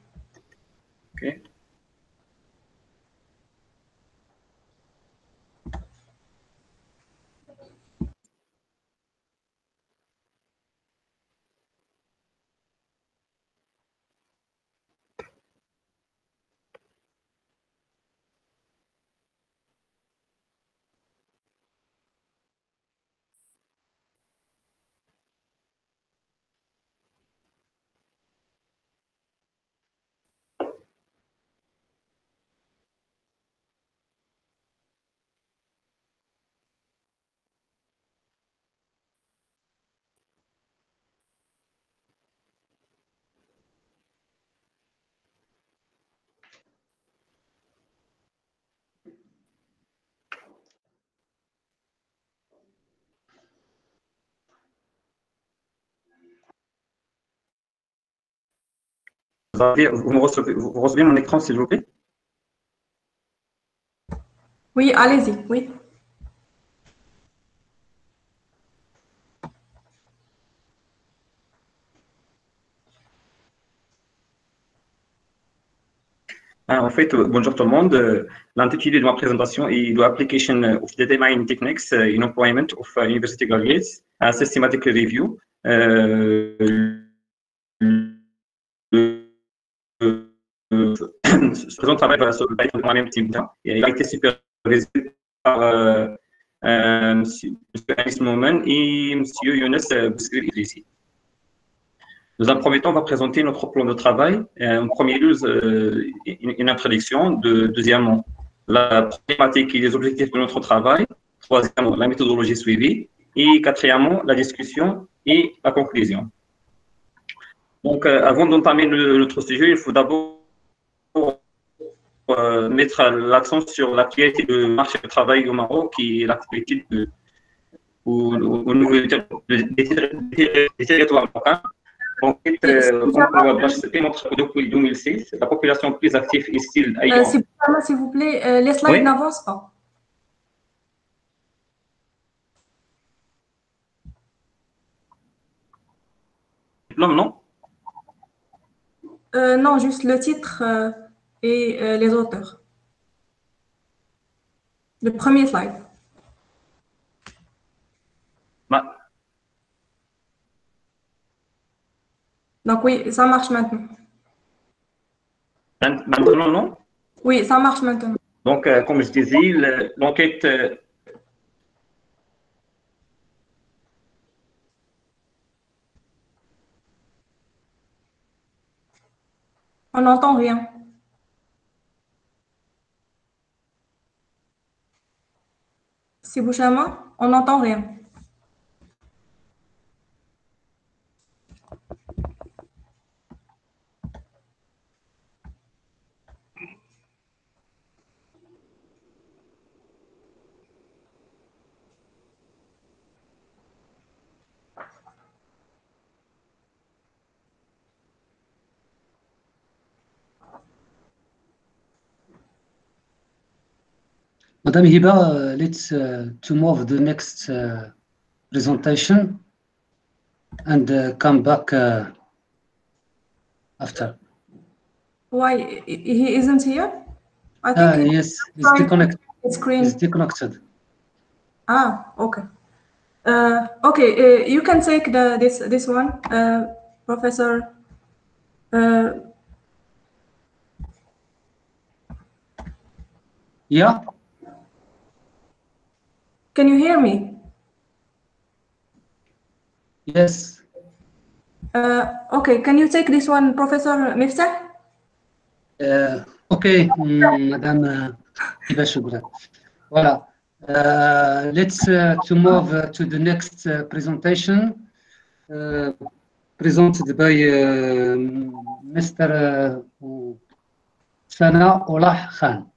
Vous, me recevez, vous recevez mon écran, s'il vous plaît? Oui, allez-y, oui. Ah, en fait, euh, bonjour tout le monde. Euh, L'intitulé de ma présentation est The Application of Data Mining Techniques in Employment of uh, University Graduates, a Systematic Review. Euh, présent travail va sur le Python de moi-même team et il a été supervisé par euh, euh, M. Anis Moumen et M. Younes Bouskri ici. Dans un premier temps, on va présenter notre plan de travail. En premier lieu, euh, une introduction. De, deuxièmement, la problématique et les objectifs de notre travail. Troisièmement, la méthodologie suivie. Et quatrièmement, la discussion et la conclusion. Donc, euh, avant d'entamer notre sujet, il faut d'abord euh, mettre l'accent sur l'actualité du marché du travail au Maroc qui est l'actualité au, au, niveau des territoires marocains. En fait, euh, on montre que depuis 2006, la population plus active est style ayant... S'il vous plaît, euh, les slides Oui. n'avancent pas. Diplôme, non? Euh, non, juste le titre euh, et euh, les auteurs. Le premier slide. Bah, Donc oui, ça marche maintenant. Maintenant, non? Oui, ça marche maintenant. Donc, euh, comme je disais, le- l'enquête euh, On n'entend rien. Si Bouchama, on n'entend rien. Madame Hiba, uh, let's uh, to move the next uh, presentation and uh, come back uh, after. Why he isn't here? I Ah, think yes, it's disconnected. screen. It's disconnected. Ah, okay. Uh, okay, uh, you can take the this this one, uh, Professor. Uh, Yeah, can you hear me? yes. Uh, okay, can you take this one, Professor Miftah? Uh, okay, mm, Madame uh, Hiba Voilà. Uh, let's uh, to move uh, to the next uh, presentation uh, presented by uh, Mr. Uh, Sana Olah Khan.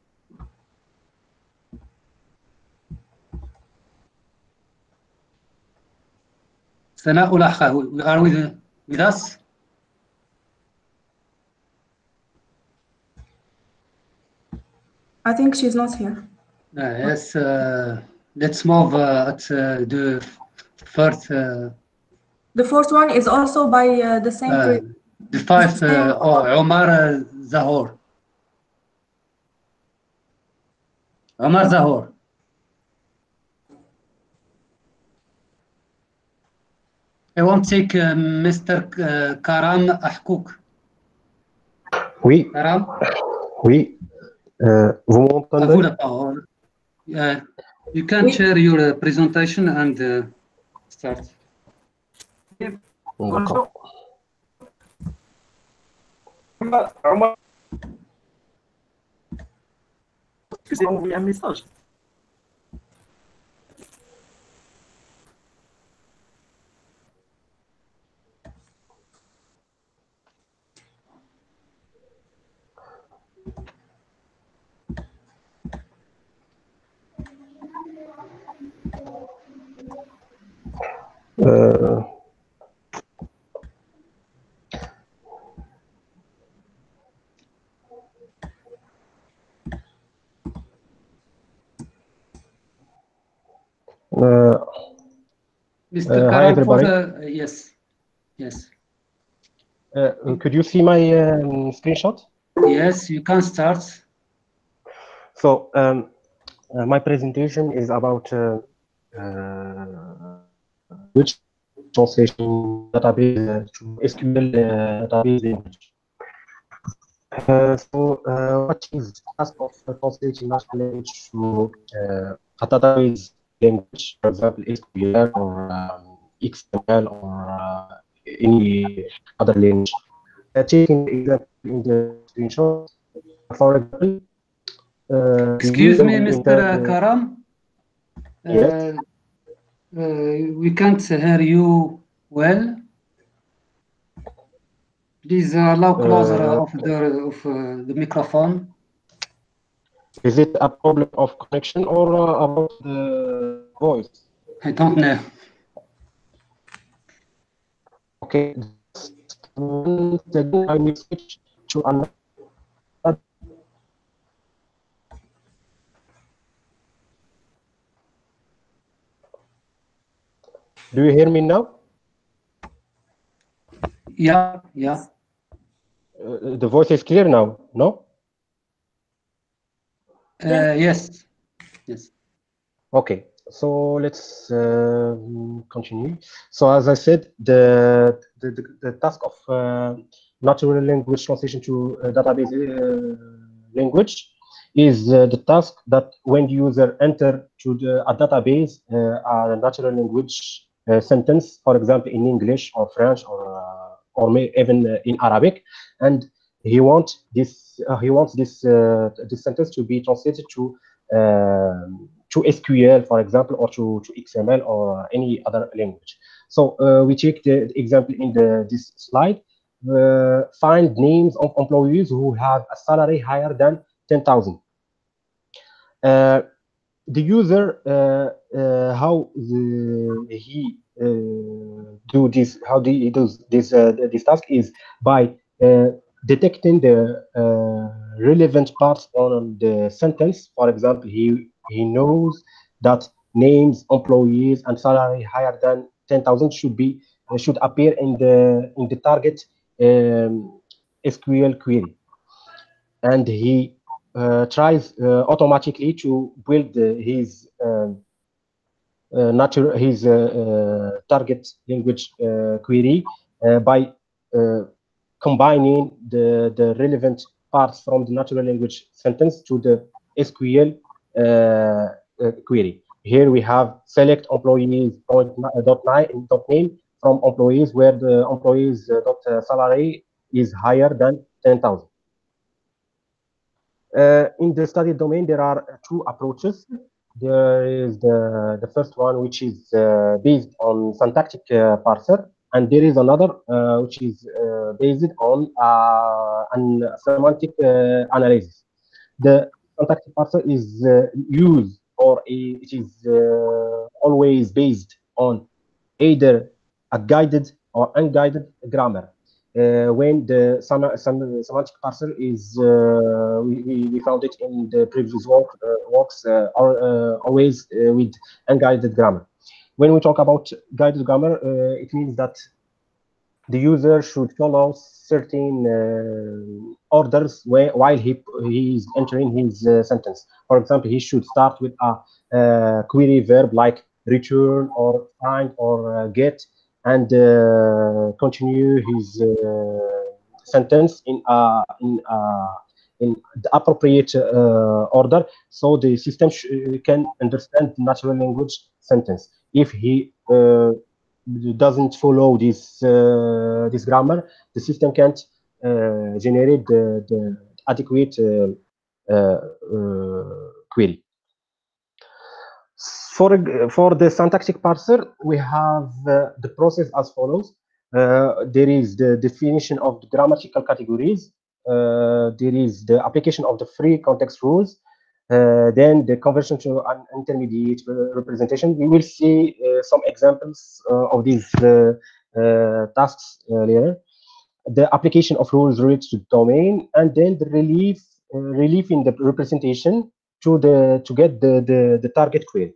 Sana Olah Khan, are with, with us? I think she's not here. Uh, yes, uh, let's move uh, at uh, the first, uh, The fourth one is also by uh, the same. the five, uh, oh, Omar Zahor. Omar Zahor. I want to take uh, Mr. K- Karam Ahkouk. Oui, Karam, oui. Euh, vous à vous m'entendez? La parole. Uh, you can share your uh, presentation and uh, start. D'accord. Omar, Omar. Excusez, envoyé un message. Uh, Mr. Uh, hi everybody. The, uh, yes, yes. Uh, could you see my um, screenshot? Yes, you can start. So um, uh, my presentation is about uh, which translation database uh, to SQL uh, database language. Uh, so uh, what is the task of uh, translating natural language to uh, a database language, for example, SQL or um, XML or uh, any other language? Uh, taking the example in the screenshot, for example, uh, Excuse me, Mr. the- Karam. Yes. Uh, we can't hear you well. Please uh, allow closer Uh, of the of uh, the microphone. Is it a problem of connection or uh, about the voice? I don't know. Okay. I will switch to another. Do you hear me now? Yeah, yeah. Uh, the voice is clear now, no? Uh, yes, yes. Okay, so let's uh, continue. So as I said, the the, the, the task of uh, natural language translation to uh, database uh, language is uh, the task that when the user enter to the a database uh, a natural language sentence, for example, in English or French or uh, or may even uh, in Arabic, and he wants this uh, he wants this uh, this sentence to be translated to um, to SQL, for example, or to, to XML or any other language. So uh, we take the, example in the this slide. Uh, find names of employees who have a salary higher than 10,000. Uh, the user, uh, uh, how the, he uh, do this, how the, he does this this task is by detecting the relevant parts on the sentence. For example, he he knows that names, employees, and salary higher than 10,000 should be should appear in the in the target um, SQL query, and he tries uh, automatically to build uh, his um, uh, natural his uh, uh, target language uh, query uh, by uh, combining the the relevant parts from the natural language sentence to the SQL uh, uh, query. Here we have select employees dot nine dot name from employees where the employees uh, dot uh, salary is higher than ten thousand. Uh, in the study domain, there are two approaches. There is the, the first one, which is uh, based on syntactic uh, parser, and there is another uh, which is uh, based on uh, an semantic analysis. The syntactic parser is used or i- it is always based on either a guided or unguided grammar. Uh, when the sem- sem- semantic parser is, uh, we, we, found it in the previous work, uh, works, always with unguided grammar. When we talk about guided grammar, it means that the user should follow certain uh, orders while he he is entering his uh, sentence. For example, he should start with a uh, query verb like return or find or get, and uh, continue his uh, sentence in a in a in the appropriate uh, order, so the system uh, can understand natural language sentence. If he uh, doesn't follow this uh, this grammar, the system can't generate the, the adequate query. For for the syntactic parser, we have uh, the process as follows. Uh, there is the definition of the grammatical categories. Uh, there is the application of the free context rules. Uh, then the conversion to an intermediate representation. We will see uh, some examples uh, of these tasks later. The application of rules related to domain, and then the relief relief in the representation to the to get the the, the target query.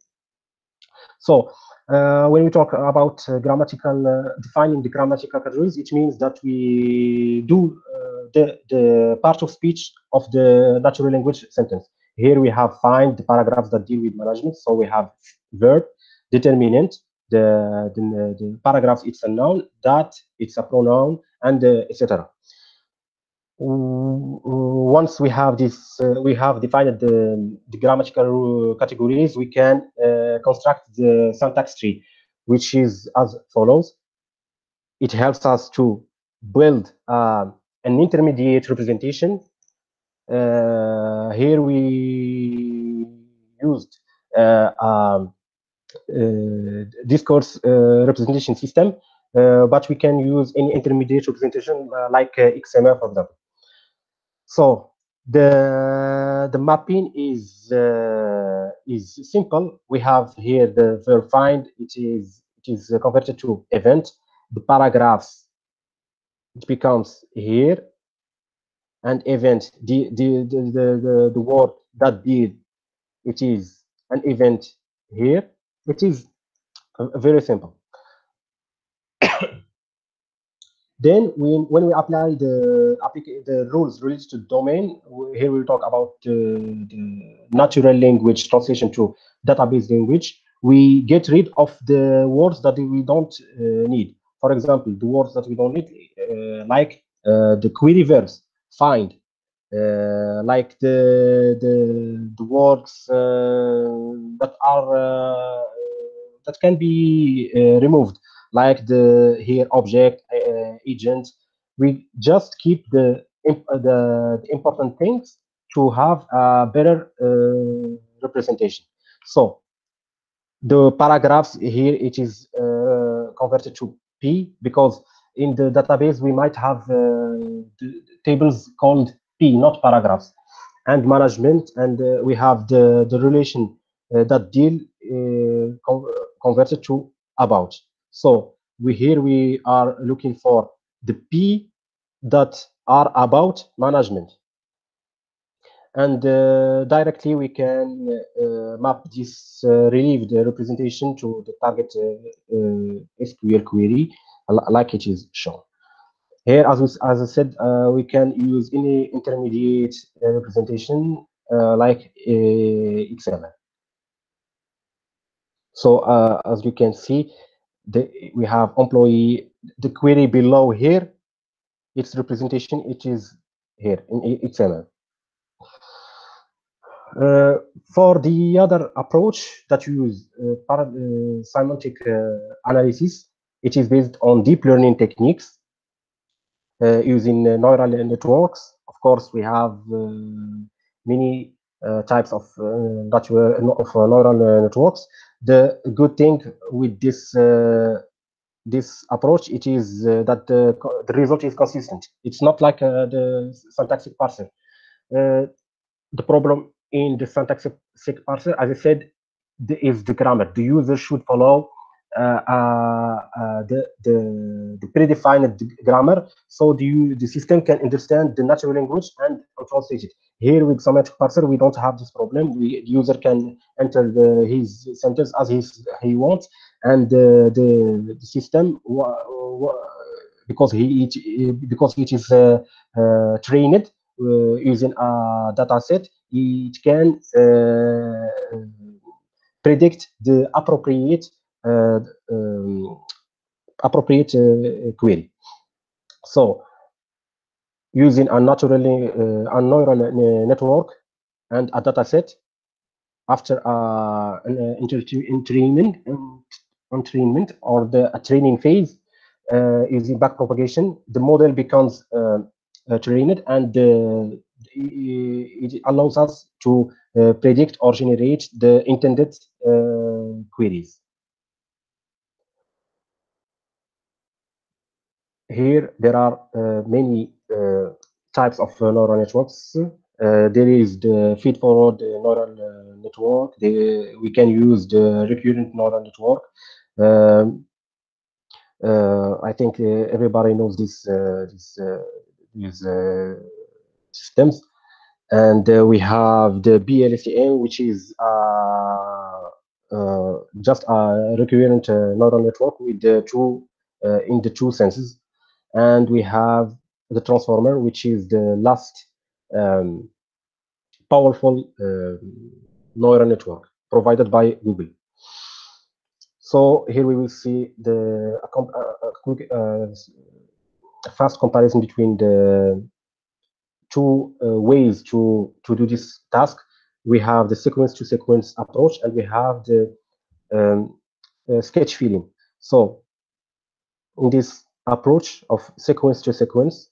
So Uh, when we talk about uh, grammatical, uh, defining the grammatical categories, it means that we do uh, the, the part of speech of the natural language sentence. Here we have find the paragraphs that deal with management. So we have verb, determinant, the, the, the paragraph it's a noun, that it's a pronoun, and uh, etc. Once we have this, uh, we have defined the, the grammatical categories, we can uh, construct the syntax tree, which is as follows. It helps us to build uh, an intermediate representation. Uh, here we used uh, um, uh, discourse representation system, but we can use any intermediate representation like XML, for example. So the the mapping is uh, is simple. We have here the verb find. It is it is converted to event. The paragraphs it becomes here, and event the the the the, the, word that did it is an event here. It is uh, very simple. Then when, when we apply the the rules related to domain, here we'll talk about uh, the natural language translation to database language. We get rid of the words that we don't uh, need. For example, the words that we don't need, uh, like uh, the query verbs, find, uh, like the the, the words uh, that are that can be removed like the here object uh, agent. We just keep the, the, the important things to have a better uh, representation. So the paragraphs here it is uh, converted to P because in the database we might have tables called P, not paragraphs and management and uh, we have the the relation uh, that deal uh, con converted to about so we here we are looking for the P that are about management. And uh, directly we can uh, map this uh, relieved representation to the target uh, uh, SQL query like it is shown. Here, as, we, as I said, uh, we can use any intermediate representation like XML. So as you can see, the, we have employee, the query below here, its representation, it is here in XML. Uh, for the other approach that you use uh, uh, semantic uh, analysis, it is based on deep learning techniques uh, using uh, neural networks. Of course, we have many types of, natural, of neural networks the good thing with this uh, this approach it is uh, that the, the result is consistent. It's not like uh, the syntactic parser. The problem in the syntactic parser as i said the, is the grammar. The user should follow the, the, the predefined grammar so the, the system can understand the natural language and translate it here with semantic parser, we don't have this problem. We, the user can enter the, his sentence as his, he wants, and the, the, system, because he it, because it is uh, uh, trained uh, using a data set, it can uh, predict the appropriate uh, um, appropriate uh, query. So using a naturally uh, a neural network and a data set after uh, an entrainment, entrainment or the training phase uh, using backpropagation, the model becomes uh, uh, trained and uh, it allows us to uh, predict or generate the intended queries. Here, there are many uh, types of uh, neural networks. Uh, there is the feed-forward neural network. The, we can use the recurrent neural network. Um, I think everybody knows this, this these systems and uh, we have the BLSTM, which is uh, uh, just a recurrent uh, neural network with the two uh, in the two senses, and we have the transformer, which is the last um, powerful uh, neural network provided by Google. So here we will see the a, a quick uh, fast comparison between the two uh, ways to to do this task. We have the sequence to sequence approach, and we have the um, uh, sketch filling. So in this approach of sequence to sequence,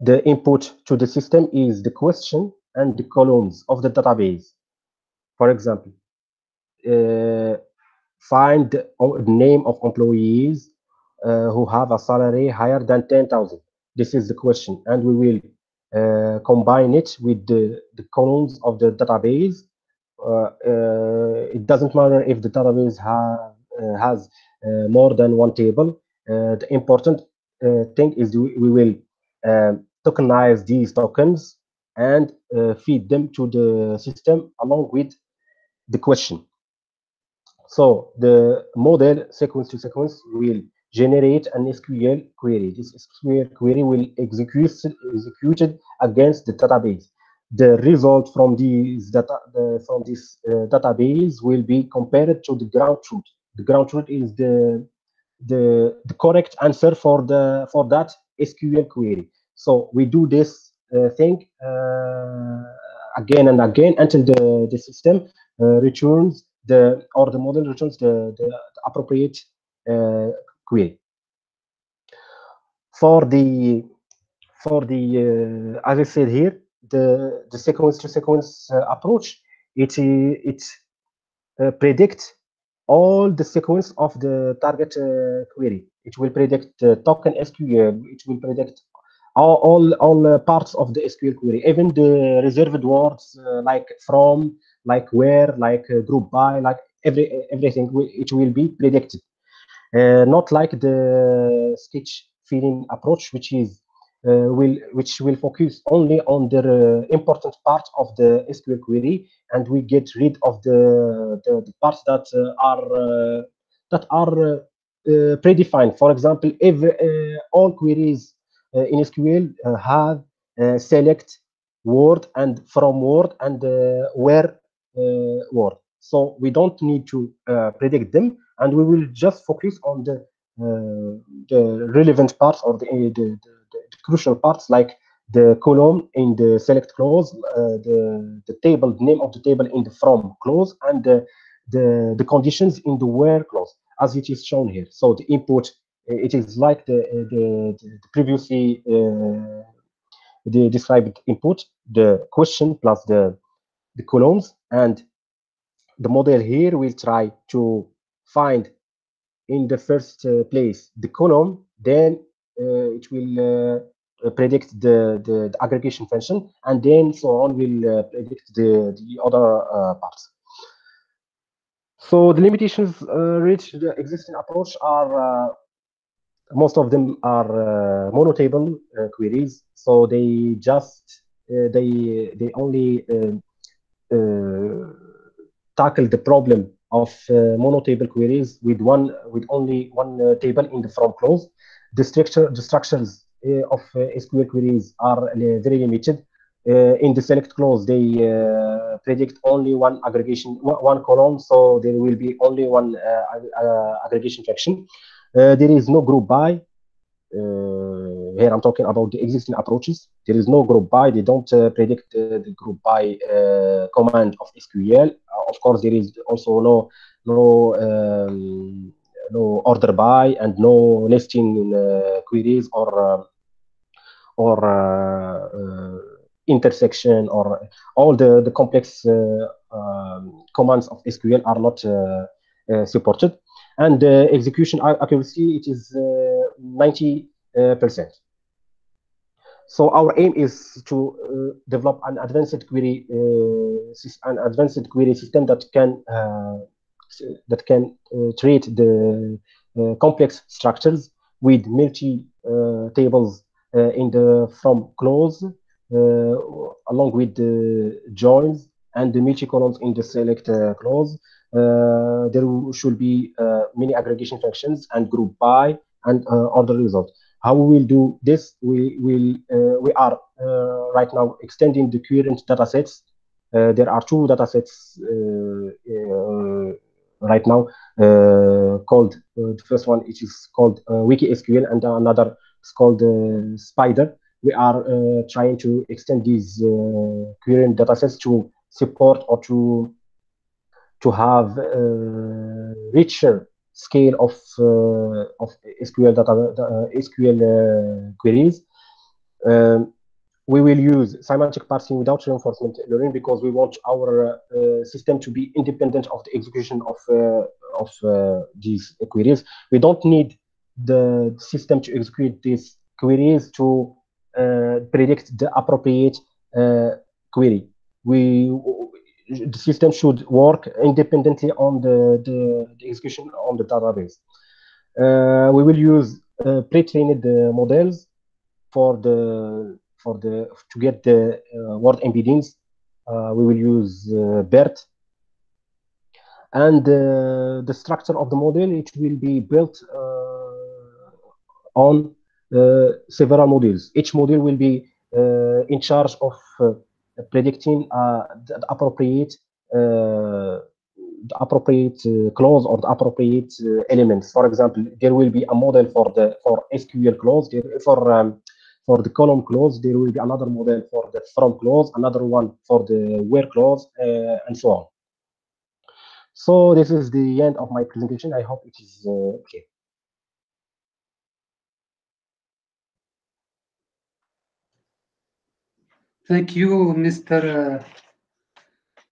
the input to the system is the question and the columns of the database. For example, uh, find the name of employees uh, who have a salary higher than 10,000. This is the question, and we will uh, combine it with the, the columns of the database. Uh, uh, it doesn't matter if the database ha- uh, has more than one table. Uh, the important uh, thing is we, will um, tokenize these tokens and uh, feed them to the system along with the question. So the model sequence to sequence will generate an SQL query. This SQL query will execute executed against the database. The result from these data from this uh, database will be compared to the ground truth. The ground truth is the the, the correct answer for the for that SQL query. So we do this uh, thing uh, again and again until the, the system uh, returns the or the model returns the, the, the appropriate uh, query. For the for the uh, as I said here, the the sequence to sequence uh, approach it it predicts all the sequence of the target uh, query. It will predict the token SQL. It will predict all all, all uh, parts of the SQL query, even the reserved words uh, like from, like where, like uh, group by, like every everything. It will be predicted. Uh, not like the sketch filling approach, which is uh, will which will focus only on the uh, important part of the SQL query, and we get rid of the the, the parts that uh, are uh, that are uh, uh, predefined. For example, every uh, all queries uh, in SQL uh, have uh, select word and from word and uh, where uh, word. So we don't need to uh, predict them, and we will just focus on the uh, the relevant parts or the, the, the crucial parts like the column in the select clause, uh, the, the table, the name of the table in the from clause, and the, the, the conditions in the where clause, as it is shown here. So the input, uh, it is like the, uh, the, the previously uh, the described input, the question plus the, the columns, and the model here will try to find in the first uh, place the column, then uh, it will predict the, the, the aggregation function, and then so on will uh, predict the, the other uh, parts. So the limitations uh, reached the existing approach are uh, most of them are uh, monotable uh, queries, so they just uh, they they only uh, uh, tackle the problem of uh, monotable queries with one with only one uh, table in the from clause. The structure the structures uh, of uh, SQL queries are uh, very limited. Uh, in the select clause, they uh, predict only one aggregation, one column, so there will be only one uh, uh, aggregation function. Uh, there is no group by. Uh, here I'm talking about the existing approaches. There is no group by. They don't uh, predict uh, the group by uh, command of SQL. Uh, of course, there is also no no um, no order by and no nesting uh, queries or uh, or uh, uh, intersection or all the the complex uh, um, commands of SQL are not supported. And uh, execution accuracy it is uh, 90 uh, percent. So our aim is to uh, develop an advanced query uh, an advanced query system that can uh, that can treat the complex structures with multi tables in the from clause uh, along with the joins and the multi columns in the select uh, clause. uh, there should be uh, many aggregation functions and group by and uh, order result. How we will do this? We will uh, we are uh, right now extending the current data sets. Uh, there are two data sets uh, uh, right now uh, called uh, the first one it is called uh, WikiSQL and another is called uh, Spider. We are uh, trying to extend these uh, current data sets to support or to to have richer scale of of SQL data SQL queries. Um, we will use semantic parsing without reinforcement learning because we want our uh, system to be independent of the execution of uh, of uh, these queries. We don't need the system to execute these queries to uh, predict the appropriate uh, query. We the system should work independently on the, the, the execution on the database. Uh, we will use uh, pre-trained uh, models for the for the to get the uh, word embeddings. We will use BERT, and the structure of the model it will be built on uh, several models. Each model will be uh, in charge of uh, predicting the appropriate the appropriate uh, clause or the appropriate uh, elements. For example, there will be a model for the for SQL clause. There, for um, for the column clause, there will be another model for the from clause, another one for the where clause, uh, and so on. So this is the end of my presentation. I hope it is okay. Thank you, Mr.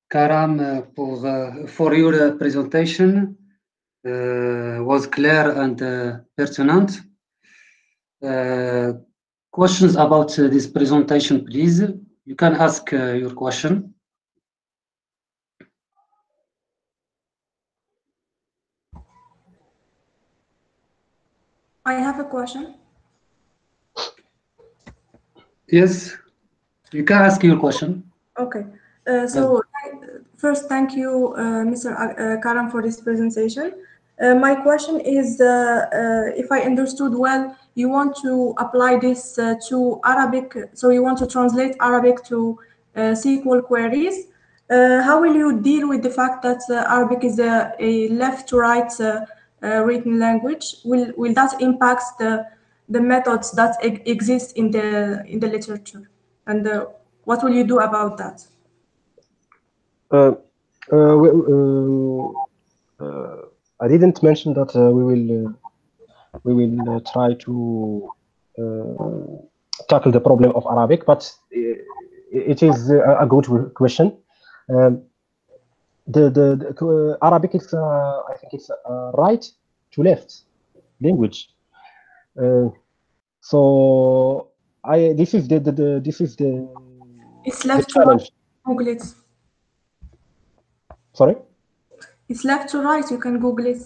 Karam, uh, for, uh, for your uh, presentation. Uh, was clear and uh, pertinent. Uh, questions about uh, this presentation, please. You can ask uh, your question. I have a question. Yes, you can ask your question. Okay. Uh, so first, thank you, uh, Mr. Uh, Karam, for this presentation. Uh, my question is, uh, uh, if I understood well, you want to apply this uh, to Arabic, so you want to translate Arabic to uh, SQL queries. Uh, how will you deal with the fact that uh, Arabic is a, a left-to-right written language? Will will that impact the the methods that e- exist in the in the literature? And uh, what will you do about that? Uh, uh, uh, I didn't mention that we will we will try to tackle the problem of Arabic, but it is a, good question. Um, the the, the Arabic is I think it's right to left language. Uh, so I this is the, the, the this is the, It's the left to right. Google it. Sorry. It's left to right. You can Google it.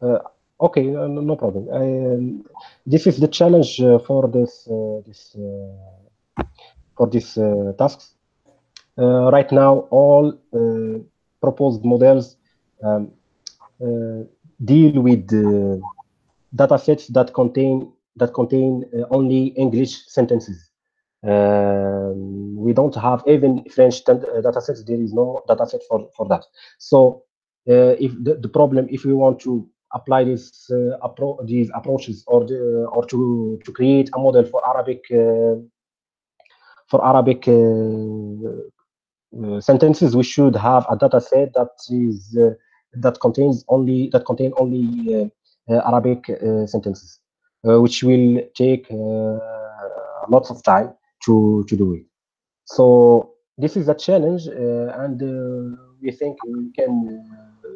Uh, okay, no, no no problem. Um, this is the challenge uh, for this uh, this uh, for this uh, tasks. Uh, right now, all uh, proposed models um, uh, deal with uh, data sets that contain that contain uh, only English sentences. Um, we don't have even French uh, data sets. There is no data set for, for that. So uh, if the, the problem, if we want to apply this uh, appro- these approaches or the, or to, to create a model for Arabic uh, for Arabic uh, sentences, we should have a data set that is that contains only that contain only Arabic sentences, which will take uh, lots of time to to do it. So this is a challenge, uh, and uh, we think we can uh,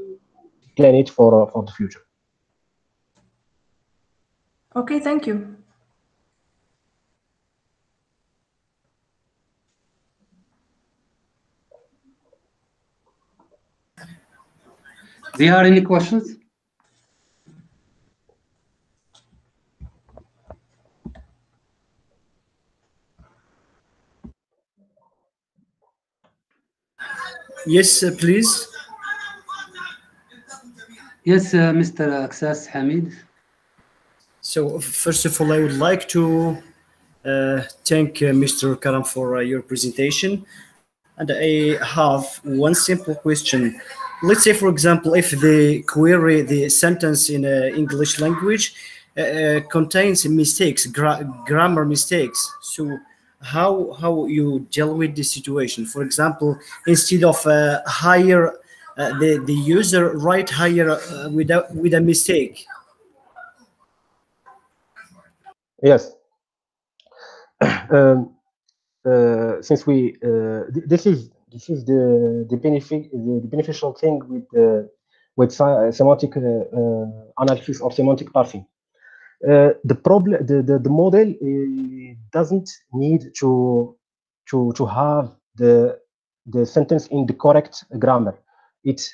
plan it for uh, for the future. Okay, thank you. Do you have any questions? Yes, uh, please. Yes, uh, Mr. Aksas Hamid. So first of all, I would like to uh, thank uh, Mr. Karam for uh, your presentation. And I have one simple question. Let's say, for example, if the query, the sentence in uh, English language uh, contains mistakes, gra- grammar mistakes. So how how you deal with the situation? For example, instead of uh, hire uh, the the user write higher uh, without with a mistake. Yes. um, uh, since we uh, th- this is this is the the benefit the, the beneficial thing with uh, with se- semantic analysis or semantic parsing. Uh, the problem the, the, the model uh, doesn't need to to to have the the sentence in the correct grammar. It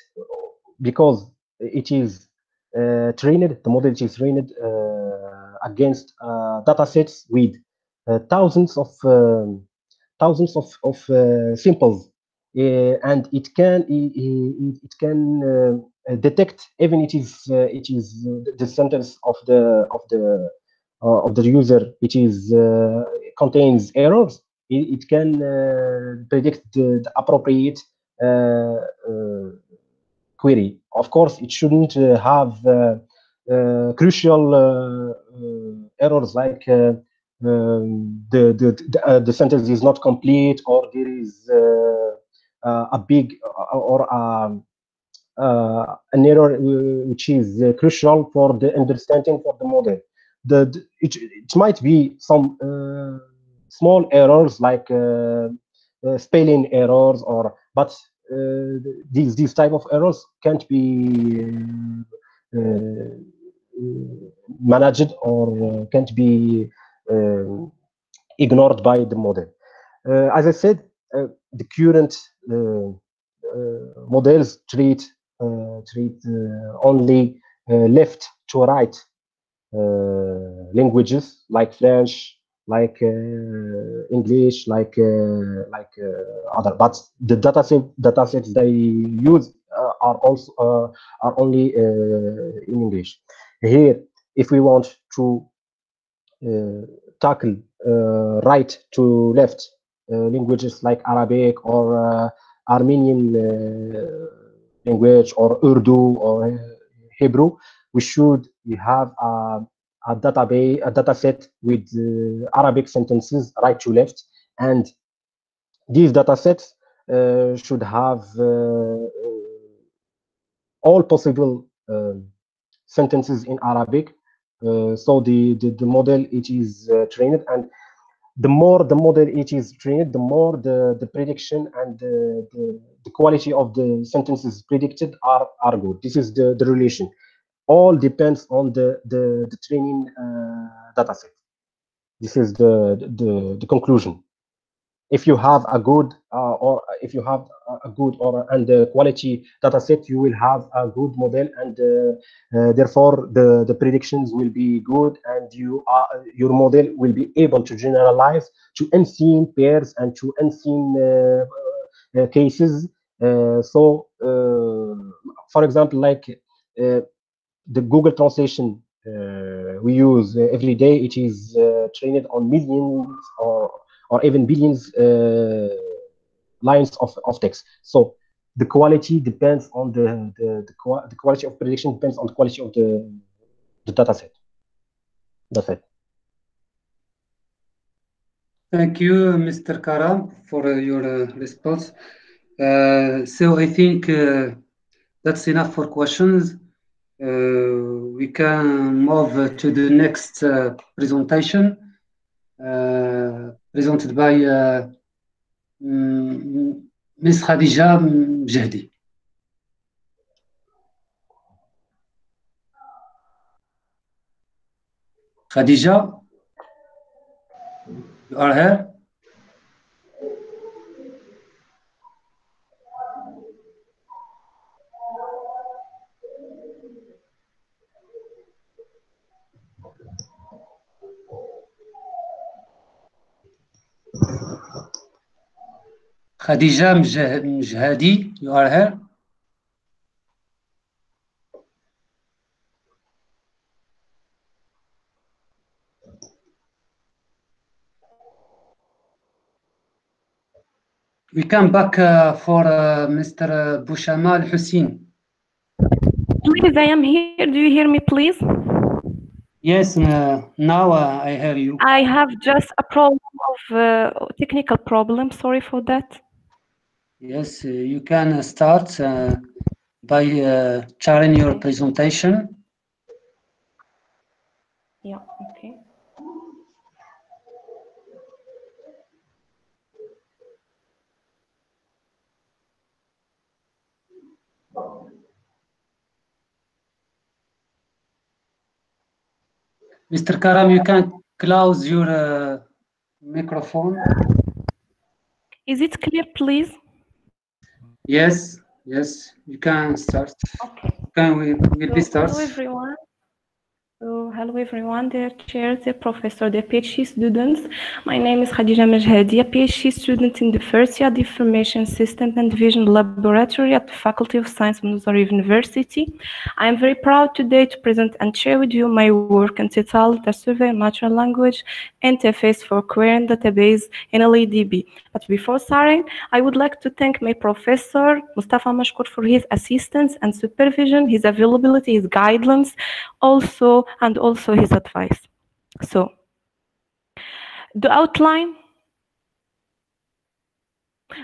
because it is uh, trained the model is trained uh, against uh, data sets with uh, thousands of um, thousands of, of uh, uh, and it can it, it, can detect even it is uh, it is uh, the sentence of the of the uh, of the user which is uh, contains errors it, it can uh, predict the, the appropriate uh, uh, query. Of course it shouldn't uh, have uh, uh, crucial uh, uh, errors like uh, um, the the the, uh, the sentence is not complete or there is uh, uh, a big or um, uh, an error uh, which is uh, crucial for the understanding for the model. The, the- it, it might be some uh, small errors like uh, uh, spelling errors or but uh, these these type of errors can't be uh, uh, managed or uh, can't be um, ignored by the model. Uh, as I said, uh, the current uh, uh, models treat uh, treat uh, only uh, left to right uh, languages like French, like uh, English, like uh, like other. But the data set data sets they use are also are only in English. Here, if we want to tackle right to left languages like Arabic or Armenian language or Urdu or uh, Hebrew, we should have a, a database, a data set with uh, Arabic sentences right to left, and these data sets uh, should have all possible sentences in Arabic. So the, the the model it is trained, and the more the model it is trained, the more the the prediction and the, the, the quality of the sentences predicted are are good. This is the the relation. All depends on the the, the training uh, data set. This is the the the conclusion. If you have a good uh, or if you have a- good or and quality data set, you will have a good model, and uh, uh, therefore the the predictions will be good, and you are your model will be able to generalize to unseen pairs and to unseen uh, uh, cases. So, for example, like the Google Translation we use every day, it is trained on millions or or even billions uh, lines of, of text. So the quality depends on the the, the, qua- the quality of prediction depends on the quality of the the data set. That's it. Thank you, Mr. Karam, for uh, your uh, response. Uh, so I think uh, that's enough for questions. Uh, we can move to the next presentation uh, presented by uh, mm, Ms. Khadija Mjahdi. Khadija, you are here? Khadija Mujahadi, you are here? We come back uh, for uh, Mr. Bushamal Hussein. Please, I am here. Do you hear me, please? Yes, uh, now uh, I hear you. I have just a problem of uh, technical problem. Sorry for that. Yes, uh, you can uh, start uh, by uh, sharing your presentation. Yeah, okay. Mr. Karam, you can close your uh, microphone. Is it clear, please? Yes, yes, you can start. Okay. Can we will be So, start? hello everyone. So, hello everyone, dear chair, dear professor, dear PhD students. My name is Khadija Majhadi, a PhD student in the first year of the Information Systems and Vision Laboratory at the Faculty of Science, Munzar University. I am very proud today to present and share with you my work entitled The Survey of Natural Language Interface for querying Database in LADB. But before starting, I would like to thank my professor, Mustafa Mashkour, for his assistance and supervision, his availability, his guidelines, also, and also his advice. So, the outline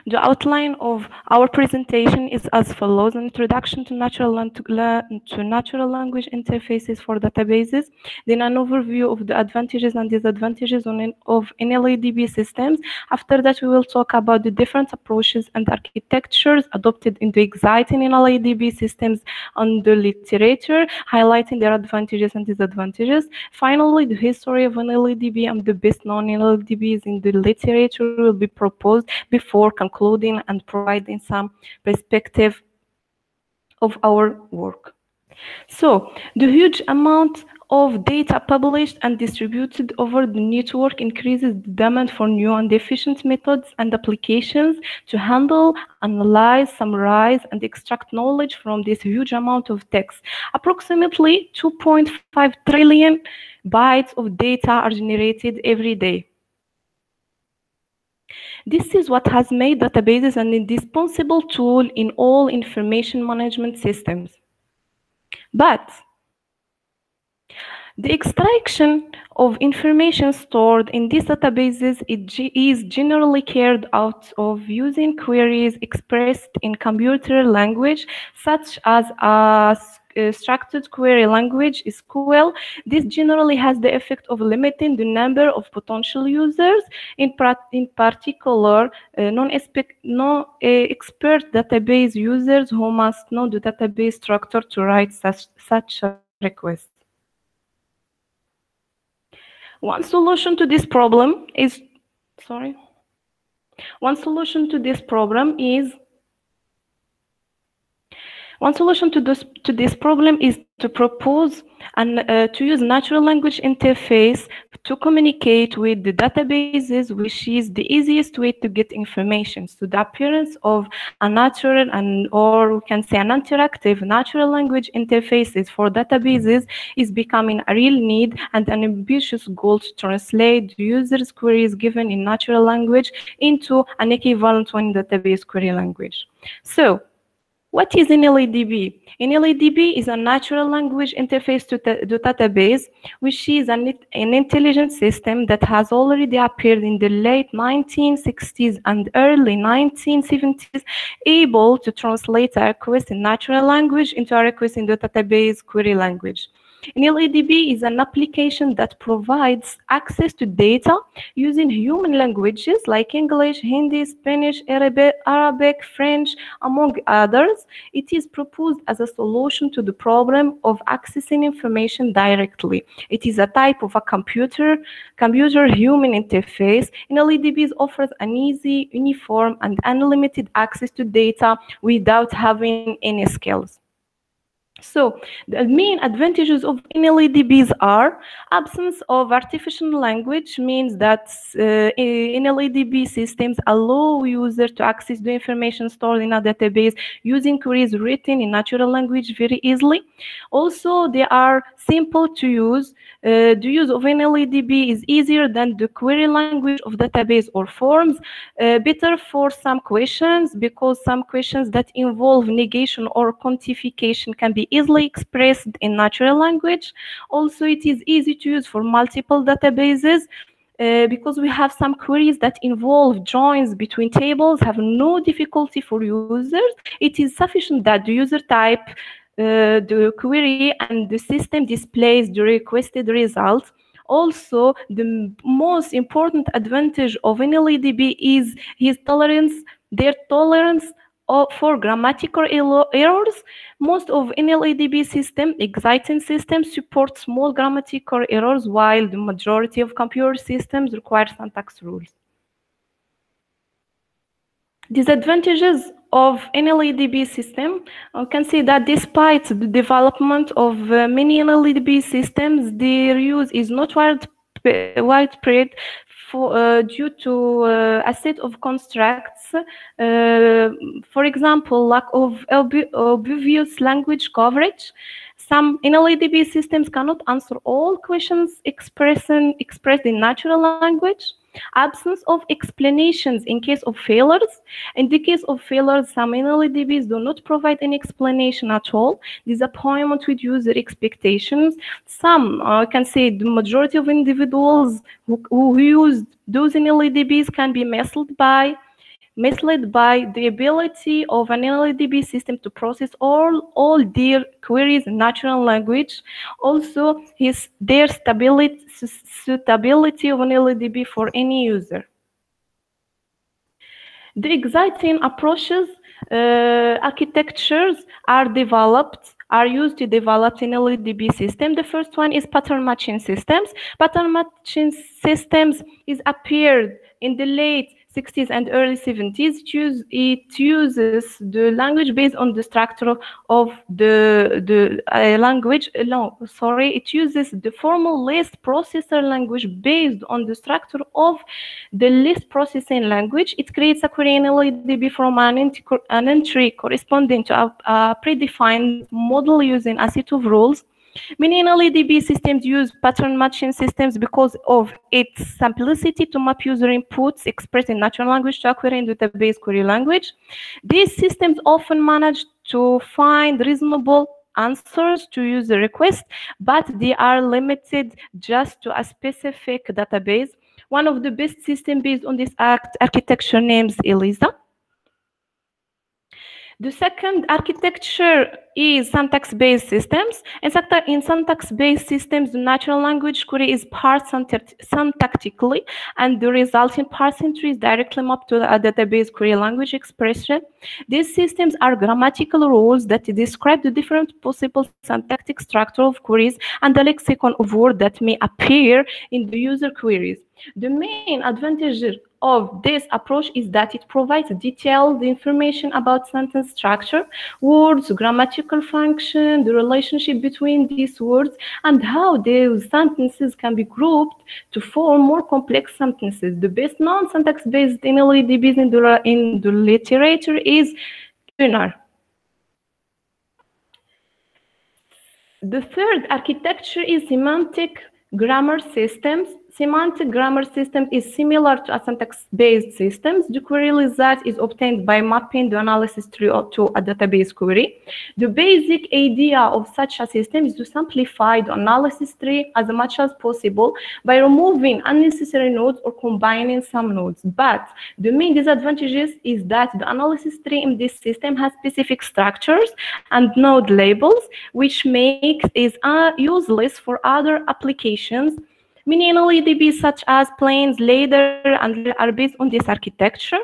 the outline of our presentation is as follows: an introduction to natural, to natural language interfaces for databases, then an overview of the advantages and disadvantages an- of NLADB systems. After that, we will talk about the different approaches and architectures adopted in the exciting NLADB systems on the literature, highlighting their advantages and disadvantages. Finally, the history of NLADB and the best known NLADBs in the literature will be proposed before concluding and providing some perspective of our work. So, the huge amount of data published and distributed over the network increases the demand for new and efficient methods and applications to handle, analyze, summarize, and extract knowledge from this huge amount of text. Approximately 2.5 trillion bytes of data are generated every day. This is what has made databases an indispensable tool in all information management systems. But the extraction of information stored in these databases is generally carried out of using queries expressed in computer language, such as a a structured query language is SQL. This generally has the effect of limiting the number of potential users, in, in particular, uh, non-expert non, uh, expert database users who must know the database structure to write such, such a request. One solution to this problem is, sorry, one solution to this problem is one solution to this, to this problem is to propose and uh, to use natural language interface to communicate with the databases, which is the easiest way to get information. So the appearance of a natural and or we can say an interactive natural language interfaces for databases is becoming a real need and an ambitious goal to translate user's queries given in natural language into an equivalent one database query language. So what is NLADB? NLADB is a natural language interface to the database, which is an, an intelligent system that has already appeared in the late 1960s and early 1970s, able to translate a request in natural language into a request in the database query language. NLADB is an application that provides access to data using human languages like English, Hindi, Spanish, Arabic, French, among others. It is proposed as a solution to the problem of accessing information directly. It is a type of a computer computer human interface. NLADB offers an easy, uniform, and unlimited access to data without having any skills. So the main advantages of NLEDBs are absence of artificial language means that uh, NLEDB systems allow user to access the information stored in a database using queries written in natural language very easily. Also, they are simple to use. Uh, the use of NLEDB is easier than the query language of database or forms. Uh, better for some questions because some questions that involve negation or quantification can be easily expressed in natural language. Also, it is easy to use for multiple databases. Uh, because we have some queries that involve joins between tables have no difficulty for users. It is sufficient that the user type uh, the query and the system displays the requested result. Also, the most important advantage of NLEDB is his tolerance, their tolerance for grammatical errors. Most of NLEDB system, exciting systems, support small grammatical errors, while the majority of computer systems require syntax rules. Disadvantages of NLEDB system, you can see that despite the development of uh, many NLEDB systems, their use is not wide, widespread for, uh, due to uh, a set of constructs. Uh, for example, lack of obvious language coverage. Some NLEDB systems cannot answer all questions expressed in natural language absence of explanations in case of failures. In the case of failures, some NLEDBs do not provide any explanation at all. Disappointment with user expectations. Some, I uh, can say the majority of individuals who, who use those NLEDBs can be misled by misled by the ability of an NLEDB system to process all, all their queries in natural language. Also, his, their stability, suitability of an NLEDB for any user. The exciting approaches, uh, architectures are developed are used to develop an NLEDB system. The first one is pattern matching systems. Pattern matching systems is appeared in the late 60s and early 70s, it, use, it uses the language based on the structure of the, the uh, language. No, sorry, it uses the formal list processor language based on the structure of the list processing language. It creates a query in NLEDB from an, an entry corresponding to a, a predefined model using a set of rules Many NLEDB systems use pattern matching systems because of its simplicity to map user inputs expressed in natural language to a query in database query language. These systems often manage to find reasonable answers to user requests, but they are limited just to a specific database. One of the best systems based on this architecture names ELIZA. The second architecture is syntax-based systems. In syntax-based systems, the natural language query is parsed syntactically, and the resulting parse entry is directly mapped to a uh, database query language expression. These systems are grammatical rules that describe the different possible syntactic structure of queries and the lexicon of words that may appear in the user queries. The main advantage of this approach is that it provides detailed information about sentence structure, words, grammatical function, the relationship between these words, and how those sentences can be grouped to form more complex sentences. The best known syntax-based NLEDBs in the, in the literature is Gunnar. The third architecture is semantic grammar systems semantic grammar system is similar to a syntax-based systems. The query result is obtained by mapping the analysis tree to a database query. The basic idea of such a system is to simplify the analysis tree as much as possible by removing unnecessary nodes or combining some nodes. But the main disadvantages is that the analysis tree in this system has specific structures and node labels, which makes it uh, useless for other applications Many NLEDBs such as planes, ladder, and are based on this architecture.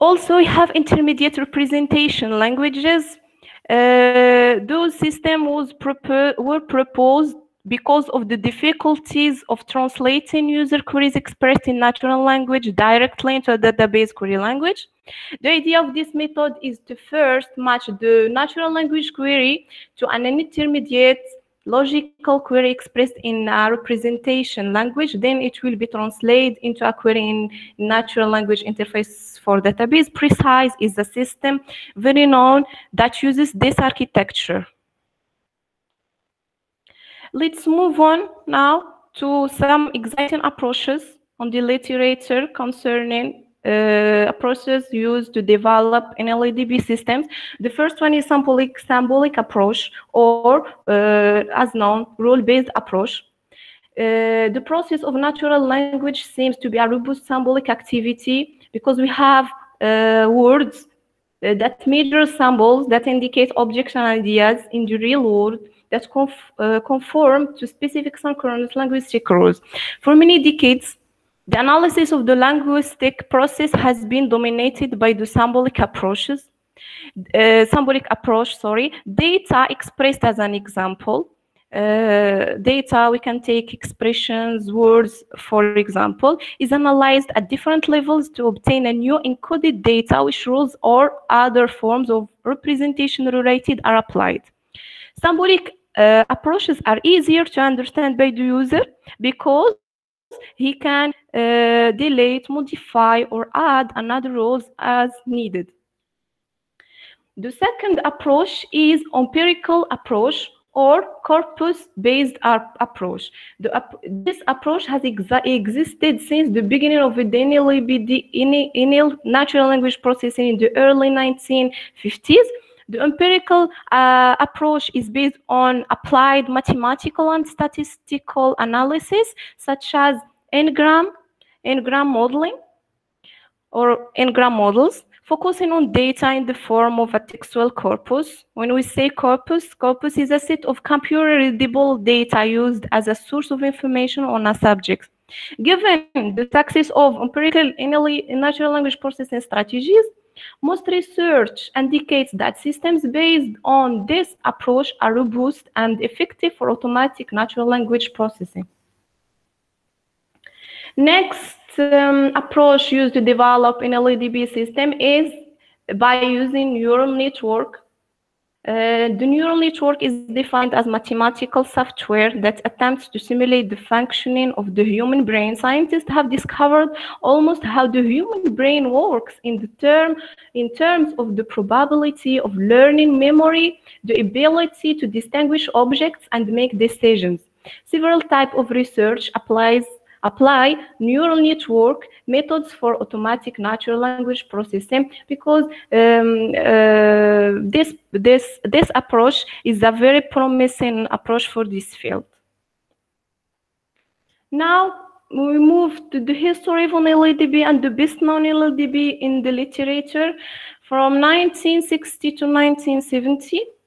Also, we have intermediate representation languages. Uh, those systems were proposed because of the difficulties of translating user queries expressed in natural language directly into a database query language. The idea of this method is to first match the natural language query to an intermediate logical query expressed in a representation language, then it will be translated into a query in natural language interface for database. Precise is a system very known that uses this architecture. Let's move on now to some exciting approaches on the literature concerning uh, approaches used to develop NLDB systems. The first one is symbolic, symbolic approach or uh, as known, rule-based approach. Uh, the process of natural language seems to be a robust symbolic activity because we have uh, words uh, that measure symbols that indicate objects and ideas in the real world that conf uh, conform to specific synchronous linguistic rules. For many decades, the analysis of the linguistic process has been dominated by the symbolic approaches. Uh, symbolic approach, sorry, data expressed as an example. Uh, data, we can take expressions, words, for example, is analyzed at different levels to obtain a new encoded data which rules or other forms of representation related are applied. Symbolic uh, approaches are easier to understand by the user because he can uh, delete, modify, or add another rules as needed. The second approach is empirical approach or corpus-based approach. The, this approach has existed since the beginning of the NLP, natural language processing in the early 1950s. The empirical uh, approach is based on applied mathematical and statistical analysis, such as n-gram, n-gram modeling, or n-gram models, focusing on data in the form of a textual corpus. When we say corpus, corpus is a set of computer-readable data used as a source of information on a subject. Given the success of empirical natural language processing strategies, most research indicates that systems based on this approach are robust and effective for automatic natural language processing. Next um, approach used to develop an LADB system is by using neural network uh, the neural network is defined as mathematical software that attempts to simulate the functioning of the human brain. Scientists have discovered almost how the human brain works in the term in terms of the probability of learning memory, the ability to distinguish objects and make decisions. Several types of research applies apply neural network methods for automatic natural language processing because um, uh, this, this, this approach is a very promising approach for this field. Now, we move to the history of LLDB and the best known LLDB in the literature from 1960 to 1970.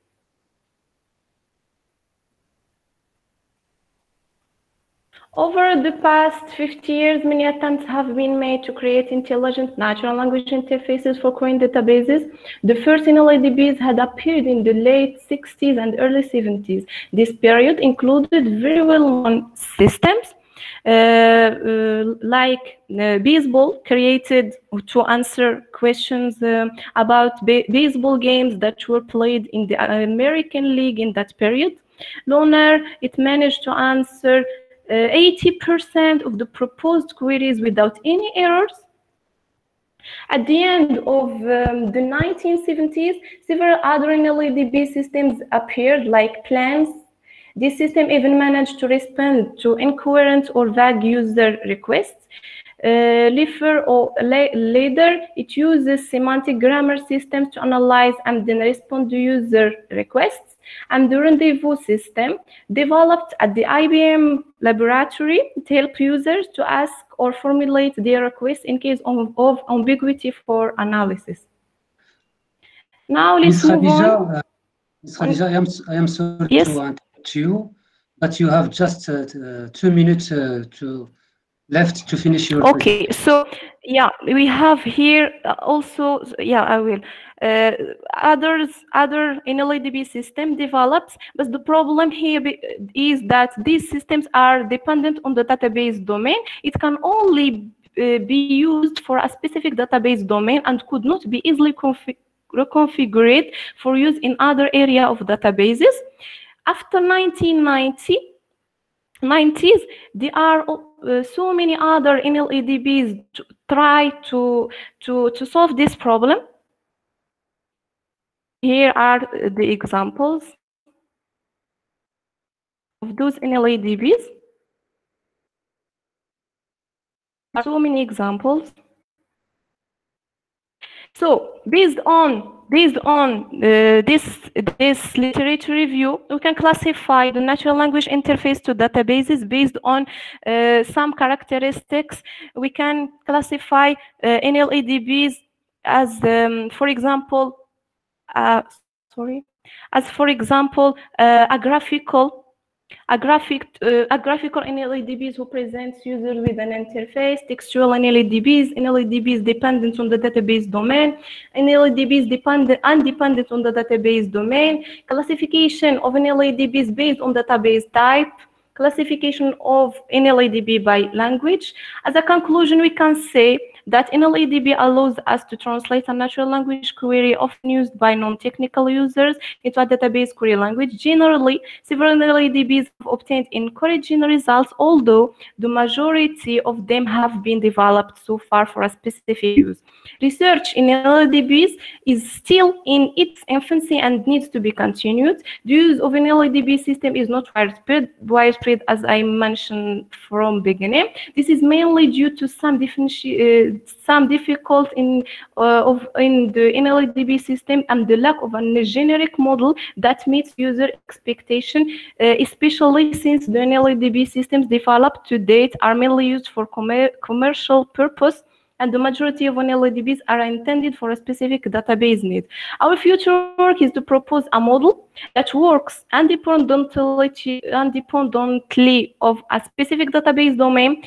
Over the past 50 years, many attempts have been made to create intelligent natural language interfaces for query databases. The first NLDBs had appeared in the late 60s and early 70s. This period included very well-known systems uh, uh, like uh, baseball created to answer questions uh, about baseball games that were played in the American League in that period. Loner, it managed to answer 80% uh, of the proposed queries without any errors. At the end of um, the 1970s, several other NLDB systems appeared like plans. This system even managed to respond to incoherent or vague user requests. Uh, or later, it uses semantic grammar systems to analyze and then respond to user requests and the rendezvous system developed at the IBM laboratory to help users to ask or formulate their requests in case of, of ambiguity for analysis. Now let's move Khadija, on. Uh, Ms. Khadija, I am, I am sorry Yes. to interrupt you, but you have just uh, uh, two minutes uh, to left to finish your Okay, so yeah, we have here uh, also, yeah, I will. Uh, others, other NLADB system develops, but the problem here is that these systems are dependent on the database domain. It can only uh, be used for a specific database domain and could not be easily config reconfigured for use in other area of databases. After 1990, 90s, there are uh, so many other NLADBs to try to, to, to solve this problem. Here are the examples of those NLADBs. So many examples. So based on based on uh, this this literature review, we can classify the natural language interface to databases based on uh, some characteristics. We can classify uh, NLADBs as, um, for example, uh, sorry, as for example, uh, a graphical a graphic uh, a graphical NLADBs who presents users with an interface, textual NLADBs, NLADBs dependent on the database domain, NLADBs dependent and undependent on the database domain, classification of NLADBs based on database type, classification of NLADB by language. As a conclusion, we can say that NLADB allows us to translate a natural language query often used by non-technical users into a database query language. Generally, several NLADBs have obtained encouraging results, although the majority of them have been developed so far for a specific use. Research in NLADBs is still in its infancy and needs to be continued. The use of an NLADB system is not widespread, widespread as I mentioned from beginning. This is mainly due to some definition, uh, some difficult in uh, of in the NLADB system and the lack of a generic model that meets user expectation, uh, especially since the NLADB systems developed to date are mainly used for commer commercial purpose and the majority of NLADBs are intended for a specific database need. Our future work is to propose a model that works independently, independently of a specific database domain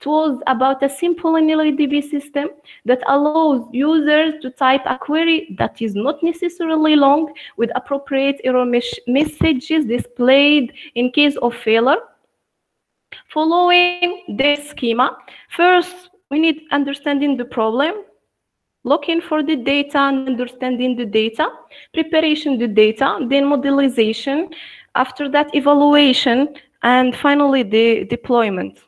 it was about a simple NLADB system that allows users to type a query that is not necessarily long with appropriate error messages displayed in case of failure. Following this schema, first we need understanding the problem, looking for the data and understanding the data, preparation the data, then modelization, after that evaluation, and finally the deployment.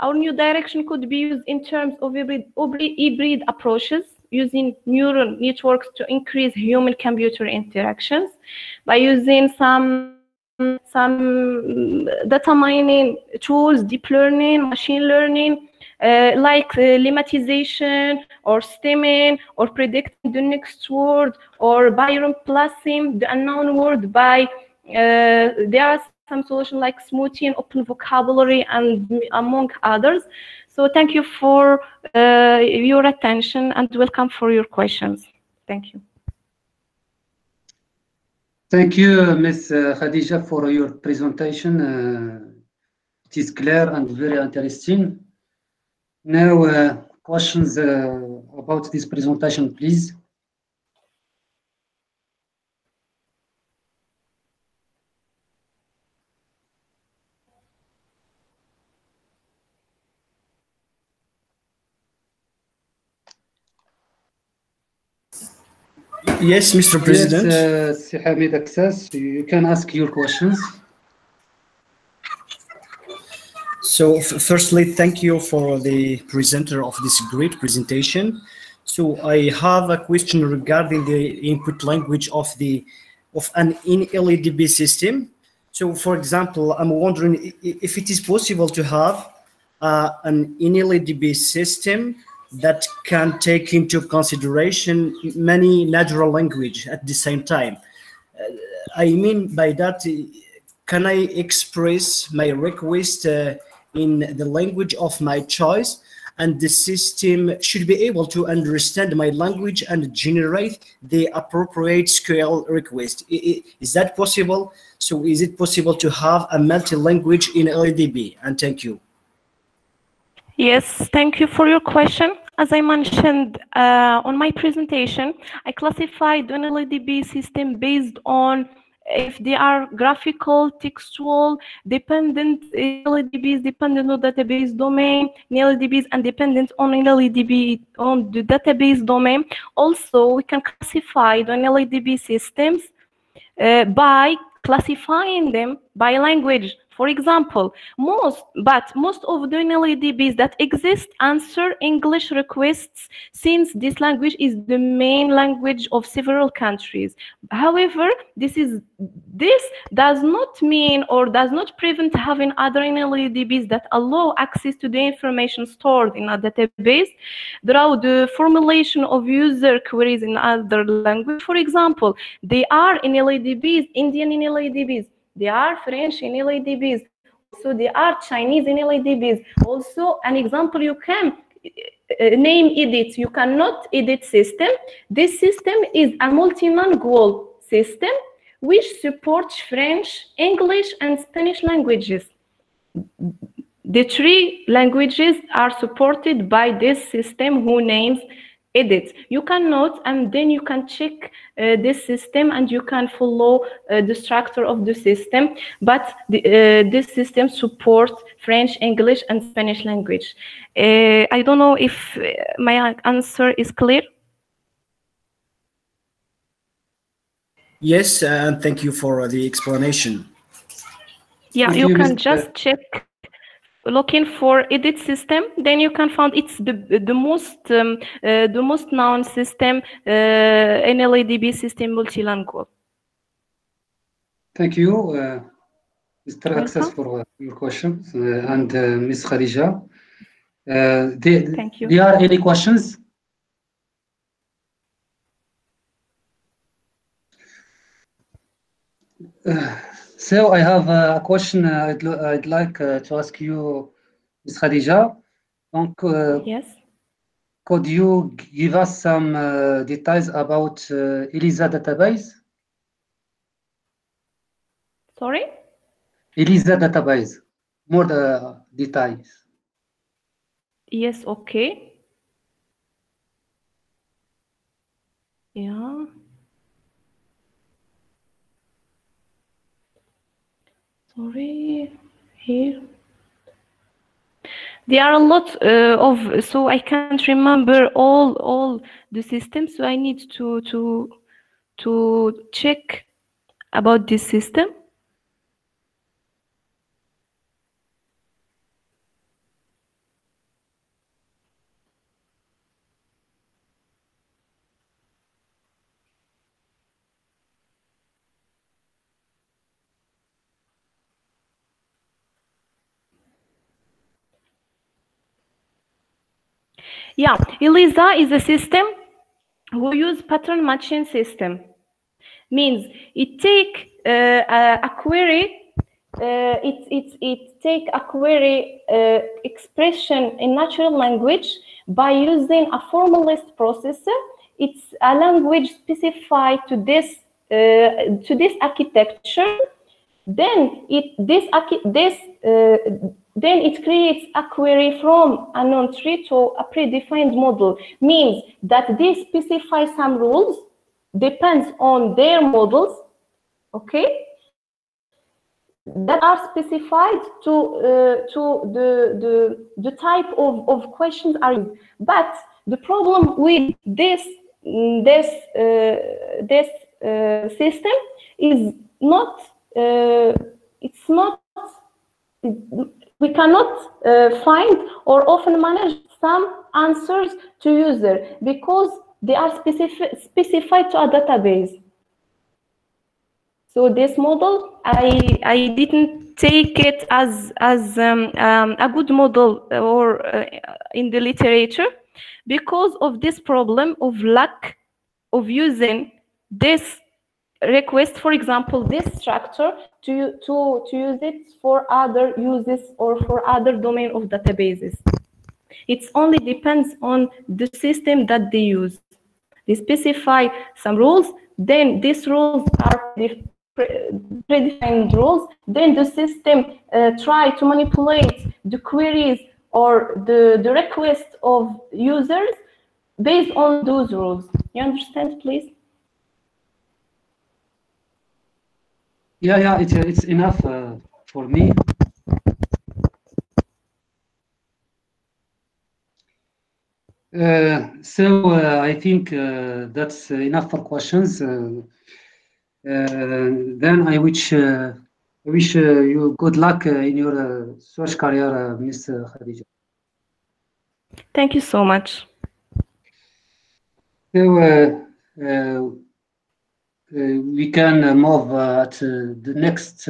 Our new direction could be used in terms of hybrid, approaches using neural networks to increase human-computer interactions by using some some data mining tools, deep learning, machine learning, uh, like uh, lemmatization or stemming or predicting the next word or by replacing the unknown word by uh, there are some solution like smoothing, open vocabulary, and among others. So thank you for uh, your attention and welcome for your questions. Thank you. Thank you, Ms. Khadija, for your presentation. Uh, it is clear and very interesting. Now, uh, questions uh, about this presentation, please. Yes, Mr. President. Yes, uh, Hamid Access, you can ask your questions. So, firstly, thank you for the presenter of this great presentation. So, I have a question regarding the input language of the of an NLADB system. So, for example, I'm wondering if it is possible to have uh, an NLADB system that can take into consideration many natural language at the same time. Uh, I mean by that, can I express my request uh, in the language of my choice and the system should be able to understand my language and generate the appropriate SQL request. Is that possible? So is it possible to have a multi-language in LADB? And thank you. Yes, thank you for your question. As I mentioned uh, on my presentation, I classified an LADB system based on if they are graphical, textual, dependent LADBs, dependent on database domain, LADBs, and dependent on LADB on the database domain. Also, we can classify the LADB systems uh, by classifying them by language. For example, most, but most of the NLADBs that exist answer English requests since this language is the main language of several countries. However, this is this does not mean or does not prevent having other NLADBs that allow access to the information stored in a database through the formulation of user queries in other language. For example, they are NLADBs, Indian NLADBs, they are French in LADBs. So they are Chinese in LADBs. Also, an example you can uh, name edit. You cannot edit system. This system is a multilingual system which supports French, English, and Spanish languages. The three languages are supported by this system who names edit. You can note and then you can check uh, this system and you can follow uh, the structure of the system. But the, uh, this system supports French, English, and Spanish language. Uh, I don't know if uh, my answer is clear. Yes, and thank you for the explanation. Yeah, If you you can miss- just check looking for edit system then you can find it's the the most um, uh, the most known system uh, NLADB system multilingual Thank you, uh, Mr. Access, for uh, your questions, uh, and uh, Ms. Khadija. Uh, Thank you. there are any questions? Uh, so I have a question uh, I'd, I'd like uh, to ask you, Ms. Khadija. Donc, uh, yes could you give us some uh, details about uh, ELISA database? sorry ELISA database, more the details. yes okay yeah sorry here. There are a lot uh, of so i can't remember all all the systems so i need to to to check about this system Yeah, ELISA is a system who use pattern matching system. Means it take uh, a, query, uh, it, it, it take a query uh, expression in natural language by using a formalist processor. It's a language specified to this uh, to this architecture then it this this uh, then it creates a query from a known tree to a predefined model. Means that they specify some rules depends on their models okay that are specified to uh, to the, the the type of, of questions are but the problem with this this uh, this uh, system is not uh, it's not we cannot uh, find or often manage some answers to user because they are specific, specified to a database. So this model i i didn't take it as as um, um, a good model or uh, in the literature because of this problem of lack of using this request, for example, this structure to, to, to use it for other uses or for other domain of databases. It only depends on the system that they use. They specify some rules, then these rules are predefined rules, then the system uh, try to manipulate the queries or the, the request of users based on those rules. You understand, please? Yeah, yeah, it's, it's enough uh, for me. Uh, so uh, I think uh, that's enough for questions. Uh, uh, then I wish uh, I wish you good luck in your search career, Ms. Khadija. Thank you so much. So we can move to the next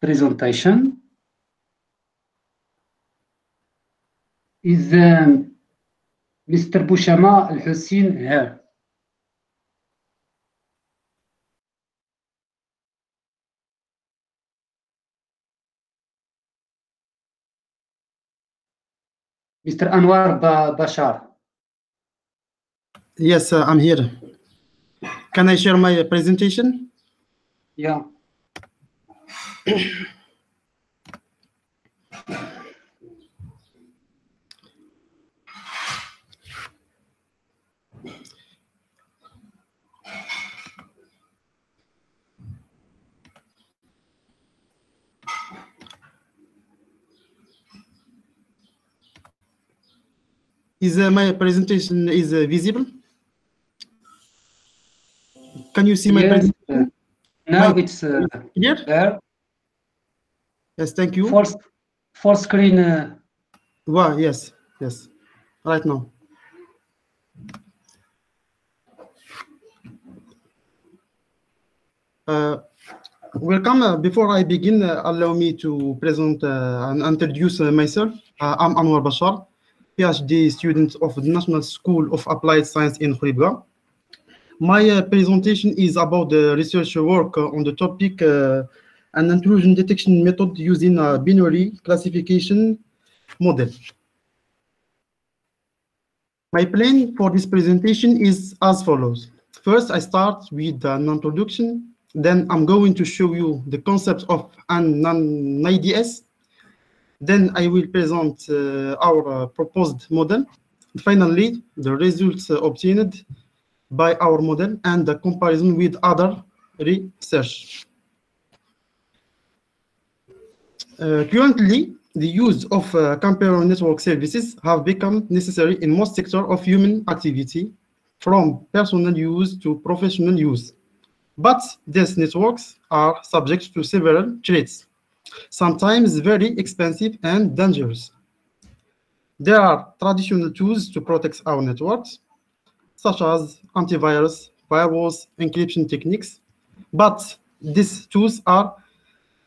presentation. Is um, Mr. Bouchama Al Hussein here? Mr. Anwar ba Bashar. Yes, uh, I'm here. Can I share my presentation? Yeah. Is uh, my presentation is uh, visible? Can you see my Yes, presentation? Now My- it's uh, Clear? there. Yes, thank you. Full, full screen. Uh, Wow, yes, yes. Right now. Uh, welcome. Uh, before I begin, uh, allow me to present uh, and introduce uh, myself. Uh, I'm Anwar Bashar, PhD student of the National School of Applied Science in Khouribga. My uh, presentation is about the research work uh, on the topic uh, an intrusion detection method using a binary classification model. My plan for this presentation is as follows. First, I start with an introduction. Then I'm going to show you the concept of an, an IDS. Then I will present uh, our uh, proposed model. Finally, the results uh, obtained by our model and the comparison with other research. Uh, currently, the use of uh, computer network services have become necessary in most sectors of human activity, from personal use to professional use. But these networks are subject to several threats, sometimes very expensive and dangerous. There are traditional tools to protect our networks, such as antivirus, firewalls, encryption techniques, but these tools are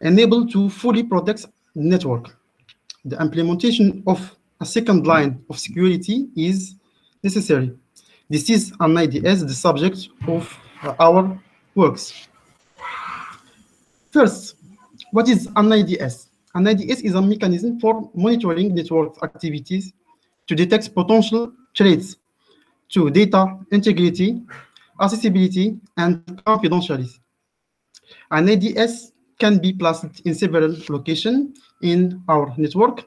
unable to fully protect network. The implementation of a second line of security is necessary. This is an IDS, the subject of our works. First, what is an IDS? An IDS is a mechanism for monitoring network activities to detect potential threats to data integrity, accessibility, and confidentiality. An IDS can be placed in several locations in our network,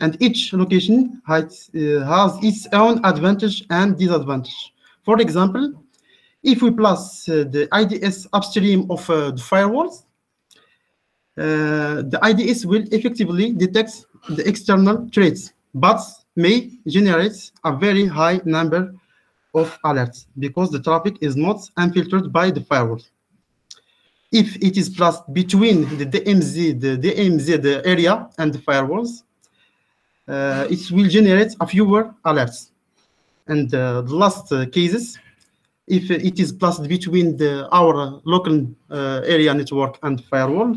and each location has, uh, has its own advantage and disadvantage. For example, if we place uh, the IDS upstream of uh, the firewalls, uh, the IDS will effectively detect the external threats, but may generate a very high number of alerts because the traffic is not unfiltered by the firewall. If it is placed between the DMZ, the DMZ the area and the firewalls, uh, it will generate a fewer alerts. And uh, the last uh, cases, if it is placed between the, our local uh, area network and firewall,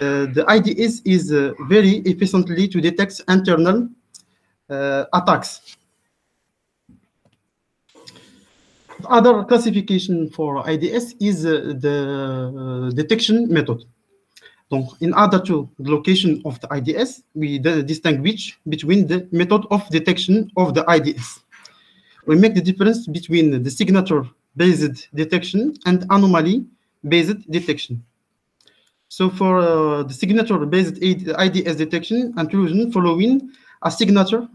uh, the IDS is uh, very efficiently to detect internal attacks. The other classification for IDS is uh, the uh, detection method. Donc, in order to the location of the IDS, we distinguish between the method of detection of the IDS. We make the difference between the signature-based detection and anomaly-based detection. So for uh, the signature-based IDS detection, intrusion following a signature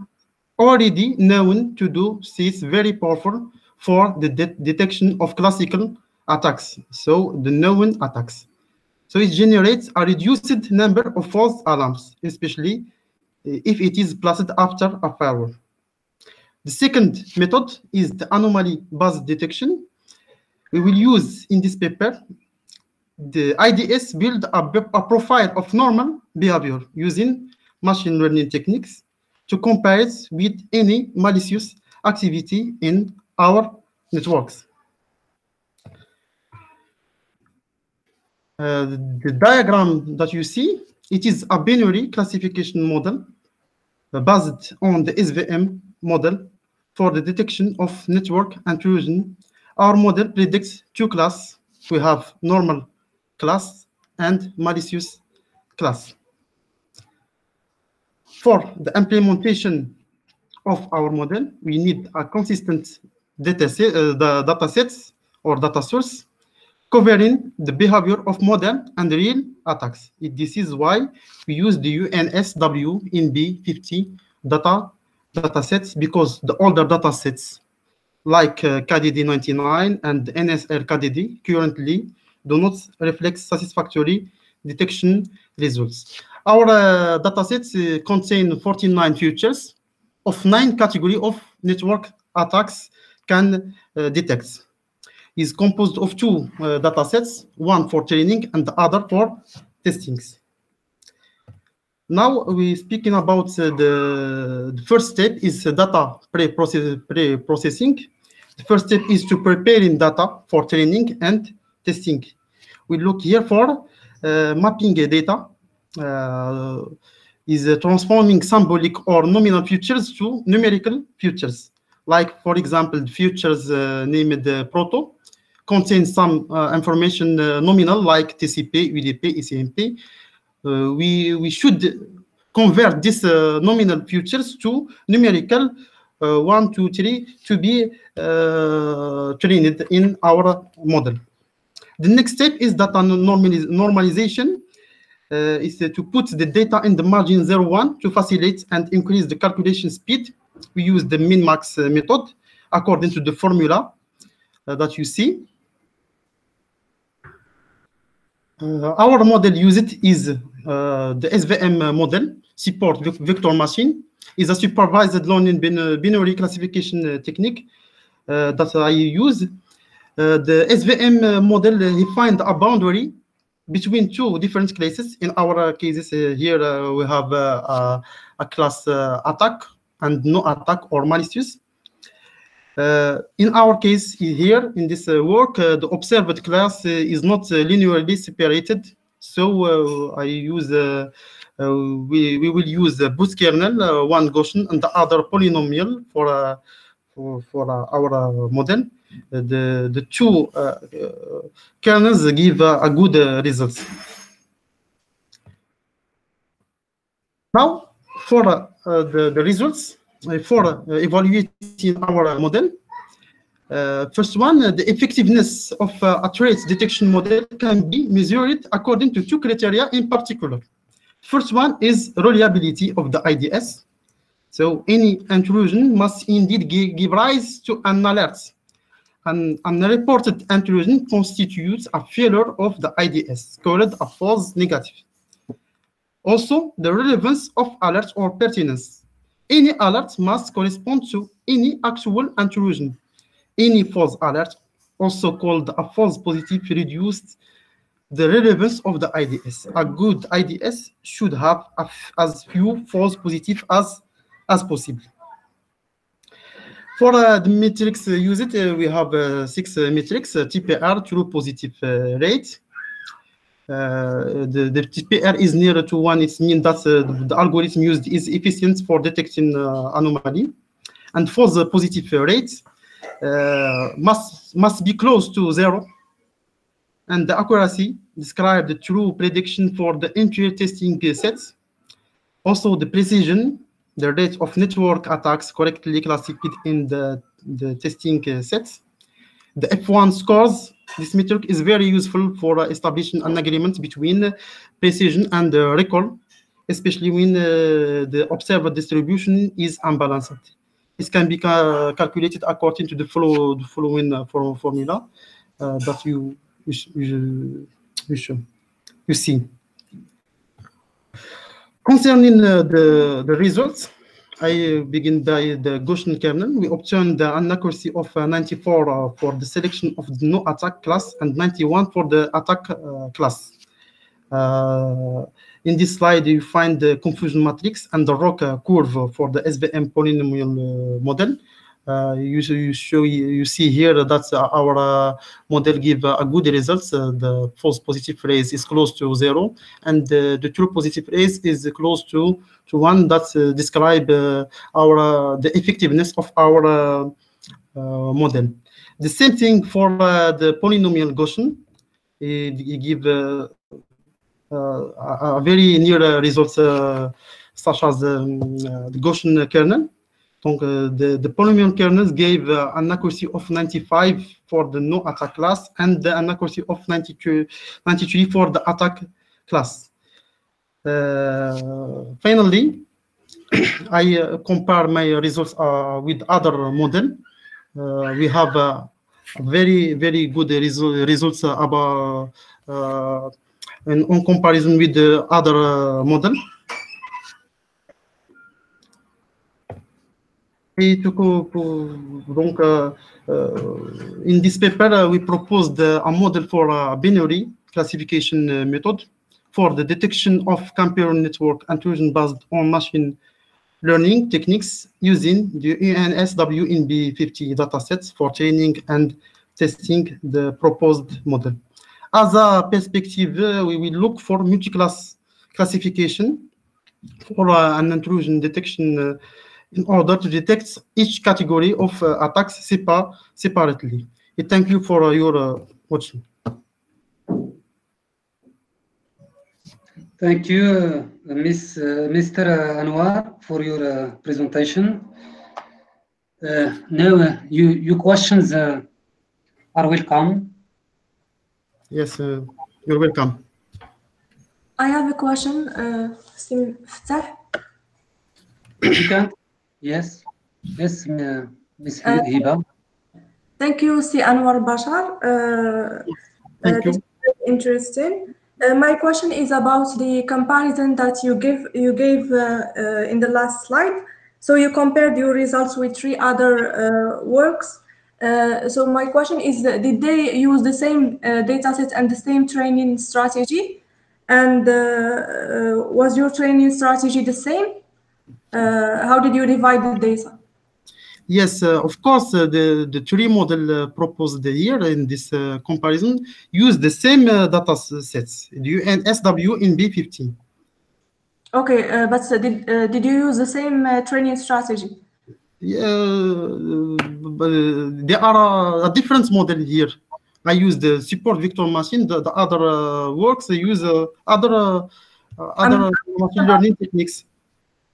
already known to do this very powerful for the de detection of classical attacks, so the known attacks. So it generates a reduced number of false alarms, especially uh, if it is placed after a firewall. The second method is the anomaly-based detection. We will use in this paper the IDS build a, a profile of normal behavior using machine learning techniques to compare it with any malicious activity in our networks. Uh, the diagram that you see, it is a binary classification model uh, based on the SVM model for the detection of network intrusion. Our model predicts two classes. We have normal class and malicious class. For the implementation of our model, we need a consistent data, uh, the data sets or data source covering the behavior of modern and real attacks. This is why we use the UNSW in B50 data data sets because the older data sets like uh, KDD99 and NSR KDD currently do not reflect satisfactory detection results. Our uh, datasets uh, contain 49 features of nine category of network attacks can uh, detect. Is composed of two uh, datasets, one for training and the other for testings. Now we're speaking about uh, the, the, first step is data pre-processing. Pre the first step is to preparing data for training and testing. We look here for uh, mapping data uh, is uh, transforming symbolic or nominal features to numerical features. Like, for example, features uh, named proto contain some information nominal like TCP, UDP, ECMP. we, we should convert these nominal features to numerical uh, one, two, three to be uh, trained in our model. The next step is data normaliz normalization. Uh, is to put the data in the margin 0, 01 to facilitate and increase the calculation speed. We use the min-max uh, method according to the formula uh, that you see. Uh, our model used is uh, the SVM uh, model, support vector machine, is a supervised learning binary classification technique uh, that I use. the SVM model defined a boundary between two different classes. In our cases here, we have a class attack and no attack or malicious. Uh, in our case here, in this uh, work, uh, the observed class uh, is not uh, linearly separated. So uh, I use, we, we will use a boost kernel, one Gaussian and the other polynomial for, for, for our model. The, the two kernels give a good results. Now, for the, the results, for evaluating our model. Uh, first one, uh, the effectiveness of uh, a threat detection model can be measured according to two criteria in particular. First one is reliability of the IDS. So any intrusion must indeed give, give rise to an alert. An unreported intrusion constitutes a failure of the IDS, called a false negative. Also, the relevance of alerts or pertinence any alert must correspond to any actual intrusion. Any false alert, also called a false positive, reduced the relevance of the IDS. A good IDS should have as few false positive as, as possible. For uh, the metrics uh, used, uh, we have uh, six uh, metrics, uh, TPR, true positive rate, the, the TPR is nearer to one, it means that uh, the algorithm used is efficient for detecting uh, anomaly. And for the positive rate, must, must be close to zero. And the accuracy describe the true prediction for the entire testing sets. Also the precision, the rate of network attacks correctly classified in the, the testing sets. The F1 scores this metric is very useful for establishing an agreement between precision and recall especially when uh, the observed distribution is unbalanced. This can be ca- calculated according to the, follow, the following uh, for- formula uh, that you you, you, you, see. Concerning uh, the, the results, I begin by the Gaussian kernel. We obtained the accuracy of uh, 94 uh, for the selection of the no attack class and 91 for the attack uh, class. In this slide, you find the confusion matrix and the rock curve for the SVM polynomial model. Uh, you, you show you see here that our uh, model give a good results. Uh, the false positive phrase is close to zero, and uh, the true positive phrase is close to to one that uh, describe uh, our the effectiveness of our model. The same thing for the polynomial Gaussian. It, it give a, very near results such as um, the Gaussian kernel. Donc, uh, the, the polynomial kernels gave uh, an accuracy of 95 for the no attack class and an accuracy of 92, 93 for the attack class. Uh, finally, I uh, compare my results uh, with other model. Uh, we have uh, very, very good resu- results about in, on comparison with the other model. Co- donc, uh, uh, in this paper, uh, we proposed uh, a model for a binary classification uh, method for the detection of computer network intrusion based on machine learning techniques using the UNSWNB50 datasets for training and testing the proposed model. As a perspective, uh, we will look for multi-class classification for uh, an intrusion detection uh, in order to detect each category of uh, attacks sepa separately. And thank you for uh, your uh, watching. Thank you, uh, Miss, uh, Mr. Anwar, for your uh, presentation. now, you, your questions are welcome. Yes, you're welcome. I have a question, uh, Fattah. you can Yes. Yes, uh, Miss Uh, Hiba. Thank you, Si Anwar Bashar. Uh, Thank uh, this is very interesting. Uh, my question is about the comparison that you give you gave uh, uh, in the last slide. So you compared your results with three other uh, works. Uh, so my question is, uh, did they use the same uh, data set and the same training strategy? And uh, uh, was your training strategy the same? Uh, how did you divide the data? Yes, uh, of course, uh, the, the tree model uh, proposed here in this uh, comparison use the same uh, data sets, the UNSW in B15. Okay, uh, but did, uh, did you use the same uh, training strategy? Yeah, uh, there are a, a different model here. I use the support vector machine. The, the other uh, works they use uh, other other machine learning techniques.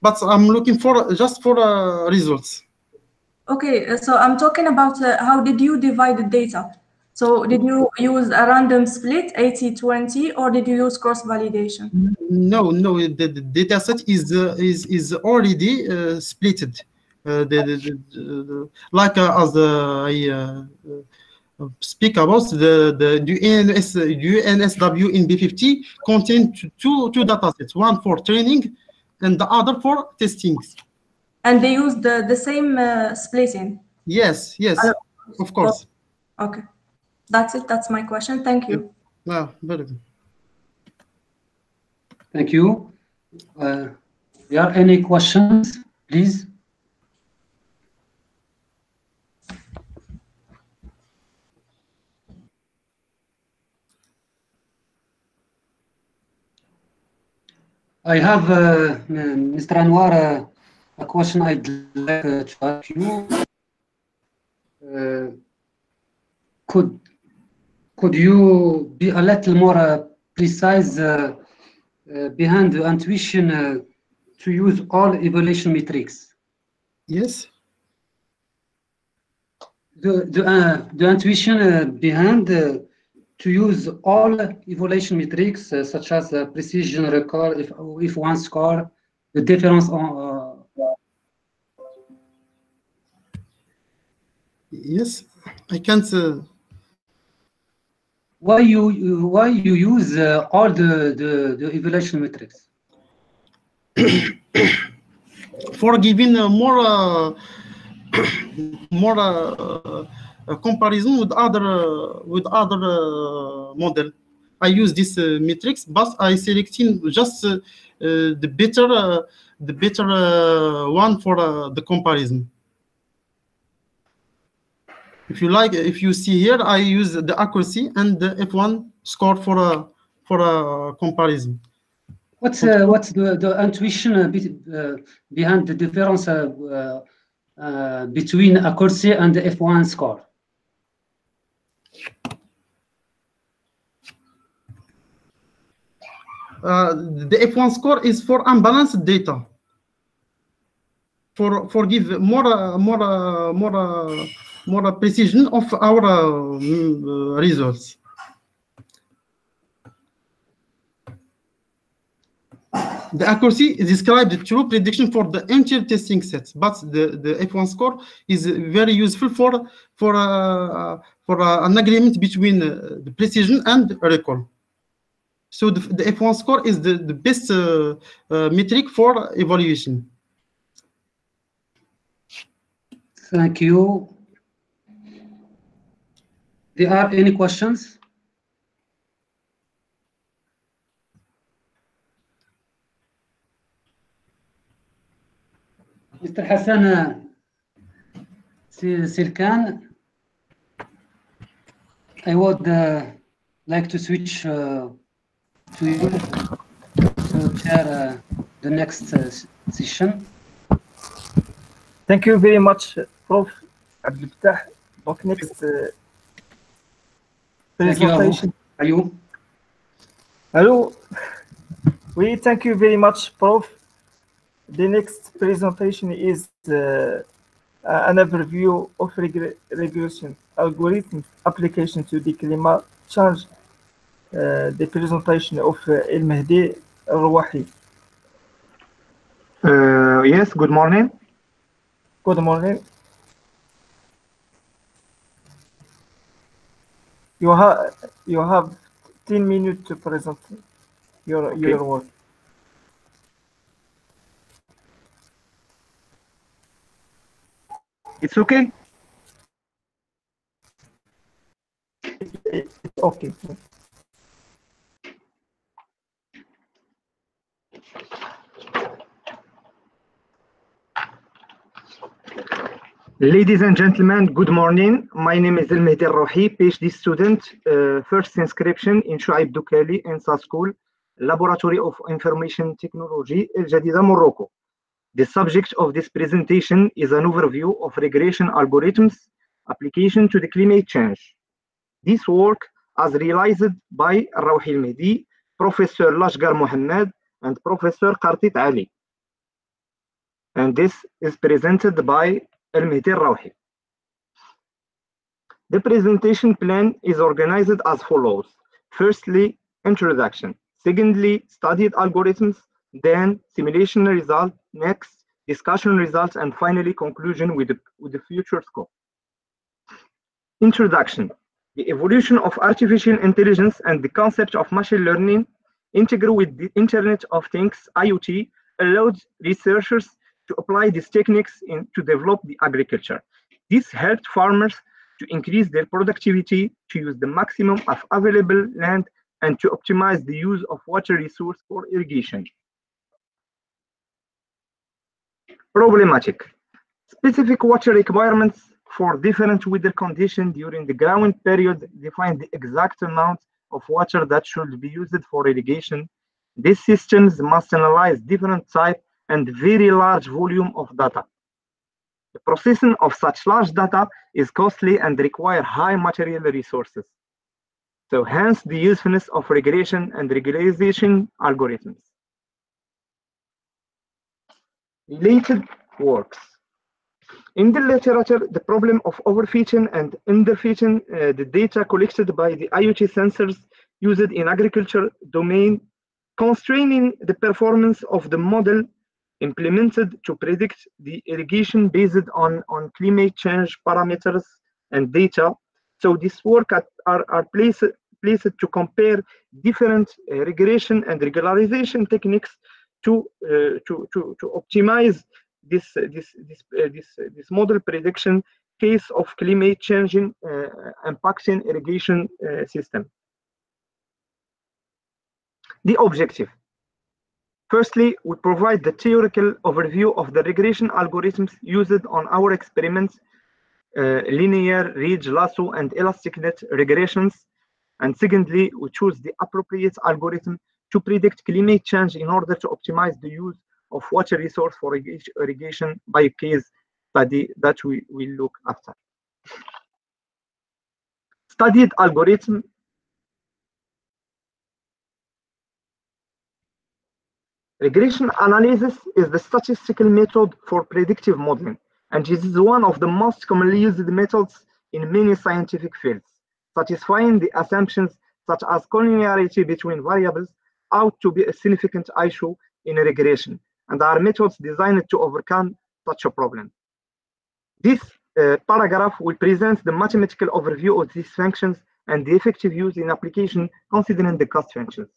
But I'm looking for just for uh, results. Okay, uh, so I'm talking about uh, how did you divide the data? So did you use a random split, 80-20, or did you use cross-validation? No, no, the, the data set is uh, is is already uh, splitted. Uh, the, the, the, like uh, as uh, I uh, uh, speak about the the, the UNS, UNSW in B50 contain two two data sets, one for training and the other for testing. And they used the, the same uh, splitting? Yes, yes, Uh, of course. Okay, that's it. That's my question. Thank you. Yeah, very good. Thank you. Uh, there are any questions, please? I have, uh, Mr. Anwar, uh, a question I'd like uh, to ask you. Uh, could could you be a little more uh, precise uh, uh, behind the intuition uh, to use all evaluation metrics? Yes. The the, uh, the intuition uh, behind uh, to use all evaluation metrics uh, such as uh, precision record, if, if one score, the difference on. Uh, yes, I can't. Uh, why you, you why you use uh, all the, the the evaluation metrics? for giving uh, more uh, more comparison with other with other uh, model. I use this uh, matrix, but I selecting just uh, the better the better one for the comparison. If you like, if you see here, I use the accuracy and the F1 score for a for a comparison. What's uh, what's the, the intuition uh, be, behind the difference between accuracy and the F1 score? Uh, the F1 score is for unbalanced data. For for give more uh, more uh, more more precision of our uh, mm, results. The accuracy is described the true prediction for the entire testing set, but the, the F1 score is very useful for for uh, for uh, an agreement between the precision and recall. So the, the F1 score is the, the best uh, uh, metric for evaluation. Thank you. There are any questions? Mr. Hassan uh, Silkan, I would uh, like to switch uh, to you to chair uh, the next uh, session. Thank you very much, Prof. Abdel Fattah. Donc, next uh, Thank you, Abu. presentation. Are you? Hello. We thank you very much, Prof. The next presentation is uh, an overview of reg- regression algorithm application to the climate change. The presentation of uh, El Mahdi Rouahi. Uh, yes, good morning. Good morning. You have you have 10 minutes to present your Okay. your work. It's okay. It's Okay. Ladies and gentlemen, good morning. My name is El Mehdi Rouhi, PhD student, uh, first inscription in Shuaib Dukali INSA School, Laboratory of Information Technology, El Jadida, Morocco. The subject of this presentation is an overview of regression algorithms application to the climate change. This work as realized by Rouhi El Mehdi, Professor Lashgar Mohammed, and Professor Qartit Ali. And this is presented by The presentation plan is organized as follows. Firstly, introduction. Secondly, studied algorithms. Then simulation result. Next, discussion results. And finally, conclusion with the, with the future scope. Introduction. The evolution of artificial intelligence and the concept of machine learning integral with the Internet of Things, IoT, allowed researchers to apply these techniques in, to develop the agriculture. This helped farmers to increase their productivity, to use the maximum of available land, and to optimize the use of water resource for irrigation. Problematic. Specific water requirements for different weather conditions during the growing period define the exact amount of water that should be used for irrigation. These systems must analyze different type and very large volume of data. The processing of such large data is costly and require high material resources. So hence the usefulness of regression and regularization algorithms. Related works. In the literature, the problem of overfitting and underfitting uh, the data collected by the IoT sensors used in agriculture domain, constraining the performance of the model implemented to predict the irrigation based on, on climate change parameters and data. So this work at, are, are placed, placed to compare different uh, regression and regularization techniques to, uh, to, to, to optimize this, uh, this, this, uh, this, this model prediction case of climate changing uh, impacting irrigation uh, system. The objective. Firstly, we provide the theoretical overview of the regression algorithms used on our experiments, uh, linear, ridge, lasso, and elastic net regressions. And secondly, we choose the appropriate algorithm to predict climate change in order to optimize the use of water resource for irrigation by case study that we will look after. Studied algorithm Regression analysis is the statistical method for predictive modeling, and it is one of the most commonly used methods in many scientific fields, satisfying the assumptions such as collinearity between variables ought to be a significant issue in regression, and are methods designed to overcome such a problem. This uh, paragraph will present the mathematical overview of these functions and the effective use in application considering the cost functions.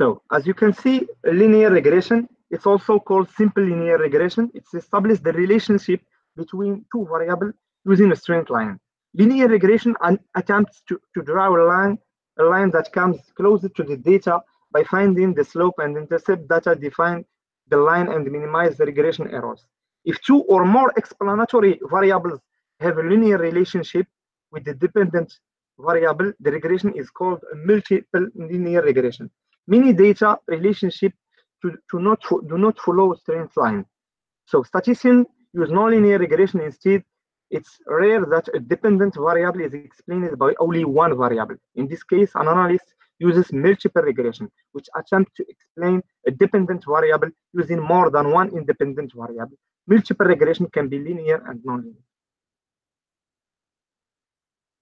So as you can see, linear regression, it's also called simple linear regression. It's established the relationship between two variables using a straight line. Linear regression attempts to, to draw a line, a line that comes closer to the data by finding the slope and intercept data define the line and minimize the regression errors. If two or more explanatory variables have a linear relationship with the dependent variable, the regression is called a multiple linear regression many data relationship to, to not do not follow straight line. So statisticians use nonlinear regression instead. It's rare that a dependent variable is explained by only one variable. In this case, an analyst uses multiple regression, which attempt to explain a dependent variable using more than one independent variable. Multiple regression can be linear and nonlinear.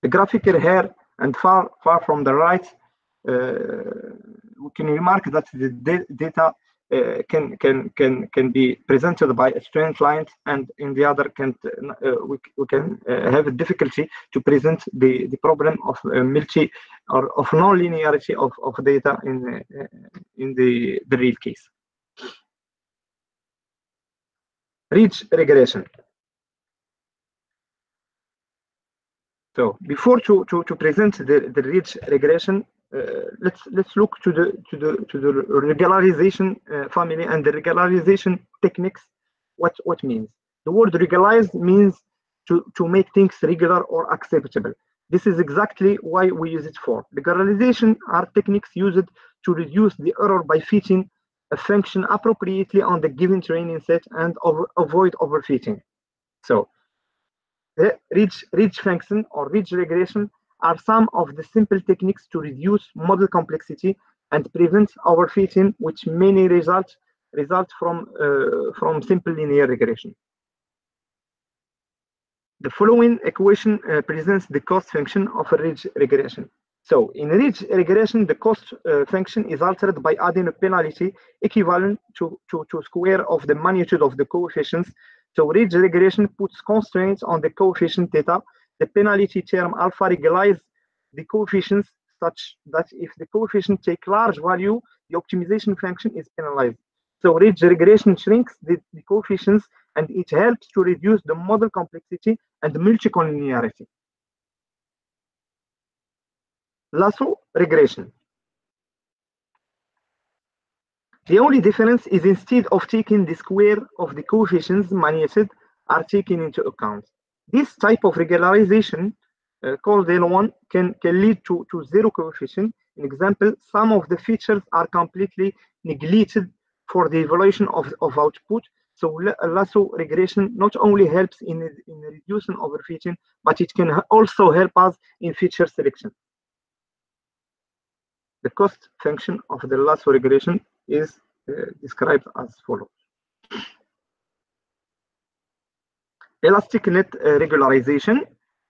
The graphical here and far far from the right uh, we can remark that the data uh, can can can can be presented by a straight line, and in the other can uh, we, we can uh, have a difficulty to present the the problem of multi or of non-linearity of, of data in in the the real case. Ridge regression. So before to, to, to present the, the ridge regression, uh, let's let's look to the to the to the regularization uh, family and the regularization techniques. What what means the word regularized means to to make things regular or acceptable. This is exactly why we use it for. Regularization are techniques used to reduce the error by fitting a function appropriately on the given training set and over, avoid overfitting. So, ridge ridge function or ridge regression are some of the simple techniques to reduce model complexity and prevent overfitting, which many result result from uh, from simple linear regression. The following equation uh, presents the cost function of a ridge regression. So in ridge regression, the cost uh, function is altered by adding a penalty equivalent to, to, to square of the magnitude of the coefficients. So ridge regression puts constraints on the coefficient theta the penalty term alpha regularize the coefficients such that if the coefficient take large value, the optimization function is penalized. So ridge regression shrinks the, the coefficients and it helps to reduce the model complexity and multicollinearity. Lasso regression. The only difference is instead of taking the square of the coefficients magnitude are taken into account. This type of regularization uh, called L1 can, can lead to, to zero coefficient. In example, some of the features are completely neglected for the evaluation of, of output. So lasso regression not only helps in, in reducing overfitting, but it can also help us in feature selection. The cost function of the lasso regression is uh, described as follows. Elastic net uh, regularization,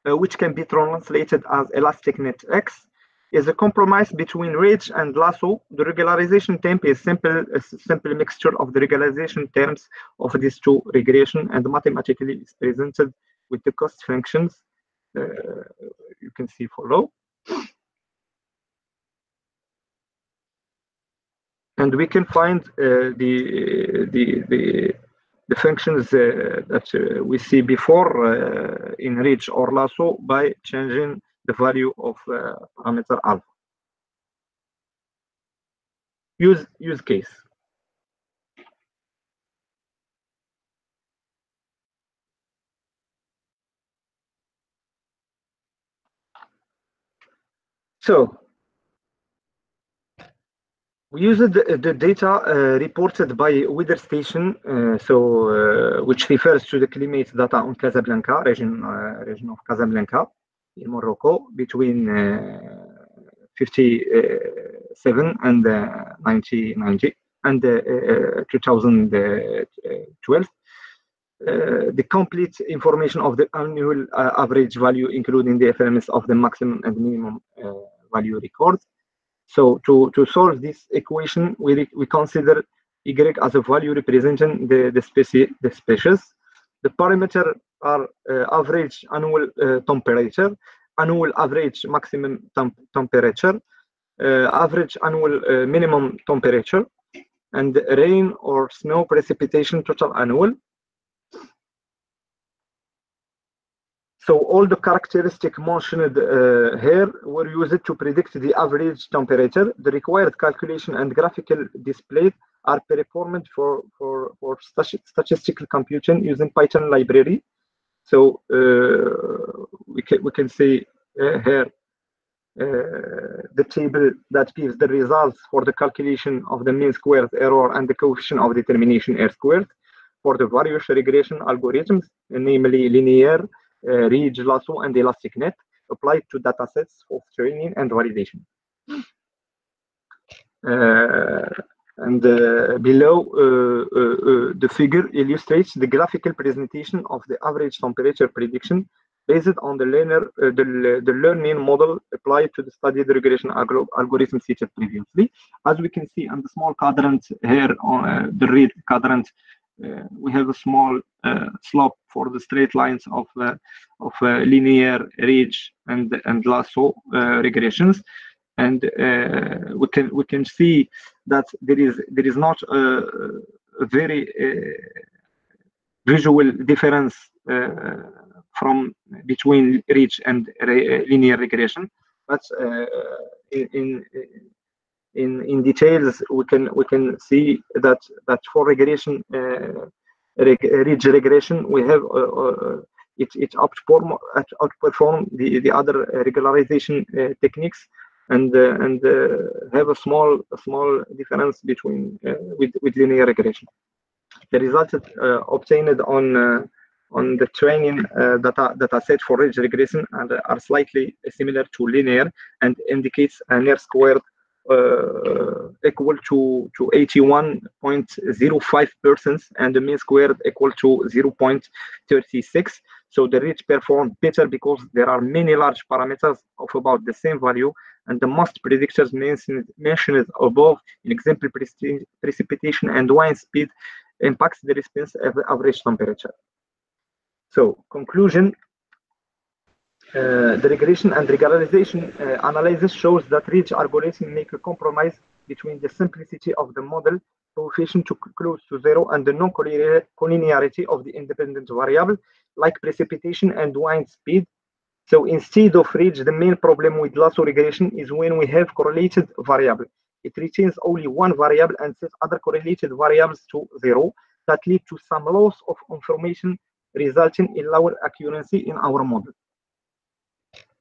uh, which can be translated as elastic net X, is a compromise between ridge and lasso. The regularization temp is simple, a simple mixture of the regularization terms of these two regression and mathematically is presented with the cost functions uh, you can see below. And we can find uh, the, the, the, the functions uh, that uh, we see before uh, in ridge or lasso by changing the value of parameter alpha. Use, use case. So we used the, the data uh, reported by weather station, uh, so uh, which refers to the climate data on Casablanca, region uh, region of Casablanca in Morocco between uh, 57 and uh, 1990 and 2012. the complete information of the annual average value, including the FMS of the maximum and minimum value records. So to, to solve this equation, we, we consider Y as a value representing the, the, species, the species. The parameter are uh, average annual uh, temperature, annual average maximum temp temperature, uh, average annual uh, minimum temperature, and rain or snow precipitation total annual. So all the characteristic mentioned uh, here were used to predict the average temperature. The required calculation and graphical display are performed for, for, for statistical computing using Python library. So uh, we, can, we can see uh, here uh, the table that gives the results for the calculation of the mean squared error and the coefficient of determination R squared for the various regression algorithms, namely linear, ridge, lasso, and elastic net applied to datasets of training and validation. Uh, and uh, below, uh, uh, the figure illustrates the graphical presentation of the average temperature prediction based on the learner, the, the learning model applied to the studied regression algorithm cited previously. As we can see on the small quadrant here on the red quadrant, uh, we have a small uh, slope for the straight lines of uh, of linear ridge and and lasso regressions. And uh, we can we can see that there is there is not a, very uh, visual difference uh, from between ridge and re linear regression. But in, in in in details we can we can see that that for regression uh, reg ridge regression we have uh, uh, it it outperform outperform the the other regularization techniques and and have a small a small difference between with with linear regression. The results obtained on on the training uh, data, data set for ridge regression and are slightly similar to linear and indicates an R squared Uh, equal to, to 81.05% and the mean squared equal to 0.36. So the ridge perform better because there are many large parameters of about the same value and the most predictors mentioned, mentioned above in example precipitation and wind speed impacts the response of average temperature. So conclusion, uh, the regression and regularization uh, analysis shows that ridge algorithm make a compromise between the simplicity of the model coefficient to close to zero and the non-collinearity of the independent variable like precipitation and wind speed. So instead of ridge, the main problem with lasso regression is when we have correlated variable. It retains only one variable and sets other correlated variables to zero that lead to some loss of information resulting in lower accuracy in our model.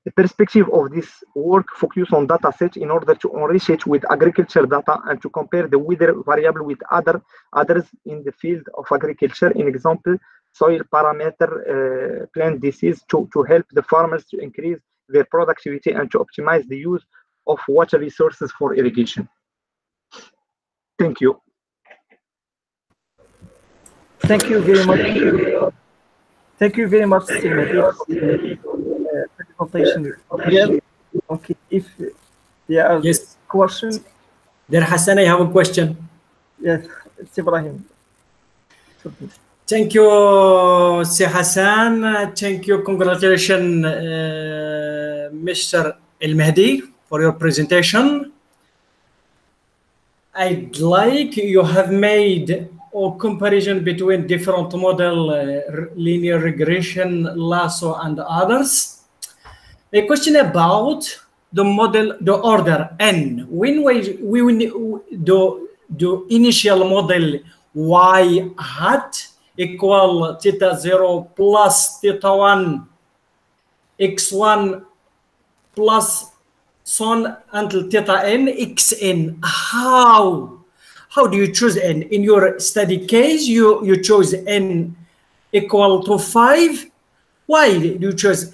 The perspective of this work focuses on data sets in order to enrich it with agriculture data and to compare the weather variable with other others in the field of agriculture. In example, soil parameter, uh, plant disease to, to help the farmers to increase their productivity and to optimize the use of water resources for irrigation. Thank you. Thank you very much. Thank you very much, Mr. Mehdi, for the presentation. Yes. Okay, if there are Yes. questions, Dear Hassan, I have a question. yes, it's Ibrahim. Thank you, Sir Hassan. Thank you. Congratulations, uh, Mr. El Mahdi, for your presentation. I'd like you have made a comparison between different model, uh, linear regression, lasso, and others. A question about the model, the order n. When we we do the initial model y hat equal theta zero plus theta one x1 plus son until theta n xn. How? How do you choose n? In your study case, you, you chose n equal to 5. Why did you choose?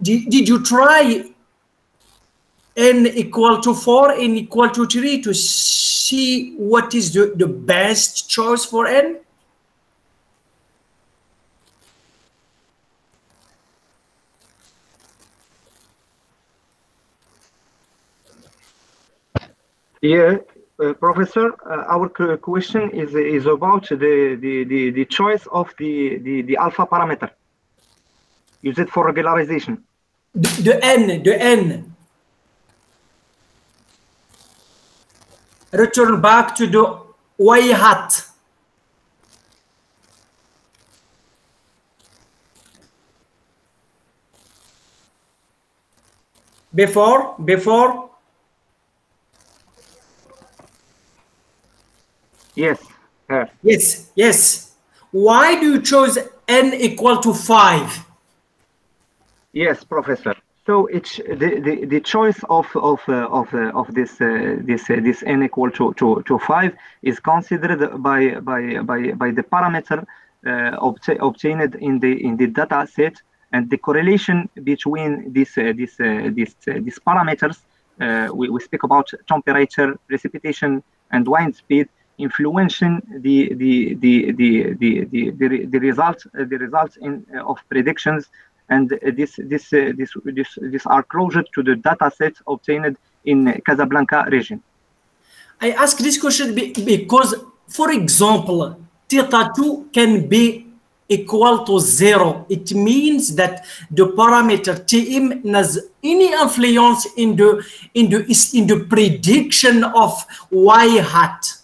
Did, did you try n equal to 4, n equal to 3 to see what is the, the best choice for n? Yeah, uh, Professor, uh, our question is is about the, the, the, the choice of the, the, the alpha parameter Use it for regularization. The, the n, the n. Return back to the y hat. Before, before, Yes, here. yes, yes. Why do you choose n equal to 5? Yes, Professor. So it's the, the, the choice of of uh, of uh, of this uh, this this n equal to, to, to five is considered by by by by the parameter obta- obtained in the in the data set and the correlation between these uh, these uh, uh, these parameters we, we speak about temperature, precipitation, and wind speed influencing the the the the the the, the, the the results in of predictions and this this uh, this this this are closer to the data set obtained in Casablanca region. I ask this question because, for example, theta 2 can be equal to zero. It means that the parameter Tm has any influence in the in the in the prediction of y hat.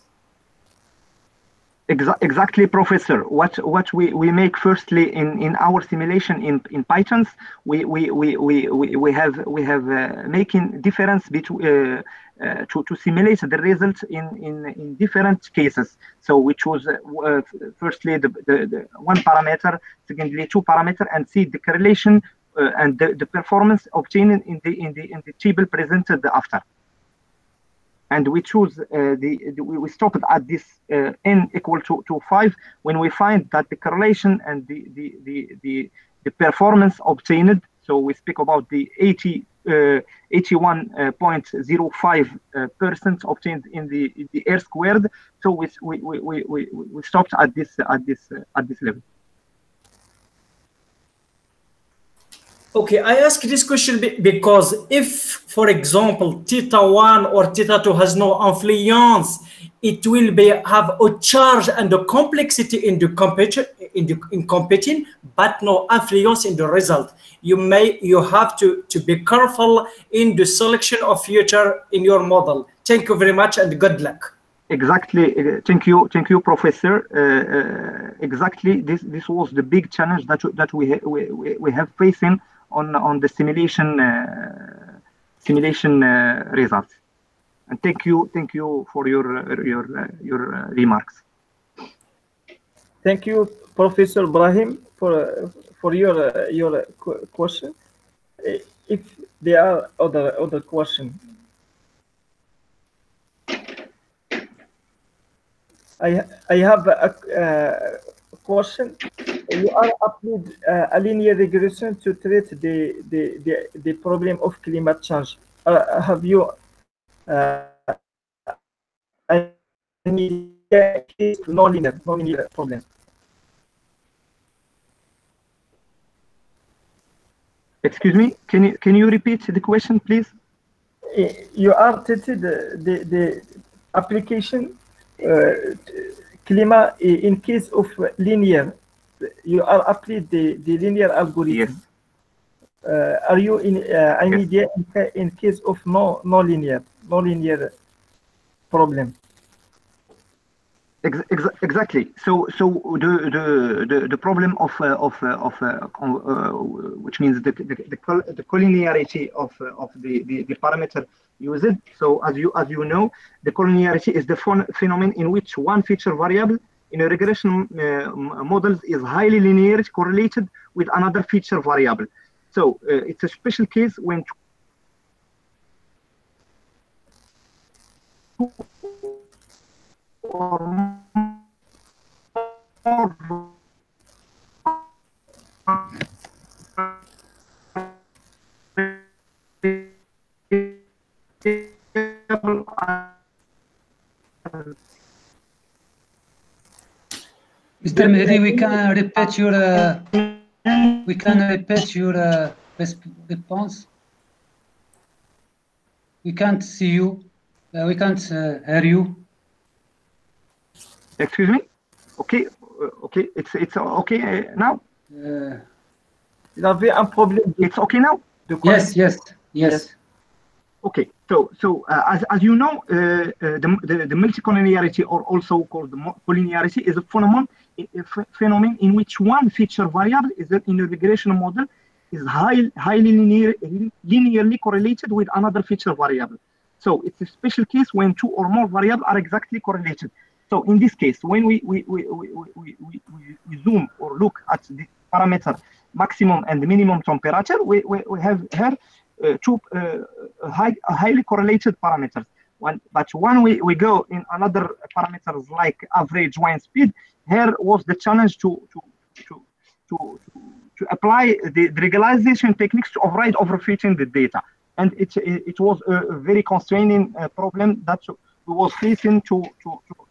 Exa- exactly, Professor. What what we, we make firstly in, in our simulation in, in Pythons, we we, we, we, we have we have uh, making difference between uh, uh, to, to simulate the result in, in, in different cases. So we choose uh, uh, firstly the, the, the one parameter, secondly two parameter, and see the correlation uh, and the, the performance obtained in the in the in the table presented after and we choose uh, the, the we stopped at this uh, n equal to, to 5 when we find that the correlation and the the, the, the, the performance obtained. So we speak about the 80 uh, 81.05 uh, percent obtained in the in the r squared. So we we, we, we, we, stopped at this at this uh, at this level Okay, I ask this question because if, for example, theta 1 or theta 2 has no influence, it will be have a charge and a complexity in the competition in the in competing, but no influence in the result. You may you have to to be careful in the selection of future in your model. Thank you very much and good luck. Exactly. uh, Thank you, thank you, Professor. Uh, uh, exactly. This this was the big challenge that that we we- we have facing on on the simulation uh, simulation uh, results. And thank you, thank you for your uh, your uh, your uh, remarks. Thank you, Professor Brahim, for uh, for your your qu- question. If there are other other question, I I have a, Question: you are applied uh, a linear regression to treat the, the, the, the problem of climate change. Uh, have you uh, non-linear, non-linear problem? Excuse me, can you, can you repeat the question, please? You are treated the, the, the application uh, climat i- in case of linear. You are applied the, the linear algorithm. Uh, are you in uh, immediate in, ca- in case of no no linear no linear problem? Ex- ex- exactly. So, so the the the, the problem of uh, of uh, of uh, uh, which means the the, the, col- the collinearity of uh, of the, the the parameter used. So, as you as you know, the collinearity is the phen- phenomenon in which one feature variable in a regression uh, models is highly linearly correlated with another feature variable. So, it's a special case when Mr. Mehdi, we can repeat your uh, we can repeat your uh, response. We can't see you. Uh, we can't uh, hear you. Excuse me. Okay, uh, okay, it's it's okay uh, now. Uh, Il avait un problème. It's okay now. yes, yes, yes. Okay, so so uh, as, as you know, uh, uh, the, the the multicollinearity, or also called the mo- collinearity, is a phenomenon a ph- phenomenon in which one feature variable is a- in a regression model is high, highly linear, linearly correlated with another feature variable. So it's a special case when two or more variables are exactly correlated. So in this case, when we we, we, we, we, we, we, zoom or look at the parameter maximum and minimum temperature, we, we, we have here uh, two uh, high, highly correlated parameters. But when we, we go in another parameters like average wind speed, here was the challenge to to to to, to apply the, the regularization techniques to avoid overfitting the data. And it, it, was a, very constraining uh, problem that we was facing to, to, to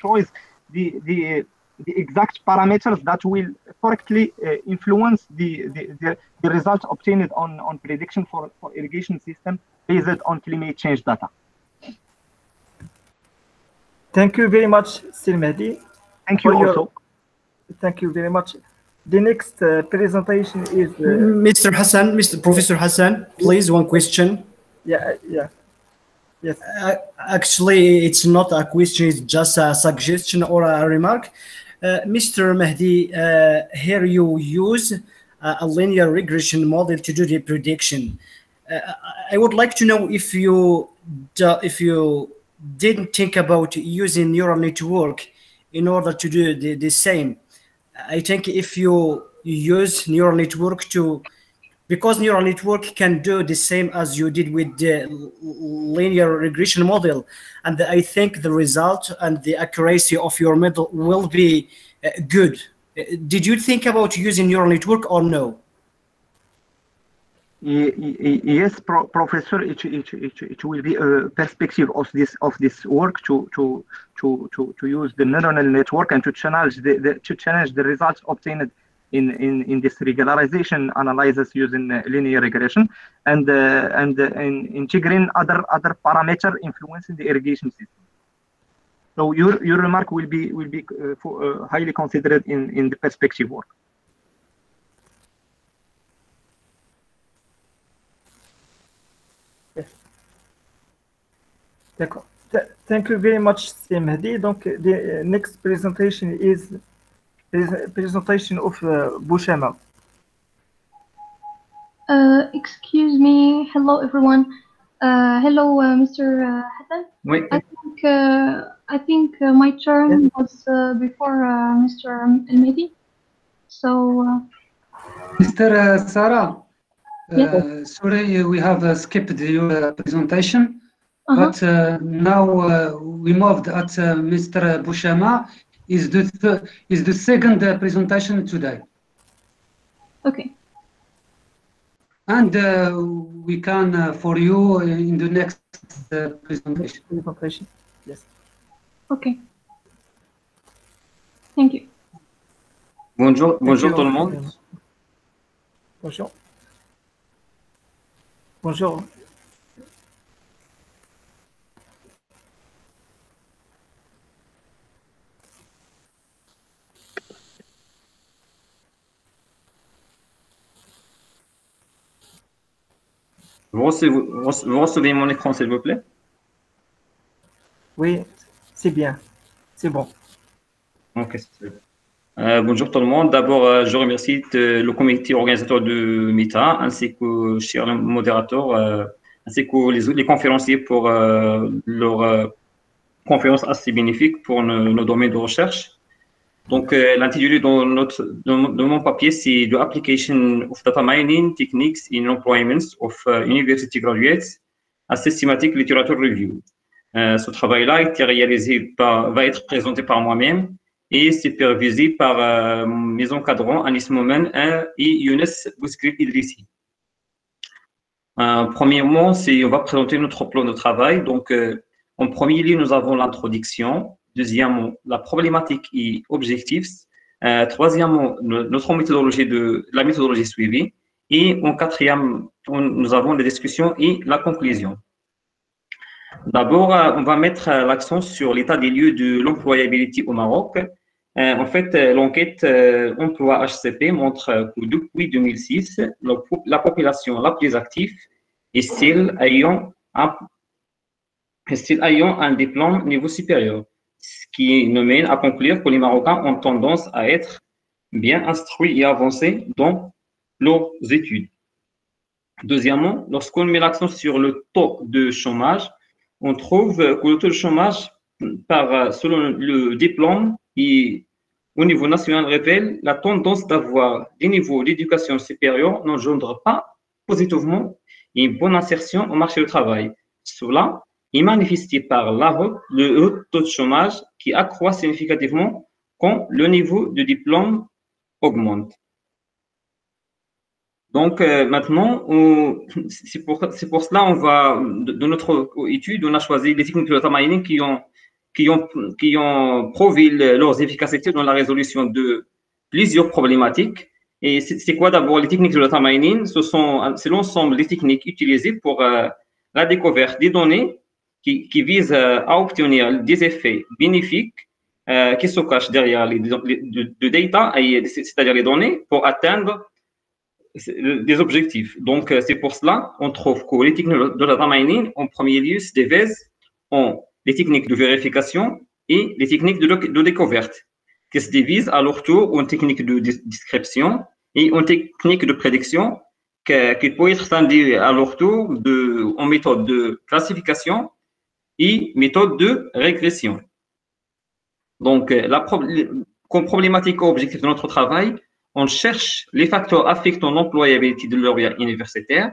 choose the, the, the exact parameters that will correctly uh, influence the, the, the, the result obtained on, on prediction for, for irrigation system based on climate change data. Thank you very much, Sil Mehdi. Thank you for your- Thank you very much. The next uh, presentation is. Uh, Mr. Hassan, Mr. Professor Hassan, please one question. yeah, yeah. Uh, actually, it's not a question, it's just a suggestion or a remark. Uh, Mr. Mahdi, uh, here you use a, linear regression model to do the prediction. Uh, I- I would like to know if you if you didn't think about using neural network in order to do the, the same. I think if you use neural network to because neural network can do the same as you did with the linear regression model and i think the result and the accuracy of your model will be uh, good Uh, did you think about using neural network or no Yes, pro- professor. It, it, it, it will be a perspective of this of this work to to to to, to use the neural network and to challenge the, the to challenge the results obtained in in, in this regularization analysis using uh, linear regression and uh, and uh, in integrating other other parameter influencing the irrigation system. So your your remark will be will be for, highly considered in in the perspective work. Thank you very much, Mehdi. Donc, the next presentation is presentation of uh, Bouchama. Uh, excuse me. Hello, everyone. Uh, hello, uh, Mr. Uh, Hassan. Oui. I think uh, I think uh, my turn was uh, before uh, Mr. El Mehdi. So uh, Mr. uh, Sarah, Yes. uh, sorry, we have uh, skipped your uh, presentation, Uh-huh. but uh, now uh, we moved at uh, Mr. Bouchama. Is the th- is the second uh, presentation today, okay. and uh, we can uh, for you in the next uh, presentation. Presentation. Yes. Okay. Thank you. Bonjour, bonjour tout le monde. Bonjour. Bonjour. Vous recevez, vous recevez mon écran, s'il vous plaît? Oui, c'est bien. C'est bon. Ok, euh, bonjour tout le monde. D'abord, euh, je remercie euh, le comité organisateur de MITA, ainsi que cher modérateur, euh, ainsi que les, les conférenciers pour leur conférence assez bénéfique pour nos, nos domaines de recherche. Donc, l'intitulé de, notre, de, de, mon papier, c'est The Application of Data Mining Techniques in Employment of University Graduates, a Systematic Literature Review. ce travail-là été réalisé par, va être présenté par moi-même et supervisé par euh, mes encadrants Anis Momen et Younes Bouskri Idrissi. Euh, premièrement, on va présenter notre plan de travail. Donc, euh, en premier lieu, nous avons l'introduction. Deuxièmement, la problématique et objectifs. Euh, troisièmement, notre méthodologie de la méthodologie suivie. Et en quatrième, nous avons les discussions et la conclusion. D'abord, on va mettre l'accent sur l'état des lieux de l'employabilité au Maroc. En fait, l'enquête emploi HCP montre que depuis 2006, la population la plus active est celle ayant un, celle ayant un diplôme niveau supérieur, ce qui nous mène à conclure que les Marocains ont tendance à être bien instruits et avancés dans leurs études. Deuxièmement, lorsqu'on met l'accent sur le taux de chômage, on trouve que le taux de chômage, selon le diplôme et au niveau national, révèle la tendance d'avoir des niveaux d'éducation supérieure n'engendre pas positivement une bonne insertion au marché du travail. Cela est manifesté par le haut taux de chômage qui accroît significativement quand le niveau de diplôme augmente. Donc euh, maintenant, c'est pour, pour cela on va de, notre étude, on a choisi les techniques de data mining qui ont qui ont qui ont prouvé leurs efficacités dans la résolution de plusieurs problématiques. Et c'est quoi d'abord les techniques de data mining? Ce sont c'est l'ensemble des techniques utilisées pour euh, la découverte des données qui, qui visent à obtenir des effets bénéfiques euh, qui se cachent derrière les, les de, data, c'est-à-dire les données, pour atteindre des objectifs. Donc, c'est pour cela on trouve que les techniques de data mining, en premier lieu, se divisent en les techniques de vérification et les techniques de, découverte, qui se divisent à leur tour en techniques de description et en techniques de prédiction, qui peuvent être scindées à leur tour en méthode de classification et méthode de régression. Donc, la, comme problématique objectif de notre travail, on cherche les facteurs affectant l'employabilité de lauréat universitaire,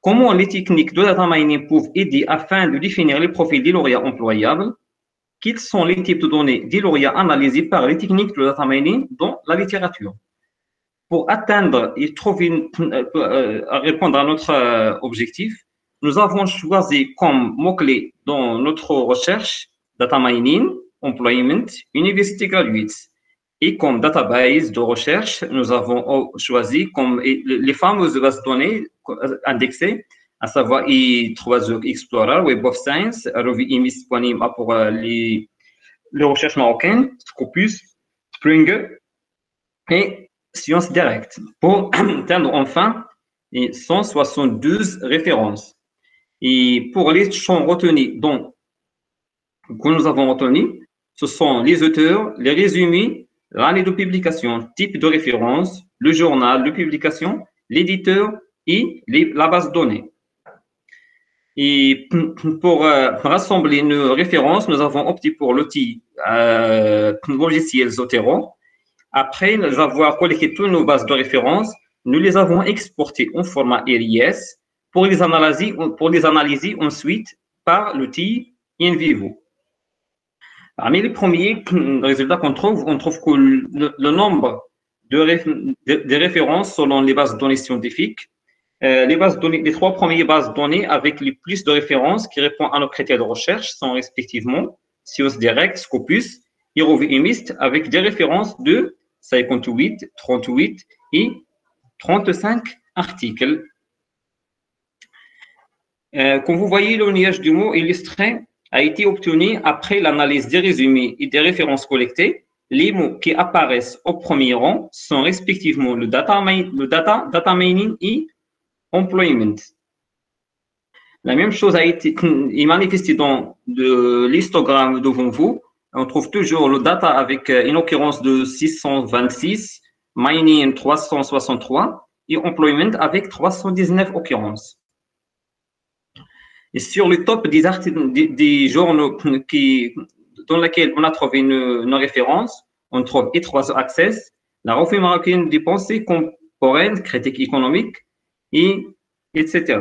comment les techniques de data mining peuvent aider afin de définir les profils des lauréats employables, quels sont les types de données des lauréats analysés par les techniques de data mining dans la littérature. Pour atteindre et trouver, euh, répondre à notre euh, objectif, nous avons choisi comme mots-clés dans notre recherche data mining, employment, university graduates. Et comme database de recherche, nous avons choisi comme les fameuses bases données indexées, à savoir i3 Explorer, Web of Science, revue imis.ima pour les, les recherches marocaines, Scopus, Springer et Science Direct, pour atteindre enfin 172 références. Et pour les champs retenus, donc, que nous avons retenus, ce sont les auteurs, les résumés, l'année de publication, type de référence, le journal de publication, l'éditeur et la base de données. Et pour euh, rassembler nos références, nous avons opté pour l'outil euh, logiciel Zotero. Après avoir collecté toutes nos bases de référence, nous les avons exportées en format RIS pour les analyser, pour les analyser ensuite par l'outil InVivo. Parmi les premiers résultats qu'on trouve, on trouve que le, nombre de, réf, références selon les bases de données scientifiques, euh, les, bases données, les trois premières bases de données avec les plus de références qui répondent à nos critères de recherche sont respectivement SIOS Direct, Scopus et avec des références de 58, 38 et 35 articles. Euh, comme vous voyez, le lignage du mot illustré a été obtenu après l'analyse des résumés et des références collectées. Les mots qui apparaissent au premier rang sont respectivement le data, le data, data mining et employment. La même chose a été est manifestée dans l'histogramme devant vous. On trouve toujours le data avec euh, une occurrence de 626, mining 363 et employment avec 319 occurrences. Et sur le top des, articles, journaux dans lesquels on a trouvé une, référence, on trouve E3 Access, la Revue marocaine des pensées contemporaines, critique économique, et etc.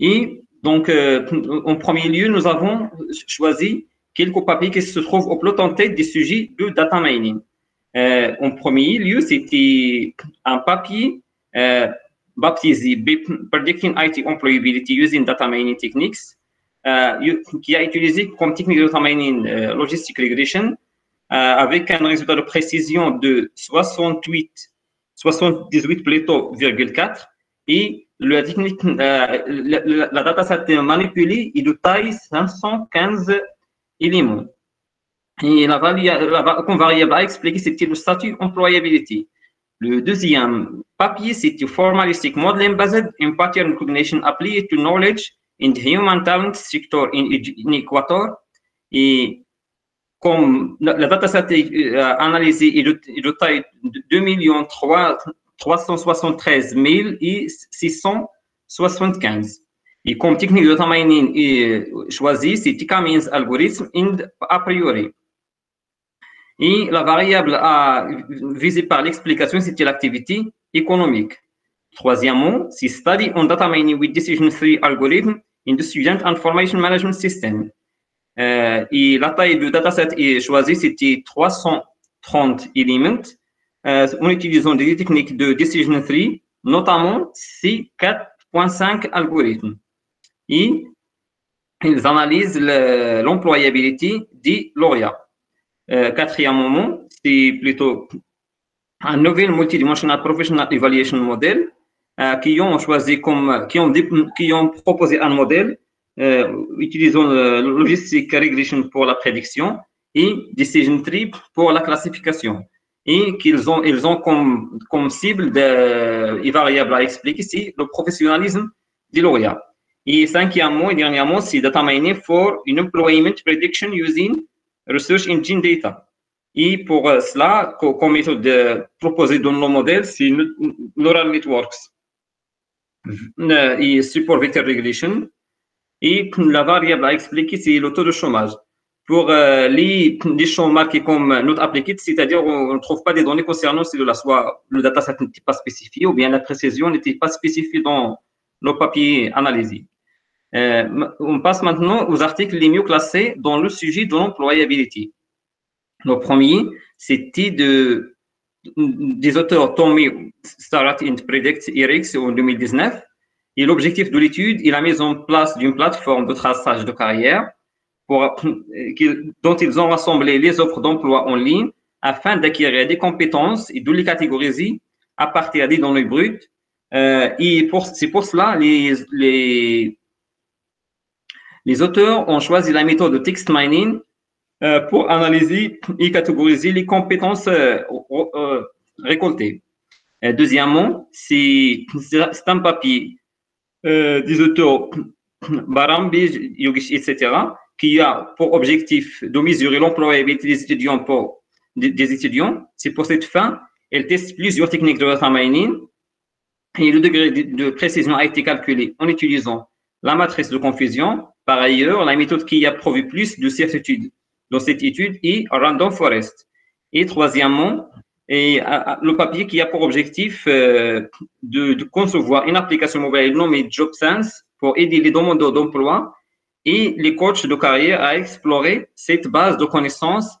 Et donc, euh, en premier lieu, nous avons choisi quelques papiers qui se trouvent au plot en tête des sujets de data mining. Euh, en premier lieu, c'était un papier euh, baptisé Predicting IT Employability Using Data Mining Techniques, euh, qui a utilisé comme technique de data mining euh, Logistic Regression, avec un résultat de précision de 68, 78 plutôt, 4, et la technique, la, la, la dataset manipulée est de taille 515 éléments. Et la, variable a expliqué, c'était le statut employability. Le deuxième papier, c'était Formalistic Modeling Based in Pattern Recognition Applied to Knowledge in the Human Talent Sector in, in Equator. Et comme la, la dataset euh, analysée est de, est de taille de 2 3, 373 675. Et comme technique de mining est choisie, c'est TK-means algorithm a priori. Et la variable à, visée par l'explication, c'était l'activité économique. Troisièmement, c'est Study on Data Mining with Decision Tree Algorithm in the Student Information Management System. Euh, et la taille du dataset est choisie, c'était 330 éléments euh, en utilisant des techniques de Decision Tree, notamment C4.5 algorithmes. Et ils analysent l'employabilité des lauréats. Euh, quatrième moment, c'est plutôt un nouvel multidimensional professional evaluation model euh, qui ont choisi comme, qui ont, qui ont proposé un modèle euh, utilisant le logistic regression pour la prédiction et decision tree pour la classification et qu'ils ont, ils ont comme, comme cible de, variable à expliquer, c'est le professionnalisme des lauréats. Et cinquièmement et dernièrement, c'est data mining for an employment prediction using Research Engine Data. Et pour euh, cela, comme méthode proposée dans nos modèles, c'est Neural Networks euh, et Support Vector Regression. Et la variable à expliquer, c'est le taux de chômage. Pour euh, les, les champs marqués comme not appliqué, c'est-à-dire on ne trouve pas des données concernant si de soit le dataset n'était pas spécifié ou bien la précision n'était pas spécifiée dans nos papiers analysés. Euh, on passe maintenant aux articles les mieux classés dans le sujet de l'employabilité. Le premier, c'était de, des auteurs Tommy Starrat et Predict Eriks en 2019. Et l'objectif de l'étude est la mise en place d'une plateforme de traçage de carrière pour, dont ils ont rassemblé les offres d'emploi en ligne afin d'acquérir des compétences et de les catégoriser à partir des données brutes. Euh, et c'est pour cela les les auteurs ont choisi la méthode de text mining euh, pour analyser et catégoriser les compétences euh, euh, récoltées. deuxièmement, c'est un papier des auteurs Barambi, Yogish, etc., qui a pour objectif de mesurer l'employabilité des étudiants pour des, étudiants. C'est pour cette fin, elle teste plusieurs techniques de data mining et le degré de précision a été calculé en utilisant la matrice de confusion, par ailleurs, la méthode qui a prouvé plus de certitude dans cette étude est Random Forest. Et troisièmement, et, le papier qui a pour objectif euh, de, concevoir une application mobile nommée JobSense pour aider les demandeurs d'emploi et les coachs de carrière à explorer cette base de connaissances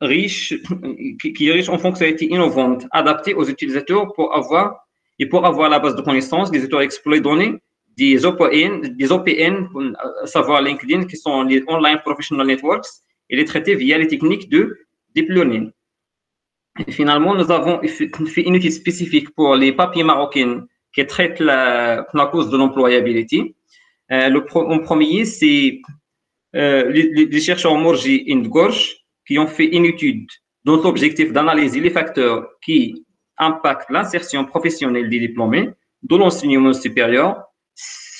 riche, qui est riche en fonctionnalités innovantes, adaptées aux utilisateurs pour avoir et pour avoir la base de connaissances, les auteurs explorer données des OPN, des OPN, à savoir LinkedIn, qui sont les Online Professional Networks, et les traiter via les techniques de deep learning. Finalement, nous avons fait une étude spécifique pour les papiers marocains qui traite la, cause de l'employability. Euh, le premier, c'est euh, les, chercheurs Morgi et Ngorj qui ont fait une étude dont l'objectif d'analyser les facteurs qui impactent l'insertion professionnelle des diplômés de l'enseignement supérieur,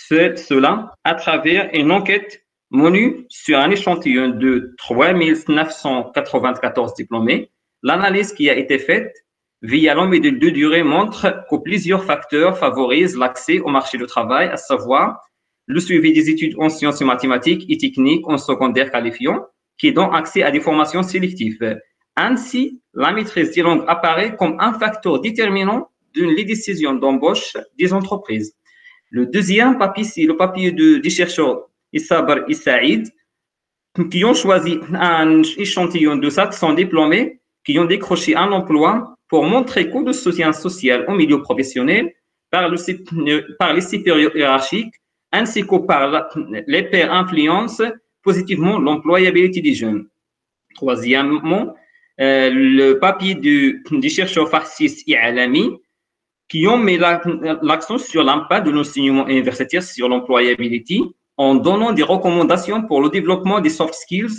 cela à travers une enquête menue sur un échantillon de 3994 diplômés. L'analyse qui a été faite via l'homme de durée montre que plusieurs facteurs favorisent l'accès au marché du travail, à savoir le suivi des études en sciences mathématiques et techniques en secondaire qualifiant, qui donnent accès à des formations sélectives. Ainsi, la maîtrise des langues apparaît comme un facteur déterminant dans les décisions d'embauche des entreprises. Le deuxième papier, c'est le papier de, des chercheurs Issabar et Saïd, qui ont choisi un échantillon de 700 diplômés qui ont décroché un emploi pour montrer que le soutien social au milieu professionnel par, le, par les supérieurs hiérarchiques ainsi que par les pairs influencent positivement l'employabilité des jeunes. Troisièmement, euh, le papier du, du chercheur Farsis et Alami qui ont mis l'accent sur l'impact de l'enseignement universitaire sur l'employabilité en donnant des recommandations pour le développement des soft skills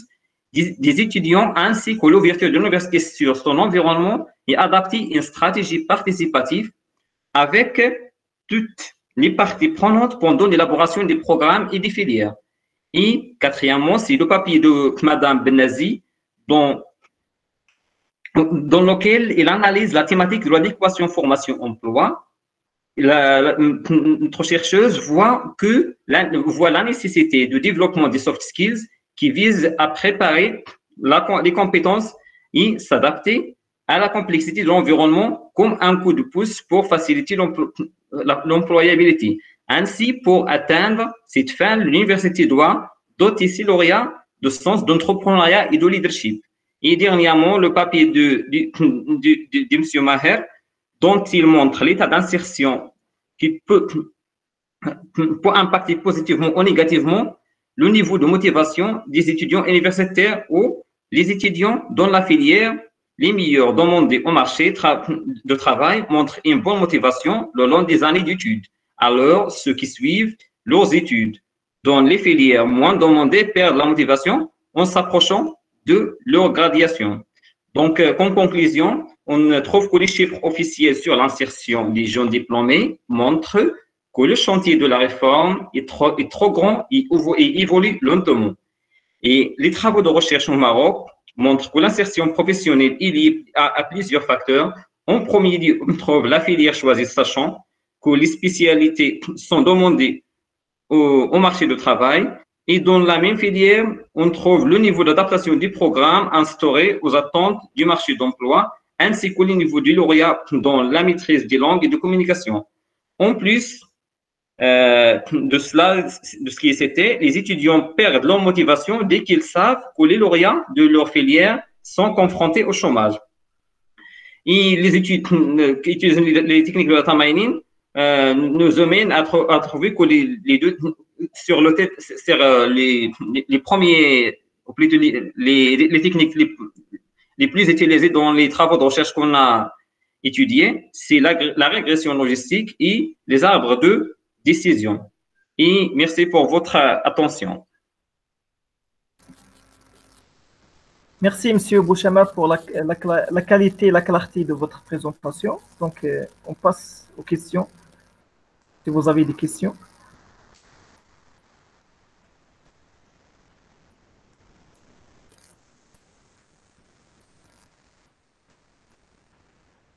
des, des étudiants ainsi que l'ouverture de l'université sur son environnement et adapter une stratégie participative avec toutes les parties prenantes pendant l'élaboration des programmes et des filières. Et quatrièmement, c'est le papier de Madame Benazi, dont, dans lequel il analyse la thématique de l'adéquation formation-emploi. Notre chercheuse voit, que la, voit la nécessité de développement des soft skills qui visent à préparer les compétences et s'adapter à la complexité de l'environnement comme un coup de pouce pour faciliter l'employabilité. Ainsi, pour atteindre cette fin, l'université doit doter ses lauréats de sens d'entrepreneuriat et de leadership. Et dernièrement, le papier de, M. Maher, dont il montre l'état d'insertion qui peut, peut impacter positivement ou négativement le niveau de motivation des étudiants universitaires ou les étudiants dans la filière les meilleurs demandés au marché de travail montrent une bonne motivation le long des années d'études. Alors, ceux qui suivent leurs études dans les filières moins demandées perdent la motivation en s'approchant de leur graduation. Donc, euh, en conclusion, on trouve que les chiffres officiels sur l'insertion des jeunes diplômés montrent que le chantier de la réforme est trop, est trop grand et, évolue lentement. Et les travaux de recherche au Maroc montre que l'insertion professionnelle est liée à, plusieurs facteurs. En premier lieu, on trouve la filière choisie, sachant que les spécialités sont demandées au, marché du travail. Et dans la même filière, on trouve le niveau d'adaptation du programme instauré aux attentes du marché d'emploi, ainsi que le niveau du lauréat dans la maîtrise des langues et de communication. En plus, euh, de cela, de ce qui c'était, les étudiants perdent leur motivation dès qu'ils savent que les lauréats de leur filière sont confrontés au chômage. Et les études euh, qui utilisent les techniques de data mining euh, nous amènent à, trouver que les deux, sur euh, les, premiers, les, techniques les, plus utilisées dans les travaux de recherche qu'on a étudiés, c'est la, régression logistique et les arbres de décision. Et merci pour votre attention. Merci, Monsieur Bouchama, pour la, la, la, qualité et la clarté de votre présentation. Donc, euh, on passe aux questions. Si vous avez des questions.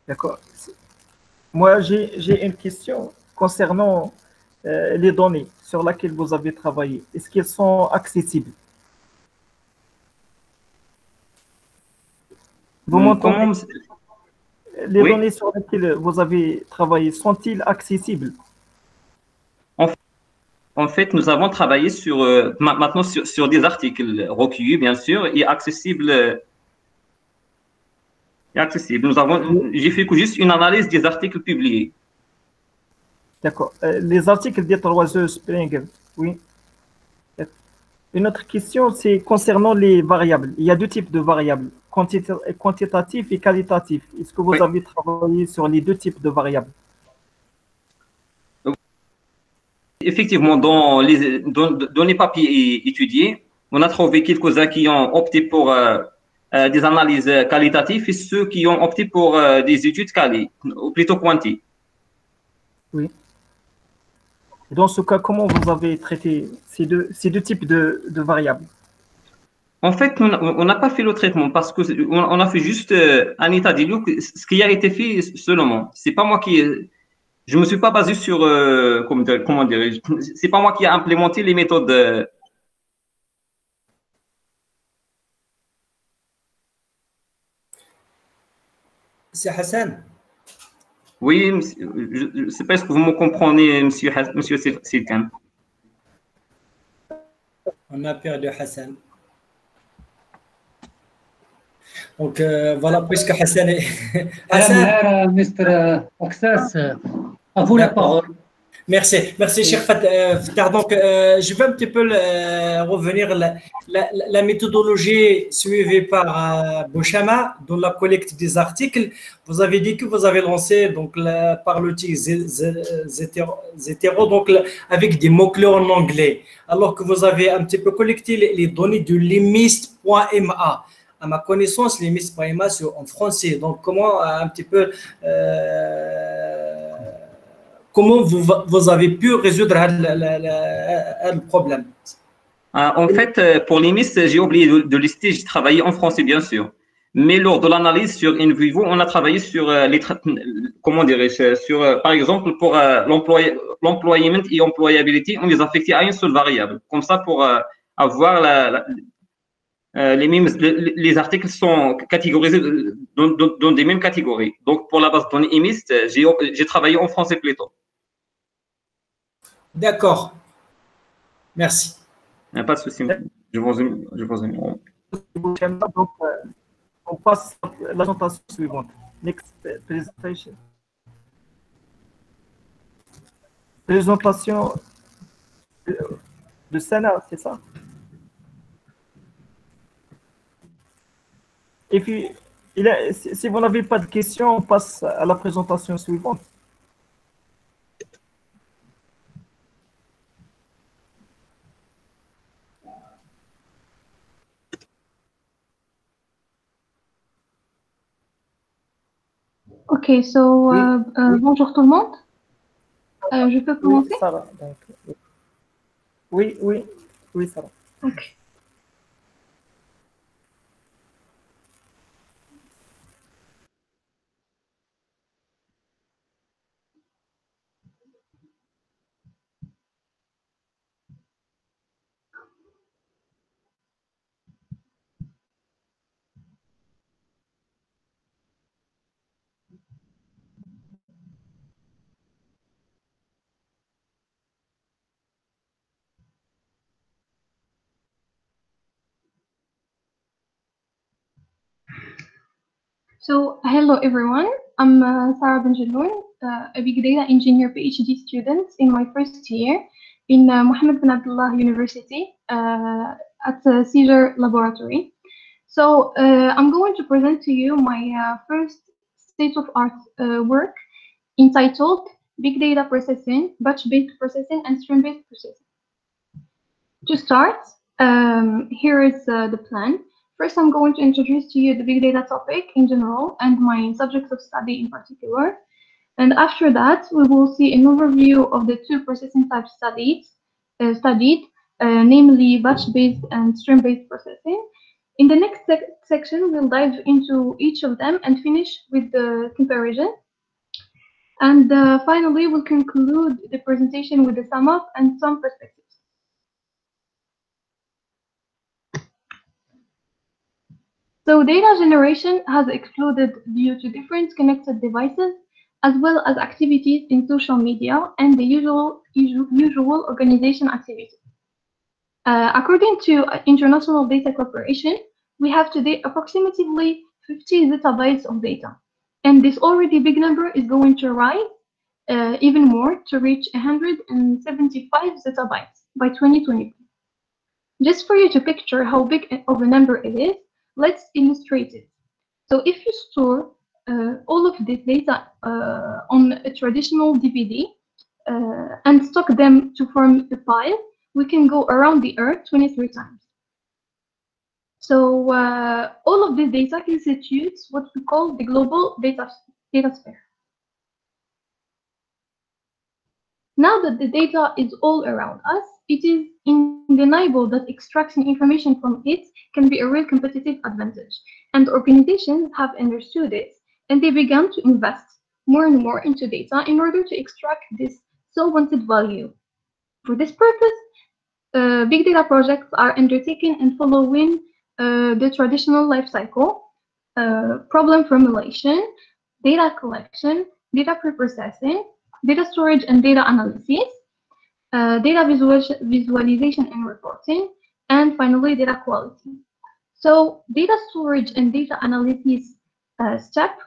D'accord. Moi, j'ai une question concernant euh, les données sur lesquelles vous avez travaillé, est-ce qu'elles sont accessibles? Vous m'entendez? Les données sur lesquelles vous avez travaillé sont-ils accessibles? En fait, nous avons travaillé sur euh, maintenant sur, sur, des articles. Recueillis, bien sûr, et accessibles. Accessibles. Nous avons, j'ai fait juste une analyse des articles publiés. D'accord. Euh, les articles des Roiseux Springer, oui. Une autre question, c'est concernant les variables. Il y a deux types de variables, quantitatifs et qualitatifs. Est-ce que vous avez travaillé sur les deux types de variables? Effectivement, dans les, dans, dans les papiers étudiés, on a trouvé quelques-uns qui ont opté pour euh, euh, des analyses qualitatives et ceux qui ont opté pour euh, des études quali, ou plutôt quanti. Oui. Et dans ce cas, comment vous avez traité ces deux, ces deux types de, de variables? En fait, on n'a pas fait le traitement parce que on, a fait juste euh, un état des lieux, ce qui a été fait seulement. C'est pas moi qui, je me suis pas basé sur, comment, dire- comment dirais-je, c'est pas moi qui a implémenté les méthodes. C'est Hassan. Oui, je ne sais pas ce que vous me comprenez, monsieur, monsieur Sil- Silkan. On a perdu Hassan. Donc euh, voilà, puisque Hassan est. Madame, Mr. Oxas, à vous la parole. Merci, merci, cher Fat- euh, Fattar. Donc, euh, je vais un petit peu euh, revenir la, la, méthodologie suivie par euh, Bouchama dans la collecte des articles. Vous avez dit que vous avez lancé donc la- par l'outil Zétéro, donc avec des mots-clés en anglais, alors que vous avez un petit peu collecté les, les données de limist.ma. À ma connaissance, limist.ma c'est en français. Donc, comment un petit peu comment vous, vous avez pu résoudre le, problème? Ah, en fait, euh, pour les miss, j'ai oublié de, lister, j'ai travaillé en français, bien sûr. Mais lors de l'analyse sur InVivo, on a travaillé sur euh, les comment dirais-je, sur, euh, par exemple, pour euh, l'employ- l'employment et employability, on les affectait à une seule variable. Comme ça, pour euh, avoir la- euh, les mêmes, les, les articles sont catégorisés dans, dans- dans des mêmes catégories. Donc, pour la base de données IMIST, j'ai j'ai travaillé en français plutôt. D'accord. Merci. Il n'y a pas de souci. Je vous, je vous Donc, euh, on passe à la présentation suivante. Next presentation. Présentation de, de Sana, c'est ça? Et puis, il a- si vous n'avez pas de questions, on passe à la présentation suivante. Ok, so, euh, euh, bonjour tout le monde. Euh, je peux commencer? Oui. oui, oui, oui, Sarah. Ok. So, hello everyone. I'm uh, Sarah Benjeloun, uh, a big data engineer PhD student in my first year in uh, Mohammed bin Abdullah University uh, at the Seizure Laboratory. So, uh, I'm going to present to you my uh, first state of art uh, work entitled Big Data Processing, Batch Based Processing, and Stream Based Processing. To start, um, here is the plan. First, I'm going to introduce to you the big data topic in general and my subjects of study in particular. And after that, we will see an overview of the two processing types studied, uh, studied uh, namely batch-based and stream-based processing. In the next sec- section, we'll dive into each of them and finish with the comparison. And uh, finally, we'll conclude the presentation with a sum up and some perspectives. So data generation has exploded due to different connected devices, as well as activities in social media and the usual, usual, organization activities. Uh, according to International Data Corporation, we have today approximately 50 zettabytes of data. And this already big number is going to rise uh, even more to reach 175 zettabytes by 2020. Just for you to picture how big of a number it is, let's illustrate it. So if you store uh, all of this data uh, on a traditional DVD, uh, and stock them to form a file, we can go around the Earth 23 times. So uh, all of this data constitutes what we call the global data, data sphere. Now that the data is all around us, it is undeniable that extracting information from it can be a real competitive advantage. And organizations have understood it, and they began to invest more and more into data in order to extract this so wanted value. For this purpose, uh, big data projects are undertaken and following uh, the traditional life cycle, uh, problem formulation, data collection, data preprocessing, data storage and data analysis, uh, data visual visualization and reporting, and finally data quality. So data storage and data analysis uh, step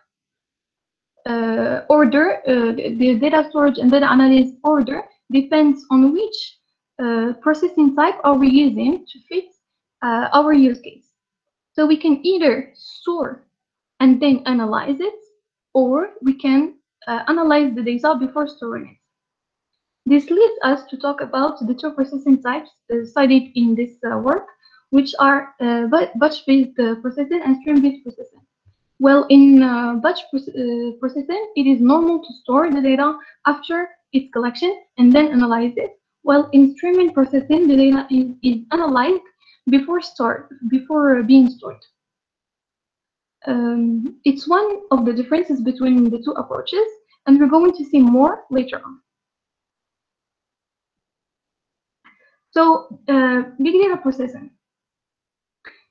uh, order, uh, the data storage and data analysis order depends on which uh, processing type are we using to fit our use case. So we can either store and then analyze it, or we can uh, analyze the data before storing it. This leads us to talk about the two processing types uh, studied in this uh, work, which are uh, batch-based uh, processing and stream-based processing. Well, in uh, batch processing, it is normal to store the data after its collection and then analyze it. While in streaming processing, the data is, is analyzed before before being stored. Um, it's one of the differences between the two approaches, and we're going to see more later on. So, uh, big data processing.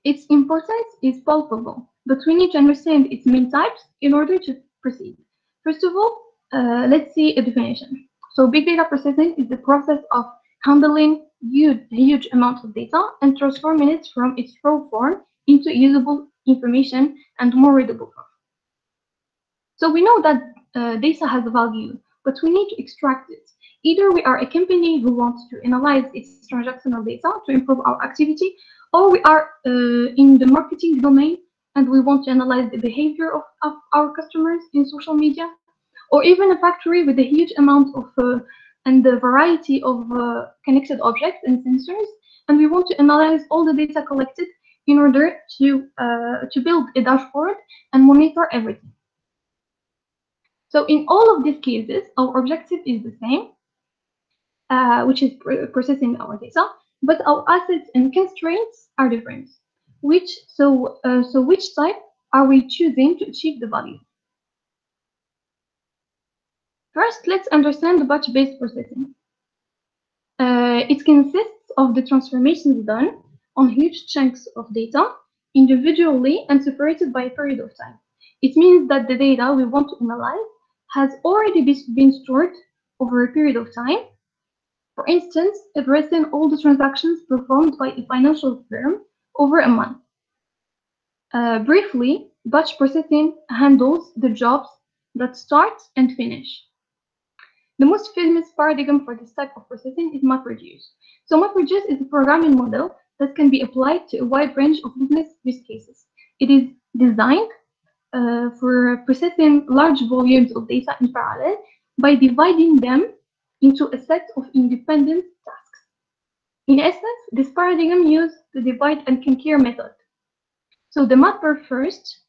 Its importance is palpable, but we need to understand its main types in order to proceed. First of all, uh, let's see a definition. So, big data processing is the process of handling huge, huge amounts of data and transforming it from its raw form into usable information and more readable form. So we know that uh, data has a value, but we need to extract it. Either we are a company who wants to analyze its transactional data to improve our activity, or we are uh, in the marketing domain and we want to analyze the behavior of, of our customers in social media, or even a factory with a huge amount of uh, and the variety of uh, connected objects and sensors, and we want to analyze all the data collected in order to, uh, to build a dashboard and monitor everything. So in all of these cases, our objective is the same, uh, which is processing our data, but our assets and constraints are different. Which so uh, so which type are we choosing to achieve the value? First, let's understand the batch-based processing. Uh, it consists of the transformations done on huge chunks of data individually and separated by a period of time. It means that the data we want to analyze has already been stored over a period of time. For instance, addressing all the transactions performed by a financial firm over a month. Uh, briefly, batch processing handles the jobs that start and finish. The most famous paradigm for this type of processing is MapReduce. So MapReduce is a programming model that can be applied to a wide range of business use cases. It is designed uh, for processing large volumes of data in parallel by dividing them into a set of independent tasks. In essence, this paradigm uses the divide and conquer method. So the mapper first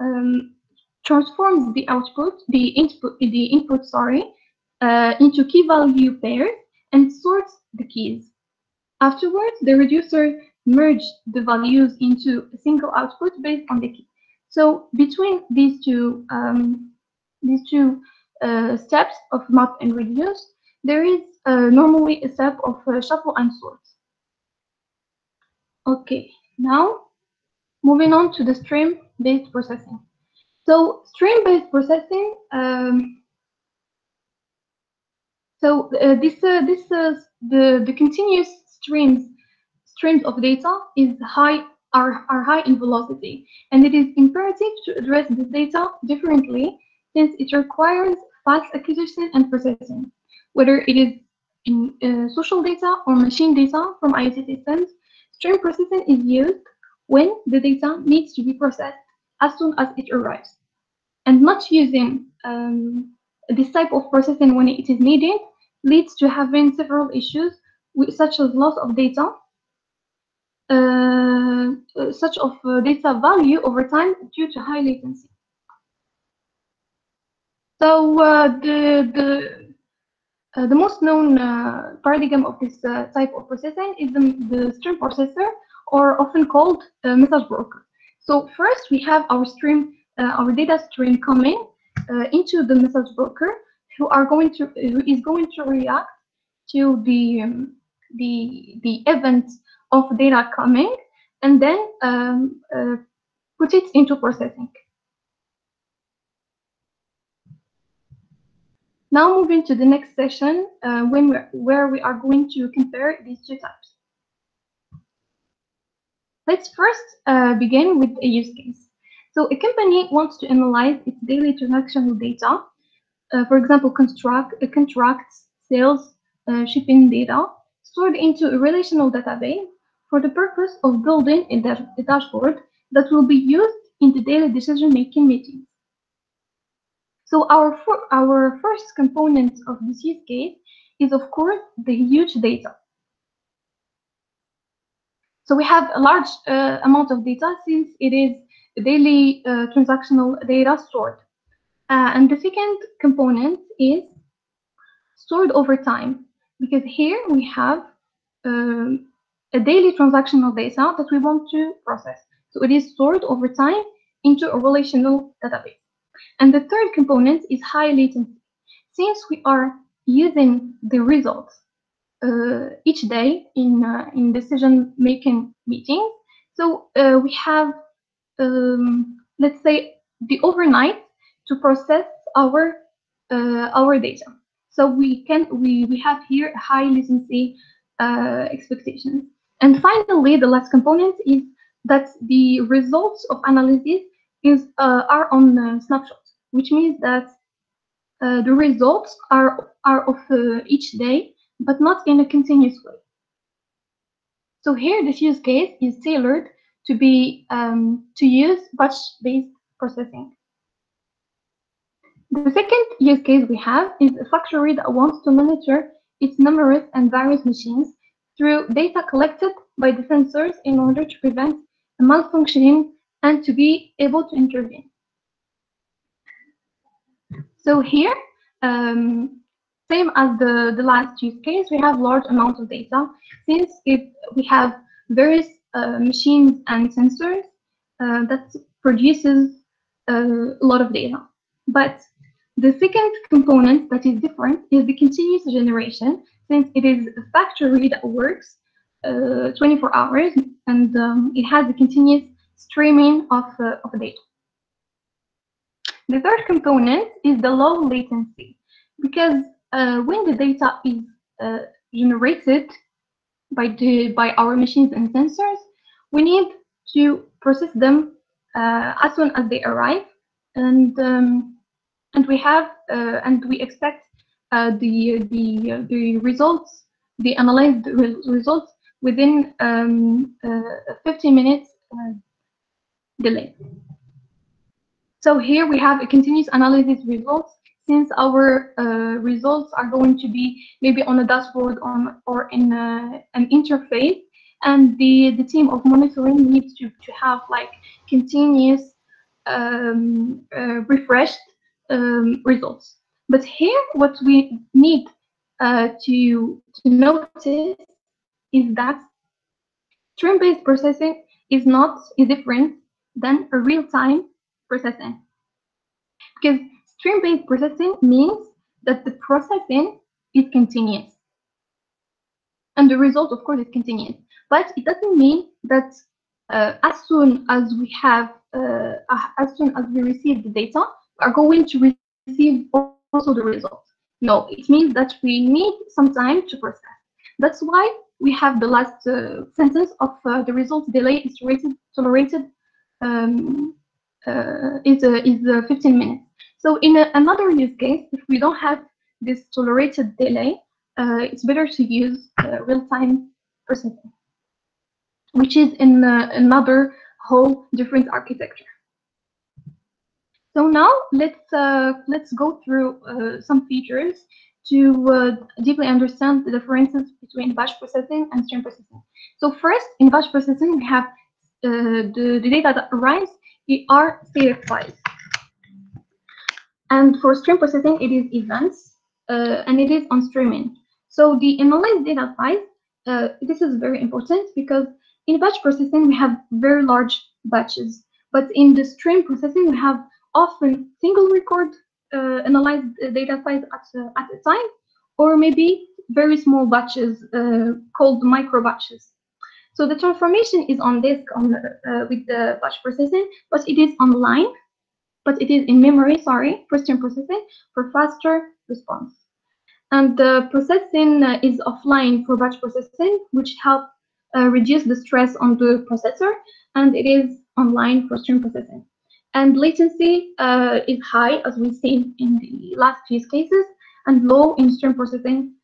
um, transforms the output, the input, the input, sorry, uh, into key value pairs and sorts the keys. Afterwards, the reducer merged the values into a single output based on the key. So between these two um, these two uh, steps of map and reduce, there is uh, normally a step of uh, shuffle and sort. Okay, now moving on to the stream-based processing. So stream-based processing um, so uh, this uh, this uh, the the continuous streams streams of data is high are, are high in velocity, and it is imperative to address this data differently since it requires fast acquisition and processing. Whether it is in uh, social data or machine data from IoT systems, stream processing is used when the data needs to be processed as soon as it arrives, and not using um, this type of processing when it is needed leads to having several issues, such as loss of data, uh, such of uh, data value over time due to high latency. So uh, the the uh, the most known uh, paradigm of this uh, type of processing is the, the stream processor, or often called message broker. So first we have our stream, our data stream coming into the message broker, who are going to who is going to react to the um, the the event of data coming and then um, uh, put it into processing. Now moving to the next session uh, when where we are going to compare these two types. Let's first uh, begin with a use case. So a company wants to analyze its daily transactional data, uh, for example, uh, contracts, sales, uh, shipping data, stored into a relational database for the purpose of building a, dash a dashboard that will be used in the daily decision-making meetings. So our, our first component of this use case is, of course, the huge data. So we have a large uh, amount of data since it is daily uh, transactional data stored. Uh, and the second component is stored over time, because here we have um, a daily transactional data that we want to process. So it is stored over time into a relational database. And the third component is high latency. Since we are using the results uh, each day in, uh, in decision-making meetings, so uh, we have, um, let's say, the overnight to process our uh, our data. So we can we we have here high latency uh, expectations. And finally, the last component is that the results of analysis is uh, are on uh, snapshots, which means that uh, the results are are of each day, but not in a continuous way. So here, this use case is tailored to be um, to use batch-based processing. The second use case we have is a factory that wants to monitor its numerous and various machines through data collected by the sensors in order to prevent a malfunctioning and to be able to intervene. So here, um, same as the, the last use case, we have large amounts of data. Since it, we have various uh, machines and sensors uh, that produces uh, a lot of data. But the second component that is different is the continuous generation, since it is a factory that works uh, 24 hours and um, it has a continuous streaming of, uh, of data. The third component is the low latency, because uh, when the data is uh, generated by, the, by our machines and sensors, we need to process them uh, as soon as they arrive, and um, and we have uh, and we expect uh, the the uh, the results, the analyzed results within um, 50 minutes delay. So here we have a continuous analysis results since our uh, results are going to be maybe on a dashboard on, or in a, an interface and the, the team of monitoring needs to, to have like continuous um, uh, refreshed um, results. But here, what we need uh, to, to notice is that stream-based processing is not is different than a real-time processing. Because stream-based processing means that the processing is continuous. And the result, of course, is continuous. But it doesn't mean that uh, as soon as we have, uh, as soon as we receive the data, we are going to receive also the result. No, it means that we need some time to process. That's why we have the last uh, sentence of uh, the results delay is rated, tolerated um, uh, is, uh, is uh, 15 minutes. So in a, another use case, if we don't have this tolerated delay, uh, it's better to use real-time processing, which is in another whole different architecture. So now let's uh, let's go through uh, some features to uh, deeply understand the differences between batch processing and stream processing. So first, in batch processing, we have uh, the, the data that arrives are static files. And for stream processing, it is events, uh, and it is on streaming. So the analyzed data files, uh, this is very important because in batch processing, we have very large batches. But in the stream processing, we have often single record uh, analyzed data size at, uh, at a time, or maybe very small batches uh, called micro batches. So the transformation is on disk on uh, with the batch processing, but it is online, but it is in memory, sorry, for stream processing for faster response. And the processing uh, is offline for batch processing, which helps uh, reduce the stress on the processor, and it is online for stream processing. And latency uh, is high, as we've seen in the last use cases, and low in stream processing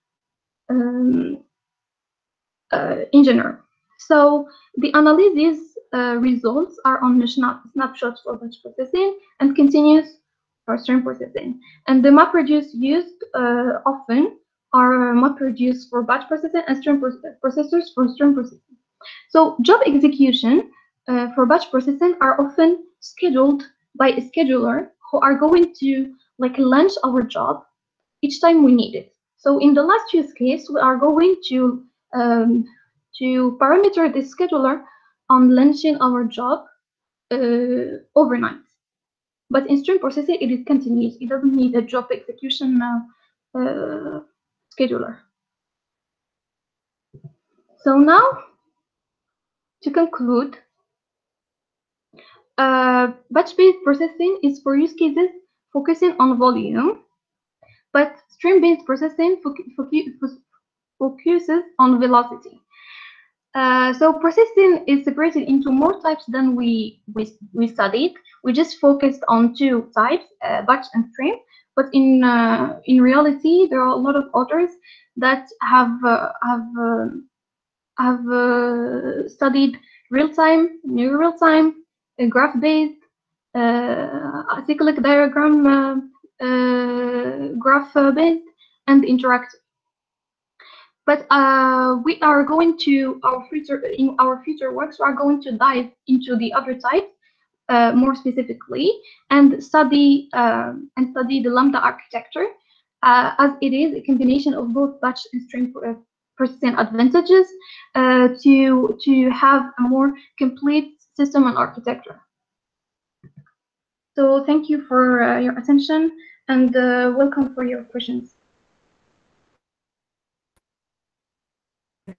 um, uh, in general. So the analysis uh, results are on the snap snapshots for batch processing and continuous for stream processing. And the MapReduce used uh, often are MapReduce for batch processing and stream processors for stream processing. So job execution uh, for batch processing are often scheduled by a scheduler who are going to like launch our job each time we need it. So in the last use case, we are going to um, to parameter the scheduler on launching our job uh, overnight. But in stream processing, it is continuous. It doesn't need a job execution uh, uh, scheduler. So now, to conclude, uh, batch-based processing is for use cases focusing on volume, but stream-based processing focuses on velocity. Uh, so processing is separated into more types than we, we, we studied. We just focused on two types, uh, batch and stream. But in uh, in reality, there are a lot of authors that have uh, have uh, have studied real time, near real time, graph based, cyclic diagram graph based, and interactive but uh, we are going to our future in our future works we are going to dive into the other types uh, more specifically and study uh, and study the lambda architecture uh, as it is a combination of both batch and stream processing advantages uh, to to have a more complete system and architecture. So thank you for uh, your attention and welcome for your questions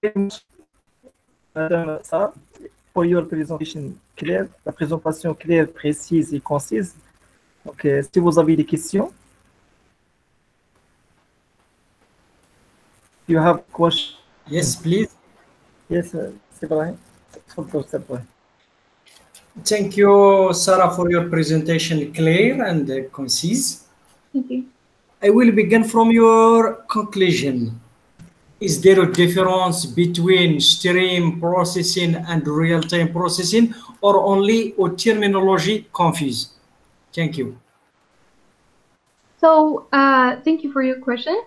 Madame Sarah, for your presentation claire, la présentation claire, précise et concise. Donc, euh, si vous avez des questions, you have questions. Yes, please. Yes, uh, c'est. Thank you, Sarah, for your presentation clear and uh, concise. Thank you. I will begin from your conclusion. Is there a difference between stream processing and real-time processing or only a terminology confused? Thank you. So uh, thank you for your question.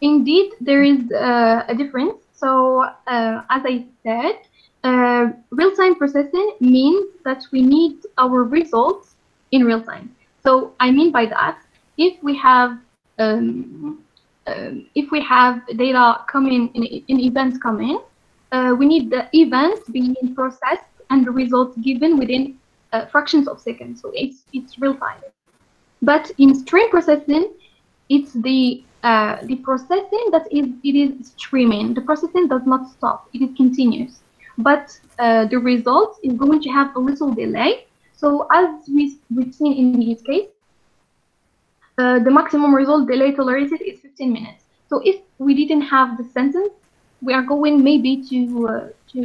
Indeed, there is uh, a difference. So uh, as I said, uh, real-time processing means that we need our results in real time. So I mean by that, if we have um, um, if we have data coming in, in events coming, uh, we need the events being processed and the results given within uh, fractions of seconds. So it's it's real time. But in stream processing, it's the uh, the processing that is it is streaming. The processing does not stop; it is continuous. But uh, the result is going to have a little delay. So as we we've seen in this case, uh, the maximum result delay tolerated is 15 minutes. So if we didn't have the sentence, we are going maybe to uh, to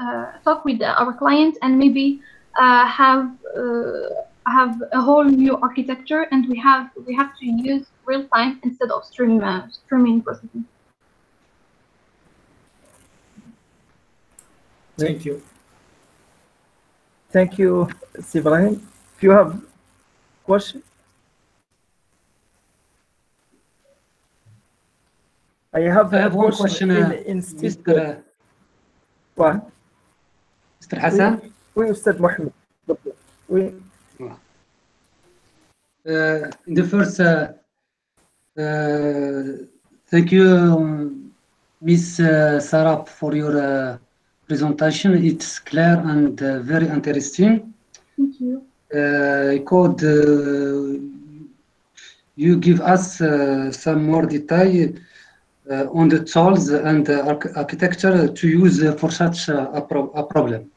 uh, talk with our client and maybe uh, have uh, have a whole new architecture, and we have we have to use real time instead of stream streaming processing. Thank you. Thank you, Sibrahim. If you have questions. I have, I have one question, in, uh, in Mr. Ouais. Mr. Hassan. Oui, oui, Ustad Mohamed. Oui. Uh, in the first, uh, uh, thank you, um, Miss uh, Sarap, for your uh, presentation. It's clear and uh, very interesting. Thank you. Uh, I could uh, you give us uh, some more detail uh, on the tools and the arch- architecture to use uh, for such uh, a, pro- a problem.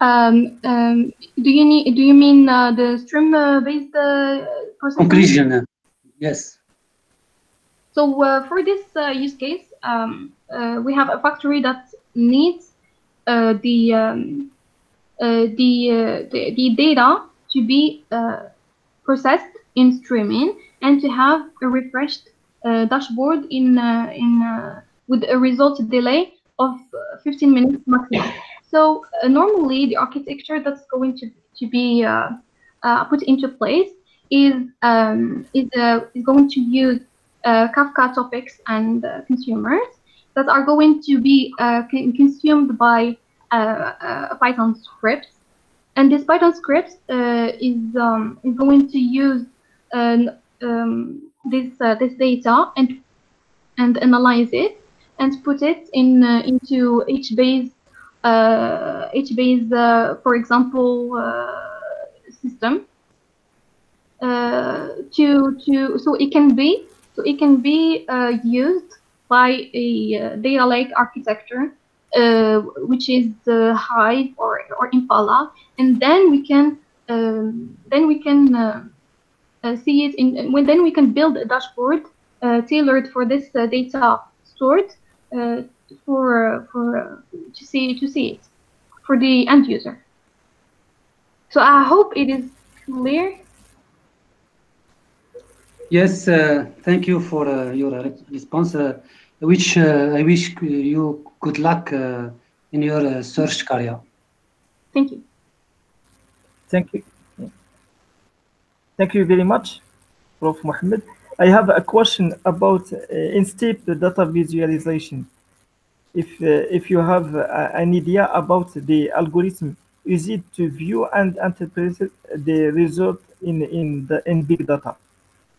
Um, um, do you need? Do you mean uh, the stream-based uh, processing? Conclusion, uh, yes. So uh, for this uh, use case, um, uh, we have a factory that needs uh, the, um, uh, the, uh, the the data to be uh, processed in streaming and to have a refreshed uh, dashboard in uh, in uh, with a result delay of uh, 15 minutes maximum. So uh, normally the architecture that's going to to be uh, uh, put into place is um, is uh, is going to use uh, Kafka topics and uh, consumers that are going to be uh, con- consumed by uh, uh, Python scripts. And this Python script uh, is um, is going to use um, um, this uh, this data and and analyze it and put it in uh, into HBase uh, HBase uh, for example uh, system. Uh, to to so it can be so it can be uh, used by a data lake architecture which is Hive or, or Impala. And then we can um, then we can see it in when then we can build a dashboard uh, tailored for this uh, data stored uh, for for uh, to see to see it for the end user. So I hope it is clear. Yes, uh, thank you for uh, your uh, response, uh, which uh, I wish you good luck uh, in your uh, search career. Thank you. Thank you. Thank you very much, Prof. Mohammed. I have a question about uh, in-step the data visualization. If uh, if you have uh, an idea about the algorithm, is it to view and interpret the result in in the in big data,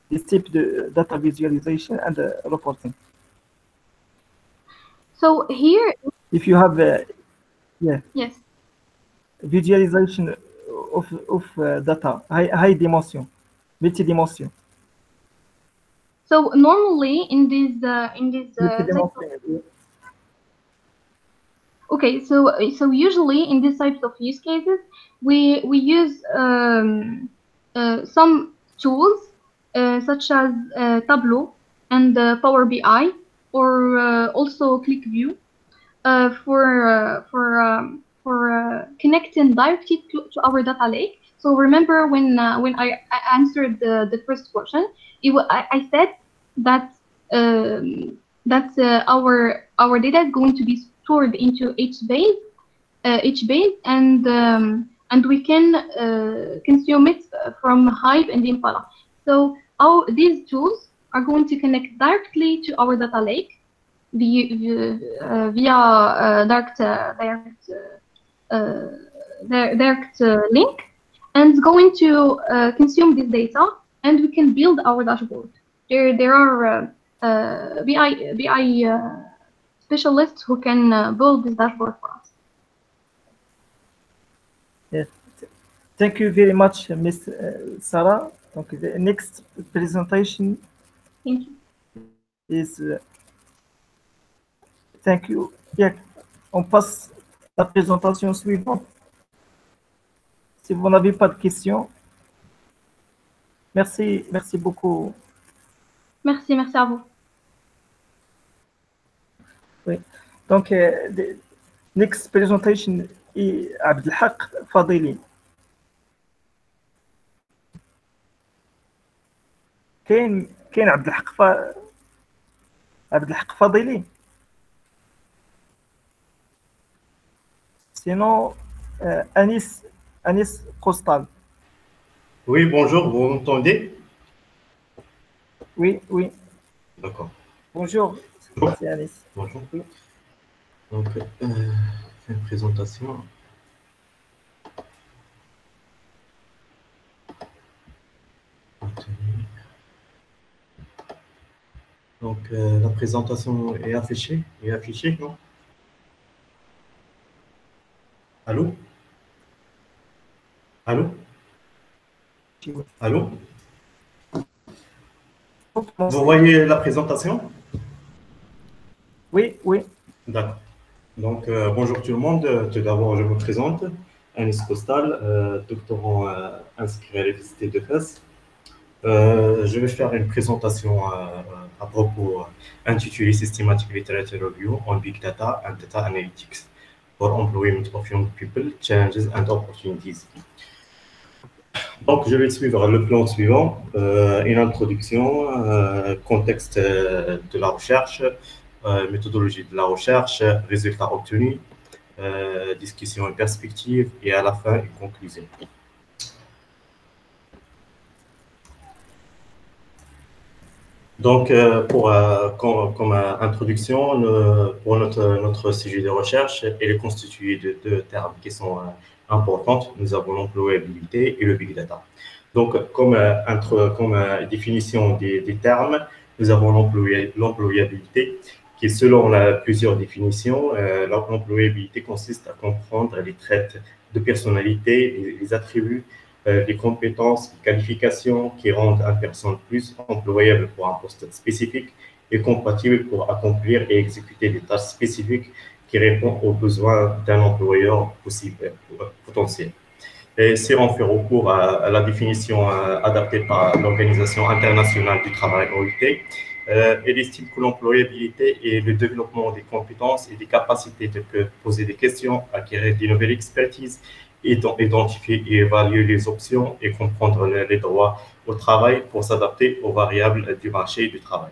the step the data visualization and uh, reporting. So here, If you have, uh, yeah, yes. visualization of of uh, data, high high dimension, multi-dimension. So normally in this uh, in this uh, type of- Multi-dimension. Okay, so so usually in these types of use cases, we we use um, uh, some tools uh, such as uh, Tableau and uh, Power BI, or uh, also ClickView, uh, for uh, for um, for uh, connecting directly to, to our data lake. So remember when uh, when I, I answered the, the first question, it wa- I, I said that um, that uh, our our data is going to be stored into HBase, uh, HBase, and um, and we can uh, consume it from Hive and Impala. So all these tools are going to connect directly to our data lake via via uh, direct direct uh, direct uh, link, and it's going to uh, consume this data, and we can build our dashboard. There there are uh, uh, BI BI uh, specialists who can uh, build this dashboard for us. Yes. Thank you very much, Ms. Sarah. Okay, the next presentation Thank you. is. uh, thank you. Yeah, on passe à la présentation suivante. Si vous n'avez pas de questions, merci, merci beaucoup. Merci, merci à vous. Oui. Donc, uh, the next presentation is Abdelhaq Fadili. كاين كاين عبد الحق ف... عبد الحق فضيلي Sinon, euh, Anis, Anis Oui, bonjour, vous m'entendez? Oui, oui. D'accord. Bonjour, c'est Anis. Bonjour. Donc, euh, une présentation. Donc, euh, la présentation est affichée, est affichée, non? Allô? Allô? Allô? Vous voyez la présentation? Oui, oui. D'accord. Donc, euh, bonjour tout le monde. Tout d'abord, je me présente. Anis Costal, euh, doctorant euh, inscrit à l'Université de Fès. Euh, je vais faire une présentation euh, à propos euh, intitulée Systematic Literature Review on Big Data and Data Analytics for Employment of Young People, Challenges and Opportunities. Donc, je vais suivre le plan suivant, euh, une introduction, euh, contexte euh, de la recherche, méthodologie de la recherche, résultats obtenus, discussion et perspective, et à la fin, une conclusion. Donc, euh, pour, euh, comme, euh, introduction, pour notre, notre sujet de recherche, il est constitué de deux termes qui sont importants. Nous avons l'employabilité et le big data. Donc, comme, intro- comme définition des, termes, nous avons l'employa- l'employabilité, qui, selon plusieurs définitions, l'employabilité consiste à comprendre les traits de personnalité, les attributs euh, les compétences, les qualifications qui rendent une personne plus employable pour un poste spécifique et compatible pour accomplir et exécuter des tâches spécifiques qui répondent aux besoins d'un employeur possible, potentiel. Et si on fait recours à, la définition euh, adaptée par l'Organisation internationale du travail OIT, euh, elle estime que l'employabilité est le développement des compétences et des capacités de poser des questions, acquérir des nouvelles expertises, identifier et évaluer les options et comprendre les droits au travail pour s'adapter aux variables du marché du travail.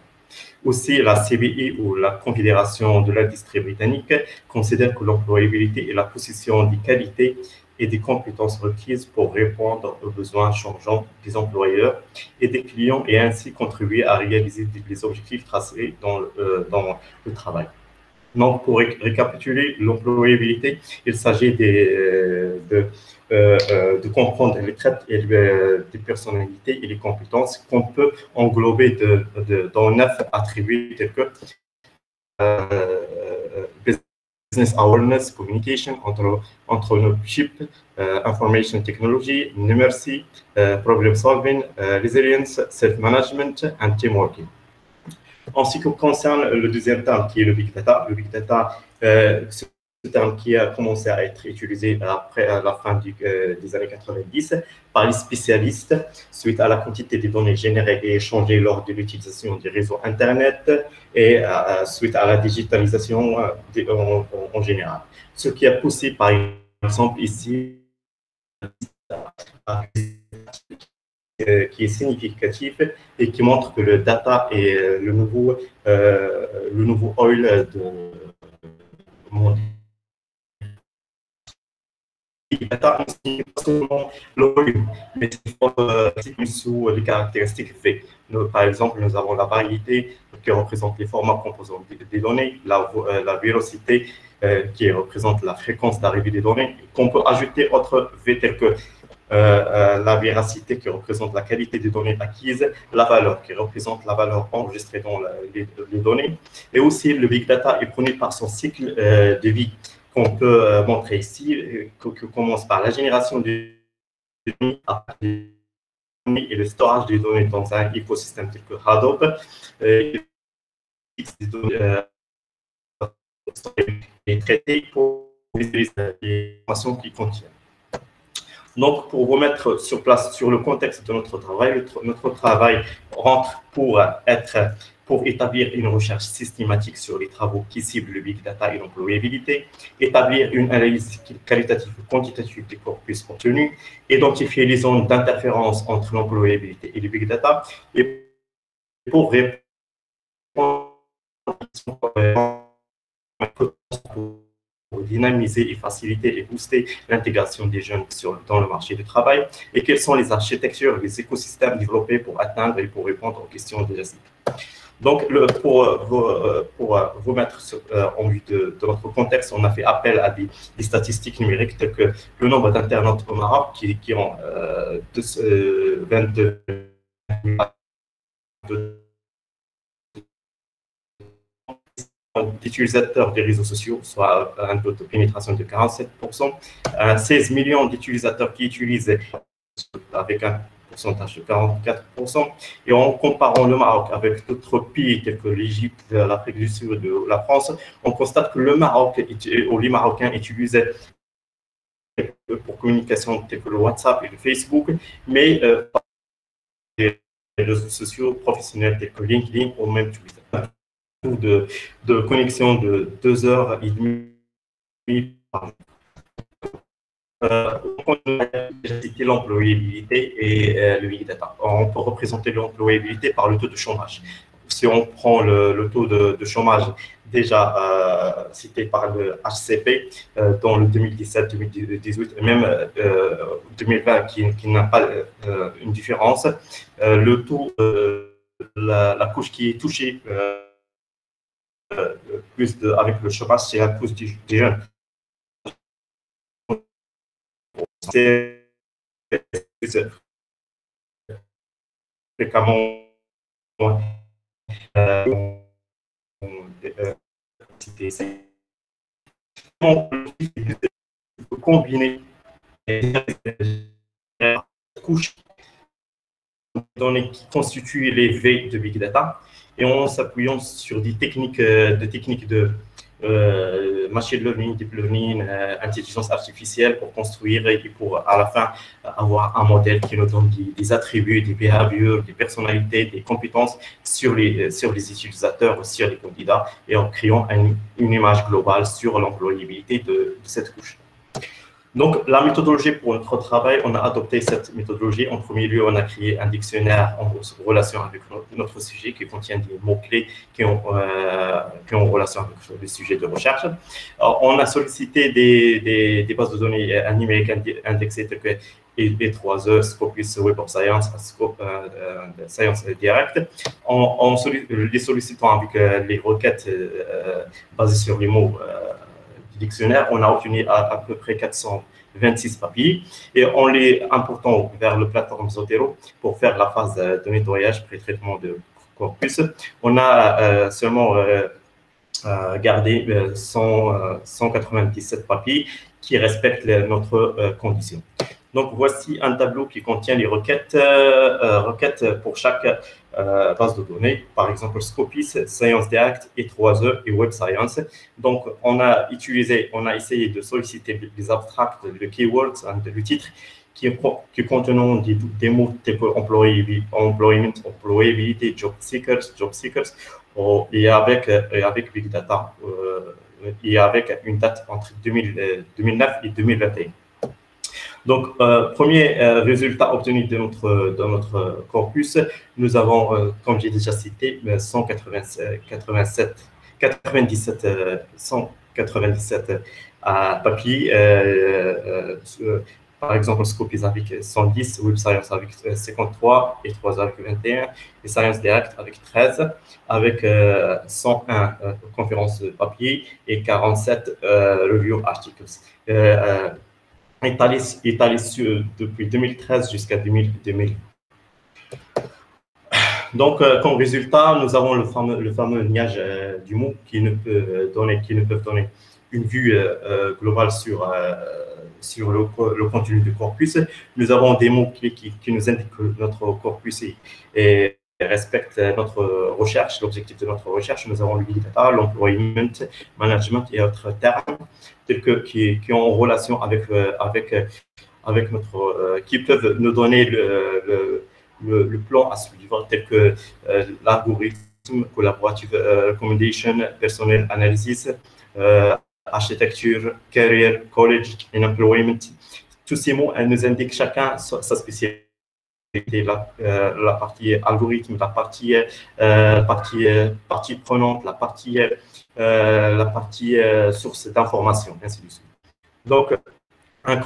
Aussi, la CBI ou la Confédération de l'industrie britannique considère que l'employabilité est la possession des qualités et des compétences requises pour répondre aux besoins changeants des employeurs et des clients et ainsi contribuer à réaliser les objectifs tracés dans le, euh, dans le travail. Donc, pour ré- récapituler, l'employabilité, il s'agit euh, de, euh, de comprendre les traits et le- des personnalités et les compétences qu'on peut englober dans neuf attributs tels que euh, business awareness, communication, entre, entrepreneurship, information technology, numeracy, problem solving, resilience, self-management and team working. En ce qui concerne le deuxième terme qui est le big data, le big data, euh, c'est un terme qui a commencé à être utilisé après à la fin du- euh, des années 90 par les spécialistes suite à la quantité de données générées et échangées lors de l'utilisation des réseaux Internet et euh, suite à la digitalisation euh, en, général. Ce qui a poussé, par exemple, ici, euh, qui est significatif et qui montre que le data est euh, le nouveau, euh, le nouveau oil de monde. Data pas seulement l'oil, mais c'est sous les caractéristiques V. Par exemple, nous avons la variété qui représente les formats composants des, données, la, la vélocité qui représente la fréquence d'arrivée des données, qu'on peut ajouter autres V tels que la véracité qui représente la qualité des données acquises, la valeur qui représente la valeur enregistrée dans les, données, et aussi le big data est prôné par son cycle euh, de vie qu'on peut euh, montrer ici, euh, que commence par la génération des données et le storage des données dans un écosystème tel que Hadoop, euh, euh, et traiter pour les informations qu'ils contiennent. Donc, pour vous mettre sur place sur le contexte de notre travail, notre, travail rentre pour être, pour établir une recherche systématique sur les travaux qui ciblent le big data et l'employabilité, établir une analyse qualitative et quantitative des corpus obtenus, identifier les zones d'interférence entre l'employabilité et le big data, et pour répondre dynamiser et faciliter et booster l'intégration des jeunes dans le marché du travail et quelles sont les architectures, les écosystèmes développés pour atteindre et pour répondre aux questions déjà citées. Donc, pour, vous, pour vous mettre en vue de, de, notre contexte, on a fait appel à des, statistiques numériques telles que le nombre d'internautes au Maroc qui, qui ont euh, de, 22 d'utilisateurs des réseaux sociaux, soit un taux de pénétration de 47%, 16 millions d'utilisateurs qui utilisent avec un pourcentage de 44%. Et en comparant le Maroc avec d'autres pays tels que l'Égypte, l'Afrique du Sud, la France, on constate que le Maroc, ou les Marocains utilisaient pour communication tels que le WhatsApp et le Facebook, mais euh, les réseaux sociaux professionnels tels que LinkedIn ou même Twitter de, de connexion de deux heures et demie par jour. Euh, on peut citer l'employabilité et euh, le big data. On peut représenter l'employabilité par le taux de chômage. Si on prend le, taux de, chômage déjà euh, cité par le HCP dans le 2017-2018 et même 2020 euh, qui, qui n'a pas une différence, le taux, la, la, couche qui est touchée plus avec le chômage, c'est à cause des, des jeunes. Fréquemment combiner couches données qui constituent les veilles de Big Data et en s'appuyant sur des techniques, euh, des techniques de euh, machine learning, deep learning, euh, intelligence artificielle pour construire et pour à la fin avoir un modèle qui nous donne des, attributs, des behaviors, des personnalités, des compétences sur les, utilisateurs, sur les candidats et en créant une, image globale sur l'employabilité de cette couche. Donc, la méthodologie pour notre travail, on a adopté cette méthodologie. En premier lieu, on a créé un dictionnaire en relation avec notre sujet qui contient des mots-clés qui, ont, euh, qui ont relation avec le sujet de recherche. On a sollicité des, des, bases de données numériques indexées telles que E3E, Scopus Web of Science, Scope euh, euh, Science Direct, en, les sollicitant avec euh, les requêtes basées sur les mots dictionnaire, on a obtenu à, peu près 426 papiers et en les important vers le plateforme Zotero pour faire la phase de nettoyage, pré-traitement de corpus. On a euh, seulement euh, euh, gardé 100, 197 papiers qui respectent notre condition. Donc, voici un tableau qui contient les requêtes, requêtes pour chaque euh, base de données. Par exemple, Scopus, Science Direct, E3E et Web Science. Donc, on a utilisé, on a essayé de solliciter les abstracts, les keywords, hein, le titre, qui, qui contenant des, mots tels que employability, job seekers, job seekers, et avec, et avec Big Data, euh, et avec une date entre 2000, 2009 et 2021. Donc, euh, premier euh, résultat obtenu de notre, de notre corpus, nous avons, euh, comme j'ai déjà cité, 187, 87, 97, 197 papiers. par exemple, Scopus avec 110, Web Science avec 53 et 3 avec 21, et Science Direct avec 13, avec 101 conférences papier et 47 review articles étalé, depuis 2013 jusqu'à 2000. Donc, euh, comme résultat, nous avons le fameux, niage euh, du mot qui ne peut donner, qui ne peut donner une vue euh, globale sur, euh, sur le, contenu du corpus. Nous avons des mots qui, qui, nous indiquent que notre corpus est respecte notre recherche, l'objectif de notre recherche. Nous avons le big data, l'employment management et autres termes qui, qui ont relation avec, euh, avec, avec notre, euh, qui peuvent nous donner le, le, plan à suivre, tel que euh, l'algorithme collaborative recommendation, personnel analysis, architecture, career, college and employment. Tous ces mots nous indiquent chacun sa spécialité la, euh, la, partie algorithme, la partie, euh, partie, partie prenante, la partie la partie source d'information, ainsi de suite. Donc,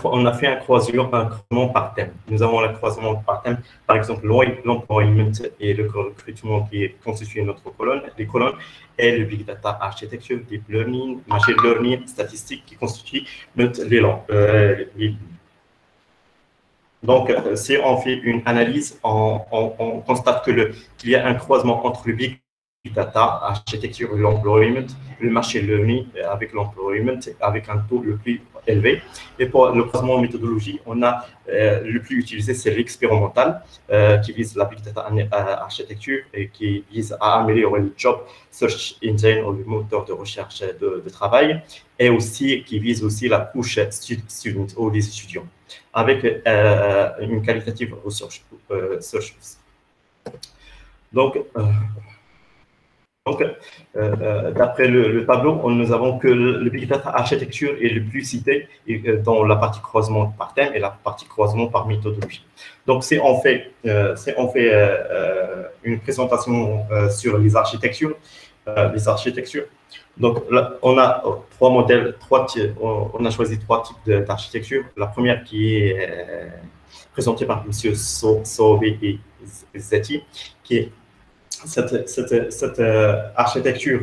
on a fait un croisement, par thème. Nous avons le croisement par thème, par exemple, l'employment et le recrutement qui est constitué notre colonne, les colonnes, et le big data architecture, deep learning, machine learning, statistique qui constitue notre l'élan. Euh, donc, euh, si on fait une analyse, on, on constate qu'il y a un croisement entre le big data, architecture, l'employment, le marché learning avec l'employment avec un taux le plus élevé. Et pour le croisement méthodologie, on a euh, le plus utilisé, c'est l'expérimental euh, qui vise la big data architecture et qui vise à améliorer le job search engine ou le moteur de recherche de, travail et aussi qui vise aussi la couche student ou les étudiants avec euh, une qualitative research. search. Donc, donc, euh, euh, d'après le, tableau, nous avons que le, Big Data Architecture est le plus cité euh, dans la partie croisement par thème et la partie croisement par méthodologie. Donc, c'est en fait, on fait une présentation sur les architectures. les architectures. Donc, on a trois modèles, trois, on a choisi trois types d'architecture. La première qui est présentée par M. Sobe et Zeti, qui est cette, euh, architecture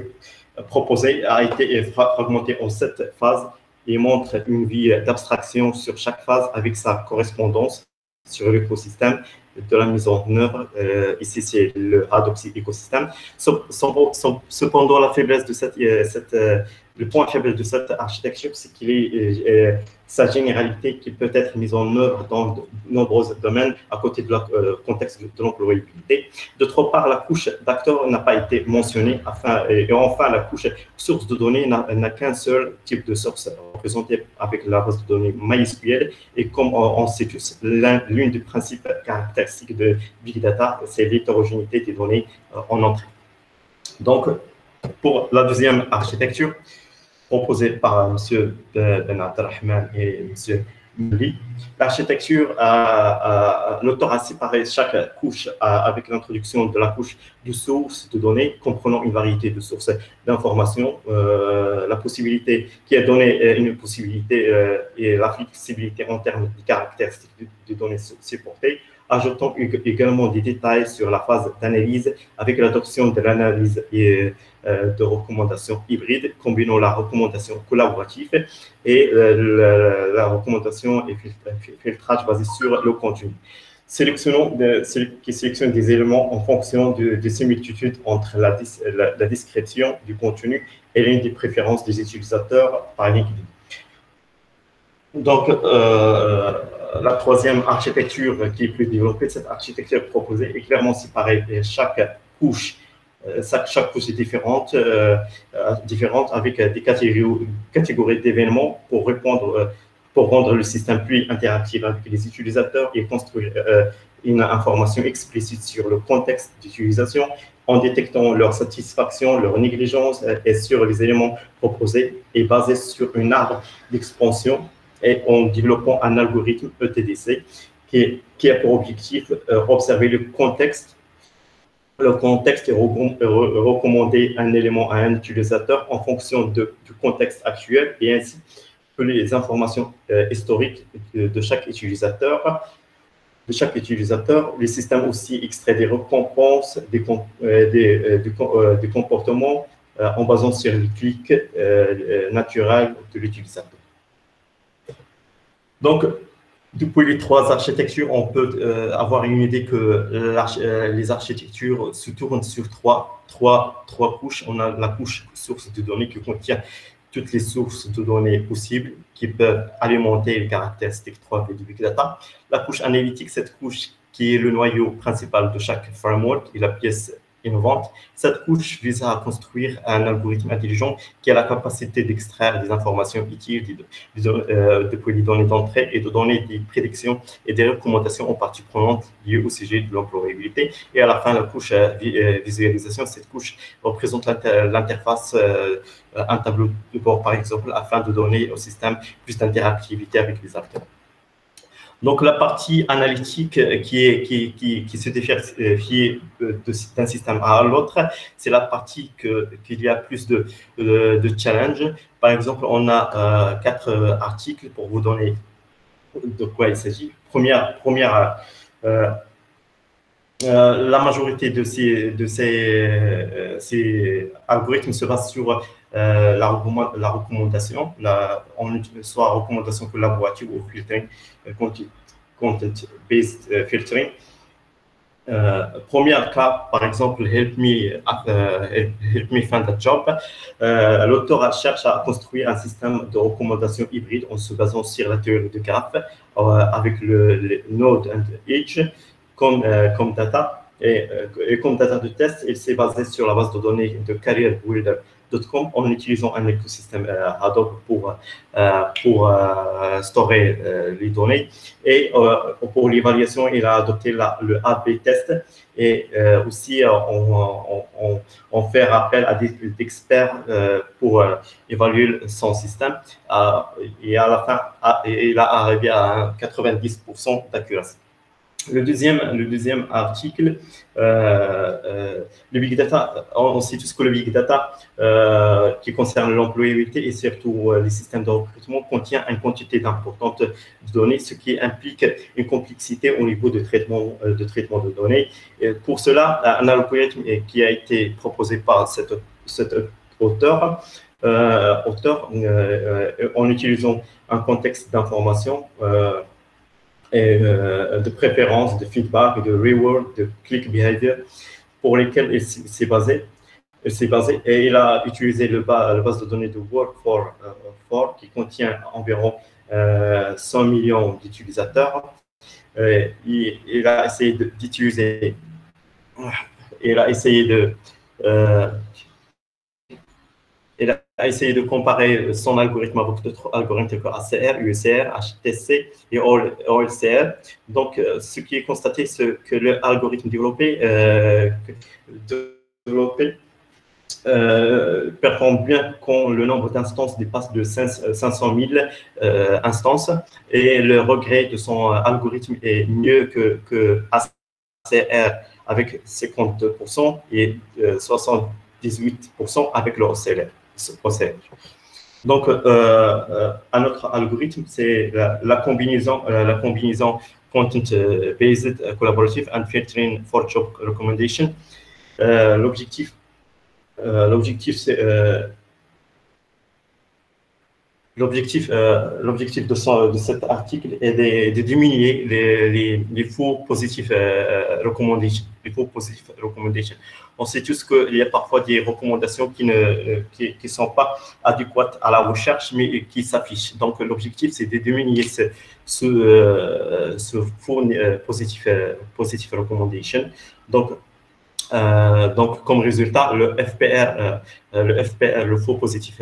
proposée a été fragmentée en sept phases et montre une vie d'abstraction sur chaque phase avec sa correspondance sur l'écosystème de la mise en œuvre. Euh, ici, c'est le Adobe écosystème. Cependant, la faiblesse de cette, euh, cette le point faible de cette architecture, c'est qu'il est, euh, sa généralité qui peut être mise en œuvre dans de nombreux domaines à côté du euh, contexte de l'employabilité. D'autre part, la couche d'acteurs n'a pas été mentionnée. Enfin, et enfin, la couche source de données n'a qu'un seul type de source représentée avec la base de données MySQL. Et comme on sait tous, l'une des principes caractéristiques de Big Data, c'est l'hétérogénéité des données euh, en entrée. Donc, pour la deuxième architecture, proposé par M. Ben Rahman et M. Mali. L'architecture, l'auteur a séparé chaque couche avec l'introduction de la couche de source de données, comprenant une variété de sources d'informations, euh, la possibilité qui est donnée, une possibilité euh, et la flexibilité en termes de caractéristiques de, données supportées, ajoutant également des détails sur la phase d'analyse avec l'adoption de l'analyse et de recommandations hybrides, combinant la recommandation collaborative et euh, la, recommandation et filtrage basé sur le contenu. Sélectionnons qui sélectionne des éléments en fonction de, des similitudes entre la, la, description du contenu et l'une des préférences des utilisateurs par LinkedIn. Donc, euh, la troisième architecture qui est plus développée, cette architecture proposée est clairement séparée et chaque couche euh, chaque couche est différente, euh, euh, différente avec des catégories, d'événements pour répondre, pour rendre le système plus interactif avec les utilisateurs et construire une information explicite sur le contexte d'utilisation en détectant leur satisfaction, leur négligence et sur les éléments proposés et basé sur une arbre d'expansion et en développant un algorithme ETDC qui, qui a pour objectif observer le contexte le contexte est recommandé un élément à un utilisateur en fonction du contexte actuel et ainsi que les informations euh, historiques de, chaque utilisateur. De chaque utilisateur, le système aussi extrait des récompenses, des, euh, des, euh, des, comportements en basant sur les clics naturels de l'utilisateur. Donc, depuis les trois architectures, on peut euh, avoir une idée que euh, les architectures se tournent sur trois couches. On a la couche source de données qui contient toutes les sources de données possibles qui peuvent alimenter les caractéristiques 3D du Big Data. La couche analytique, cette couche qui est le noyau principal de chaque framework et la pièce innovante. Cette couche vise à construire un algorithme intelligent qui a la capacité d'extraire des informations utiles euh, depuis les données d'entrée et de donner des prédictions et des recommandations aux parties prenantes liées au sujet de l'employabilité. Et à la fin, la couche euh, euh, visualisation, cette couche représente l'interface, un tableau de bord par exemple, afin de donner au système plus d'interactivité avec les acteurs. Donc, la partie analytique qui, est, qui, qui, qui se différencie d'un système à l'autre, c'est la partie qu'il y a plus de, de, de, challenge. Par exemple, on a quatre articles pour vous donner de quoi il s'agit. Première, première euh, euh, la majorité de euh, ces algorithmes se basent sur la, la, recommandation, la, soit recommandation collaborative ou filtering, content-based filtering. Euh, premier cas, par exemple, Help Me, help me Find a Job, euh, l'auteur cherche à construire un système de recommandation hybride en se basant sur la théorie de graphe avec le, Node and Edge comme, comme data. Et, comme data de test, il s'est basé sur la base de données de Career Builder en utilisant un écosystème euh, Hadoop pour, euh, pour euh, storer les données. Et pour l'évaluation, il a adopté le AB test et aussi on, fait appel à des experts pour évaluer son système. et à la fin, il a arrivé à 90% d'accuracy. Le deuxième, le deuxième article, euh, euh, le big data, on, sait tout ce que le big data euh, qui concerne l'employabilité et surtout les systèmes de recrutement contient une quantité importante de données, ce qui implique une complexité au niveau de traitement de, traitement de données. Pour cela, un algorithme qui a été proposé par cet, cet auteur, auteur en utilisant un contexte d'information euh, de préférence, de feedback, de reward, de click behavior pour lesquels il s'est basé. Il s'est basé et il a utilisé le la base de données de Work for, euh, qui contient environ 100 euh, millions d'utilisateurs. Il, il, a essayé d'utiliser, il a essayé de a essayé de comparer son algorithme avec d'autres algorithmes comme ACR, UCR, HTC et OLCR. Donc, euh, ce qui est constaté, c'est que l'algorithme développé, euh, euh, performe bien quand le nombre d'instances dépasse de 500 000 euh, instances et le regret de son algorithme est mieux que, que ACR avec 52% et 78% avec le OCR ce procès. Donc, euh, euh, un autre algorithme, c'est la, combinaison, euh, la combinaison Content-Based Collaborative and Filtering for Job Recommendation. l'objectif, l'objectif, c'est L'objectif, l'objectif de, de, cet article est de, diminuer les, les, les, faux positifs recommendations. Les faux positifs recommendations on sait tous qu'il y a parfois des recommandations qui ne euh, qui, sont pas adéquates à la recherche, mais qui s'affichent. Donc, l'objectif, c'est de diminuer ce, ce, euh, faux euh, positif, recommendation. Donc, donc, comme résultat, le FPR, le FPR, le faux positif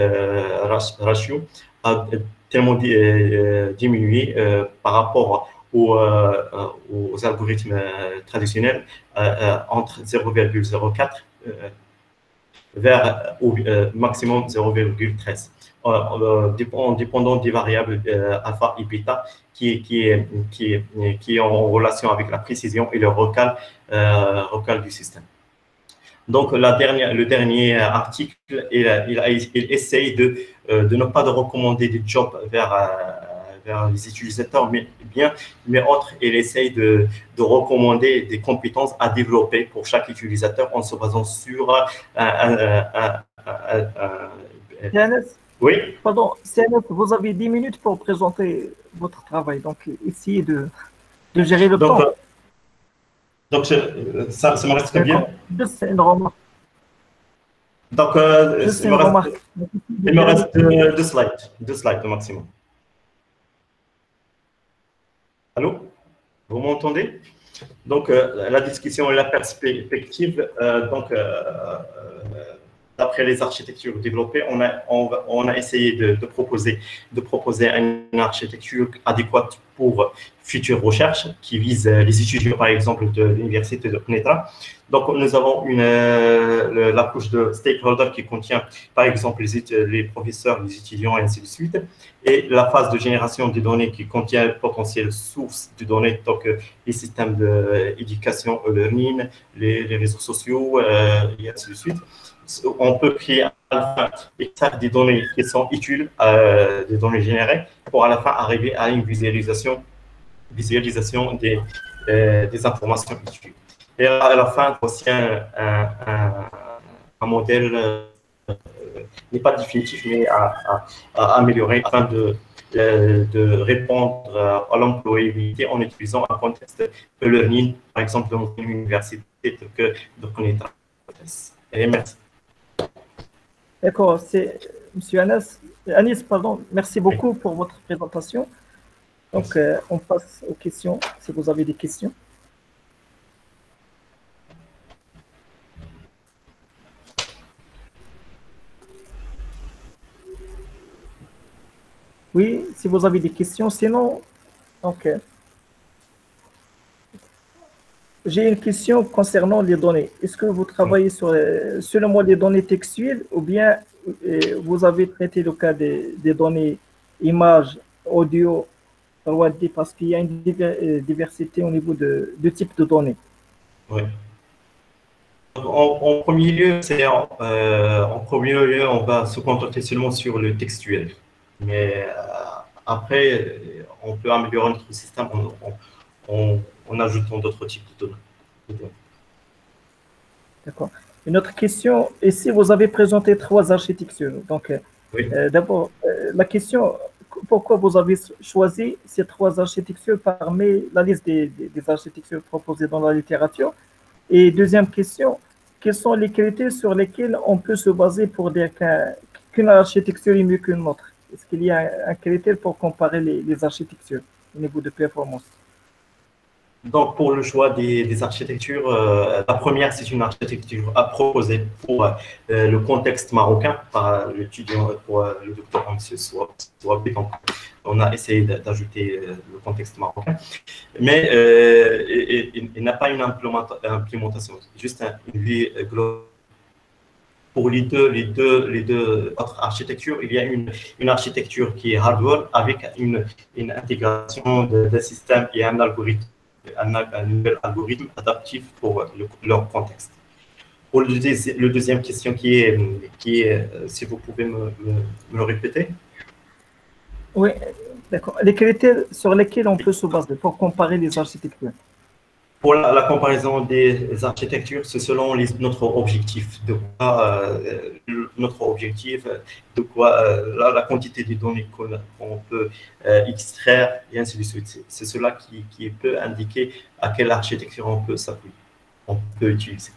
ratio, a tellement diminué par rapport aux, aux algorithmes traditionnels euh, entre 0,04 euh, vers au maximum 0,13. en dépendant des variables euh, alpha et bêta qui, qui, qui, qui est en relation avec la précision et le recal, recal du système. Donc, la dernière, le dernier article, il, il, il essaye de, de ne pas de recommander des jobs vers vers les utilisateurs, mais bien, mais autre, il essaye de, de, recommander des compétences à développer pour chaque utilisateur en se basant sur un, oui? Pardon, CNF, vous avez 10 minutes pour présenter votre travail, donc essayez de, de gérer le donc, temps. Euh, donc, ça, ça me reste bien Juste une remarque. Donc, euh, il, me reste, il me reste deux slides, deux slides au maximum. Vous m'entendez? Donc, euh, la discussion et la perspective. Euh, donc, euh, d'après les architectures développées, on a, essayé de, proposer, une architecture adéquate pour futures recherches qui visent les étudiants, par exemple, de l'université de Knetra. Donc, nous avons euh, la couche de stakeholder qui contient, par exemple, les, professeurs, les étudiants, et ainsi de suite. Et la phase de génération des données qui contient potentielles sources de données, donc les systèmes d'éducation, e-learning, les, les, réseaux sociaux, euh, et ainsi de suite. On peut créer à la fin des données qui sont utiles, euh, des données générées, pour à la fin arriver à une visualisation, visualisation des, euh, des informations utiles. Et à la fin, aussi un, un, un modèle euh, n'est pas définitif, mais à, améliorer afin de, de, de répondre à l'employabilité en utilisant un contexte de learning, par exemple dans une université que de connaître. Et merci. D'accord, c'est Monsieur Anas, Anis, pardon, merci beaucoup pour votre présentation. Donc, euh, on passe aux questions, si vous avez des questions. Oui, si vous avez des questions, sinon, ok. J'ai une question concernant les données. Est-ce que vous travaillez sur seulement les données textuelles ou bien vous avez traité le cas des, des données images, audio, 3D parce qu'il y a une diversité au niveau de, de type de données? Oui. En, en, premier lieu, euh, en premier lieu, on va se contenter seulement sur le textuel. Mais euh, après, on peut améliorer notre système en ajoutant d'autres types de données. D'accord. Une autre question, ici vous avez présenté trois architectures. Donc, oui. euh, d'abord, euh, la question, pourquoi vous avez choisi ces trois architectures parmi la liste des, des, des, architectures proposées dans la littérature? Et deuxième question, quels sont les critères sur lesquels on peut se baser pour dire qu'une architecture est mieux qu'une autre? Est-ce qu'il y a un, critère pour comparer les, les architectures au niveau de performance? Donc, pour le choix des, architectures, euh, la première, c'est une architecture à proposer pour euh, le contexte marocain par l'étudiant, euh, le docteur M. Souabi. Donc, on a essayé d'ajouter le contexte marocain. Mais il n'a pas une implémentation, juste une vie globale. Pour les deux, autres architectures, il y a une, une architecture qui est hardware avec une, une intégration d'un système et un algorithme un, nouvel algorithme adaptif pour le, leur contexte. Pour le, deuxième question qui est, qui est si vous pouvez me, me, me le répéter. Oui, d'accord. Les critères sur lesquels on peut se baser pour comparer les architectures? Pour la, la comparaison des architectures, c'est selon les, notre objectif, de quoi, euh, notre objectif, de quoi euh, la, la, quantité de données qu'on qu peut euh, extraire et ainsi de suite. C'est cela qui, qui, peut indiquer à quelle architecture on peut s'appuyer, on peut utiliser.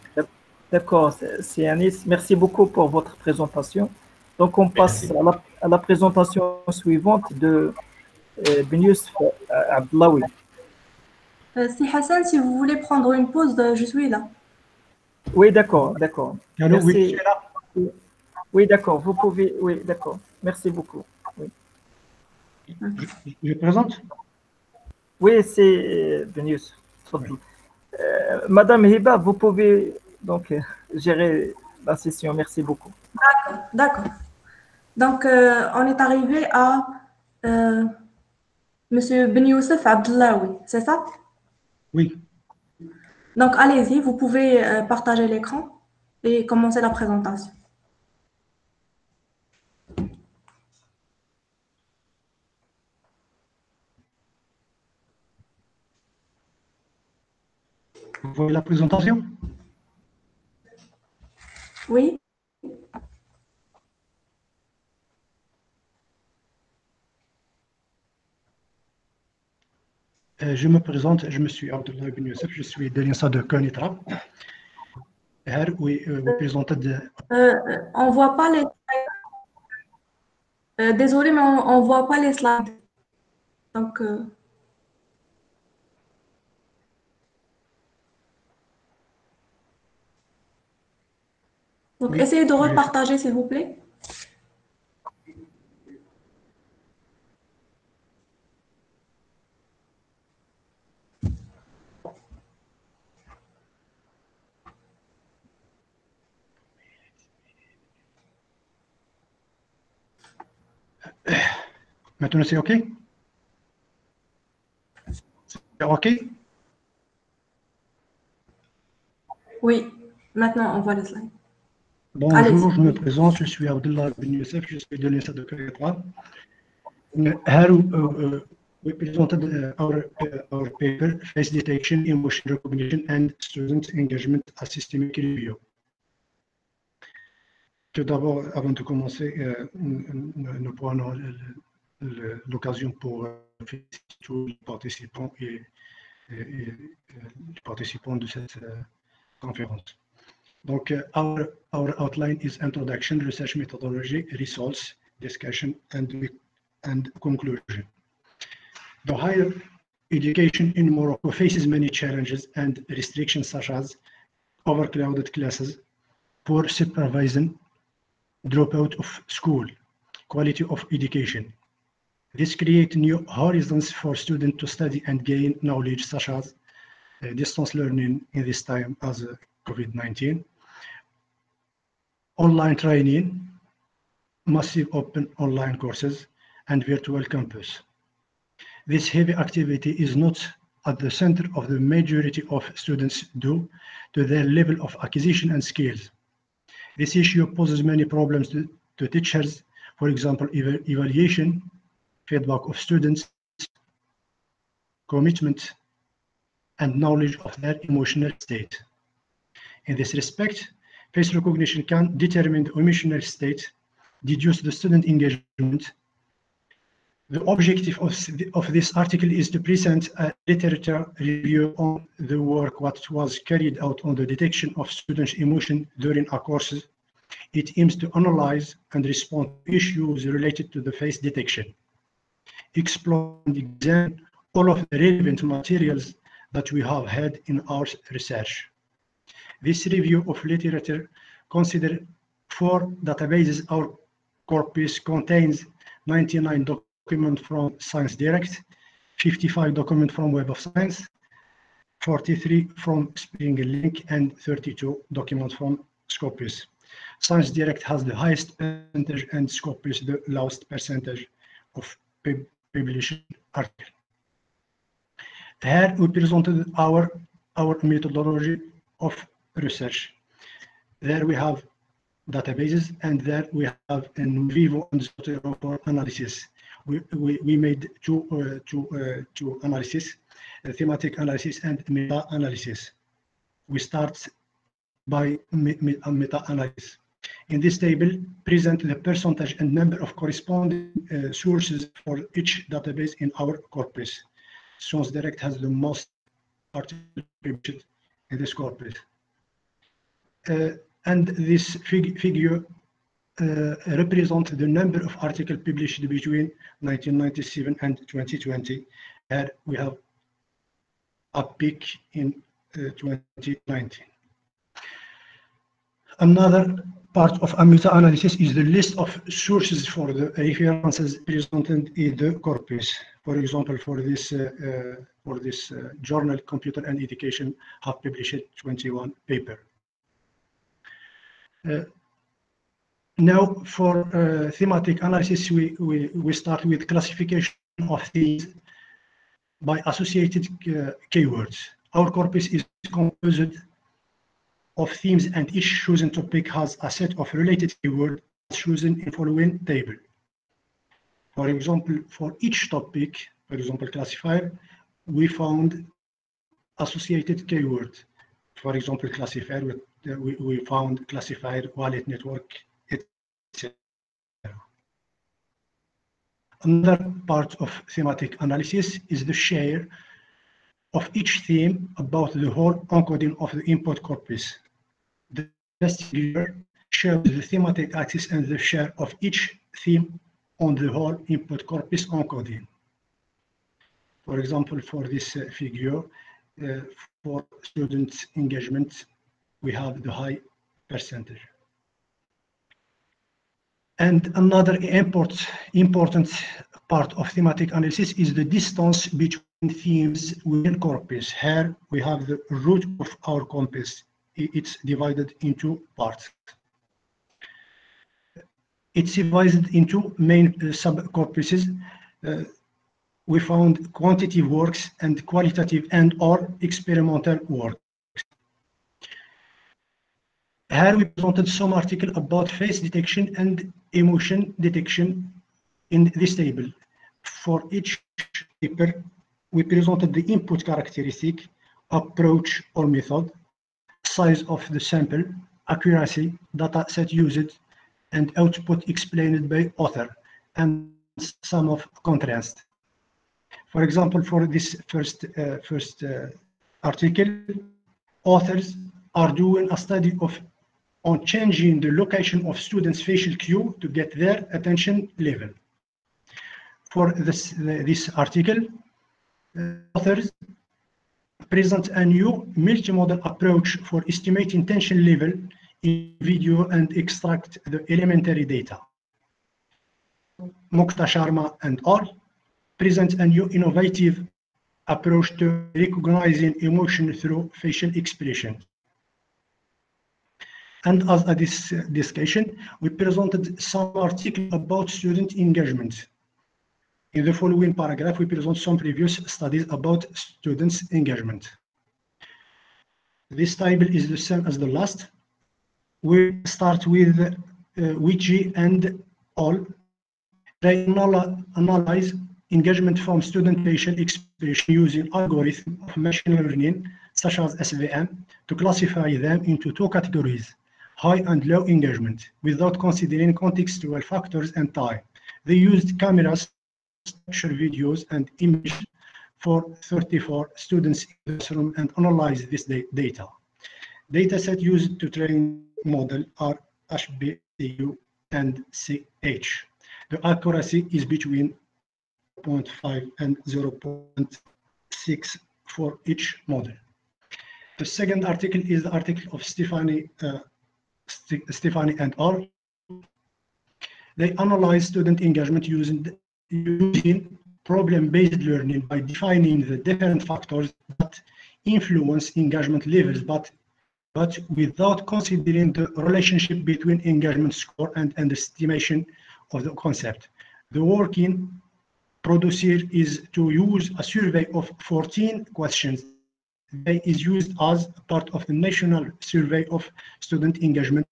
D'accord, c'est Anis. Merci beaucoup pour votre présentation. Donc, on passe à la, à la, présentation suivante de Benius Abdelawi. Euh, si Hassan, si vous voulez prendre une pause, je suis là. Oui, d'accord, d'accord. Allô, oui, oui. Oui, d'accord, vous pouvez, oui, d'accord. Merci beaucoup. Oui. Je, je présente? Oui, c'est Benius. Euh, Madame Hiba, vous pouvez donc gérer la session. Merci beaucoup. D'accord, d'accord. Donc, euh, on est arrivé à euh, Monsieur Ben Youssef Abdellaoui, c'est ça? Oui. Donc, allez-y, vous pouvez euh, partager l'écran et commencer la présentation. Vous voyez la présentation? Oui. Je me présente, je me suis Abdullah Youssef, je suis de l'INSA de Konitra. Oui, euh, vous présentez de... Euh, on ne voit pas les euh, Désolé, mais on ne voit pas les slides. Donc... Donc, Oui. essayez de repartager, s'il vous plaît. Maintenant, c'est OK? C'est OK? Oui, maintenant, on voit les slides. Bonjour, je me présente, je suis Abdullah Ben Youssef, je suis de l'INSA de Créatois. Here uh, uh, we presented uh, our, uh, our paper, Face Detection, Emotion Recognition and Student Engagement a Systemic Review. Tout d'abord, avant de commencer, euh, nous prenons l'occasion pour euh, tous les participants et, et- et, euh, les participants de cette euh, conférence. Donc, euh, our, our outline is introduction, research methodology, results, discussion, and, and conclusion. The higher education in Morocco faces many challenges and restrictions such as overcrowded classes, poor supervision, dropout of school, quality of education. This creates new horizons for students to study and gain knowledge such as uh, distance learning in this time as uh, COVID-19, online training, massive open online courses, and virtual campus. This heavy activity is not at the center of the majority of students due to their level of acquisition and skills. This issue poses many problems to, to teachers, for example, eva- evaluation, feedback of students, commitment, and knowledge of their emotional state. In this respect, face recognition can determine the emotional state, deduce the student engagement. The objective of, of this article is to present a literature review on the work what was carried out on the detection of students' emotion during our courses. It aims to analyze and respond to issues related to the face detection, explore and examine all of the relevant materials that we have had in our research. This review of literature consider four databases. Our corpus contains 99 documents from Science Direct, 55 documents from Web of Science, 43 from Spring Link, and 32 documents from Scopus. Science Direct has the highest percentage and Scopus the lowest percentage of pub- published articles. Here we presented our, our methodology of research. There we have databases and there we have in vivo and for analysis. We, we, we made two, uh, two, uh, two analysis, thematic analysis and meta-analysis. We start by meta-analysis. In this table, present the percentage and number of corresponding uh, sources for each database in our corpus. Science Direct has the most articles in this corpus. Uh, and this fig- figure uh, represents the number of articles published between 1997 and 2020. Here we have a peak in uh, 2019. Another part of a meta-analysis is the list of sources for the references presented in the corpus. For example, for this uh, uh, for this uh, journal, Computer and Education have published 21 paper. Uh, now, for uh, thematic analysis, we, we, we start with classification of these by associated uh, keywords. Our corpus is composed of themes and each chosen topic has a set of related keywords chosen in following table. For example, for each topic, for example, classifier, we found associated keyword. For example, classifier, we, we, we found classifier, wallet network, etc. Another part of thematic analysis is the share of each theme about the whole encoding of the input corpus. Figure shows the thematic axis and the share of each theme on the whole input corpus encoding. For example, for this uh, figure, uh, for student engagement, we have the high percentage. And another import, important part of thematic analysis is the distance between themes within corpus. Here we have the root of our corpus. It's divided into parts. It's divided into main uh, subcorpuses. Uh, we found quantitative works and qualitative and or experimental works. Here we presented some article about face detection and emotion detection in this table. For each paper, we presented the input characteristic, approach or method, size of the sample, accuracy, data set used, and output explained by author, and some of contrast. For example, for this first, uh, first uh, article, authors are doing a study of on changing the location of students' facial cue to get their attention level. For this, this article, uh, authors present a new multimodal approach for estimating tension level in video and extract the elementary data. Mukta Sharma and all present a new innovative approach to recognizing emotion through facial expression. And as a dis discussion, we presented some article about student engagement. In the following paragraph, we present some previous studies about students' engagement. This table is the same as the last. We start with uh, Wiki and all. They analyze engagement from student facial expression using algorithm of machine learning, such as SVM, to classify them into two categories, high and low engagement, without considering contextual factors and time. They used cameras, structure videos, and images for 34 students in the classroom and analyze this data. Dataset used to train model are HBCU and CH. The accuracy is between 0.5 and 0.6 for each model. The second article is the article of Stephanie, uh, St and R. They analyze student engagement using, using problem-based learning by defining the different factors that influence engagement levels, but but without considering the relationship between engagement score and, and estimation of the concept. The working producer is to use a survey of 14 questions that is used as part of the national survey of student engagement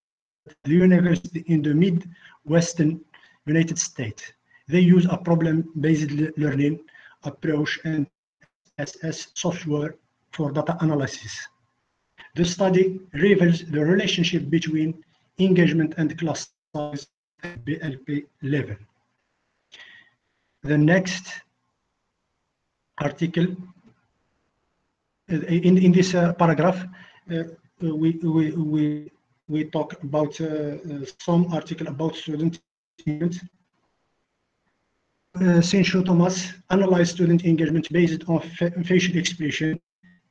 at the university in the mid-western United States. They use a problem-based learning approach and SS software for data analysis. The study reveals the relationship between engagement and class size at BLP level. The next article, uh, in, in this uh, paragraph, uh, we, we, we, we talk about uh, uh, some article about student engagement. Uh, Thomas analyzed student engagement based on fa facial expression,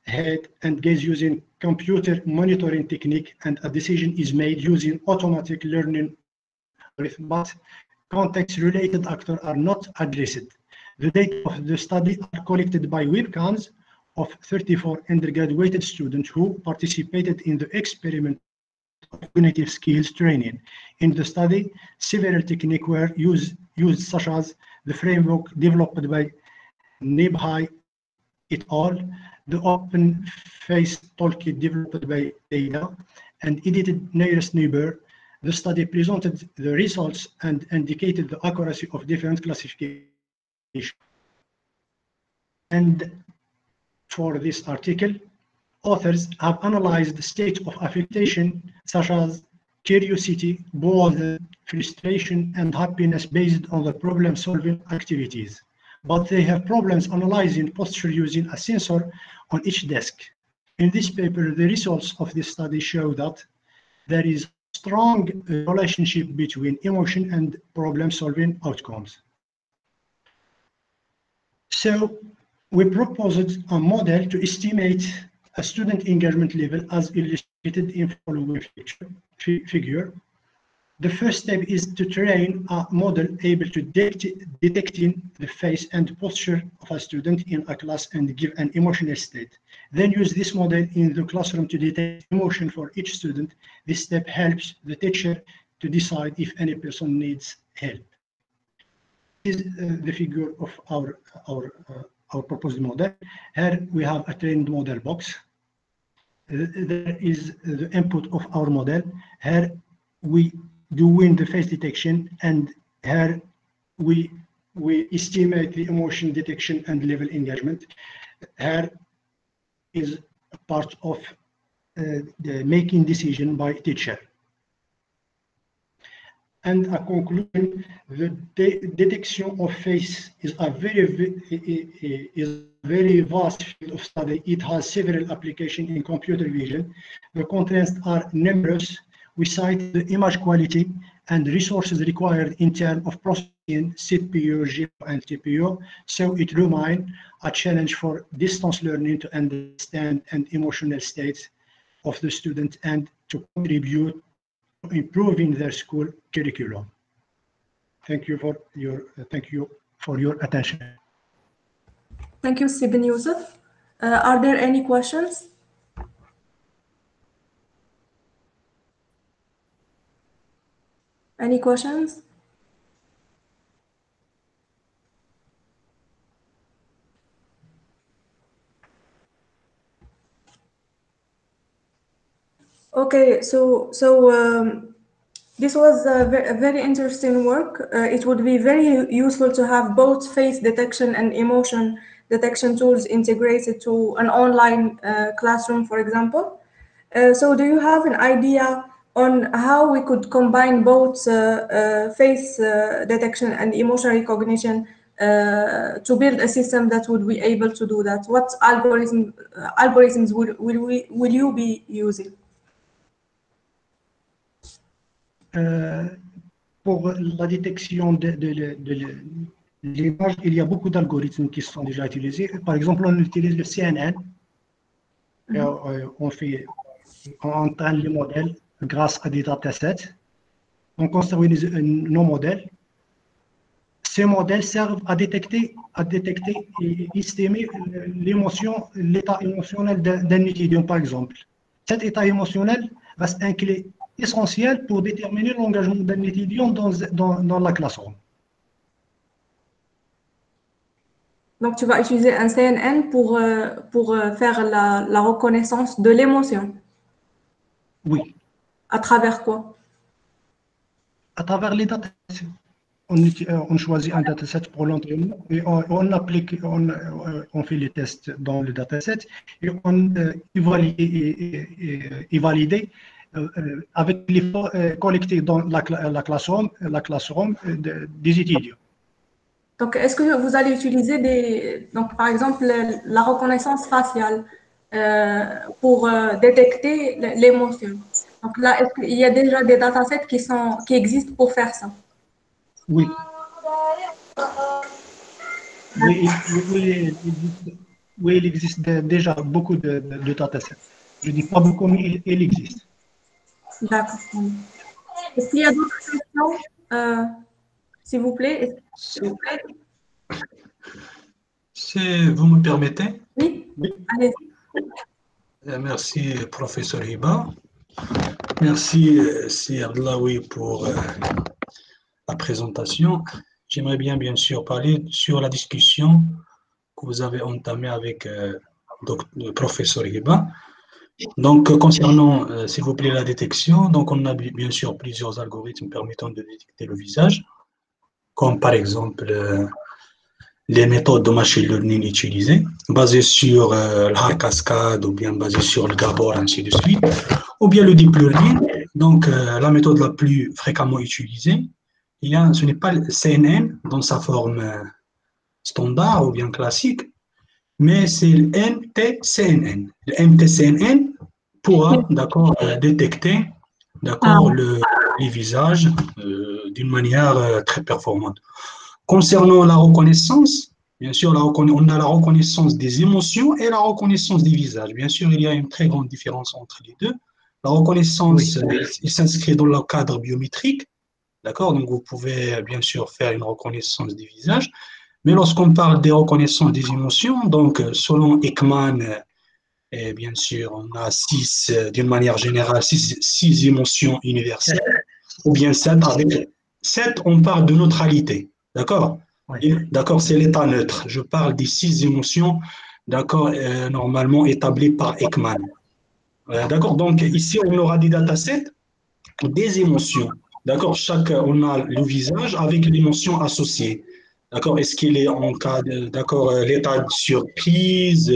head and gaze using computer monitoring technique and a decision is made using automatic learning but context-related actors are not addressed. The data of the study are collected by webcams of 34 undergraduate students who participated in the experiment cognitive skills training. In the study, several techniques were used, used such as the framework developed by Nebhai et al., the open face toolkit developed by Ada, and edited nearest neighbor the study presented the results and indicated the accuracy of different classifications. And for this article, authors have analyzed the state of affectation such as curiosity, boredom, frustration, and happiness based on the problem-solving activities. But they have problems analyzing posture using a sensor on each desk. In this paper, the results of this study show that there is strong relationship between emotion and problem-solving outcomes. So we proposed a model to estimate a student engagement level as illustrated in following figure. the first step is to train a model able to detect, detecting the face and posture of a student in a class and give an emotional state. Then use this model in the classroom to detect emotion for each student. This step helps the teacher to decide if any person needs help. This is uh, the figure of our, our, uh, our proposed model. Here we have a trained model box. There is the input of our model. Here we do doing the face detection and here we we estimate the emotion detection and level engagement here is part of uh, the making decision by teacher and a conclusion the de detection of face is a very is a very vast field of study it has several applications in computer vision the contrasts are numerous we cite the image quality and resources required in terms of processing CPU, GPU, and TPU. So it remains a challenge for distance learning to understand and emotional states of the student and to contribute to improving their school curriculum. Thank you for your uh, thank you for your attention. Thank you, Sibin Yusuf. Uh, are there any questions? Any questions? Okay, so so um, this was a, ve a, very interesting work. Uh, it would be very useful to have both face detection and emotion detection tools integrated to an online uh, classroom, for example. Uh, so do you have an idea on how we could combine both uh, uh, face uh, detection and emotion recognition to build a system that would be able to do that? What algorithm, algorithms will, will, we, will you be using? Euh, pour la détection de, de, de, de l'image, il y a beaucoup d'algorithmes qui sont déjà utilisés. Par exemple, on utilise le CNN. Mm -hmm. on fait, on entraîne les modèles grâce à des datasets. On construit nos modèles. Ces modèles servent à détecter, à détecter et estimer l'émotion, l'état émotionnel d'un étudiant, par exemple. Cet état émotionnel reste un clé essentiel pour déterminer l'engagement d'un étudiant dans, dans, dans la classe. Donc, tu vas utiliser un CNN pour, pour faire la, la reconnaissance de l'émotion. Oui. À travers quoi? À travers les datasets. On, on, choisit un dataset pour l'entraînement et on, on, applique, on, on, fait les tests dans le dataset et on euh, évalue et, et, et valide euh, avec les euh, collectés dans la, la classroom, la classroom des étudiants. Donc, est-ce que vous allez utiliser des, donc, par exemple, la reconnaissance faciale euh, pour détecter l'émotion donc là, est-ce qu'il y a déjà des datasets qui, sont, qui existent pour faire ça? Oui. Oui, oui, oui, il existe déjà beaucoup de, de datasets. Je ne dis pas beaucoup, mais il, il existe. D'accord. Est-ce qu'il y a d'autres questions? Euh, S'il vous plaît. S'il vous plaît? Si vous me permettez Oui, allez Merci, professeur Hiba. Merci, Si Abdelawi, pour euh, la présentation. J'aimerais bien, bien sûr, parler sur la discussion que vous avez entamée avec euh, le professeur Hiba. Donc, concernant, euh, s'il vous plaît, la détection, donc on a bien sûr plusieurs algorithmes permettant de détecter le visage, comme par exemple les méthodes de machine learning utilisées, basées sur euh, le cascade ou bien basées sur le Gabor, ainsi de suite, ou bien le deep learning. Donc, euh, la méthode la plus fréquemment utilisée, il y a, ce n'est pas le CNN dans sa forme euh, standard ou bien classique, mais c'est le MTCNN. Le MTCNN pourra, d'accord, euh, détecter, d'accord, Ah. le, les visages euh, d'une manière euh, très performante. Concernant la reconnaissance, bien sûr, la reconna- on a la reconnaissance des émotions et la reconnaissance des visages. Bien sûr, il y a une très grande différence entre les deux. La reconnaissance, euh, il s'inscrit dans le cadre biométrique, D'accord? Donc, vous pouvez bien sûr faire une reconnaissance des visages. Mais lorsqu'on parle des reconnaissances des émotions, donc selon Ekman, et bien sûr, on a six, d'une manière générale, six, six émotions universelles, ou bien sept. Avec sept, on parle de neutralité. D'accord? D'accord, c'est l'état neutre. Je parle des six émotions, d'accord, euh, normalement établies par Ekman. Euh, d'accord, donc ici, on aura des datasets des émotions. D'accord, chaque, on a le visage avec l'émotion associée. D'accord, est-ce qu'il est en cas d'accord, euh, l'état de surprise,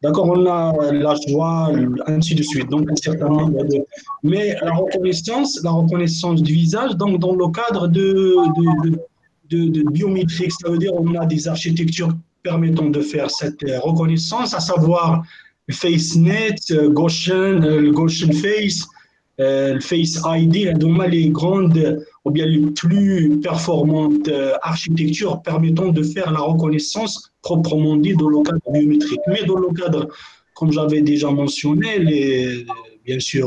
D'accord, on a la joie, ainsi de suite. Donc, un certain nombre de. Mais la reconnaissance, la reconnaissance du visage, donc dans le cadre de, de, de, de biométrique, ça veut dire on a des architectures permettant de faire cette reconnaissance, à savoir le FaceNet, Gaussian, le Gaussian Face, le Face ID, donc les grandes ou bien les plus performantes architectures permettant de faire la reconnaissance proprement dit dans le cadre biométrique. Mais dans le cadre, comme j'avais déjà mentionné, les, bien sûr,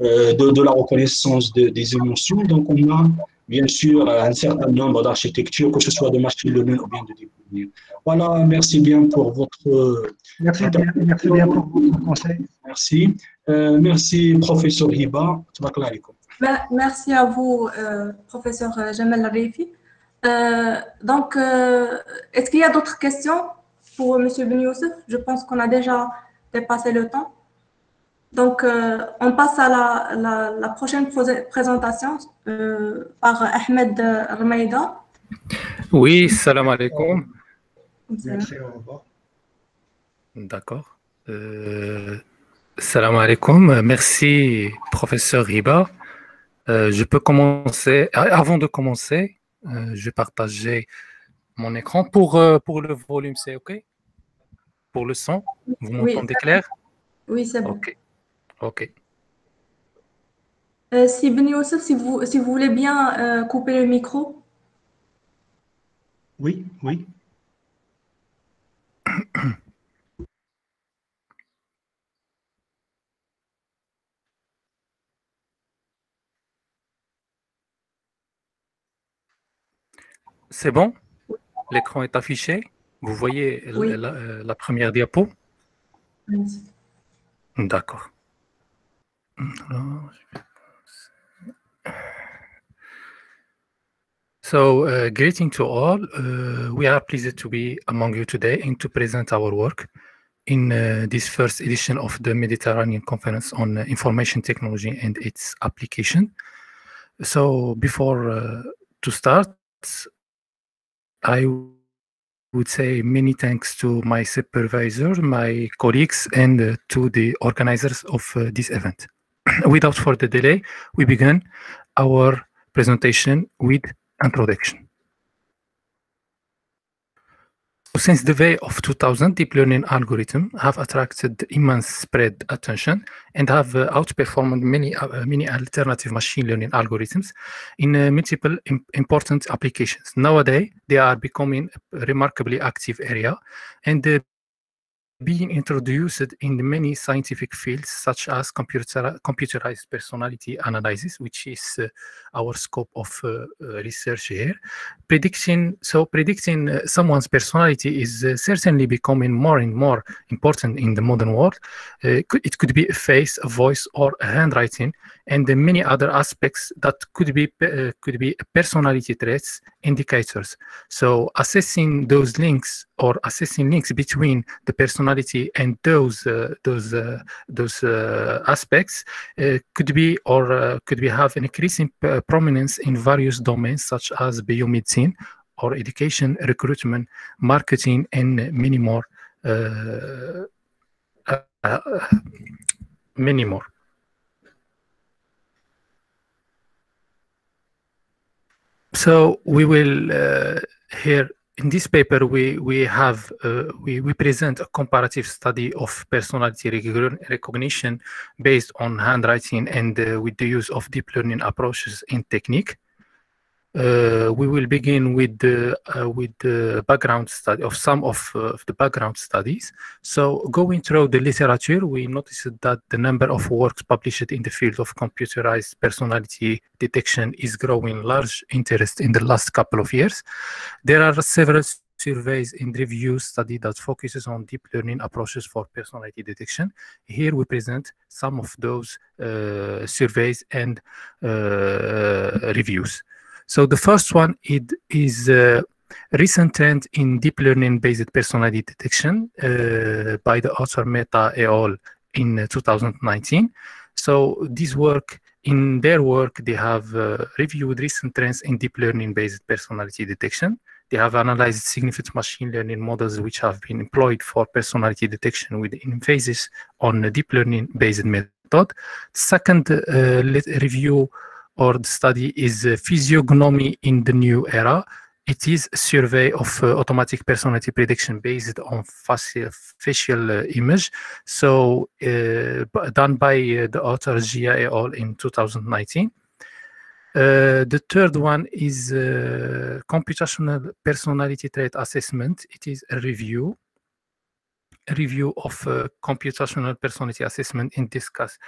euh, de, de, la reconnaissance des émotions, donc on a bien sûr un certain nombre d'architectures, que ce soit de machine learning ou bien de deep learning. Voilà, merci bien pour votre... Merci bien, merci bien pour votre conseil. Merci. Euh, merci, professeur Hiba. Merci à vous, euh, professeur Jamal Rifi. Euh, donc, euh, est-ce qu'il y a d'autres questions pour M. Ben Youssef? Je pense qu'on a déjà dépassé le temps. Donc, euh, on passe à la, la, la prochaine présentation par Ahmed Rmaïda. Oui, salam alaikum. Merci, au revoir. D'accord. salam alaikum. Merci, professeur Riba. Je peux commencer. Avant de commencer, euh, je vais partager mon écran. Pour, euh, pour le volume, c'est OK? Pour le son, vous m'entendez clair? Oui, c'est bon. OK. OK. Euh, si Ben Youssef, si vous, si vous voulez bien euh, couper le micro. Oui, oui. C'est bon? L'écran est affiché? Vous voyez Oui. la, la- la première diapo? Oui. D'accord. So, uh, greeting to all. Uh, we are pleased to be among you today and to present our work in uh, this first edition of the Mediterranean Conference on uh, Information Technology and its Application. So, before uh, to start, I would say many thanks to my supervisor, my colleagues, and uh, to the organizers of uh, this event. Without further delay, we begin our presentation with introduction. Since the way of 2000, deep learning algorithms have attracted immense spread attention and have uh, outperformed many uh, many alternative machine learning algorithms in uh, multiple im- important applications. Nowadays, they are becoming a remarkably active area and uh, being introduced in many scientific fields such as computer, computerized personality analysis, which is uh, our scope of uh, uh, research here. Prediction, so predicting uh, someone's personality is uh, certainly becoming more and more important in the modern world. Uh, it could be a face, a voice, or a handwriting, and the many other aspects that could be uh, could be personality traits indicators. So assessing those links or assessing links between the personality and those uh, those uh, those uh, aspects uh, could be or uh, could be have an increasing prominence in various domains such as biomedicine or education, recruitment, marketing, and many more. Many more. So we will uh, here in this paper we we have uh, we we present a comparative study of personality recognition based on handwriting and uh, with the use of deep learning approaches in technique. Uh, we will begin with the uh, with the background study of some of, uh, the background studies. So going through the literature, we noticed that the number of works published in the field of computerized personality detection is growing large interest in the last couple of years. There are several surveys and review study that focuses on deep learning approaches for personality detection. Here we present some of those uh, surveys and uh, reviews. So the first one it is a recent trend in deep learning based personality detection uh, by the author Meta et al. in 2019. So this work, in their work, they have uh, reviewed recent trends in deep learning based personality detection. They have analyzed significant machine learning models which have been employed for personality detection with emphasis on deep learning based method. Second uh, review or the study is uh, physiognomy in the new era. It is a survey of uh, automatic personality prediction based on facial, facial uh, image. So uh, done by uh, the author Gia et al. in 2019. Uh, the third one is computational personality trait assessment. It is a review a review of uh, computational personality assessment in discuss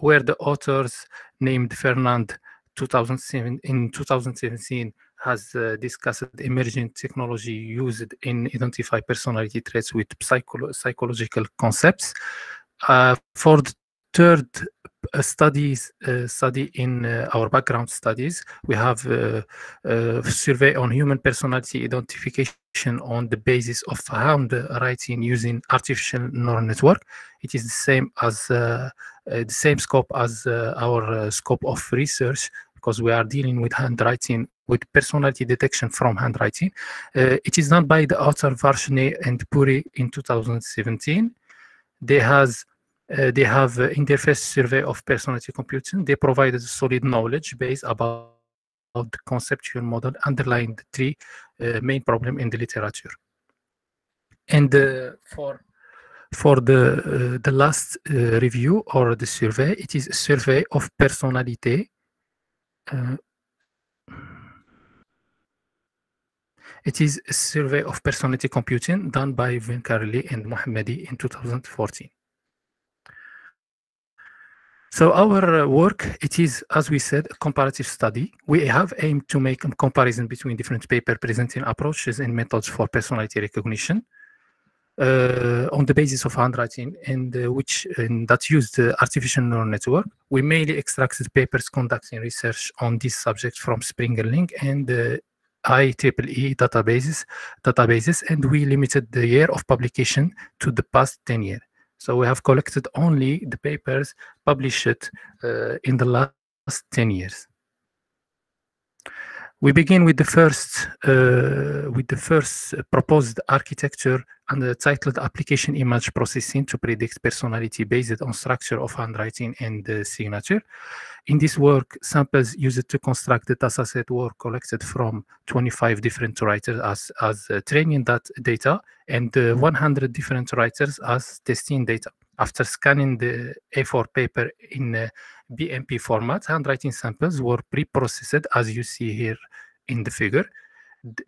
where the authors named Fernand 2007 in 2017 has uh, discussed emerging technology used in identify personality traits with psycholo psychological concepts. Uh, for the third studies uh, study in uh, our background studies, we have a survey on human personality identification on the basis of handwriting using artificial neural network. It is the same as uh, the same scope as uh, our uh, scope of research because we are dealing with handwriting with personality detection from handwriting. it is done by the author Varshney and Puri in 2017. They has uh, they have uh, interface survey of personality computing. They provided a solid knowledge base about, the conceptual model underlying the three uh, main problem in the literature. And for for the the last review or the survey, it is a survey of personality it is a survey of personality computing done by Vincarelli and Mohammadi in 2014. So our work, it is, as we said, a comparative study. We have aimed to make a comparison between different paper presenting approaches and methods for personality recognition uh, on the basis of handwriting and uh, which and that used the artificial neural network. We mainly extracted papers conducting research on this subject from Springer Link and uh, IEEE databases, databases, and we limited the year of publication to the past 10 years. So we have collected only the papers published uh, in the last 10 years. We begin with the first uh, with the first proposed architecture and the titled application image processing to predict personality based on structure of handwriting and uh, signature. In this work, samples used to construct the dataset were collected from 25 different writers as, as uh, training that data and uh, 100 different writers as testing data. After scanning the A4 paper in BMP format, handwriting samples were pre-processed as you see here in the figure.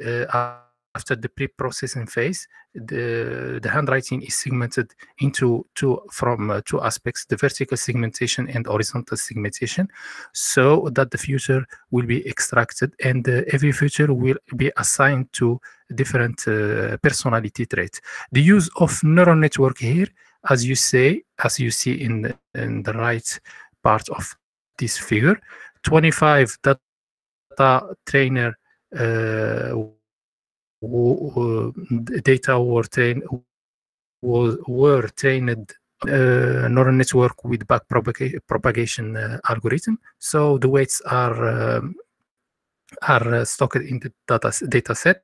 Uh, after the pre-processing phase, the, the handwriting is segmented into two from uh, two aspects, the vertical segmentation and horizontal segmentation, so that the future will be extracted and uh, every future will be assigned to different uh, personality traits. The use of neural network here, as you say, as you see in the, in the right part of this figure, 25 data trainer uh, data were trained were trained uh, neural network with back propagation, uh, algorithm. So the weights are um, are stored in the data data set.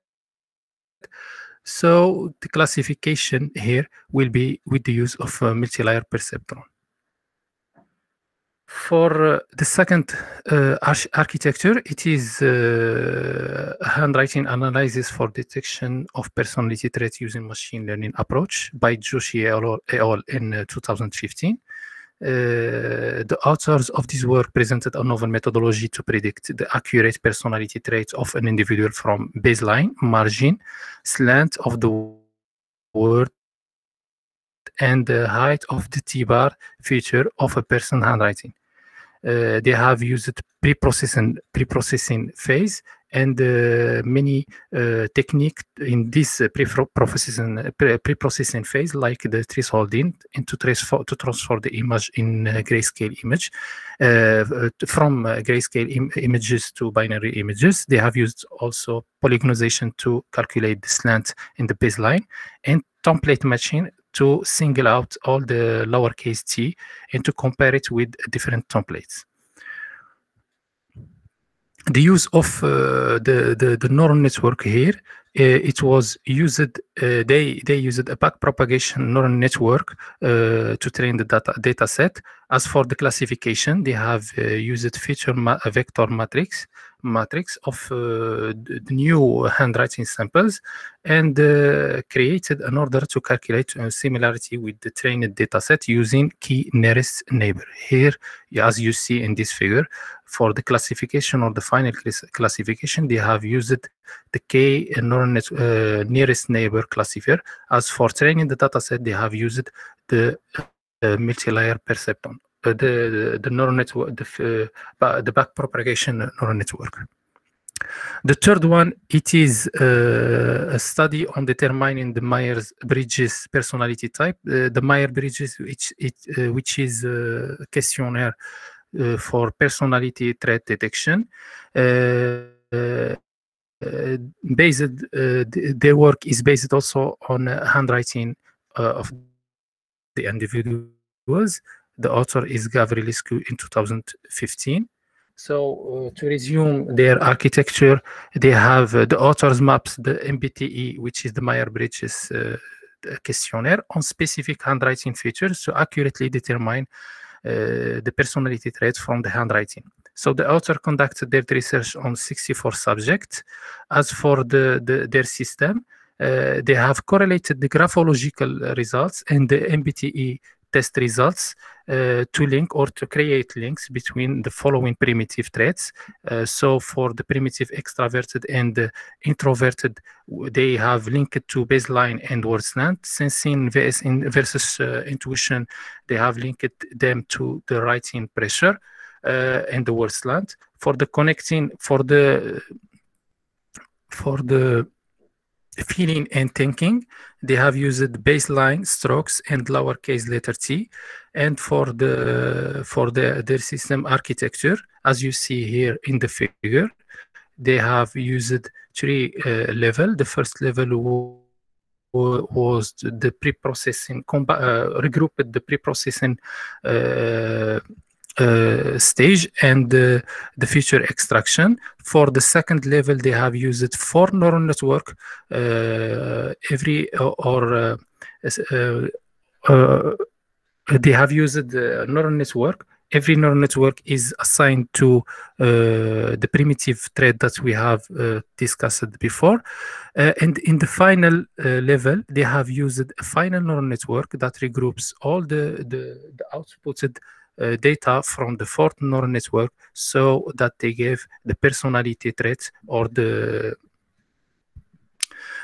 So the classification here will be with the use of multi-layer perceptron. For uh, the second uh, arch architecture, it is uh, handwriting analysis for detection of personality traits using machine learning approach by Joshi et al. in 2015. the authors of this work presented a novel methodology to predict the accurate personality traits of an individual from baseline, margin, slant of the word, and the height of the T-bar feature of a person handwriting. Uh, they have used pre-processing pre-processing phase and uh, many uh, technique in this uh, pre-processing pre-processing phase like the thresholding and to transfer to transfer the image in grayscale image. From grayscale Im images to binary images they have used also polygonization to calculate the slant in the baseline. And template matching to single out all the lowercase t and to compare it with different templates the use of uh, the, the, the neural network here, uh, it was used, uh, they, they used a backpropagation neural network uh, to train the data, data set. As for the classification, they have uh, used feature ma vector matrix matrix of uh, the new handwriting samples and created an order to calculate a similarity with the trained dataset using key nearest neighbor. Here, as you see in this figure, for the classification or the final classification, they have used the K uh, nearest neighbor classifier. As for training the dataset, they have used the uh, multi-layer perceptron, uh, the, the, the neural network, the, uh, the backpropagation neural network. The third one, it is uh, a study on determining the Myers-Briggs personality type. Uh, the Myers-Briggs, which, it, uh, which is a questionnaire uh, for personality trait detection. Uh, uh, based, their work is based also on handwriting of the individuals. The author is Gavrilescu in 2015. So uh, to resume their architecture, they have uh, the authors maps the MBTE, which is the Myers-Briggs uh, questionnaire, on specific handwriting features to accurately determine uh, the personality traits from the handwriting. So the author conducted their research on 64 subjects. As for the, the their system, uh, they have correlated the graphological results and the MBTE test results uh, to link or to create links between the following primitive traits. Uh, so for the primitive extroverted and the introverted, they have linked to baseline and word slant. Sensing in versus uh, intuition, they have linked them to the writing pressure uh, and the word slant. For the connecting, for the for the feeling and thinking. They have used baseline strokes and lowercase letter t and for the for the their system architecture as you see here in the figure they have used three uh, level. The first level was the pre-processing uh, regrouped the pre-processing uh, stage and the, feature extraction. For the second level, they have used four neural network uh, every or uh, uh, uh they have used the neural network. Every neural network is assigned to uh, the primitive thread that we have discussed before. and in the final level, they have used a final neural network that regroups all the, the, the outputted uh, data from the fourth neural network so that they give the personality traits or the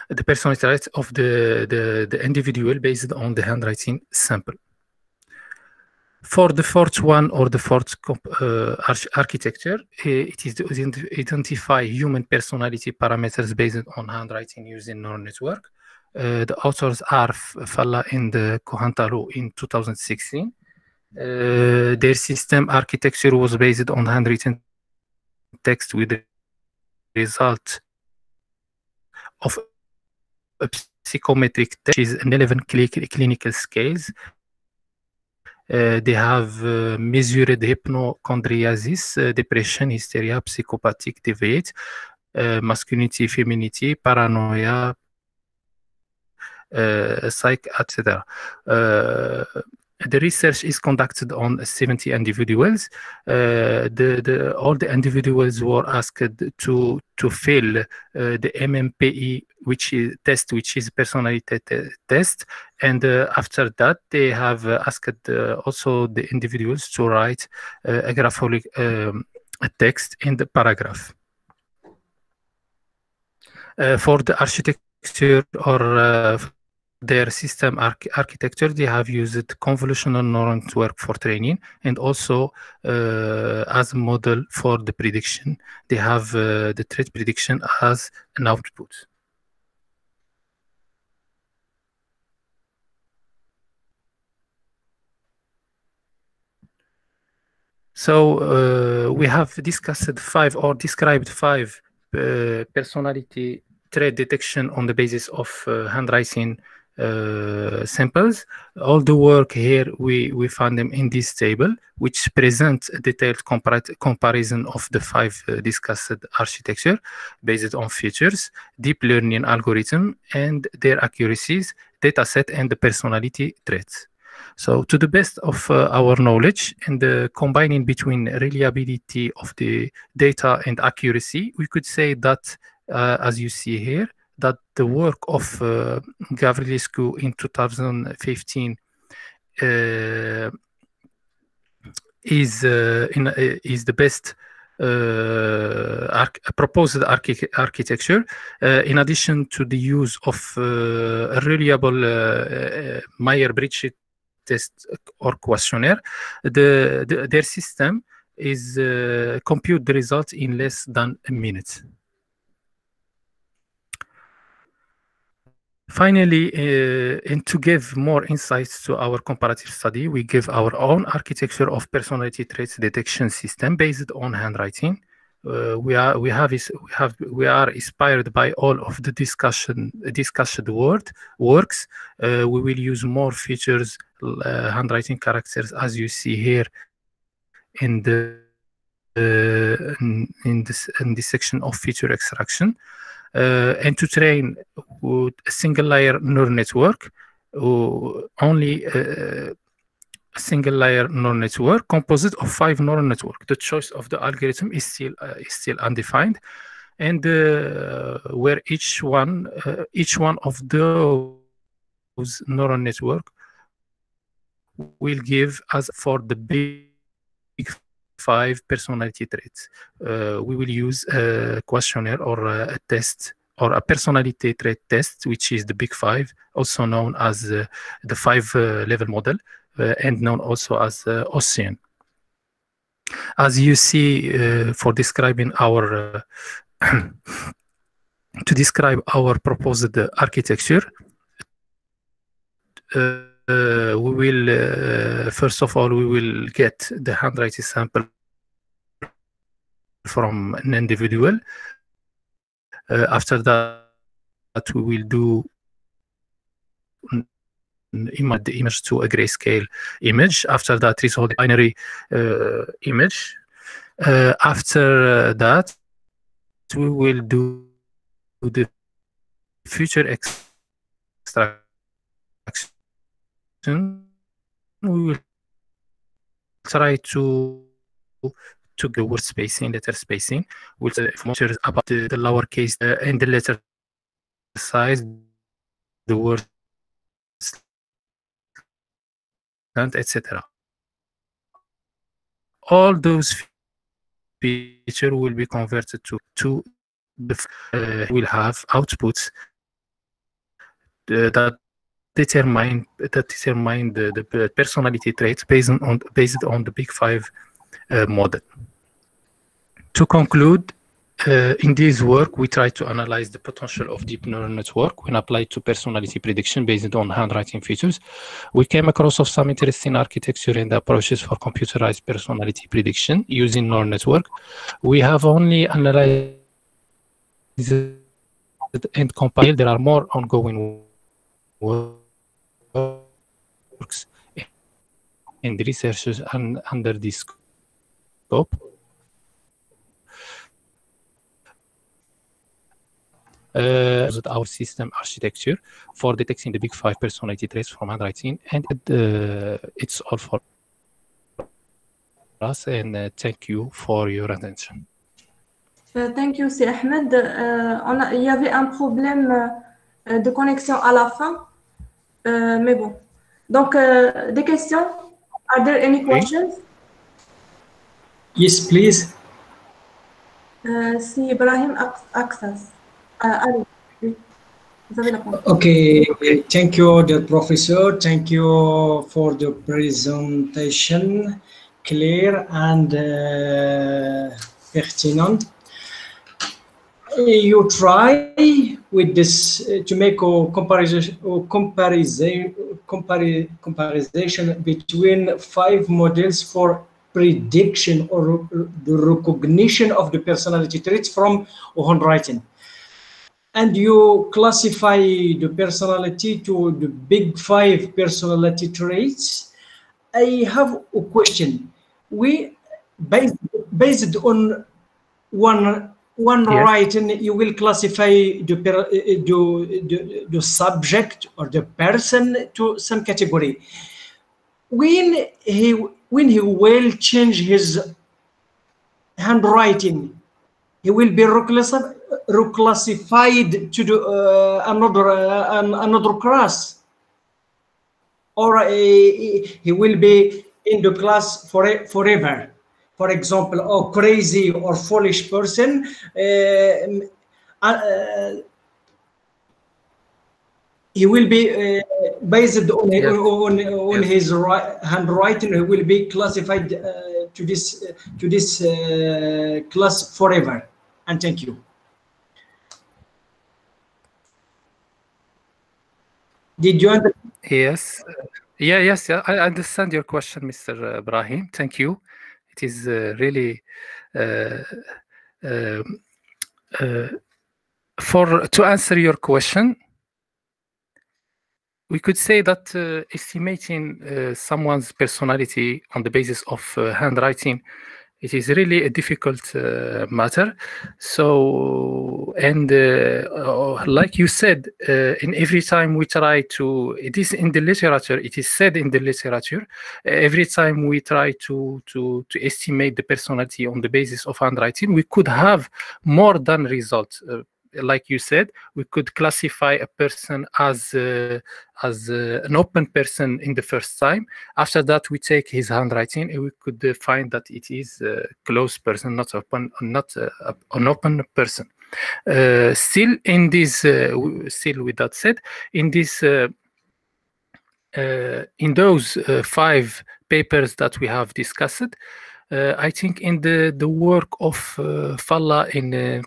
the personality traits of the, the, the individual based on the handwriting sample. For the fourth one or the fourth uh, architecture, it is to identify human personality parameters based on handwriting using neural network. Uh, the authors are Falla and Kohantalu in 2016. Uh, their system architecture was based on handwritten text with the result of a psychometric test, which is an 11 clinical scales. Uh, they have uh, measured hypochondriasis, uh, depression, hysteria, psychopathic deviate, uh, masculinity, femininity, paranoia, psych, etc. the research is conducted on 70 individuals. Uh, the, the, all the individuals were asked to, to fill uh, the MMPE, which is test, which is personality test. And uh, after that, they have uh, asked uh, also the individuals to write uh, a graphic um, text in the paragraph. for the architecture or their system arch architecture, they have used convolutional neural network for training and also uh, as a model for the prediction. They have uh, the threat prediction as an output. So uh, we have discussed five or described five uh, personality trait detection on the basis of uh, handwriting samples. All the work here, we, we find them in this table, which presents a detailed comparison of the five uh, discussed architecture based on features, deep learning algorithm, and their accuracies, dataset, and the personality traits. So to the best of uh, our knowledge and the combining between reliability of the data and accuracy, we could say that, uh, as you see here, the work of uh, Gavrilescu in 2015 uh, is uh, in, uh, is the best uh, proposed archi architecture, uh, in addition to the use of reliable Meyer-Bridge test or questionnaire, the, the, their system is compute the results in less than a minute. Finally, uh, and to give more insights to our comparative study, we give our own architecture of personality traits detection system based on handwriting. Uh, we are we have is we have we are inspired by all of the discussion discussed word works. Uh, we will use more features, uh, handwriting characters, as you see here in the uh, in, in this in this section of feature extraction. Uh, and to train with a single layer neural network, only uh, a single layer neural network composite of five neural network. The choice of the algorithm is still uh, is still undefined, and uh, where each one uh, each one of those neural network will give us for the big five personality traits. Uh, we will use a questionnaire or a test or a personality trait test, which is the big five, also known as uh, the five uh, level model and known also as uh, OSCEAN. As you see, for describing our to describe our proposed architecture, uh, we will uh, first of all we will get the handwriting sample from an individual. Uh, after that, we will do image the image to a grayscale image. After that, resolve the binary uh, image. Uh, after that, we will do the feature extraction we will try to to the word spacing, letter spacing, with information about the, the lowercase uh, and the letter size, the word etc. All those features will be converted to to uh, will have outputs uh, that determine that determine the, the personality traits based on based on the Big Five uh, model. To conclude, uh, in this work, we try to analyze the potential of deep neural network when applied to personality prediction based on handwriting features. We came across of some interesting architecture and approaches for computerized personality prediction using neural network. We have only analyzed and compiled. There are more ongoing work works and the researchers under this scope. uh, our system architecture for detecting the big five personality traits from handwriting. And uh, it's all for us. And uh, thank you for your attention. Euh, thank you, Sir Ahmed. Euh, on a- il y avait un problème euh, de connexion à la fin, Euh, mais bon. Donc, euh, des questions? Are there any questions? Yes, please. Euh, si Ibrahim Ak- Aksas. Euh, allez, oui. Vous avez la parole. Okay, thank you, dear professor. Thank you for the presentation, clear and uh, pertinent. You try with this uh, to make a comparison, comparison, compari- comparison between five models for prediction or the recognition of the personality traits from handwriting and you classify the personality to the big five personality traits. I have a question. We based based on one one Yes. writing you will classify the, per, uh, the, the the subject or the person to some category. When he when he will change his handwriting he will be reclassi- reclassified to the, uh, another uh, another class. Or uh, he he will be in the class for forever for example a crazy or foolish person um, uh, he will be uh, based on, on, on his ri- handwriting he will be classified uh, to this uh, to this uh, class forever and thank you did you understand Yes. uh, Yeah, yes, yeah, I understand your question, Mr. Ibrahim. Thank you. It is uh, really uh, um, uh, for to answer your question. We could say that uh, estimating uh, someone's personality on the basis of uh, handwriting, it is really a difficult uh, matter. So, and uh, uh, like you said, uh, in every time we try to, it is in the literature, it is said in the literature, uh, every time we try to to to estimate the personality on the basis of handwriting, we could have more than results. Like you said, we could classify a person as uh, as uh, an open person in the first time. After that, we take his handwriting and we could uh, find that it is a closed person, not open, not uh, an open person. Uh, still, in this, uh, still with that said, in this. In those five papers that we have discussed, I think in the, the work of uh, Falla in uh,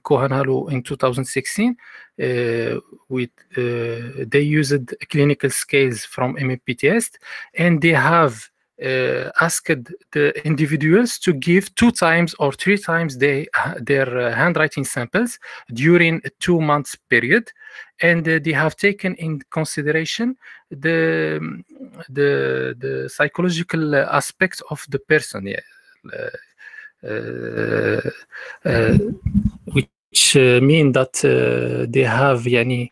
in 2016, uh, with uh, they used clinical scales from MMPTS, and they have uh, asked the individuals to give two times or three times they, their uh, handwriting samples during a two months period, and uh, they have taken in consideration the the the psychological uh, aspects of the person. Yeah. Uh, uh, uh, which uh, mean that uh, they have yani,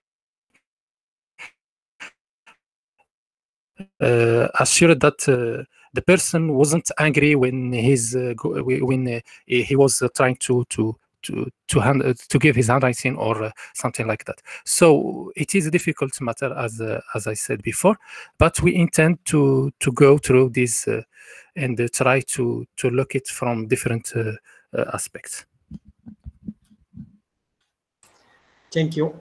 uh, assured that uh, the person wasn't angry when he's uh, when uh, he was trying to to to to hand uh, to give his handwriting or uh, something like that. So it is a difficult matter as uh, as I said before, but we intend to to go through this uh, and uh, try to to look it from different uh, uh, aspects. thank you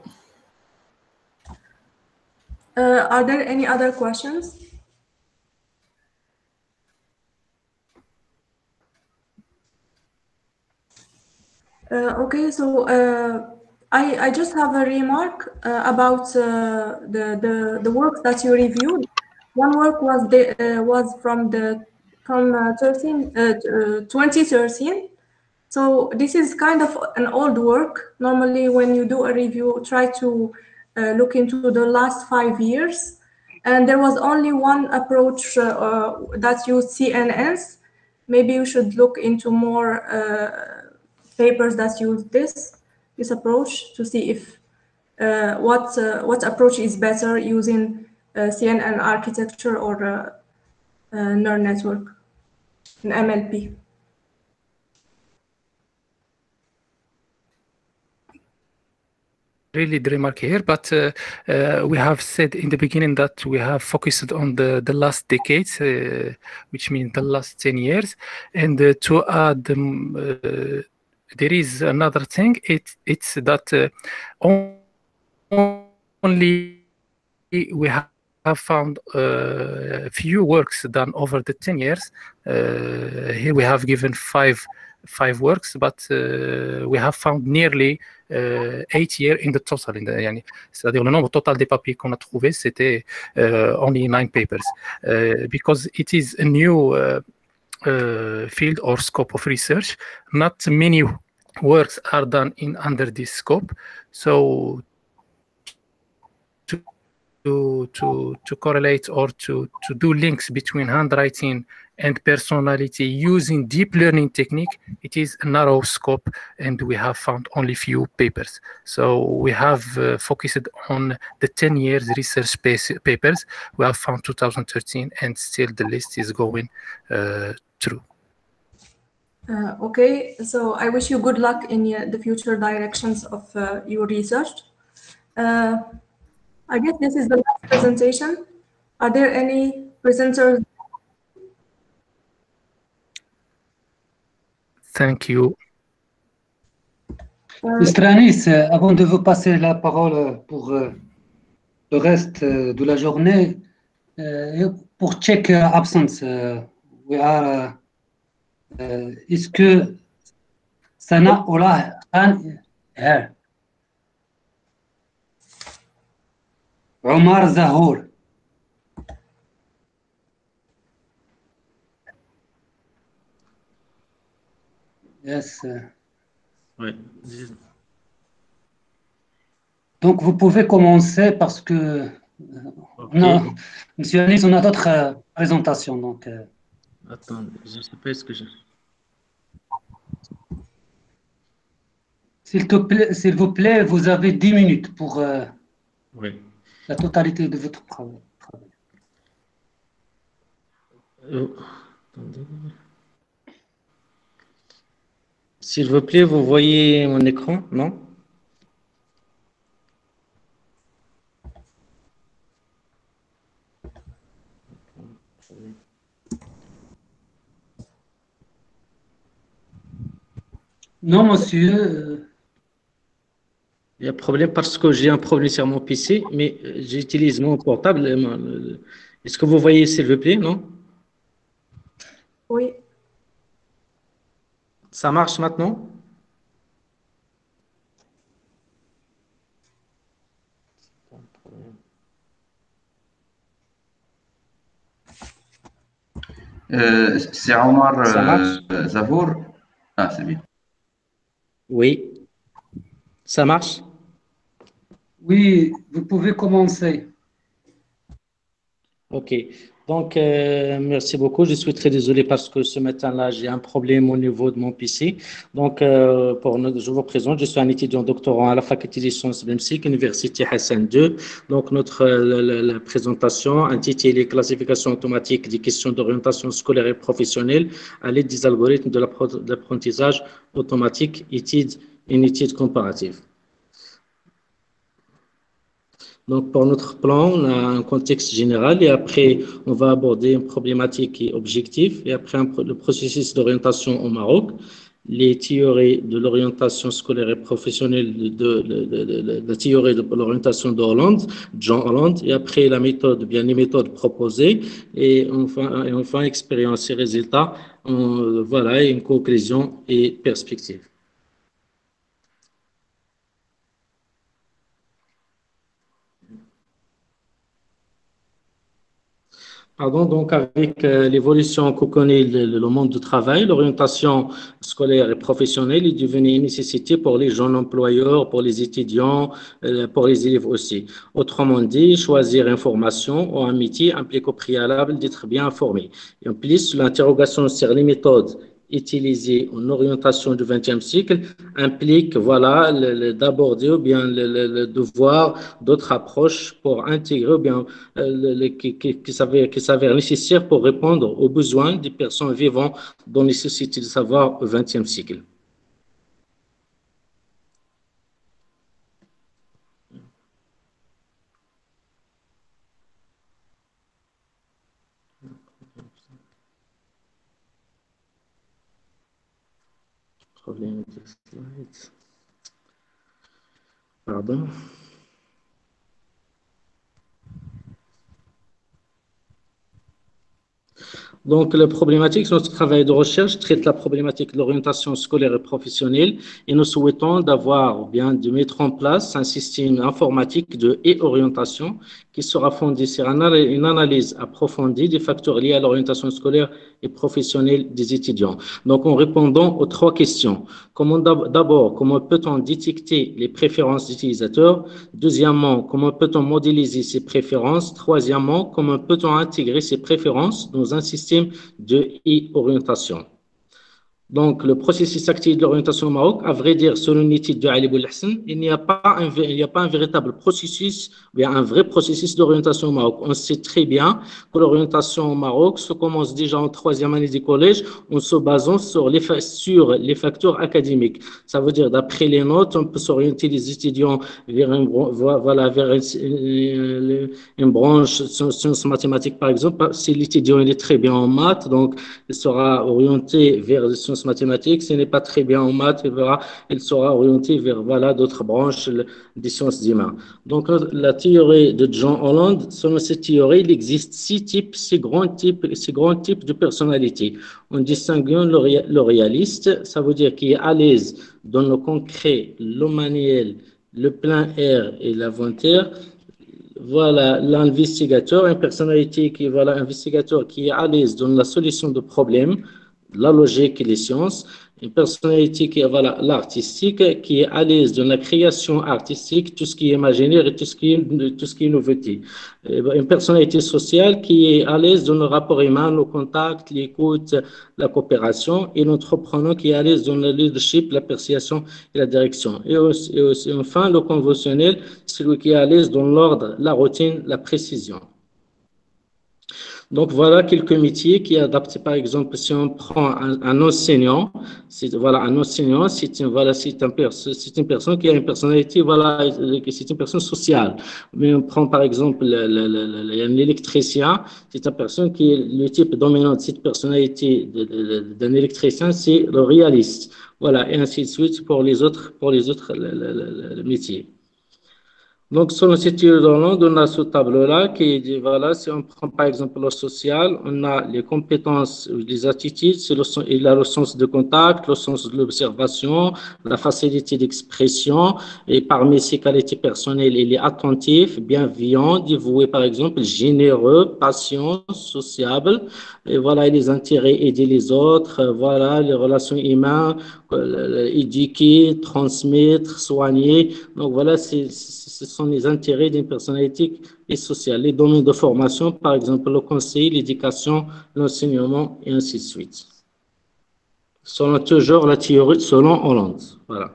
Uh, are there any other questions? Okay, so uh, I, I just have a remark uh, about uh, the, the, the works that you reviewed. One work was the, uh, was from the from uh, 13, uh, uh, 2013. So this is kind of an old work. Normally, when you do a review, try to uh, look into the last five years. And there was only one approach uh, uh, that used CNNs. Maybe you should look into more uh, papers that use this this approach to see if uh, what uh, what approach is better using uh, CNN architecture or uh, uh, neural network in MLP? really the remark here, but uh, uh, we have said in the beginning that we have focused on the, the last decades, uh, which means the last 10 years. And uh, to add, um, there is another thing. It it's that uh, only we have have found uh, few works done over the 10 years. Uh, here we have given five five works, but uh, we have found nearly uh, eight years in the total. In the, yani, c'est-à-dire le nombre total des papiers qu'on a trouvé, c'était uh, only nine papers, because it is a new uh, field or scope of research. Not many works are done in under this scope, so to to to correlate or to to do links between handwriting and personality using deep learning technique it is a narrow scope and we have found only few papers so we have uh, focused on the 10 years research papers we have found 2013 and still the list is going uh, through uh, okay so i wish you good luck in the future directions of uh, your research uh, I guess this is the last presentation. Are there any presenters? Thank you. Mr. Anis, avant de vous passer la parole pour euh, le reste euh, de la journée, euh, pour check absence, we are, est-ce que Sana Ola Khan here? Omar Zahour. Yes. Oui. Donc, vous pouvez commencer parce que, Okay. non, Monsieur Anis, on a d'autres euh, présentations. Donc, euh, Attends, je ne sais pas ce que je. s'il te plaît, s'il vous plaît, vous avez 10 minutes pour euh, Oui. la totalité de votre travail. Euh, attendez. S'il vous plaît, vous voyez mon écran, non? Non, monsieur. euh, Il y a un problème parce que j'ai un problème sur mon PC, mais euh, j'utilise mon portable. euh, Est-ce que vous voyez, s'il vous plaît, non? Oui. Ça marche maintenant? Euh, c'est Omar euh, Zavour? Ah, c'est bien. Oui. Ça marche? Oui, vous pouvez commencer. Ok. Donc, euh, merci beaucoup. Je suis très désolé parce que ce matin-là, j'ai un problème au niveau de mon PC. Donc, euh, pour notre, je vous présente, je suis un étudiant doctorant à la faculté des sciences biomédiques, Université Hassan II. Donc, notre euh, la, la- présentation intitulée Classification automatique des questions d'orientation scolaire et professionnelle à l'aide des algorithmes de l'apprentissage automatique, étude, une étude comparative. Donc, pour notre plan, on a un contexte général et après, on va aborder une problématique qui est objective et après le processus d'orientation au Maroc, les théories de l'orientation scolaire et professionnelle, de, de- de- la théorie de l'orientation de Hollande, Jean Hollande, et après la méthode, bien les méthodes proposées et enfin, et enfin expérience et résultats, voilà, et une conclusion et perspective. Pardon, donc avec euh, l'évolution que connaît le, le- monde du travail, l'orientation scolaire et professionnelle est devenue une nécessité pour les jeunes employeurs, pour les étudiants, euh, pour les élèves aussi. Autrement dit, choisir une formation ou un métier implique au préalable d'être bien informé. Et en plus, l'interrogation sur les méthodes utilisés en orientation du XXe siècle implique voilà, d'aborder ou bien le, devoir d'autres approches pour intégrer ou bien euh, qui, qui, qui s'avère nécessaire pour répondre aux besoins des personnes vivant dans les sociétés de savoir au XXe siècle. Donc, la problématique, notre travail de recherche traite la problématique de l'orientation scolaire et professionnelle et nous souhaitons d'avoir, bien, de mettre en place un système informatique de e-orientation qui sera fondé sur une analyse approfondie des facteurs liés à l'orientation scolaire et professionnelle des étudiants. Donc, en répondant aux trois questions, comment d'abord, comment peut-on détecter les préférences d'utilisateurs? Deuxièmement, comment peut-on modéliser ces préférences? Troisièmement, comment peut-on intégrer ces préférences dans un système de e-orientation? Donc, le processus actif de l'orientation au Maroc, à vrai dire, selon une étude de Ali Hassan, il n'y a pas un, il a pas un véritable processus, bien un vrai processus d'orientation au Maroc. On sait très bien que l'orientation au Maroc se commence déjà en troisième année du collège en se basant sur les, sur facteurs académiques. Ça veut dire, d'après les notes, on peut s'orienter les étudiants vers, une, voilà, vers une, une branche sciences mathématiques, par exemple. Si l'étudiant est très bien en maths, donc il sera orienté vers les sciences mathématiques, ce n'est pas très bien en maths, il, sera orienté vers voilà, d'autres branches des sciences humaines. Donc, la théorie de John Holland, selon cette théorie, il existe six types, six grands types, six grands types de personnalités. En distinguant le réaliste, ça veut dire qu'il est à l'aise dans le concret, le manuel, le plein air et l'inventaire voilà l'investigateur, une personnalité qui voilà investigateur qui est à l'aise dans la solution de problèmes, la logique et les sciences, une personnalité qui est voilà, l'artistique, qui est à l'aise dans la création artistique, tout ce qui est imaginaire et tout ce qui est, tout ce qui est nouveauté. Ben, une personnalité sociale qui est à l'aise dans le rapport humain, le contact, l'écoute, la coopération, et l'entrepreneur qui est à l'aise dans le leadership, l'appréciation et la direction. Et aussi, et aussi enfin, le conventionnel, celui qui est à l'aise dans l'ordre, la routine, la précision. Donc voilà quelques métiers qui adaptent. Par exemple, si on prend un, enseignant, c'est voilà un enseignant, c'est voilà c'est un c'est une personne qui a une personnalité voilà c'est une personne sociale. Mais on prend par exemple l'électricien, c'est une personne qui est le type dominant de cette personnalité d'un électricien, c'est le réaliste. Voilà et ainsi de suite pour les autres pour les autres métiers. Donc, selon cette Hollande, on a ce tableau-là qui dit, voilà, si on prend par exemple le social, on a les compétences, les attitudes, il a le sens de contact, le sens de l'observation, la facilité d'expression, et parmi ses qualités personnelles, il est attentif, bienveillant, dévoué par exemple, généreux, patient, sociable, et voilà, les intérêts, aider les autres, voilà, les relations humaines, euh, éduquer, transmettre, soigner. Donc voilà, ce sont les intérêts d'une personnalité et sociale. Les domaines de formation, par exemple, le conseil, l'éducation, l'enseignement, et ainsi de suite. Selon toujours la théorie, selon Hollande. Voilà.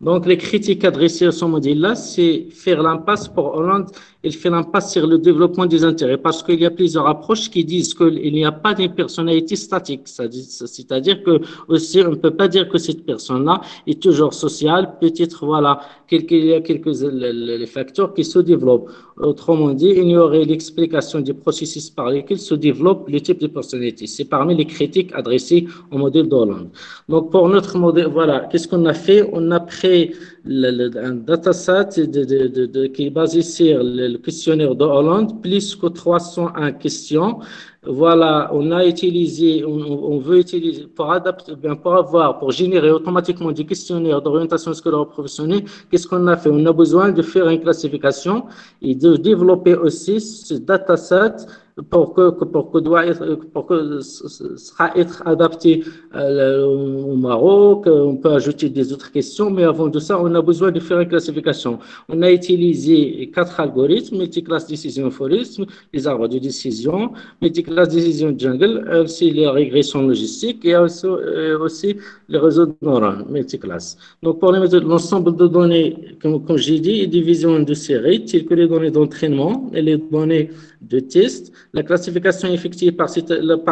Donc, les critiques adressées à ce modèle-là, c'est faire l'impasse pour Hollande il fait l'impasse sur le développement des intérêts parce qu'il y a plusieurs approches qui disent qu'il n'y a pas d'une personnalité statique. C'est-à-dire que aussi, on ne peut pas dire que cette personne-là est toujours sociale. Peut-être, voilà, il y a quelques les facteurs qui se développent. Autrement dit, il y aurait l'explication des processus par lesquels se développe le type de personnalité. C'est parmi les critiques adressées au modèle d'Hollande. Donc, pour notre modèle, voilà, qu'est-ce qu'on a fait? On a pris un dataset de, qui est basé sur le questionnaire de Hollande, plus que 301 questions. Voilà, on a utilisé, on, veut utiliser, pour adapter, bien, pour avoir, pour générer automatiquement des questionnaires d'orientation scolaire professionnelle, qu'est-ce qu'on a fait? On a besoin de faire une classification et de développer aussi ce dataset pour que, pour que, doit être, pour que sera être adapté euh, au Maroc. On peut ajouter des autres questions, mais avant de ça, on a besoin de faire une classification. On a utilisé quatre algorithmes, multiclass décision forest, les arbres de décision, multiclass décision jungle, aussi les régressions logistiques et aussi, euh, aussi les réseaux de neurones multiclass. Donc, pour l'ensemble de données, comme, comme j'ai dit, est divisé en deux séries, telles que les données d'entraînement et les données de test. La classification effectuée par,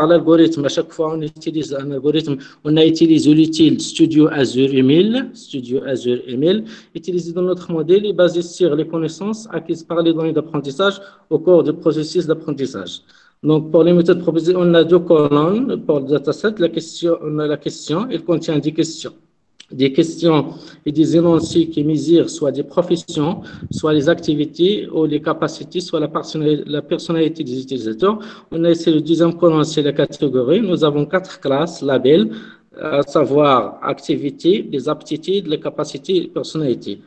l'algorithme, à chaque fois on utilise un algorithme, on a utilisé l'utile Studio Azure Email, Studio Azure Email, utilisé dans notre modèle et basé sur les connaissances acquises par les données d'apprentissage au cours du processus d'apprentissage. Donc, pour les méthodes proposées, on a deux colonnes pour le dataset. La question, on a la question, elle contient 10 questions des questions et des énoncés qui mesurent soit des professions, soit les activités ou les capacités, soit la personnalité, la personnalité des utilisateurs. On a essayé le deuxième colonne, c'est la catégorie. Nous avons quatre classes, labels, à savoir activités, les aptitudes, les capacités et les personnalités.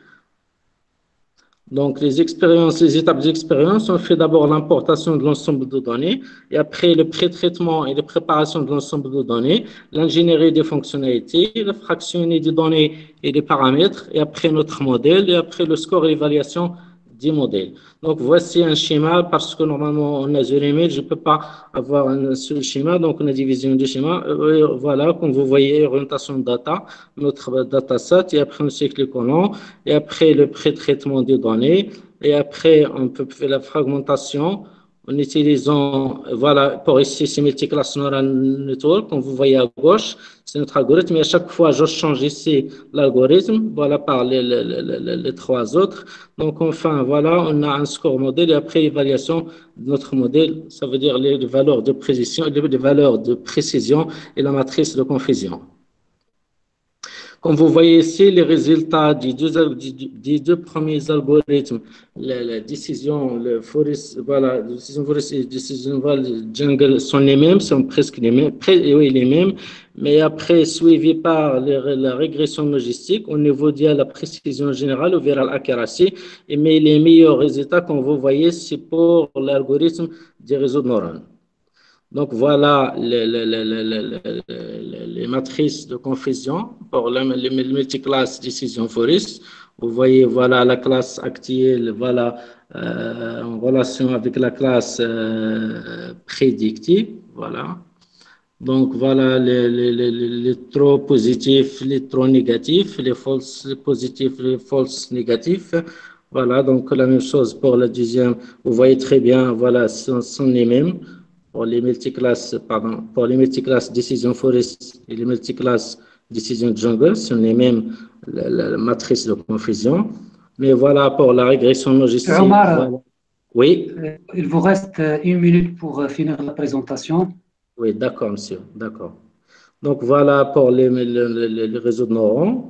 Donc, les expériences, les étapes d'expérience, on fait d'abord l'importation de l'ensemble de données et après le pré-traitement et la préparation de l'ensemble de données, l'ingénierie des fonctionnalités, le fractionner des données et des paramètres et après notre modèle et après le score et l'évaluation Donc, voici un schéma parce que normalement, on a Email, je ne peux pas avoir un seul schéma, donc on a division du schéma. Euh, voilà, comme vous voyez, orientation data, notre dataset, et après on cycle colons, et après le pré-traitement des données, et après on peut faire la fragmentation, en utilisant, voilà, pour ici, c'est multiclass neural network, comme vous voyez à gauche, c'est notre algorithme, et à chaque fois, je change ici l'algorithme, voilà, par les, les, les, trois autres. Donc, enfin, voilà, on a un score modèle, et après, évaluation de notre modèle, ça veut dire les, valeurs de précision, les valeurs de précision et la matrice de confusion. Comme vous voyez ici, les résultats des deux, premiers algorithmes, la, décision, le forest, voilà, la décision forest et la décision jungle sont les mêmes, sont presque les mêmes, oui, les mêmes, mais après, suivi par la régression logistique, au niveau de la précision générale, ou vers l'accuracy, mais les meilleurs résultats, comme vous voyez, c'est pour l'algorithme des réseaux de neurones. Donc voilà les, les, les, les, matrices de confusion pour les, multiclasses décision forest. Vous voyez, voilà la classe actuelle, voilà euh, en relation avec la classe euh, prédictive, voilà. Donc voilà les, les, les, les, trop positifs, les trop négatifs, les fausses positifs, les fausses négatifs. Voilà, donc la même chose pour la deuxième. Vous voyez très bien, voilà, ce sont les mêmes pour les multiclasses, pardon, pour les multiclasses décision forest et les multiclasses décision jungle, ce n'est même la, matrice de confusion. Mais voilà pour la régression logistique. Omar, Oui. Euh, il vous reste euh, une minute pour euh, finir la présentation. Oui, d'accord, monsieur, d'accord. Donc voilà pour les, les, les réseaux de neurones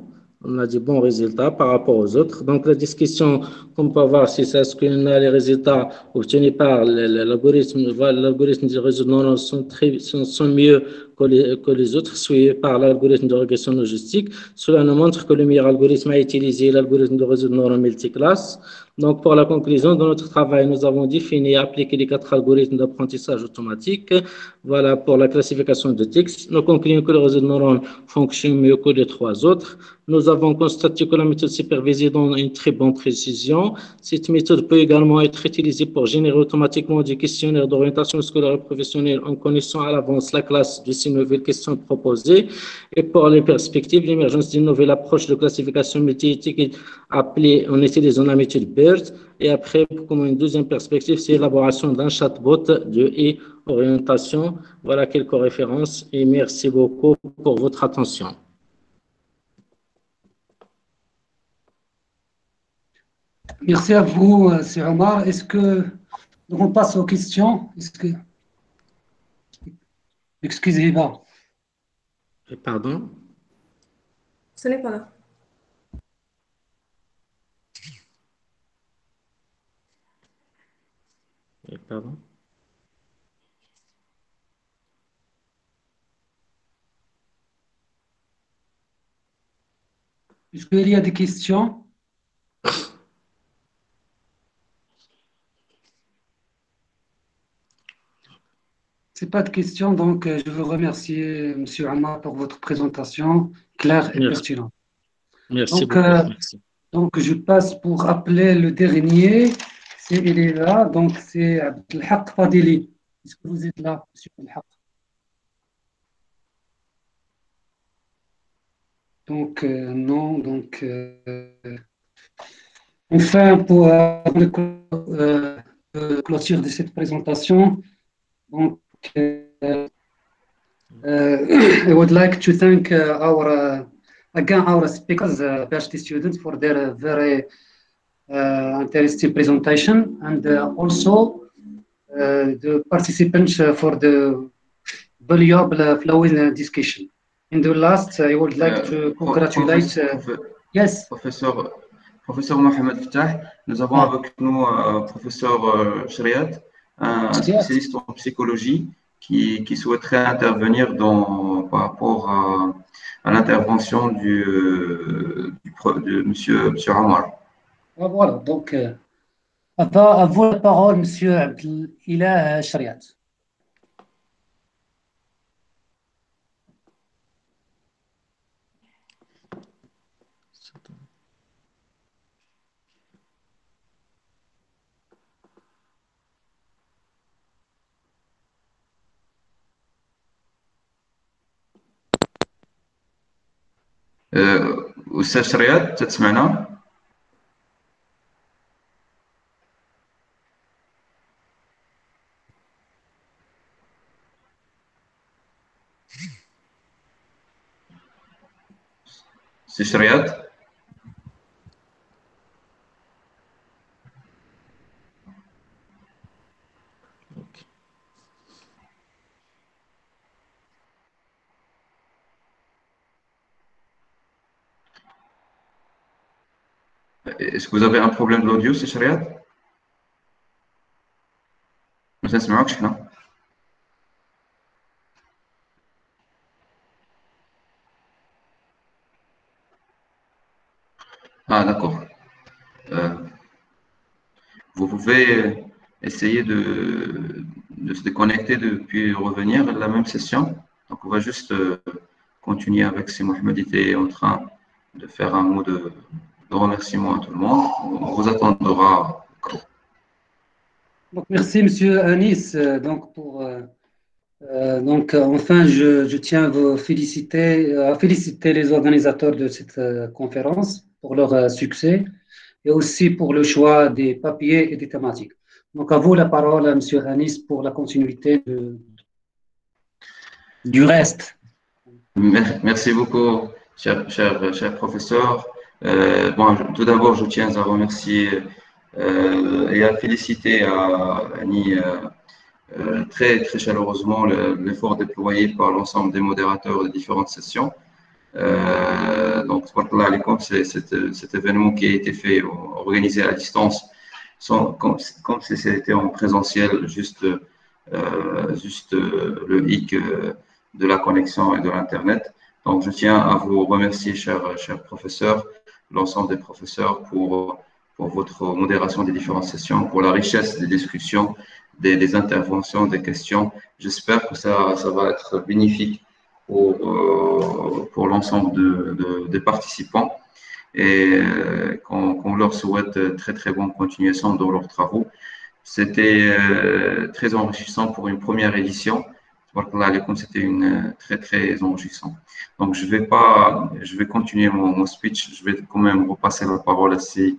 on a des bons résultats par rapport aux autres. Donc, la discussion qu'on peut voir, c'est ce qu'on a les résultats obtenus par l'algorithme, l'algorithme de neurones sont, très, sont, mieux que les, que les, par l'algorithme de régression logistique. Cela nous montre que le meilleur algorithme à utiliser l'algorithme de réseau de neurones multiclasse. Donc, pour la conclusion de notre travail, nous avons défini et appliqué les quatre algorithmes d'apprentissage automatique. Voilà pour la classification de texte. Nous concluons que le réseau de neurones fonctionne mieux que les trois autres. Nous avons constaté que la méthode supervisée donne une très bonne précision. Cette méthode peut également être utilisée pour générer automatiquement des questionnaires d'orientation scolaire et professionnelle en connaissant à l'avance la classe de nouvelles questions proposées. Et pour les perspectives, l'émergence d'une nouvelle approche de classification multi-étiquette appelée en utilisant la méthode BERT. Et après, comme une deuxième perspective, c'est l'élaboration d'un chatbot de e-orientation. Voilà quelques références et merci beaucoup pour votre attention. Merci à vous, euh, c'est Omar. Est-ce que on passe aux questions? Est-ce que excusez-moi. Euh, pardon? Ce n'est pas là. Euh, pardon? Est-ce qu'il y a des questions? C'est pas de question, donc euh, je veux remercier M. Ammar pour votre présentation claire et Merci. pertinente. Merci Donc, beaucoup. euh, Merci. donc, je passe pour appeler le dernier. C'est, il est là, donc c'est Abdelhaq Fadili. Est-ce que vous êtes là, M. Abdelhaq? Donc, euh, non, donc. euh, enfin, pour euh, clôture de cette présentation, donc, I would like to thank uh, our uh, again our speakers, uh, PhD students, for their uh, very uh, interesting presentation, and uh, also uh, the participants uh, for the valuable uh, flowing uh, discussion. In the last, I would like Euh, to congratulate. Uh, yes. Professeur, professeur Mohamed Fatah, nous avons Ah. avec nous euh, professeur euh, Shriat, un spécialiste en psychologie qui, qui souhaiterait intervenir dans, par rapport à, à l'intervention du, euh, du de monsieur, monsieur Amar. Ah, Voilà, donc, euh, à vous la parole, Monsieur Abdelilah Shariat. آه، أستاذ شريات تسمعنا؟ أستاذ شريات؟ Est-ce que vous avez un problème de l'audio, سي شريات؟ ما تسمعوكش حنا Ah, d'accord. Euh, vous pouvez essayer de, de se déconnecter depuis revenir à la même session. Donc, on va juste euh, continuer avec si Mohamed était en train de faire un mot de, de remerciement à tout le monde. On vous attendra. Donc, merci, Monsieur Anis. Donc, pour, euh, euh, donc, enfin, je, je tiens à vous féliciter, à féliciter les organisateurs de cette euh, conférence pour leur euh, succès et aussi pour le choix des papiers et des thématiques. Donc, à vous la parole, à Monsieur Anis, pour la continuité de- du reste. Mer- Merci beaucoup, cher, cher, cher professeur. Euh, tout d'abord, je tiens à remercier euh, et à féliciter à Annie euh, euh, très, très chaleureusement le- l'effort déployé par l'ensemble des modérateurs des différentes sessions. Donc, c'est cet, événement qui a été fait, organisé à distance, comme, si c'était en présentiel, juste, le hic de la connexion et de l'Internet. Donc, je tiens à vous remercier, chers, chers professeurs, l'ensemble des professeurs, pour, pour votre modération des différentes sessions, pour la richesse des discussions, des, interventions, des questions. J'espère que ça, ça va être bénéfique pour, euh, pour l'ensemble de- de- des participants et euh, qu'on qu'on leur souhaite très très bonne continuation dans leurs travaux. C'était euh, très enrichissant pour une première édition. Alaykoum, C'était une euh, très très enrichissant. Donc je vais pas, je vais continuer mon, speech. Je vais quand même repasser la parole à ces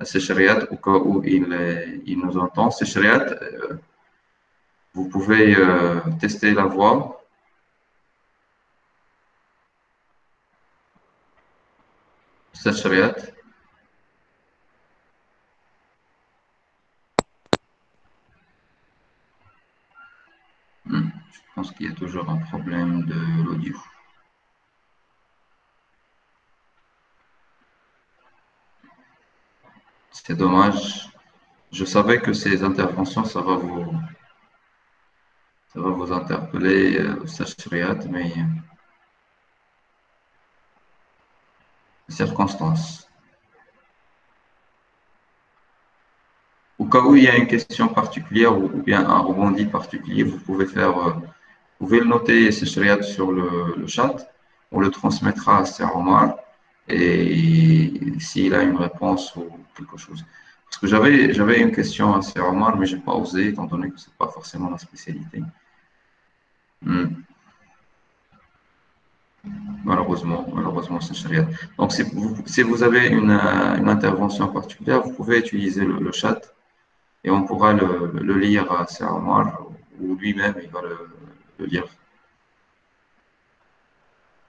à ces Shariat au cas où il, euh, il nous entend. Ces Shariat, euh, vous pouvez tester la voix. Ustaz Shariat. Hmm, Je pense qu'il y a toujours un problème de l'audio. C'est dommage. Je savais que ces interventions, ça va vous, ça va vous interpeller, euh, mais euh, circonstances. au cas où il y a une question particulière ou, bien un rebondi particulier, vous pouvez faire, euh, vous pouvez le noter sur le, chat. On le transmettra à Sir Omar et s'il a une réponse ou quelque chose. Parce que j'avais, une question à Sir Omar, mais je n'ai pas osé, étant donné que ce n'est pas forcément la spécialité. Hmm. Malheureusement, malheureusement, c'est. Donc, si vous, avez une, intervention particulière, vous pouvez utiliser le, chat et on pourra le, le lire à Sir Omar ou lui-même, il va le,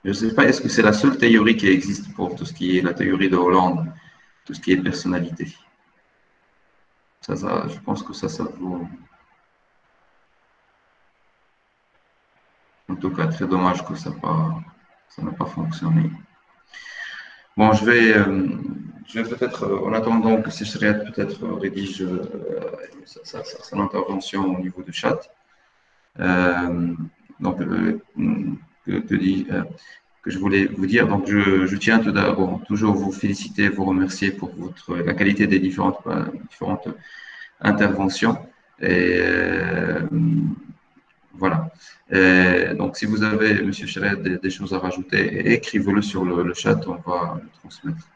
Je ne sais pas, est-ce que c'est la seule théorie qui existe pour tout ce qui est la théorie de Hollande, tout ce qui est personnalité? Ça, Je pense que ça, ça vaut. En tout cas, très dommage que ça n'a pas, fonctionné. Bon, je vais, euh, vais peut-être, euh, en attendant que Séchriat peut-être rédige euh, son intervention au niveau du chat. Donc, que, que, je voulais vous dire. Donc, je, tiens tout d'abord toujours vous féliciter, vous remercier pour la qualité des différentes, interventions. Et voilà. Euh, donc, si vous avez, M. Chalet, des, choses à rajouter, écrivez-le sur le, chat, on va le transmettre.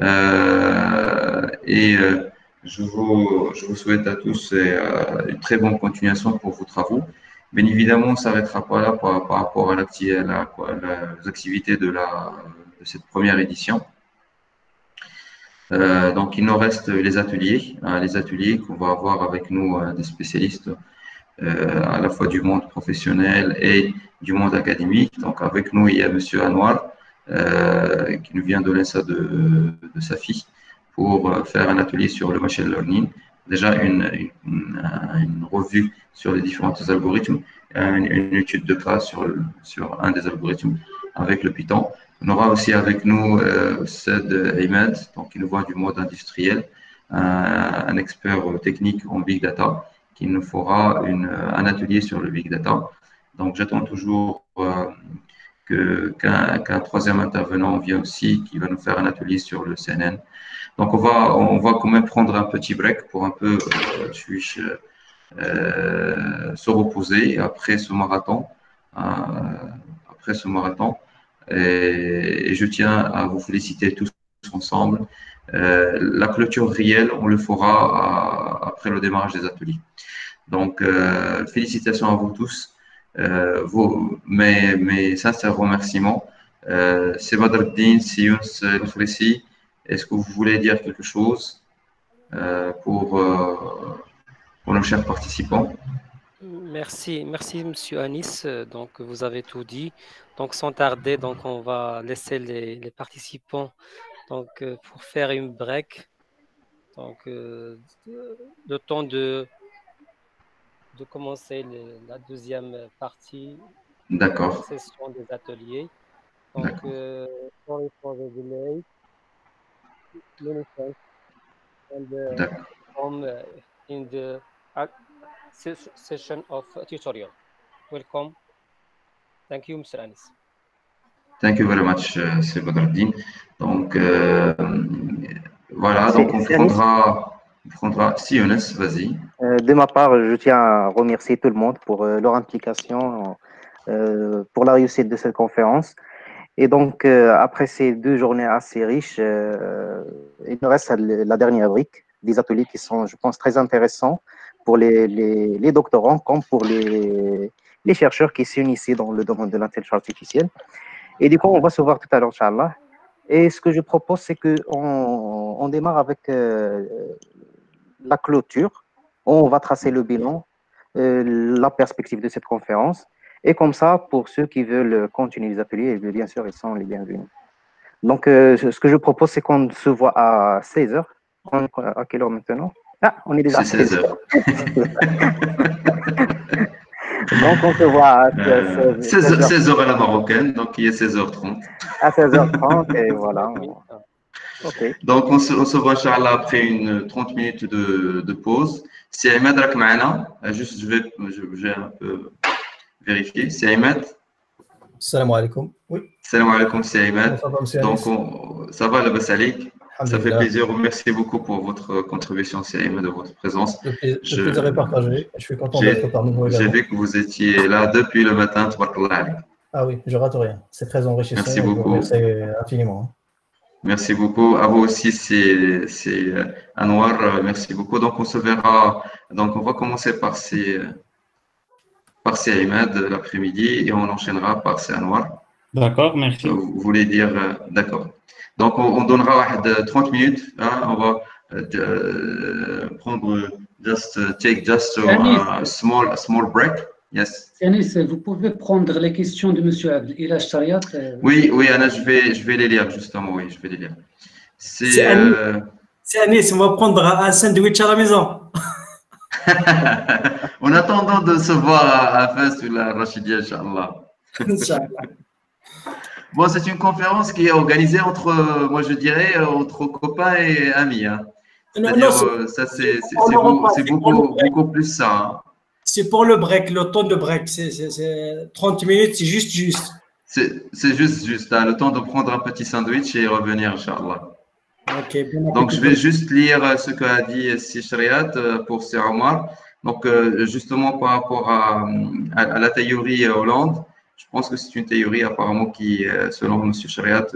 Euh, et euh, je, vous, souhaite à tous une très bonne continuation pour vos travaux. Bien évidemment, on ne s'arrêtera pas là par, rapport à, la, les activités de, la, de cette première édition. donc, il nous reste les ateliers, hein, les ateliers qu'on va avoir avec nous des spécialistes euh, à la fois du monde professionnel et du monde académique. Donc avec nous, il y a M. Anwar, euh, qui nous vient de l'ENSA de, de Safi, pour euh, faire un atelier sur le machine learning. Déjà une, une, revue sur les différents algorithmes, une, étude de cas sur, sur un des algorithmes avec le Python. On aura aussi avec nous euh, Ahmed, donc qui nous voit du monde industriel, un, un expert technique en big data qui nous fera une, un atelier sur le big data. Donc, j'attends toujours euh, qu'un troisième intervenant vienne aussi, qui va nous faire un atelier sur le CNN. Donc, on va, on va quand même prendre un petit break pour un peu euh, euh, se reposer après ce marathon. après ce marathon. Et, je tiens à vous féliciter tous ensemble. la clôture réelle, on le fera après le démarrage des ateliers. Donc, euh, félicitations à vous tous. Euh, mes, sincères remerciements. Euh, c'est. Est-ce que vous voulez dire quelque chose euh, pour, euh, pour nos chers participants? Merci, merci Monsieur Anis. Donc vous avez tout dit. Donc sans tarder, donc on va laisser les, les participants donc pour faire une break. Donc le temps de de commencer la deuxième partie de la session des ateliers. Donc, euh, thanks. And uh, from uh, in the uh, session of tutorial. Welcome. Thank you, Mr. Anis. Thank you very much, uh, Badruddin. Donc, euh, voilà, donc on prendra prendra Siones, vas-y. Euh, de ma part, je tiens à remercier tout le monde pour euh, leur implication, euh, pour la réussite de cette conférence. Et donc, après ces deux journées assez riches, il nous reste la dernière brique, des ateliers qui sont, je pense, très intéressants pour les, doctorants comme pour les, chercheurs qui s'unissent dans le domaine de l'intelligence artificielle. Et du coup, on va se voir tout à l'heure, Inch'Allah. Et ce que je propose, c'est qu'on on démarre avec la clôture, on va tracer le bilan, euh, la perspective de cette conférence. Et comme ça, pour ceux qui veulent continuer les ateliers, bien sûr, ils sont les bienvenus. Donc, euh, ce que je propose, c'est qu'on se voit à 16h. À quelle heure maintenant? Ah, on est déjà à 16h. donc, on se voit à 16h. 16h à la marocaine, donc il est 16h30. À 16h30, et voilà. Donc, on se, on se voit, Inch'Allah, après une 30 minutes de, de pause. C'est Ahmed Rakmana. Euh, juste, je vais, je vais un peu vérifier. C'est Ahmed. Salam alaikum. Oui. Salam alaikum, c'est Ahmed. Donc, on, ça va, le Bassalik Ça fait plaisir. Merci beaucoup pour votre contribution, Saïm, et de votre présence. Le Je- plaisir est partagé. Je suis content d'être parmi nous J'ai vu que vous étiez là depuis le matin. Ah oui, je rate rien. C'est très enrichissant. Merci vous beaucoup. remercie infiniment. Merci beaucoup. À vous aussi, c'est c'est, Anwar. euh, Merci beaucoup. Donc, on se verra. Donc, on va commencer par ces, euh, par Ahmed l'après-midi et on enchaînera par Anwar. D'accord, merci. Vous voulez dire, euh, d'accord. Donc, on, on donnera euh, 30 minutes. Hein, on va euh, prendre, just, take just a, uh, a, small, small break. Yes. Vous pouvez prendre les questions de M. Abdel Shariat euh... Oui, oui, Anna, je vais, je vais les lire, justement, oui, je vais les lire. C'est Anis, on va prendre un sandwich à la maison. en attendant de se voir à, à fin sur la Rachidia, Inch'Allah. Inch'Allah. Bon, c'est une conférence qui est organisée entre, euh, moi je dirais, euh, entre copains et amis. hein. Non, C'est-à-dire, non, c'est- ça, beaucoup, plus ça. hein. C'est pour le break, le temps de break. C'est- C'est c'est 30 minutes, c'est juste, juste. C'est juste, juste là, le temps de prendre un petit sandwich et revenir, Inch'Allah. Donc, je vais juste lire euh, ce qu'a dit Sishriat euh, pour Sir Omar. Donc, euh, justement, par rapport à, la théorie Hollande, je pense que c'est une théorie apparemment qui, selon M. Shariat,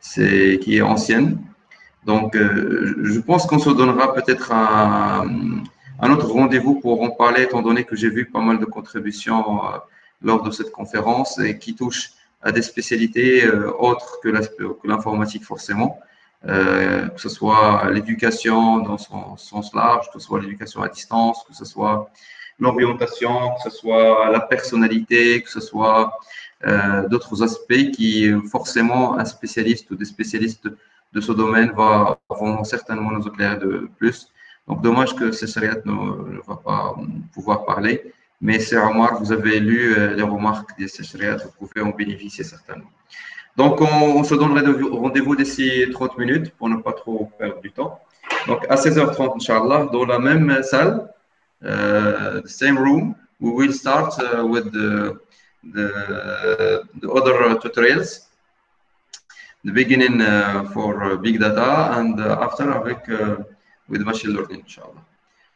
c'est, qui est ancienne. Donc, je pense qu'on se donnera peut-être un, autre rendez-vous pour en parler, étant donné que j'ai vu pas mal de contributions lors de cette conférence et qui touchent à des spécialités autres que l'informatique forcément. Euh, que ce soit l'éducation dans son sens large, que ce soit l'éducation à distance, que ce soit l'orientation, que ce soit la personnalité, que ce soit euh, d'autres aspects qui forcément un spécialiste ou des spécialistes de ce domaine vont certainement nous éclairer de plus. Donc dommage que Céciliat ne, ne va pas pouvoir parler, mais c'est Omar, vous avez lu euh, les remarques des Céciliat, vous pouvez en bénéficier certainement. Donc, on, se de- rendez-vous d'ici 30 minutes pour ne pas trop perdre du temps. Donc, à 16h30, Inch'Allah, dans la même salle, uh, same room, we will start uh, with the, the, the other tutorials. The beginning uh, for uh, big data and uh, after avec uh, with machine learning, Inch'Allah.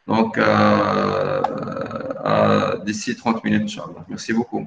Donc, euh, euh, d'ici 30 minutes, Inch'Allah. Merci beaucoup.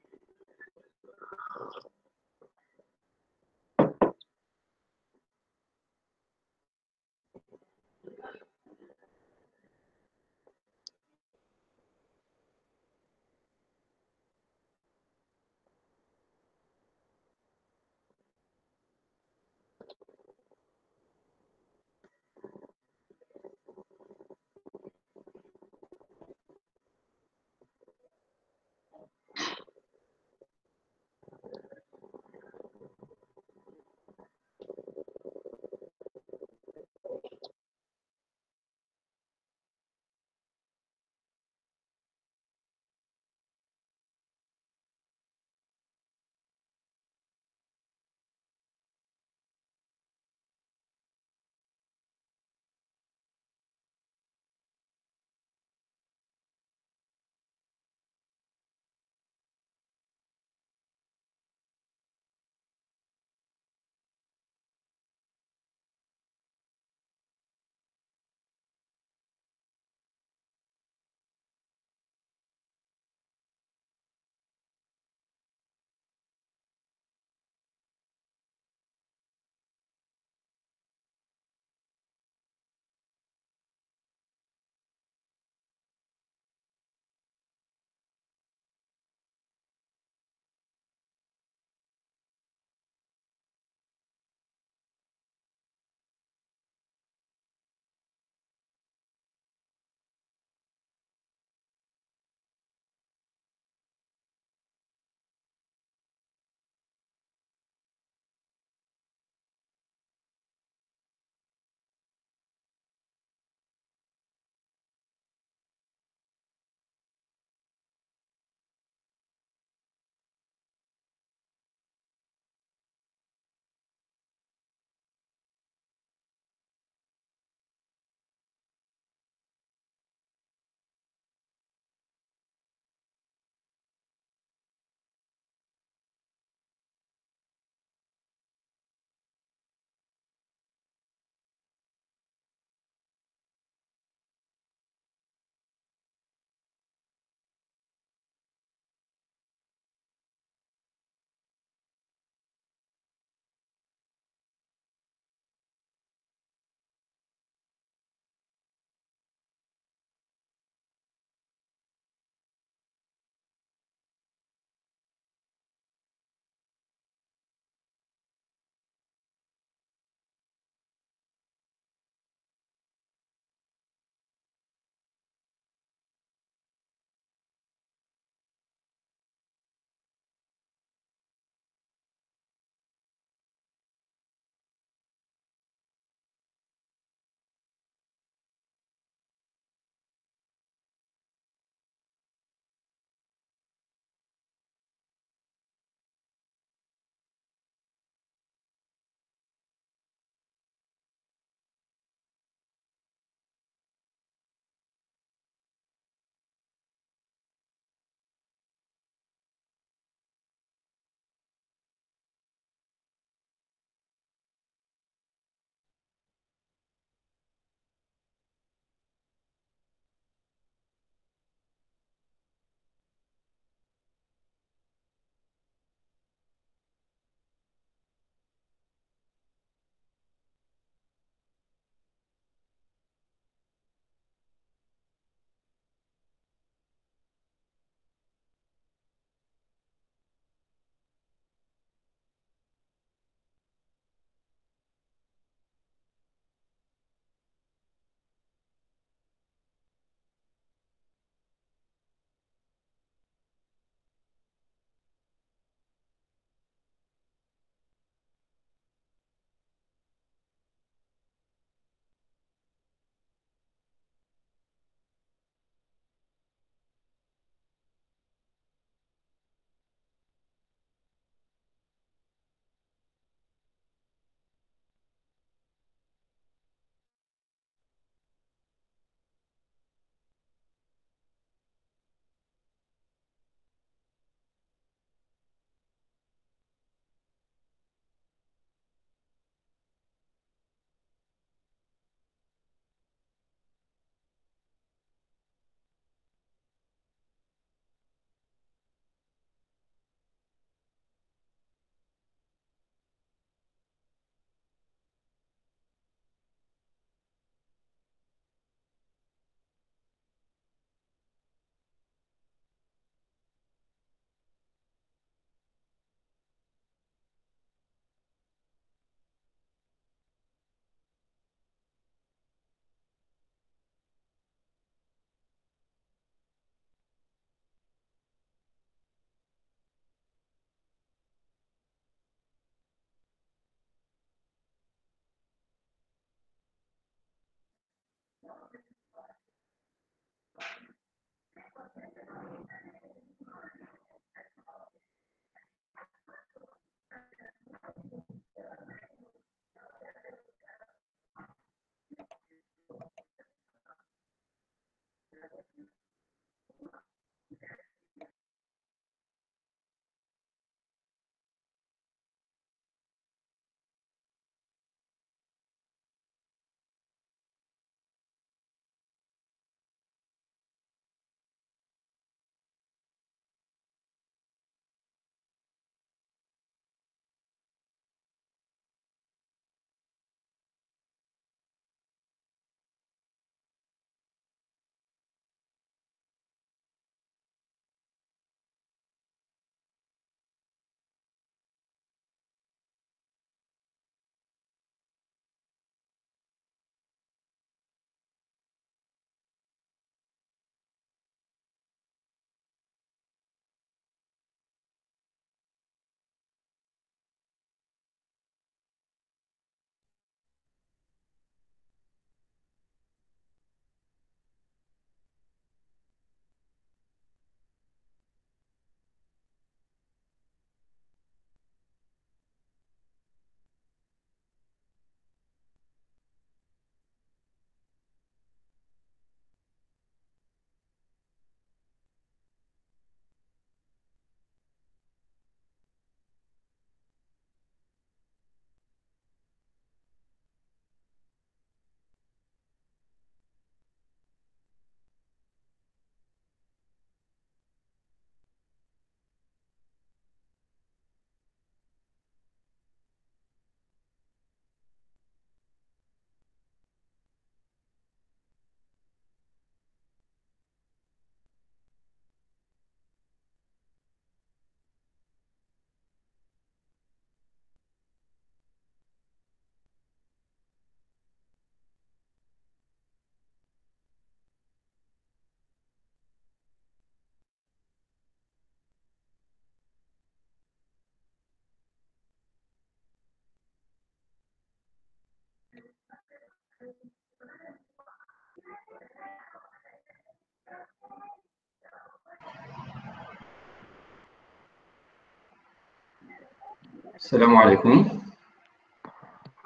السلام عليكم.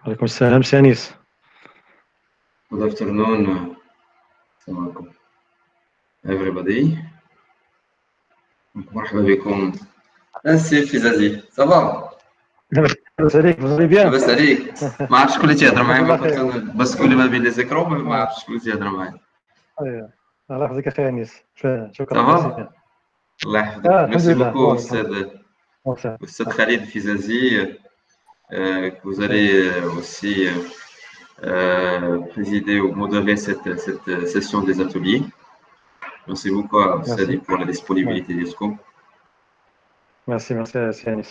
وعليكم السلام سانيس Good afternoon. السلام عليكم. Everybody. مرحبا بكم. نسيف في زازي صباح عليك vous allez bien لاباس عليك ما عرفتش شكون اللي تيهضر معايا ما كنت بسكول ما بين لي زيكرون ما عرفتش شكون اللي تيهضر معايا أيوة. الله يحفظك اخي انيس ش- شكرا صافا ميرسي. الله يحفظك آه، الحمد ميرسي لله. بوكو آه، استاذ Enfin, استاذ خالد فيزازي euh, que vous allez euh, aussi euh, présider ou modérer cette, cette euh, session des ateliers. Merci beaucoup à Merci. Sadi pour la disponibilité du scope. merci merci سي انيس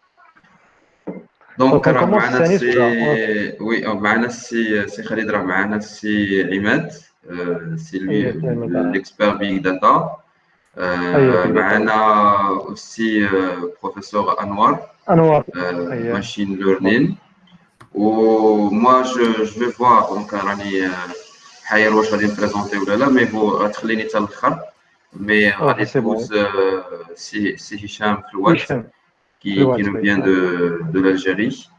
دونك راه معنا السي. وي معنا السي سي خالد راه معنا السي عماد آه، سي سي. ليكسبير بيج داتا. معنا aussi بروفيسور انوار انوار machine learning و moi je, je vais voir donc راني آه، حاير واش غادي نبريزونتي ولا لا مي بو غتخليني حتى الآخر مي غادي. تفوز آه، سي سي هشام في الوقت. Qui, nous vient de, de l'Algérie.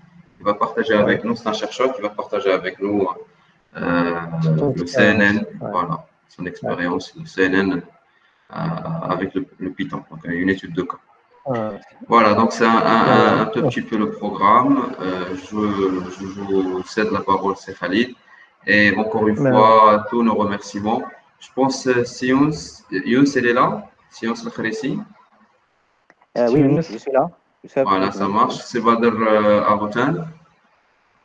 Il va partager avec nous, c'est un chercheur qui va partager avec nous euh, le CNN, voilà, son expérience, le CNN euh, avec le, le Python, donc une étude de cas. Voilà, donc c'est un, un- tout petit peu le programme. Euh, je, je vous cède la parole, c'est Khalid. Et encore une fois, tous nos remerciements. Je pense euh, Sions, Younes, elle est là? Sions Euh, oui, je suis là. Voilà, ça marche. C'est Badr euh, Abotan.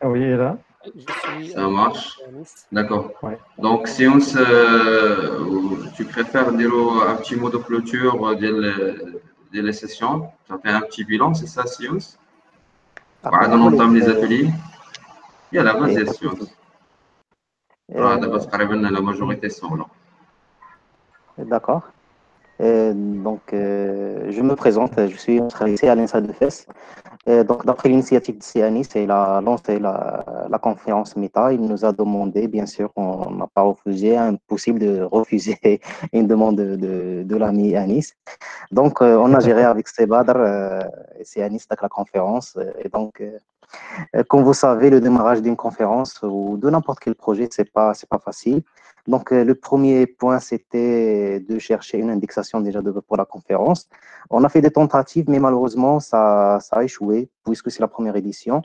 Ah oui, là. Ça marche. D'accord. Donc, séance, euh, tu préfères dire un petit mot de clôture euh, de la session. Tu as fait un petit bilan, c'est ça, séance Après, on entame les ateliers. Il y a la base des séances. Voilà, d'abord, la majorité sont là. D'accord. Euh, donc, euh, je me présente, je suis ici à l'INSA de FES. Euh, donc, d'après l'initiative de CIANIS, il a lancé la, la conférence META. Il nous a demandé, bien sûr, on n'a pas refusé, impossible de refuser une demande de, de, de l'ami Anis. Donc, on a géré avec Sebadr et CIANIS avec la conférence. Et donc, comme vous savez, le démarrage d'une conférence ou de n'importe quel projet, c'est pas, c'est pas facile. Donc, euh, le premier point, c'était de chercher une indexation déjà pour la conférence. On a fait des tentatives, mais malheureusement, ça, ça a échoué, puisque c'est la première édition,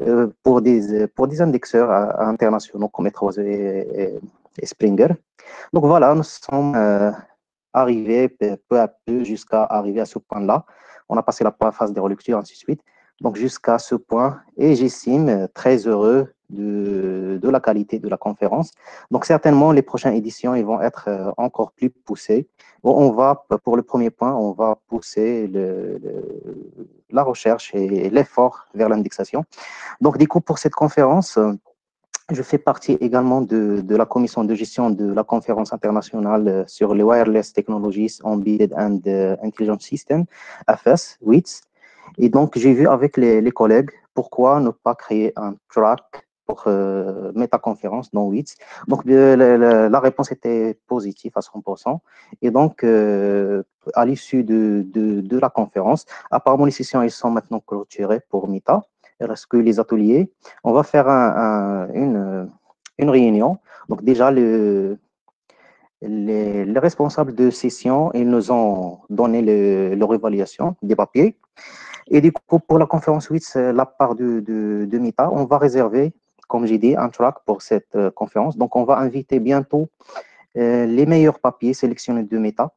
euh, pour, des, pour des indexeurs euh, internationaux comme Etrose et, et- et Springer. Donc voilà, nous sommes euh, arrivés peu, peu à peu jusqu'à arriver à ce point-là. On a passé la phase des relectures, ainsi de suite. Donc jusqu'à ce point, et j'estime euh, très heureux de, de la qualité de la conférence. Donc certainement, les prochaines éditions, ils vont être euh, encore plus poussées. On va, pour le premier point, on va pousser le- la recherche et l'effort vers l'indexation. Donc du coup, pour cette conférence, euh, je fais partie également de, de la commission de gestion de la conférence internationale euh, sur les Wireless Technologies Embedded and euh, Intelligent System, FS, WITS. Et donc, j'ai vu avec les, collègues pourquoi ne pas créer un track pour euh, métaconférence dans WITS. Donc, euh, la, réponse était positive à 100%. Et donc, euh, à l'issue de, la conférence, apparemment, les sessions elles sont maintenant clôturées pour MITA. Il reste que les ateliers. On va faire un- un- une, réunion. Donc, déjà, le, les, les responsables de session, ils nous ont donné le- leur évaluation des papiers. Et du coup, pour la conférence 8, c'est la part de, de, on va réserver, comme j'ai dit, un track pour cette euh, conférence. Donc, on va inviter bientôt euh, les meilleurs papiers sélectionnés de MITA.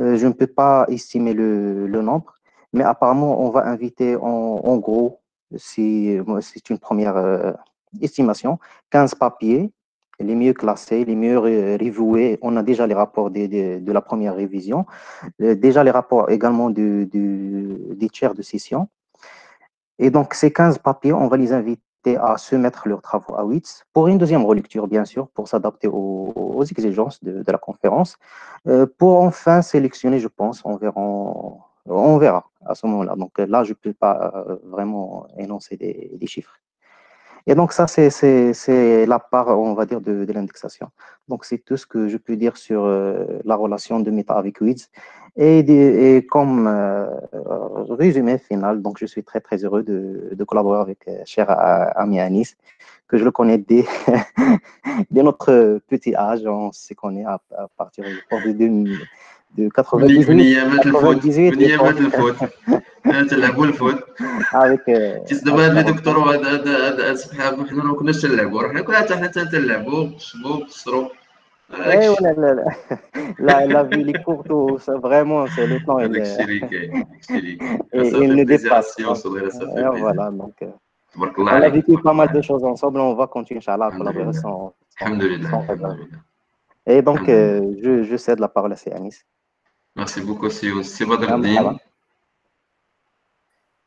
Euh, je ne peux pas estimer le, le nombre, mais apparemment, on va inviter en, gros, c'est une première euh, estimation, 15 papiers les mieux classés, les mieux reviewés. On a déjà les rapports de, la première révision, euh, déjà les rapports également du- des tiers de session. Et donc, ces 15 papiers, on va les inviter à soumettre leurs travaux à WITS pour une deuxième relecture, bien sûr, pour s'adapter aux, exigences de, la conférence. Euh, pour enfin sélectionner, je pense, on verra, à ce moment-là. Donc là, je ne peux pas euh, vraiment énoncer des chiffres. Et donc ça, c'est- la part, on va dire, de, de l'indexation. Donc c'est tout ce que je peux dire sur euh, la relation de Meta avec WIDS. Et, comme euh, résumé final, donc je suis très très heureux de, de collaborer avec euh, cher euh, ami Anis, que je le connais dès, dès notre petit âge. On se connaît à, à partir de, de, de 98, من ايامات الفوت 98 من ايامات et الفوت آه، تلعبوا الفوت avec euh, تيس دابا هاد لي دكتور وهاد هاد هاد هاد صحاب حنا ما كناش تنلعبوا رحنا كنا حتى حنا تنلعبوا نقشبوا نقصروا Ouais, ouais, la, la, la, la, la vie est courte, ou ça, vraiment, c'est le temps. Il, هذاك est- الشيء اللي كاين هذاك الشيء اللي كاين et Ça il fait ne plaisir à dépasse Science, pas. ouais, ça fait Et plaisir. voilà, donc, euh, تبارك on الله a عليك vécu تبارك pas الله mal de عليك choses ensemble, on va continuer, Inch'Allah, à الحمد collaborer لله sans, الحمد لله sans الحمد problème. لله Et donc, الحمد لله euh, je, je cède la parole à Anis. ميرسي بوكو سي سي بدر Ah, الدين مرحبا.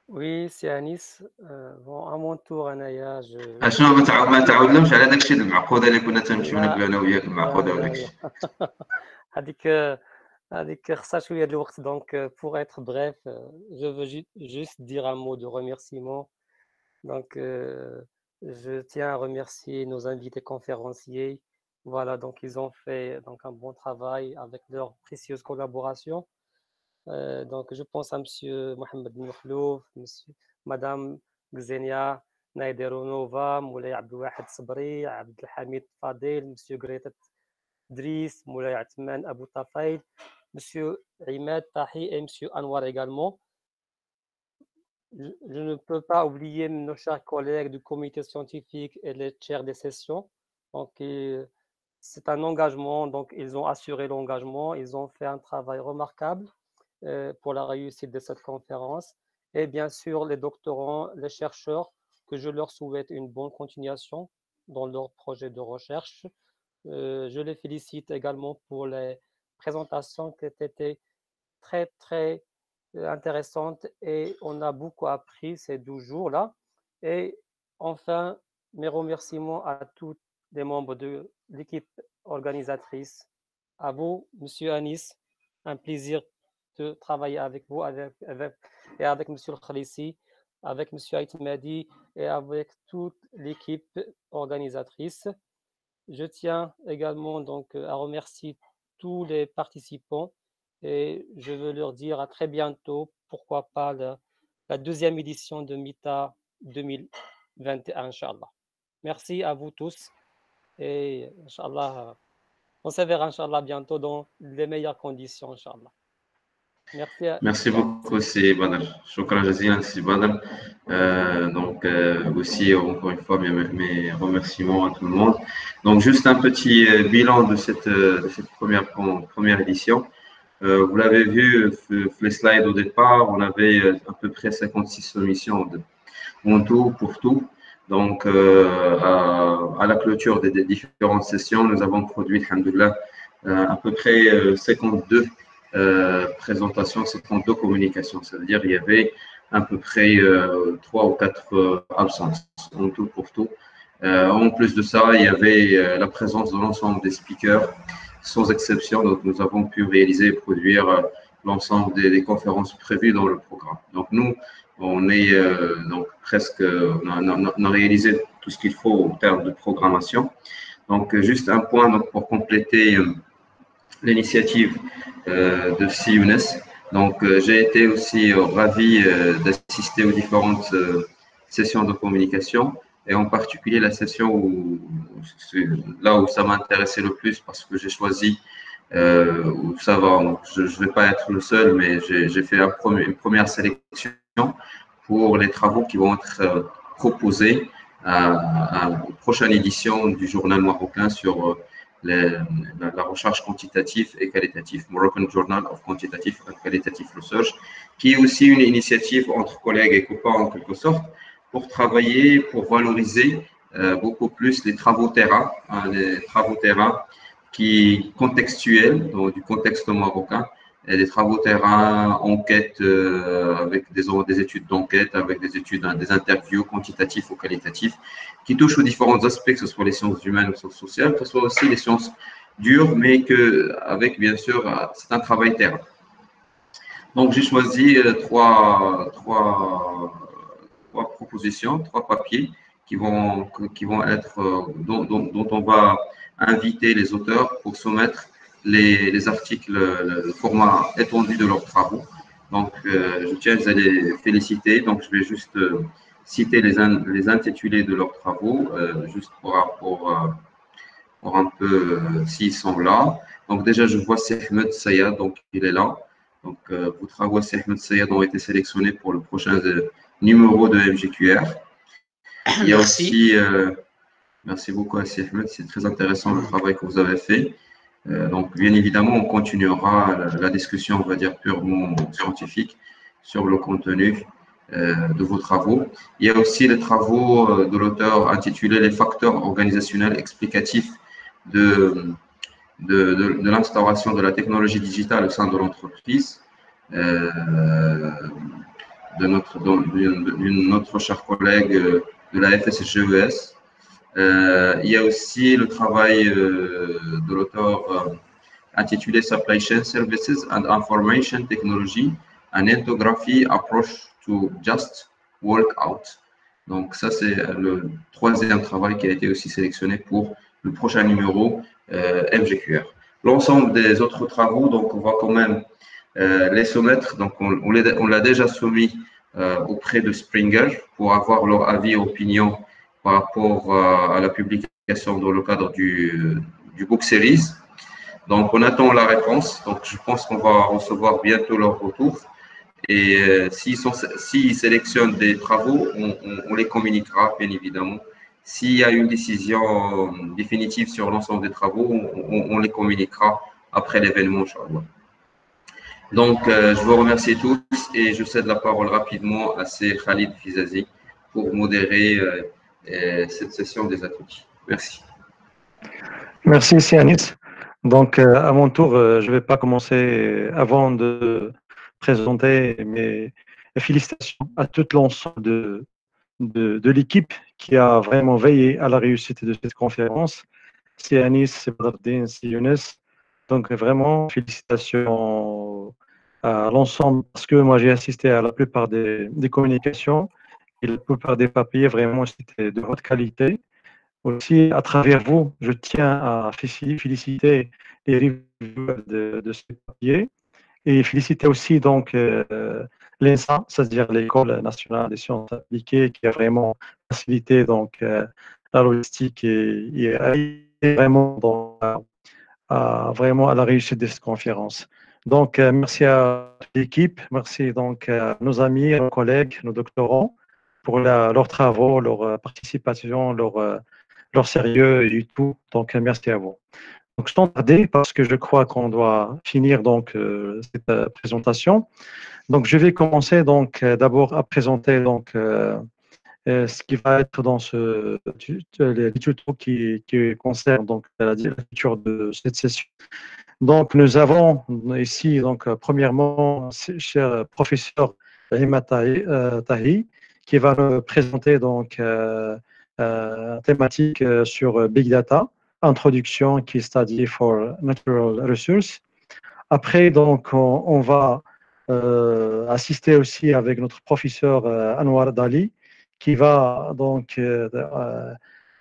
Oui, c'est Anis. Euh, bon, à mon tour, Anaya, je... اشنو ما تعاود ما تعاودلهمش على داك الشيء المعقوده اللي كنا تنمشيو لا ناكلو انا وياك لا المعقوده لا وداك لا الشيء هذيك هذيك خصها شوية de الوقت donc euh, pour être bref euh, je veux ju- juste dire un mot de remerciement donc euh, je tiens à remercier nos invités conférenciers voilà donc ils ont fait donc un bon travail avec leur précieuse collaboration Euh, donc je pense à monsieur Mohamed monsieur madame Xenia Naideronova Moulay Abdelwahed Sabri Abdelhamid Fadel monsieur Greta Driss, Moulay Atman Abou Tafail, Monsieur Imad Tahi et Monsieur Anwar également. Je, je ne peux pas oublier nos chers collègues du comité scientifique et les chairs des sessions. Donc, euh, c'est un engagement, donc ils ont assuré l'engagement, ils ont fait un travail remarquable euh, pour la réussite de cette conférence. Et bien sûr, les doctorants, les chercheurs, que je leur souhaite une bonne continuation dans leur projet de recherche. Euh, je les félicite également pour les présentations qui étaient très, très euh, intéressantes et on a beaucoup appris ces 12 jours-là. Et enfin, mes remerciements à tous les membres de l'équipe organisatrice, à vous, Monsieur Anis, un plaisir de travailler avec vous et avec Monsieur le Khalissi, avec Monsieur Aitmadi et avec toute l'équipe organisatrice. Je tiens également donc à remercier tous les participants et je veux leur dire à très bientôt, pourquoi pas la, la deuxième édition de MITA 2021, Inch'Allah. Merci à vous tous et Inch'Allah, on se verra Inch'Allah bientôt dans les meilleures conditions, Inch'Allah. Merci. à- Merci beaucoup, c'est Badr. Shukran jazilan, c'est Badr. Euh, donc, euh, aussi, encore une fois, mes, mes remerciements à tout le monde. Donc, juste un petit euh, bilan de cette, de cette première, première édition. Vous l'avez vu, les slides au départ, on avait à peu près 56 soumissions de, en tout, pour tout. Donc, euh, à, la clôture des, différentes sessions, nous avons produit, alhamdoulilah, euh, à peu près euh, 52 euh, présentations, 52 communications. C'est-à-dire il y avait à peu près euh, trois ou quatre euh, absences, en tout pour tout. En plus de ça, il y avait la présence de l'ensemble des speakers, sans exception. Donc, nous avons pu réaliser et produire l'ensemble des, conférences prévues dans le programme. Donc, nous, on est euh, donc presque, on a, réalisé tout ce qu'il faut en termes de programmation. Donc, juste un point donc, pour compléter euh, l'initiative euh, de CIUNES. Donc, euh, j'ai été aussi ravi d'assister aux différentes sessions de communication et en particulier la session où, là où ça m'intéressait le plus parce que j'ai choisi, euh, ça va, je ne vais pas être le seul, mais j'ai fait une première sélection pour les travaux qui vont être euh, proposés à, à la prochaine édition du journal marocain sur euh, la recherche quantitative et qualitative, Moroccan Journal of Quantitative and Qualitative Research, qui est aussi une initiative entre collègues et copains en quelque sorte, pour travailler, pour valoriser euh, beaucoup plus les travaux terrain, hein, les travaux terrain qui contextuels, donc du contexte marocain, et des travaux terrain, enquête euh, avec des, des études d'enquête, avec des études, hein, des interviews quantitatifs ou qualitatifs, qui touchent aux différents aspects, que ce soit les sciences humaines ou les sciences sociales, que ce soit aussi les sciences dures, mais que avec bien sûr, c'est un travail terrain. Donc j'ai choisi trois, trois, trois propositions, trois papiers qui vont, qui vont être, euh, dont, dont, on va inviter les auteurs pour soumettre les, les articles, le, format étendu de leurs travaux. Donc, euh, je tiens à les féliciter. Donc, je vais juste euh, citer les, les intitulés de leurs travaux, juste pour, pour, pour, un peu s'ils sont là. Donc, déjà, je vois Sehmed Sayad, donc il est là. Donc, vos travaux Sehmed Sayad ont été sélectionnés pour le prochain numéro de MGQR. Il y a aussi, euh, merci beaucoup à Ahmed, c'est très intéressant le travail que vous avez fait. Euh, donc, bien évidemment, on continuera la, discussion, on va dire, purement scientifique sur le contenu euh, de vos travaux. Il y a aussi les travaux de l'auteur intitulés Les facteurs organisationnels explicatifs de, de, l'instauration de la technologie digitale au sein de l'entreprise. de notre, notre cher collègue de la FSGES. Euh, il y a aussi le travail euh, de l'auteur euh, intitulé Supply Chain Services and Information Technology, an Ethnography Approach to Just Work Out. Donc ça, c'est le troisième travail qui a été aussi sélectionné pour le prochain numéro MGQR. L'ensemble des autres travaux, donc on va quand même les soumettre. Donc on, l'a déjà soumis euh, auprès de Springer pour avoir leur avis et opinion par rapport euh, à la publication dans le cadre du, du Book Series. Donc, on attend la réponse. Donc, je pense qu'on va recevoir bientôt leur retour. Et euh, s'ils sélectionnent des travaux, on, les communiquera, bien évidemment. S'il y a une décision définitive sur l'ensemble des travaux, on, les communiquera après l'événement, Inch'Allah. Donc, euh, je vous remercie tous et je cède la parole rapidement à C. Khalid Fizazi pour modérer euh, euh, cette session des ateliers. Merci. Merci, Sianis. Donc, à mon tour, je ne vais pas commencer avant de présenter mes félicitations à tout l'ensemble de, l'équipe qui a vraiment veillé à la réussite de cette conférence. Sianis, Sebardin, Younes, donc vraiment, félicitations à l'ensemble, parce que moi j'ai assisté à la plupart des, communications et la plupart des papiers, vraiment, c'était de haute qualité. Aussi, à travers vous, je tiens à féliciter les reviewers de, ces papiers et féliciter aussi donc euh, l'ENSA, c'est-à-dire l'École nationale des sciences appliquées, qui a vraiment facilité donc euh, la logistique et, et vraiment dans à, vraiment à la réussite de cette conférence. Donc, euh, merci à l'équipe, merci donc à nos amis, nos collègues, nos doctorants pour leurs travaux, leur euh, participation, leur, euh, leur sérieux et tout. Donc, merci à vous. Donc, sans tarder, parce que je crois qu'on doit finir donc cette présentation. Donc, je vais commencer donc d'abord à présenter donc ce qui va être dans ce les tutos qui, qui concerne donc la lecture de cette session. Donc nous avons ici donc premièrement cher professeur Rima euh, Tahi qui va présenter donc euh, euh, thématique euh, sur Big Data, introduction qui study for natural resources. Après donc on, va assister aussi avec notre professeur Anwar Dali qui va donc,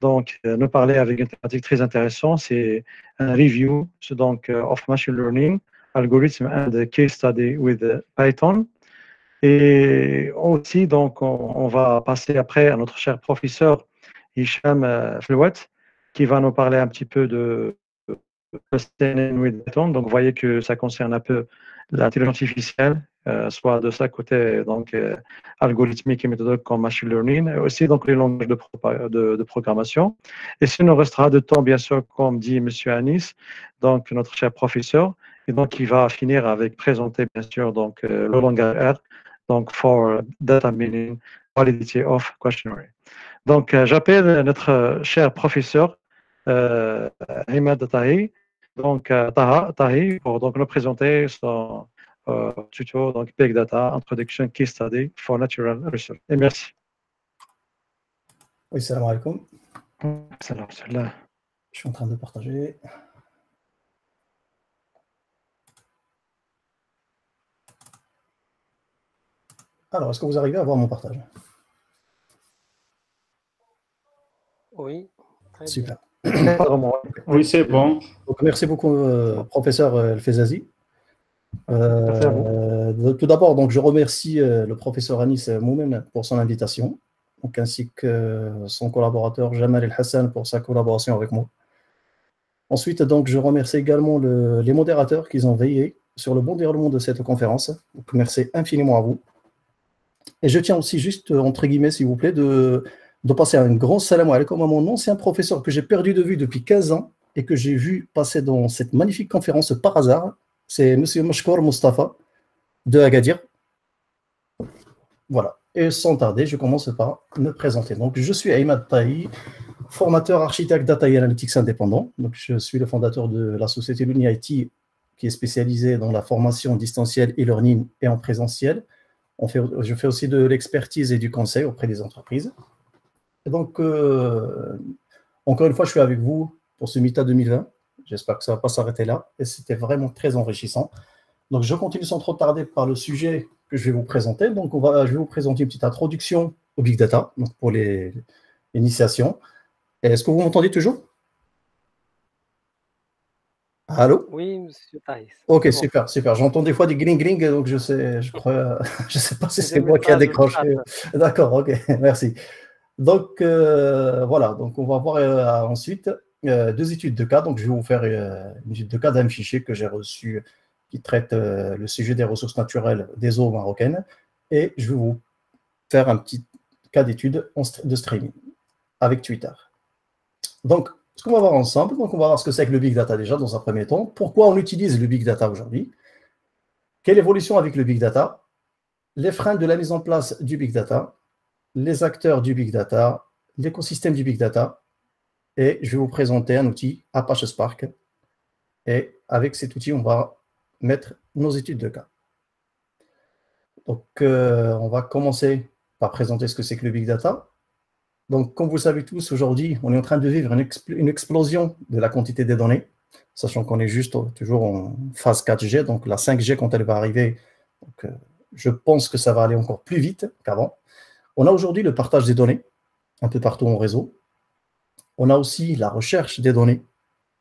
donc nous parler avec une thématique très intéressante, c'est un review donc, of machine learning, algorithm and case study with Python. Et aussi, donc, on, va passer après à notre cher professeur Hicham Flouet, qui va nous parler un petit peu de. Donc, vous voyez que ça concerne un peu l'intelligence artificielle euh, soit de ça côté donc euh, algorithmique et méthodique comme machine learning, et aussi donc les langages de, programmation. Et si nous restera de temps, bien sûr, comme dit M. Anis, donc notre cher professeur, et donc il va finir avec présenter bien sûr donc euh, le langage R, donc for data meaning validity of questionnaire. Donc, euh, j'appelle notre euh, cher professeur euh, Ahmed Tahi, donc euh, Taha, Tahi, pour donc nous présenter son euh, tuto, donc Big Data, Introduction Case Study for Natural Research. Et merci. Oui, salam alaikum. Salam, salam. Je suis en train de partager. Alors, est-ce que vous arrivez à voir mon partage? Oui. très bien. Super. Oui, c'est bon. Donc, merci beaucoup, euh, professeur El Fezazi. Merci à Euh, tout d'abord, donc, je remercie euh, le professeur Anis Moumen pour son invitation, donc, ainsi que son collaborateur Jamal El Hassan pour sa collaboration avec moi. Ensuite, donc, je remercie également le- les modérateurs qui ont veillé sur le bon déroulement de cette conférence. Donc, merci infiniment à vous. Et je tiens aussi juste, euh, entre guillemets, s'il vous plaît, de, de passer un grand salam alaikum à mon ancien professeur que j'ai perdu de vue depuis 15 ans et que j'ai vu passer dans cette magnifique conférence par hasard. C'est M. Mashkour Mustafa de Agadir. Voilà. Et sans tarder, je commence par me présenter. Donc, je suis Ayman Tahi, formateur architecte Data et Analytics indépendant. Donc, je suis le fondateur de la société Luni IT qui est spécialisée dans la formation distancielle e-learning et en présentiel. Je fais aussi de l'expertise et du conseil auprès des entreprises. Donc, euh, encore une fois, je suis avec vous pour ce MITA 2020. J'espère que ça ne va pas s'arrêter là. Et c'était vraiment très enrichissant. Donc, je continue sans trop tarder par le sujet que je vais vous présenter. Donc, je vais vous présenter une petite introduction au Big Data, pour les l'initiation. Est-ce que vous m'entendez toujours? Allô? Oui, monsieur Thaïs. Ok, bon. super, super. J'entends des fois des gling gling, donc je sais, je crois, je sais pas si C'est moi qui a décroché. D'accord, ok, merci. Donc euh, voilà, donc on va voir euh, ensuite euh, deux études de cas. Donc je vais vous faire une étude de cas d'un fichier que j'ai reçu qui traite le sujet des ressources naturelles des eaux marocaines, et je vais vous faire un petit cas d'étude de streaming avec Twitter. Donc, ce qu'on va voir ensemble, donc on va voir ce que c'est que le big data déjà dans un premier temps. Pourquoi on utilise le big data aujourd'hui? Quelle évolution avec le big data? Les freins de la mise en place du big data, les acteurs du big data, l'écosystème du big data, et je vais vous présenter un outil Apache Spark. Et avec cet outil, on va mettre nos études de cas. Donc, euh, on va commencer par présenter ce que c'est que le big data. Donc, comme vous le savez tous, aujourd'hui, on est en train de vivre une, expl- une explosion de la quantité des données, sachant qu'on est juste toujours en phase 4G. Donc, la 5G, quand elle va arriver, euh, je pense que ça va aller encore plus vite qu'avant. On a aujourd'hui le partage des données un peu partout en réseau. On a aussi la recherche des données.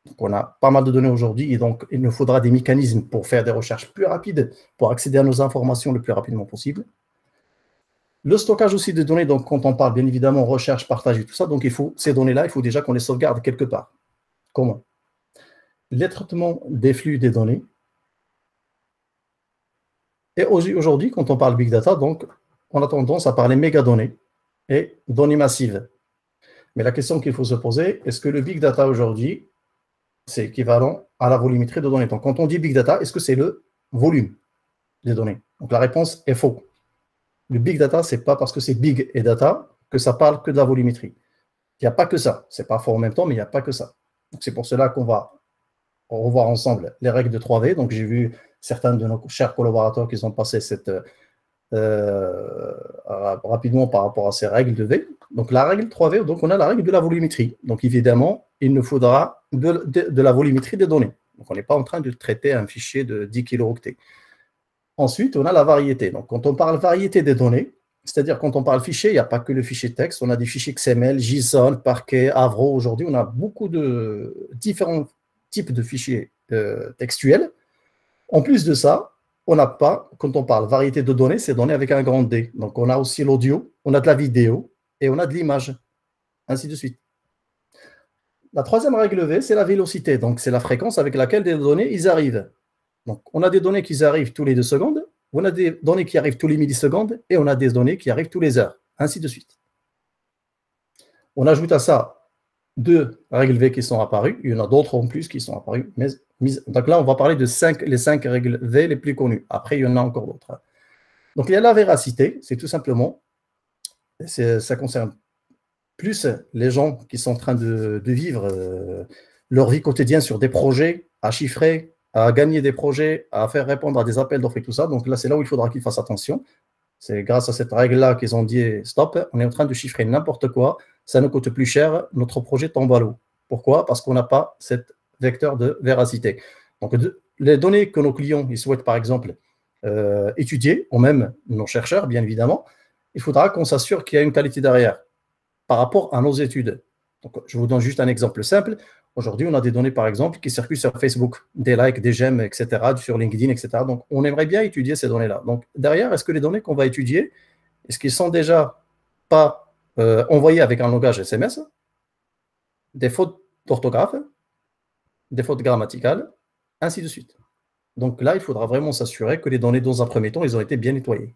Donc, on a pas mal de données aujourd'hui et donc il nous faudra des mécanismes pour faire des recherches plus rapides, pour accéder à nos informations le plus rapidement possible. Le stockage aussi des données, donc quand on parle bien évidemment recherche, partage et tout ça, donc il faut ces données-là, il faut déjà qu'on les sauvegarde quelque part. Comment? Les traitements des flux des données. Et au- aujourd'hui, quand on parle big data, donc on a tendance à parler mégadonnées et données massives. Mais la question qu'il faut se poser, est-ce que le big data aujourd'hui, c'est équivalent à la volumétrie de données? Donc quand on dit big data, est-ce que c'est le volume des données? Donc la réponse est faux. Le big data, ce n'est pas parce que c'est big et data que ça parle que de la volumétrie. Il n'y a pas que ça. Ce n'est pas faux en même temps, mais il n'y a pas que ça. C'est pour cela qu'on va revoir ensemble les règles de 3V. Donc j'ai vu certains de nos chers collaborateurs qui ont passé cette, euh, rapidement par rapport à ces règles de V. Donc la règle 3V, donc on a la règle de la volumétrie. Donc évidemment, il nous faudra de la volumétrie des données. Donc on n'est pas en train de traiter un fichier de 10 kilooctets. Ensuite, on a la variété. Donc quand on parle variété des données, c'est-à-dire quand on parle fichier, il n'y a pas que le fichier texte, on a des fichiers XML, JSON, Parquet, Avro. Aujourd'hui, on a beaucoup de différents types de fichiers euh, textuels. En plus de ça, on n'a pas, quand on parle variété de données, c'est données avec un grand D. Donc on a aussi l'audio, on a de la vidéo et on a de l'image, ainsi de suite. La troisième règle V, c'est la vélocité. Donc c'est la fréquence avec laquelle des données ils arrivent. Donc on a des données qui arrivent tous les deux secondes, on a des données qui arrivent tous les millisecondes et on a des données qui arrivent tous les heures, ainsi de suite. On ajoute à ça deux règles V qui sont apparues. Il y en a d'autres en plus qui sont apparues. Mais, donc là, on va parler de cinq, les cinq règles V les plus connues. Après, il y en a encore d'autres. Donc il y a la véracité, c'est tout simplement, ça concerne plus les gens qui sont en train de, de vivre euh, leur vie quotidienne sur des projets à chiffrer, à gagner des projets, à faire répondre à des appels d'offres et tout ça. Donc là, c'est là où il faudra qu'ils fassent attention. C'est grâce à cette règle-là qu'ils ont dit stop, on est en train de chiffrer n'importe quoi, ça nous coûte plus cher, notre projet tombe à l'eau. Pourquoi? Parce qu'on n'a pas cet vecteur de véracité. Donc, les données que nos clients ils souhaitent, par exemple, euh, étudier, ou même nos chercheurs, bien évidemment, il faudra qu'on s'assure qu'il y a une qualité derrière par rapport à nos études. Donc, je vous donne juste un exemple simple. Aujourd'hui, on a des données, par exemple, qui circulent sur Facebook, des likes, des j'aime, etc., sur LinkedIn, etc. Donc, on aimerait bien étudier ces données-là. Donc, derrière, est-ce que les données qu'on va étudier, est-ce qu'ils sont déjà pas euh, envoyées avec un langage SMS, des fautes d'orthographe, des fautes grammaticales, ainsi de suite. Donc là, il faudra vraiment s'assurer que les données, dans un premier temps, ils ont été bien nettoyées.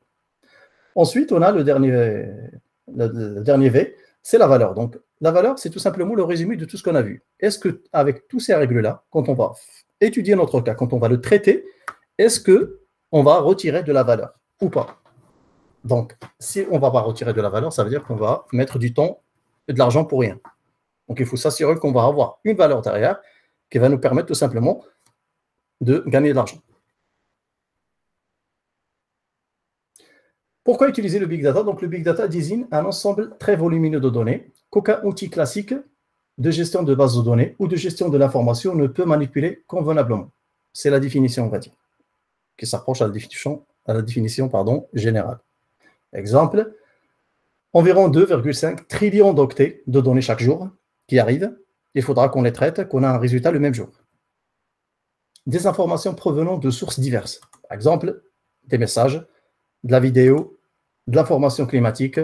Ensuite, on a le dernier, le dernier V, c'est la valeur. Donc, la valeur, c'est tout simplement le résumé de tout ce qu'on a vu. Est-ce que, avec toutes ces règles-là, quand on va étudier notre cas, quand on va le traiter, est-ce que on va retirer de la valeur ou pas? Donc, si on ne va pas retirer de la valeur, ça veut dire qu'on va mettre du temps et de l'argent pour rien. Donc, il faut s'assurer qu'on va avoir une valeur derrière qui va nous permettre tout simplement de gagner de l'argent. Pourquoi utiliser le big data? Donc, le big data désigne un ensemble très volumineux de données qu'aucun outil classique de gestion de base de données ou de gestion de l'information ne peut manipuler convenablement. C'est la définition, on va dire, qui s'approche à la définition, pardon, générale. Exemple, environ 2,5 trillions d'octets de données chaque jour qui arrivent. Il faudra qu'on les traite, qu'on ait un résultat le même jour. Des informations provenant de sources diverses. Par exemple, des messages, de la vidéo, de l'information climatique,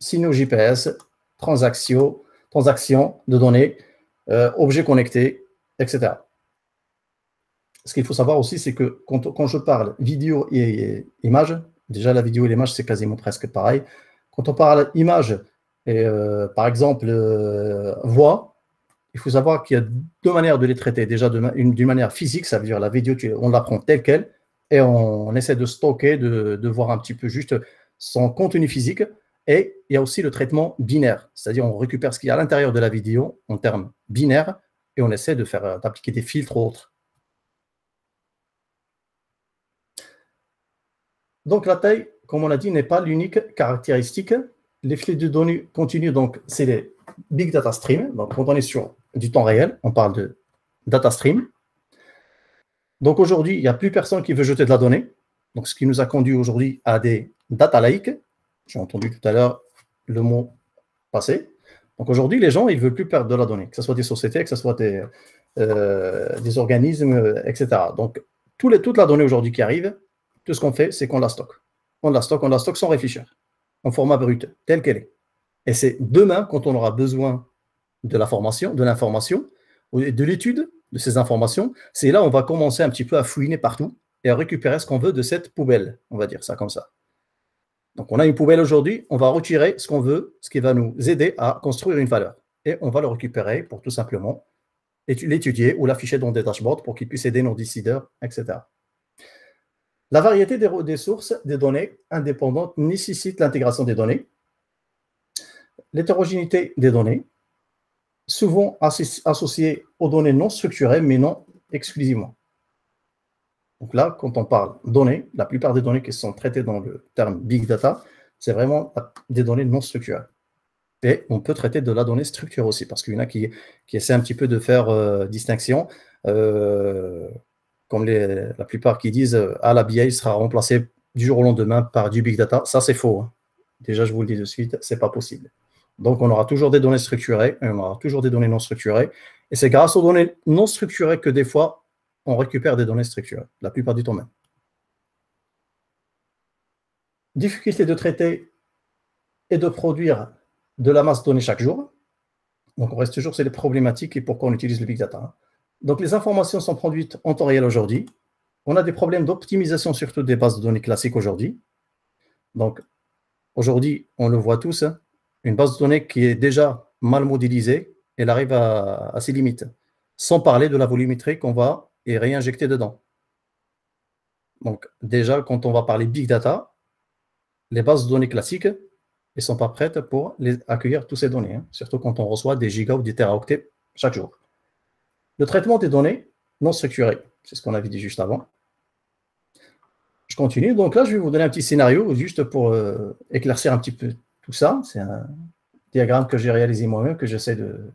signaux GPS, transactions, transactions de données, euh, objets connectés, etc. Ce qu'il faut savoir aussi, c'est que quand, je parle vidéo et, et image, déjà la vidéo et l'image, c'est quasiment presque pareil. Quand on parle image et euh, par exemple euh, voix, il faut savoir qu'il y a deux manières de les traiter. Déjà d'une manière physique, ça veut dire la vidéo, on la prend telle qu'elle et on, essaie de stocker, de voir un petit peu juste son contenu physique. Et il y a aussi le traitement binaire, c'est-à-dire on récupère ce qu'il y a à l'intérieur de la vidéo en termes binaires et on essaie de faire d'appliquer des filtres ou autres. Donc la taille, comme on l'a dit, n'est pas l'unique caractéristique. Les flux de données continuent, donc c'est les big data streams. Donc quand on est sur du temps réel, on parle de data stream. Donc aujourd'hui, il n'y a plus personne qui veut jeter de la donnée. Donc ce qui nous a conduit aujourd'hui à des data lakes. J'ai entendu tout à l'heure le mot passé. Donc aujourd'hui, les gens, ils ne veulent plus perdre de la donnée, que ce soit des sociétés, que ce soit des, euh, organismes, etc. Donc toute la donnée aujourd'hui qui arrive, tout ce qu'on fait, c'est qu'on la stocke. On la stocke, on la stocke sans réfléchir, en format brut, tel qu'elle est. Et c'est demain, quand on aura besoin de la formation, de l'information, de l'étude de ces informations, c'est là où on va commencer un petit peu à fouiner partout et à récupérer ce qu'on veut de cette poubelle, on va dire ça comme ça. Donc on a une poubelle aujourd'hui, on va retirer ce qu'on veut, ce qui va nous aider à construire une valeur. Et on va le récupérer pour tout simplement l'étudier ou l'afficher dans des dashboards pour qu'il puisse aider nos décideurs, etc. La variété des, sources des données indépendantes nécessite l'intégration des données. L'hétérogénéité des données, souvent associée aux données non structurées, mais non exclusivement. Donc là, quand on parle données, la plupart des données qui sont traitées dans le terme big data, c'est vraiment des données non structurées. Et on peut traiter de la donnée structurée aussi, parce qu'il y en a qui, essaient un petit peu de faire euh, distinction. Euh, comme la plupart qui disent ah, la BI sera remplacée du jour au lendemain par du big data. Ça, c'est faux. Hein. Déjà, je vous le dis de suite, c'est pas possible. Donc, on aura toujours des données structurées et on aura toujours des données non structurées. Et c'est grâce aux données non structurées que des fois, on récupère des données structurées, la plupart du temps même. Difficulté de traiter et de produire de la masse de données chaque jour. Donc, on reste toujours sur les problématiques et pourquoi on utilise le big data. Hein. Donc, les informations sont produites en temps réel aujourd'hui. On a des problèmes d'optimisation, surtout des bases de données classiques aujourd'hui. Donc, aujourd'hui, on le voit tous, hein, une base de données qui est déjà mal modélisée, elle arrive à, à ses limites, sans parler de la volumétrie qu'on va et réinjecter dedans. Donc, déjà, quand on va parler big data, les bases de données classiques, ne sont pas prêtes pour les, accueillir toutes ces données, hein, surtout quand on reçoit des gigas ou des teraoctets chaque jour. Le traitement des données non structurées, c'est ce qu'on avait dit juste avant. Je continue. Donc là, je vais vous donner un petit scénario juste pour euh, éclaircir un petit peu tout ça. C'est un diagramme que j'ai réalisé moi-même, que j'essaie de,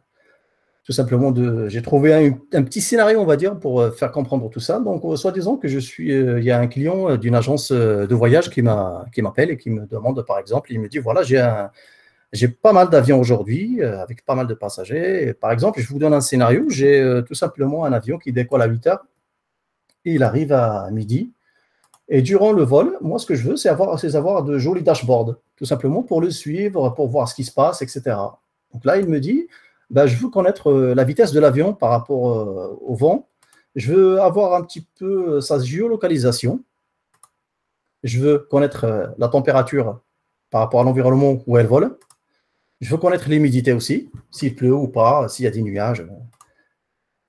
tout simplement de. J'ai trouvé un, petit scénario, on va dire, pour euh, faire comprendre tout ça. Donc, euh, soit disant que je suis, euh, il y a un client d'une agence de voyage qui m'a, qui m'appelle et qui me demande, par exemple, il me dit voilà, j'ai j'ai pas mal d'avions aujourd'hui avec pas mal de passagers. par exemple, je vous donne un scénario. J'ai tout simplement un avion qui décolle à 8 heures et il arrive à midi. Et durant le vol, moi, ce que je veux, c'est avoir, c'est avoir de jolis dashboards, tout simplement pour le suivre, pour voir ce qui se passe, etc. Donc là, il me dit bah, je veux connaître euh, la vitesse de l'avion par rapport euh, au vent. Je veux avoir un petit peu euh, sa géolocalisation. Je veux connaître la température par rapport à l'environnement où elle vole. Je veux connaître l'humidité aussi, s'il pleut ou pas, s'il y a des nuages.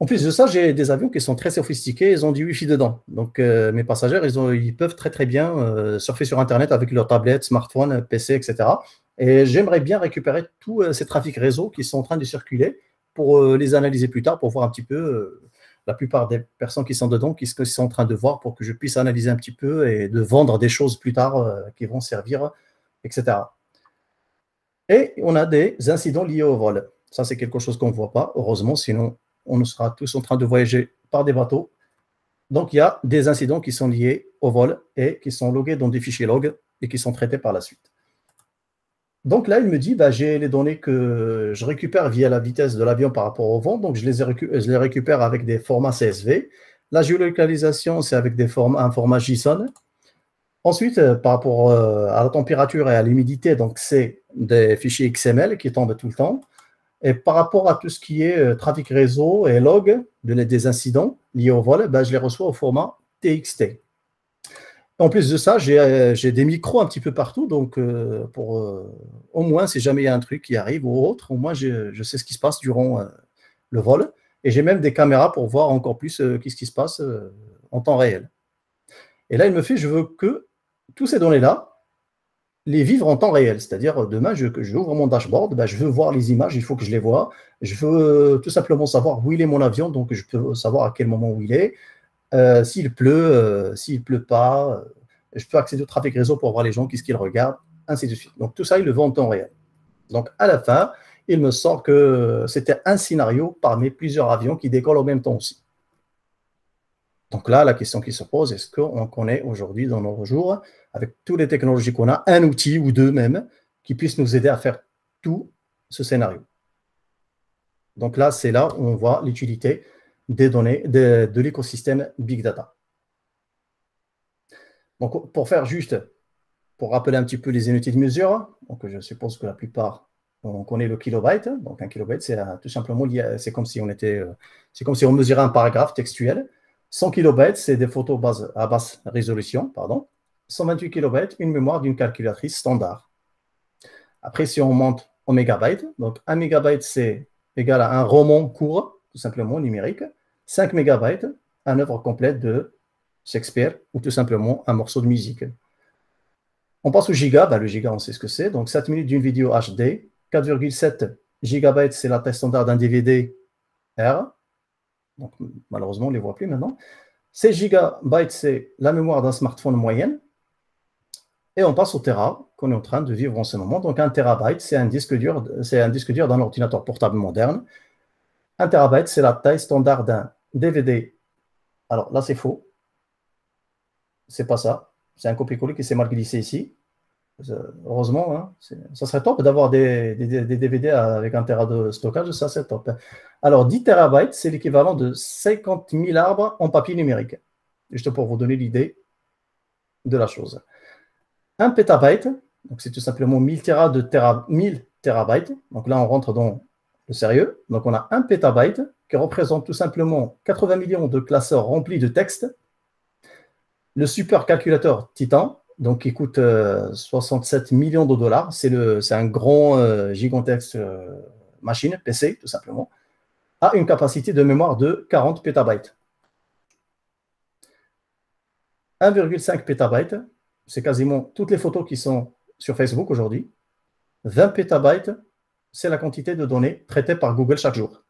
En plus de ça, j'ai des avions qui sont très sophistiqués, ils ont du Wi-Fi dedans. Donc mes passagers, ils, ils, peuvent très très bien surfer sur Internet avec leur tablette, smartphone, PC, etc. Et j'aimerais bien récupérer tous euh, ces trafics réseau qui sont en train de circuler pour euh, les analyser plus tard, pour voir un petit peu euh, la plupart des personnes qui sont dedans, qu'est-ce qu'ils sont en train de voir pour que je puisse analyser un petit peu et de vendre des choses plus tard qui vont servir, etc. Et on a des incidents liés au vol. Ça, c'est quelque chose qu'on ne voit pas, heureusement, sinon on sera tous en train de voyager par des bateaux. Donc, il y a des incidents qui sont liés au vol et qui sont logués dans des fichiers log et qui sont traités par la suite. Donc là, il me dit, bah, j'ai les données que je récupère via la vitesse de l'avion par rapport au vent, donc je les, récupère avec des formats CSV. La géolocalisation, c'est avec un format JSON. Ensuite, euh, par rapport euh, à la température et à l'humidité, donc c'est des fichiers XML qui tombent tout le temps. Et par rapport à tout ce qui est euh, trafic réseau et log des incidents liés au vol, bah, je les reçois au format TXT. En plus de ça, euh, j'ai des micros un petit peu partout, donc euh, pour euh, au moins, si jamais il y a un truc qui arrive ou autre, au moins je, sais ce qui se passe durant le vol. Et j'ai même des caméras pour voir encore plus ce qui se passe en temps réel. Et là, il me fait, je veux que tous ces données-là, les vivre en temps réel. C'est-à-dire, demain, je, je ouvre mon dashboard, ben, je veux voir les images, il faut que je les vois. Je veux tout simplement savoir où il est mon avion, donc je peux savoir à quel moment où il est. Euh, s'il pleut, euh, s'il pleut pas, euh, je peux accéder au trafic réseau pour voir les gens, qu'est-ce qu'ils regardent, ainsi de suite. Donc tout ça, il le voit en temps réel. Donc à la fin, il me sort que c'était un scénario parmi plusieurs avions qui décollent au même temps aussi. Donc là, la question qui se pose, est-ce qu'on connaît aujourd'hui dans nos jours, avec toutes les technologies qu'on a, un outil ou deux même, qui puisse nous aider à faire tout ce scénario? Donc là, c'est là où on voit l'utilité des données de, l'écosystème Big Data. Donc, pour faire juste, pour rappeler un petit peu les unités de mesure, donc je suppose que la plupart on connaît le kilobyte. Donc, un kilobyte, c'est euh, tout simplement c'est comme si on euh, c'est comme si on mesurait un paragraphe textuel. 100 kilobytes, c'est des photos à basse résolution, pardon. 128 kilobytes, une mémoire d'une calculatrice standard. Après, si on monte en mégabytes, donc un mégabyte, c'est égal à un roman court, tout simplement numérique, 5 MB, un œuvre complète de Shakespeare ou tout simplement un morceau de musique. On passe au giga, ben, le giga on sait ce que c'est, donc 7 minutes d'une vidéo HD, 4,7 GB c'est la taille standard d'un DVD R, donc malheureusement on ne les voit plus maintenant. 16 GB c'est la mémoire d'un smartphone moyenne, et on passe au Tera qu'on est en train de vivre en ce moment. Donc un terabyte, c'est un disque dur, c'est un disque dur d'un ordinateur portable moderne. 1 terabyte, c'est la taille standard d'un DVD. Alors là, c'est faux. C'est pas ça. C'est un copier-coller qui s'est mal glissé ici. Heureusement, hein, ça serait top d'avoir des, DVD avec un tera de stockage, ça c'est top. Alors 10 terabytes, c'est l'équivalent de 50 000 arbres en papier numérique. Juste pour vous donner l'idée de la chose. 1 petabyte, donc c'est tout simplement 1000, de 1000 terabytes. Donc là, on rentre dans le sérieux. Donc, on a un pétabyte qui représente tout simplement 80 millions de classeurs remplis de texte. Le supercalculateur Titan, donc qui coûte 67 euh, millions de dollars, c'est un grand euh, gigantesque euh, machine, PC tout simplement, a une capacité de mémoire de 40 pétabytes. 1,5 pétabyte, c'est quasiment toutes les photos qui sont sur Facebook aujourd'hui. 20 pétabytes, c'est la quantité de données traitées par Google chaque jour.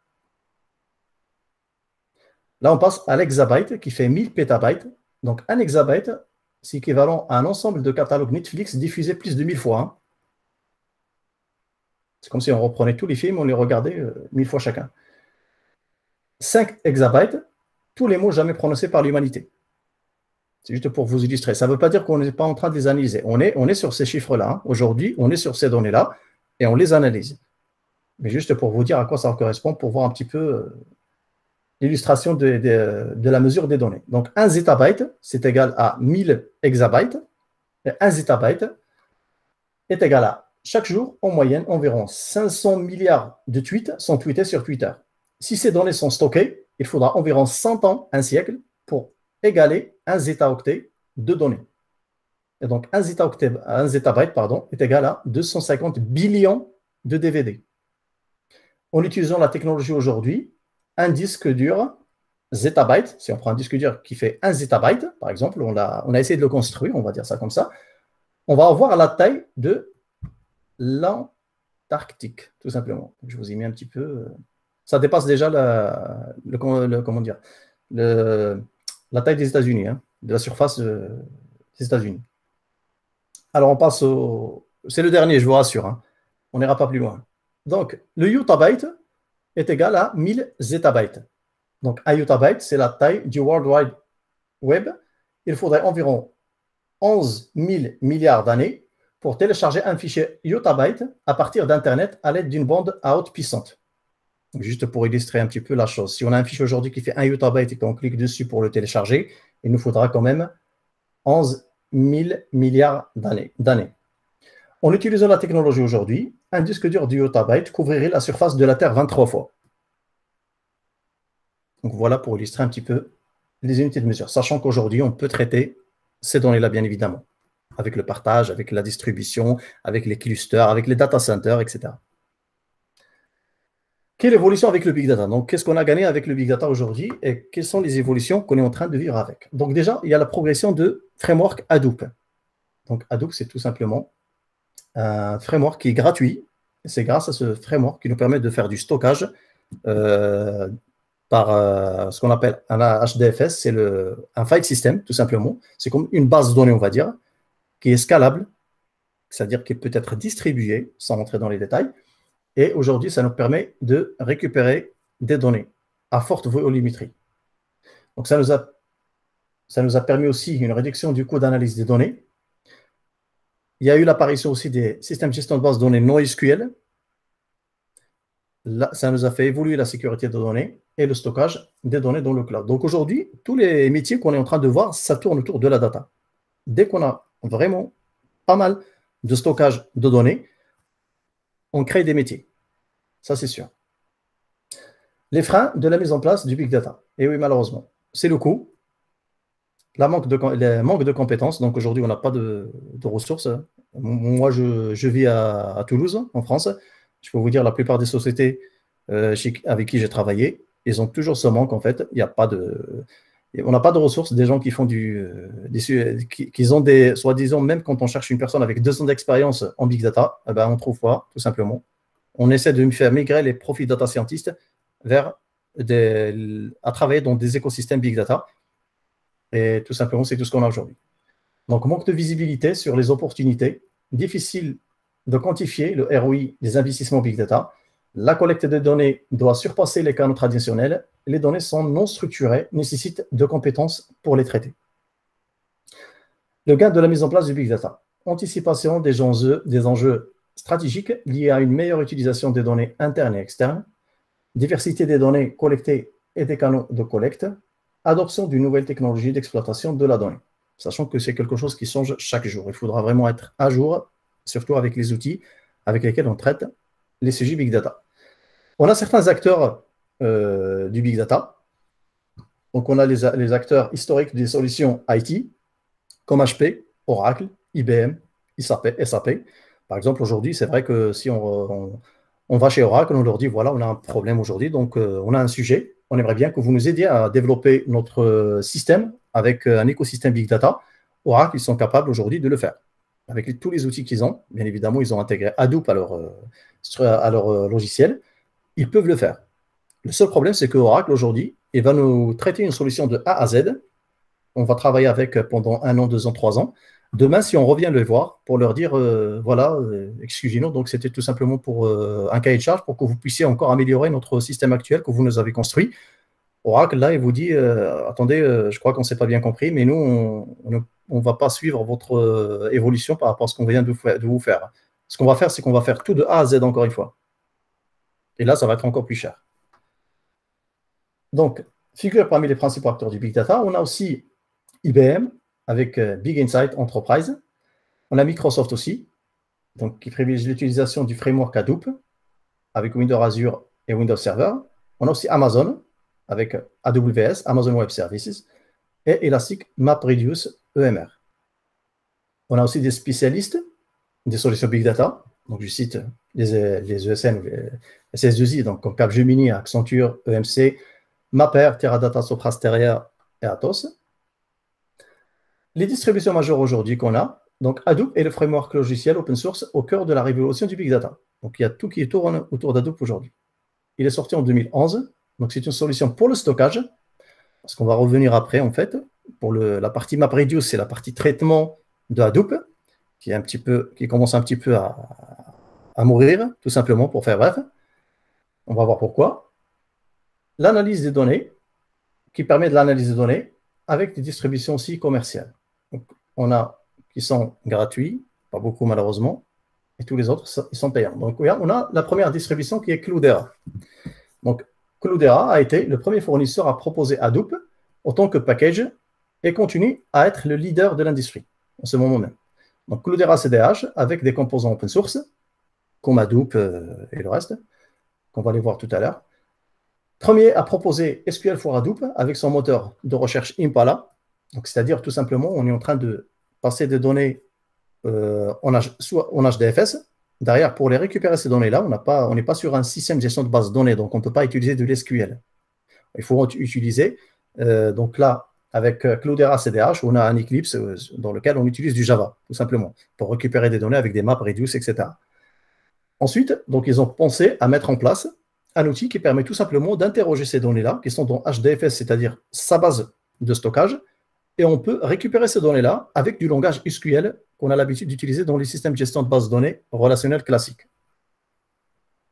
Là, on passe à l'exabyte qui fait 1000 pétabytes. Donc, un exabyte, c'est équivalent à un ensemble de catalogues Netflix diffusés plus de 1000 fois. hein. C'est comme si on reprenait tous les films, on les regardait euh, 1000 fois chacun. 5 exabytes, tous les mots jamais prononcés par l'humanité. C'est juste pour vous illustrer. Ça ne veut pas dire qu'on n'est pas en train de les analyser. On est, on est sur ces chiffres-là. hein. Aujourd'hui, on est sur ces données-là et on les analyse. Mais juste pour vous dire à quoi ça correspond, pour voir un petit peu euh, l'illustration de, la mesure des données. Donc, 1 zettabyte, c'est égal à 1000 exabytes. Et 1 zettabyte est égal à, chaque jour, en moyenne, environ 500 milliards de tweets sont tweetés sur Twitter. Si ces données sont stockées, il faudra environ 100 ans, un siècle, pour égaler un zeta-octet de données. Et donc, un, zeta-octet, un zettabyte pardon, est égal à 250 billions de DVD. En utilisant la technologie aujourd'hui, un disque dur zettabyte, si on prend un disque dur qui fait 1 zettabyte, par exemple, on a, essayé de le construire, on va dire ça comme ça, on va avoir la taille de l'Antarctique, tout simplement. Je vous ai mis un petit peu. euh, Ça dépasse déjà la, la taille des États-Unis, hein, de la surface euh, des États-Unis. Alors, on passe au. C'est le dernier, je vous rassure. hein. On n'ira pas plus loin. Donc, le yottabyte est égal à 1000 zettabytes. Donc, un yottabyte, c'est la taille du World Wide Web. Il faudrait environ 11 000 milliards d'années pour télécharger un fichier yottabyte à partir d'Internet à l'aide d'une bande à haute puissante. Donc, Juste pour illustrer un petit peu la chose. Si on a un fichier aujourd'hui qui fait 1 yottabyte et qu'on clique dessus pour le télécharger, il nous faudra quand même 11 000 milliards d'années. En utilisant la technologie aujourd'hui, un disque dur du yottabyte couvrirait la surface de la Terre 23 fois. Donc voilà pour illustrer un petit peu les unités de mesure, sachant qu'aujourd'hui, on peut traiter ces données-là, bien évidemment, avec le partage, avec la distribution, avec les clusters, avec les data centers, etc. Quelle évolution avec le big data? Donc, qu'est-ce qu'on a gagné avec le big data aujourd'hui et quelles sont les évolutions qu'on est en train de vivre avec? Donc, déjà, il y a la progression de framework Hadoop. Donc, Hadoop, c'est tout simplement un framework qui est gratuit. C'est grâce à ce framework qui nous permet de faire du stockage euh, par euh, ce qu'on appelle un HDFS, c'est un file system, tout simplement. C'est comme une base de données, on va dire, qui est scalable, c'est-à-dire qui peut être distribuée, sans rentrer dans les détails. Et aujourd'hui, ça nous permet de récupérer des données à forte volumétrie. Donc, ça nous a, ça nous a permis aussi une réduction du coût d'analyse des données. Il y a eu l'apparition aussi des systèmes de gestion de base de données non SQL. Ça nous a fait évoluer la sécurité des données et le stockage des données dans le cloud. Donc aujourd'hui, tous les métiers qu'on est en train de voir, ça tourne autour de la data. Dès qu'on a vraiment pas mal de stockage de données, on crée des métiers. Ça, c'est sûr. Les freins de la mise en place du big data. Et oui, malheureusement, c'est le coût, la manque de, le manque de compétences. Donc aujourd'hui, on n'a pas de, de ressources. Moi, je, je vis à, Toulouse, en France. Je peux vous dire, la plupart des sociétés euh, avec qui j'ai travaillé, ils ont toujours ce manque, en fait. Il a pas de. On n'a pas de ressources, des gens qui font du. euh, qui, qui ont des. Soi-disant, même quand on cherche une personne avec deux ans d'expérience en big data, eh ben, on ne trouve pas, tout simplement. On essaie de faire migrer les profils data scientists vers des, à travailler dans des écosystèmes big data. Et tout simplement, c'est tout ce qu'on a aujourd'hui. Donc, manque de visibilité sur les opportunités, difficile de quantifier le ROI des investissements big data. La collecte de données doit surpasser les canaux traditionnels. Les données sont non structurées, nécessitent de compétences pour les traiter. Le gain de la mise en place du big data. Anticipation des enjeux, des enjeux stratégiques liés à une meilleure utilisation des données internes et externes, diversité des données collectées et des canaux de collecte, adoption d'une nouvelle technologie d'exploitation de la donnée. Sachant que c'est quelque chose qui change chaque jour. Il faudra vraiment être à jour, surtout avec les outils avec lesquels on traite les sujets big data. On a certains acteurs euh, du big data. Donc, on a les, acteurs historiques des solutions IT, comme HP, Oracle, IBM, SAP. SAP. Par exemple, aujourd'hui, c'est vrai que si on va chez Oracle, on leur dit voilà, on a un problème aujourd'hui, donc euh, on a un sujet. On aimerait bien que vous nous aidiez à développer notre euh, système avec euh, un écosystème big data. Oracle, ils sont capables aujourd'hui de le faire. avec tous les outils qu'ils ont. Bien évidemment, ils ont intégré Hadoop à leur, euh, à leur logiciel. Ils peuvent le faire. Le seul problème, c'est que Oracle, aujourd'hui, il va nous traiter une solution de A à Z. On va travailler avec pendant un an, deux ans, trois ans. Demain, si on revient les voir pour leur dire, euh, voilà, excusez-nous, donc c'était tout simplement pour un cahier de charge pour que vous puissiez encore améliorer notre système actuel que vous nous avez construit. Oracle, là, il vous dit, attendez, je crois qu'on ne s'est pas bien compris, mais nous, on, ne va pas suivre votre euh, évolution par rapport à ce qu'on vient de vous faire. Ce qu'on va faire, c'est qu'on va faire tout de A à Z encore une fois. Et là, ça va être encore plus cher. Donc, figure parmi les principaux acteurs du Big Data, on a aussi IBM avec euh, Big Insight Enterprise. On a Microsoft aussi, donc qui privilégie l'utilisation du framework Hadoop avec Windows Azure et Windows Server. On a aussi Amazon avec AWS, Amazon Web Services, et Elastic MapReduce EMR. On a aussi des spécialistes des solutions Big Data. Donc, je cite les, les ESN, les SS2I, donc Capgemini, Accenture, EMC, Mapper, Teradata, Sopra Steria et Atos. Les distributions majeures aujourd'hui qu'on a, donc Hadoop est le framework logiciel open source au cœur de la révolution du Big Data. Donc, il y a tout qui tourne autour d'Hadoop aujourd'hui. Il est sorti en 2011, donc c'est une solution pour le stockage, parce qu'on va revenir après, en fait, pour la partie MapReduce, c'est la partie traitement de Hadoop, qui, est un petit peu, qui commence un petit peu à, mourir, tout simplement, pour faire bref. On va voir pourquoi. L'analyse des données, qui permet de l'analyse des données avec des distributions aussi commerciales. On a qui sont gratuits, pas beaucoup malheureusement, et tous les autres, ils sont payants. Donc, on a la première distribution qui est Cloudera. Donc, Cloudera a été le premier fournisseur à proposer Hadoop en tant que package et continue à être le leader de l'industrie en ce moment même. Donc Cloudera CDH avec des composants open source, comme Hadoop euh, et le reste, qu'on va aller voir tout à l'heure. Premier à proposer SQL for Hadoop avec son moteur de recherche Impala. Donc, c'est-à-dire tout simplement, on est en train de passer des données euh, en, en HDFS. Derrière, pour les récupérer ces données-là, on n'est pas, sur un système de gestion de base de données, donc on ne peut pas utiliser de l'SQL. Il faut utiliser, euh, donc là, avec euh, Cloudera CDH, on a un Eclipse dans lequel on utilise du Java, tout simplement, pour récupérer des données avec des maps reduce, etc. Ensuite, donc, ils ont pensé à mettre en place un outil qui permet tout simplement d'interroger ces données-là, qui sont dans HDFS, c'est-à-dire sa base de stockage, et on peut récupérer ces données-là avec du langage SQL qu'on a l'habitude d'utiliser dans les systèmes de gestion de base de données relationnels classiques.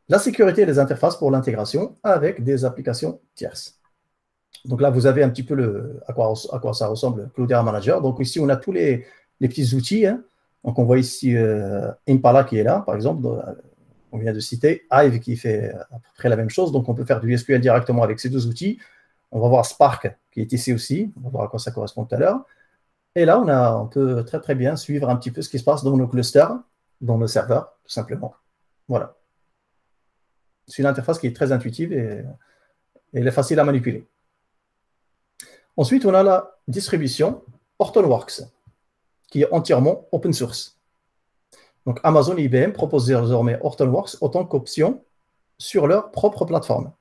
La sécurité les interfaces pour l'intégration avec des applications tierces. Donc là, vous avez un petit peu le, à, quoi, ça ressemble Cloudera Manager. Donc ici, on a tous les, petits outils. Hein. Donc on voit ici euh, Impala qui est là, par exemple, on vient de citer, Hive qui fait à peu près la même chose. Donc on peut faire du SQL directement avec ces deux outils. On va voir Spark qui est ici aussi. On va voir à quoi ça correspond tout à l'heure. Et là, on, peut très très bien suivre un petit peu ce qui se passe dans nos clusters, dans nos serveurs, tout simplement. Voilà. C'est une interface qui est très intuitive et, elle est facile à manipuler. Ensuite, on a la distribution Hortonworks, qui est entièrement open source. Donc Amazon et IBM proposent désormais Hortonworks en tant qu'option sur leur propre plateforme.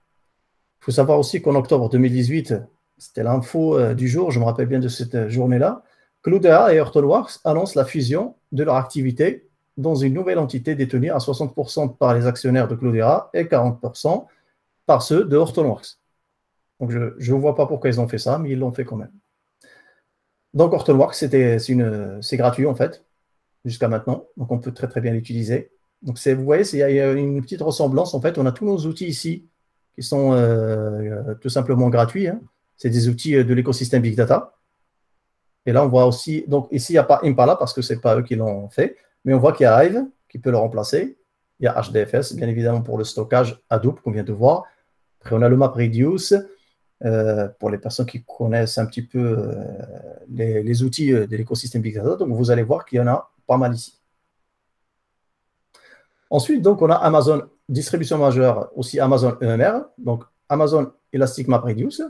Il faut savoir aussi qu'en octobre 2018, c'était l'info euh, du jour, je me rappelle bien de cette journée-là, Cloudera et Hortonworks annoncent la fusion de leur activité dans une nouvelle entité détenue à 60% par les actionnaires de Cloudera et 40% par ceux de Hortonworks. Donc, je ne vois pas pourquoi ils ont fait ça, mais ils l'ont fait quand même. Donc, Hortonworks, c'est gratuit en fait, jusqu'à maintenant. Donc, on peut très très bien l'utiliser. Donc, vous voyez, il y a une petite ressemblance. En fait, on a tous nos outils ici qui sont euh, tout simplement gratuits. Hein. C'est des outils euh, de l'écosystème Big Data. Et là, on voit aussi, donc ici, il n'y a pas Impala parce que ce n'est pas eux qui l'ont fait, mais on voit qu'il y a Hive qui peut le remplacer. Il y a HDFS, bien évidemment, pour le stockage Hadoop qu'on vient de voir. Après, on a le MapReduce. Euh, pour les personnes qui connaissent un petit peu euh, les, outils euh, de l'écosystème Big Data. Donc, vous allez voir qu'il y en a pas mal ici. Ensuite, donc, on a Amazon distribution majeure, aussi Amazon EMR, donc Amazon Elastic MapReduce.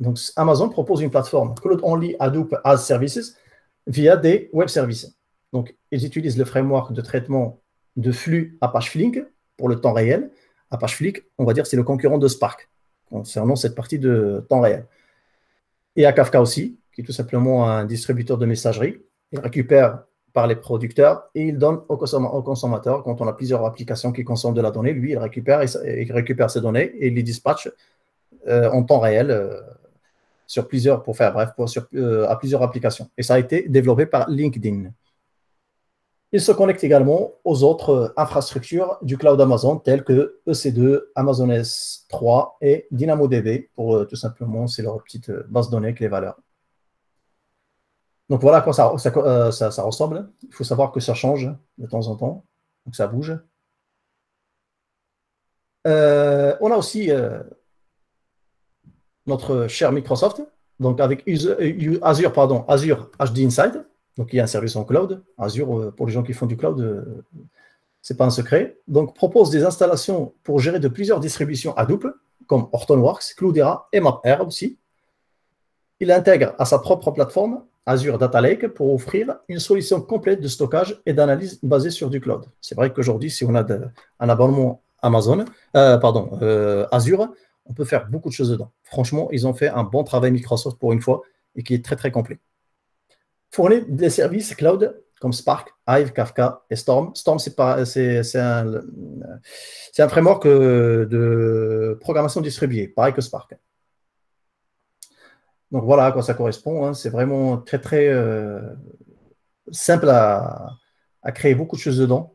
Donc, Amazon propose une plateforme Cloud Only Hadoop as Services via des web services. Donc, ils utilisent le framework de traitement de flux Apache Flink pour le temps réel. Apache Flink, on va dire, c'est le concurrent de Spark concernant cette partie de temps réel. Et à Kafka aussi, qui est tout simplement un distributeur de messagerie. Il récupère par les producteurs et il donne au, consommateur, quand on a plusieurs applications qui consomment de la donnée, lui, il récupère, il récupère ces données et il les dispatche euh, en temps réel euh, sur plusieurs, pour faire bref, euh, à plusieurs applications. Et ça a été développé par LinkedIn. Il se connecte également aux autres infrastructures du cloud Amazon, telles que EC2, Amazon S3 et DynamoDB, pour tout simplement, c'est leur petite base de données avec les valeurs. Donc voilà à quoi ça, ressemble. Il faut savoir que ça change de temps en temps, donc ça bouge. on a aussi notre cher Microsoft, donc avec Azure, pardon, Azure HD Insight, donc il y un service en cloud. Azure, euh, pour les gens qui font du cloud, euh, ce n'est pas un secret. Donc propose des installations pour gérer de plusieurs distributions Hadoop, comme Hortonworks, Cloudera et MapR aussi. Il intègre à sa propre plateforme Azure Data Lake pour offrir une solution complète de stockage et d'analyse basée sur du cloud. C'est vrai qu'aujourd'hui, si on a un abonnement Amazon, euh, pardon, Azure, on peut faire beaucoup de choses dedans. Franchement, ils ont fait un bon travail Microsoft pour une fois et qui est très très complet. Fournit des services cloud comme Spark, Hive, Kafka et Storm. Storm, c'est un, framework euh, de programmation distribuée, pareil que Spark. Donc voilà à quoi ça correspond. Hein. C'est vraiment très très euh, simple à, créer beaucoup de choses dedans.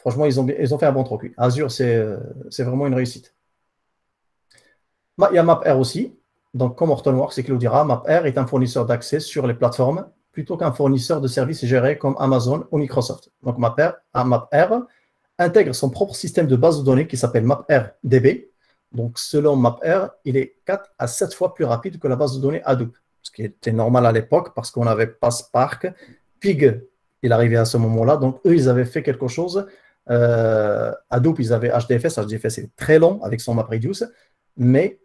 Franchement, ils ont, ils ont fait un bon truc. Azure, euh, c'est vraiment une réussite. Il y a MapR aussi. Donc, comme Hortonworks et Cloudera, MapR est un fournisseur d'accès sur les plateformes plutôt qu'un fournisseur de services gérés comme Amazon ou Microsoft. Donc, MapR, MapR intègre son propre système de base de données qui s'appelle MapR-DB. Donc, selon MapR, il est 4 à 7 fois plus rapide que la base de données Hadoop, ce qui était normal à l'époque parce qu'on n'avait pas Spark. Pig, il arrivait à ce moment-là. Donc, eux, ils avaient fait quelque chose euh, Hadoop, ils avaient HDFS. HDFS est très long avec son MapReduce. Mais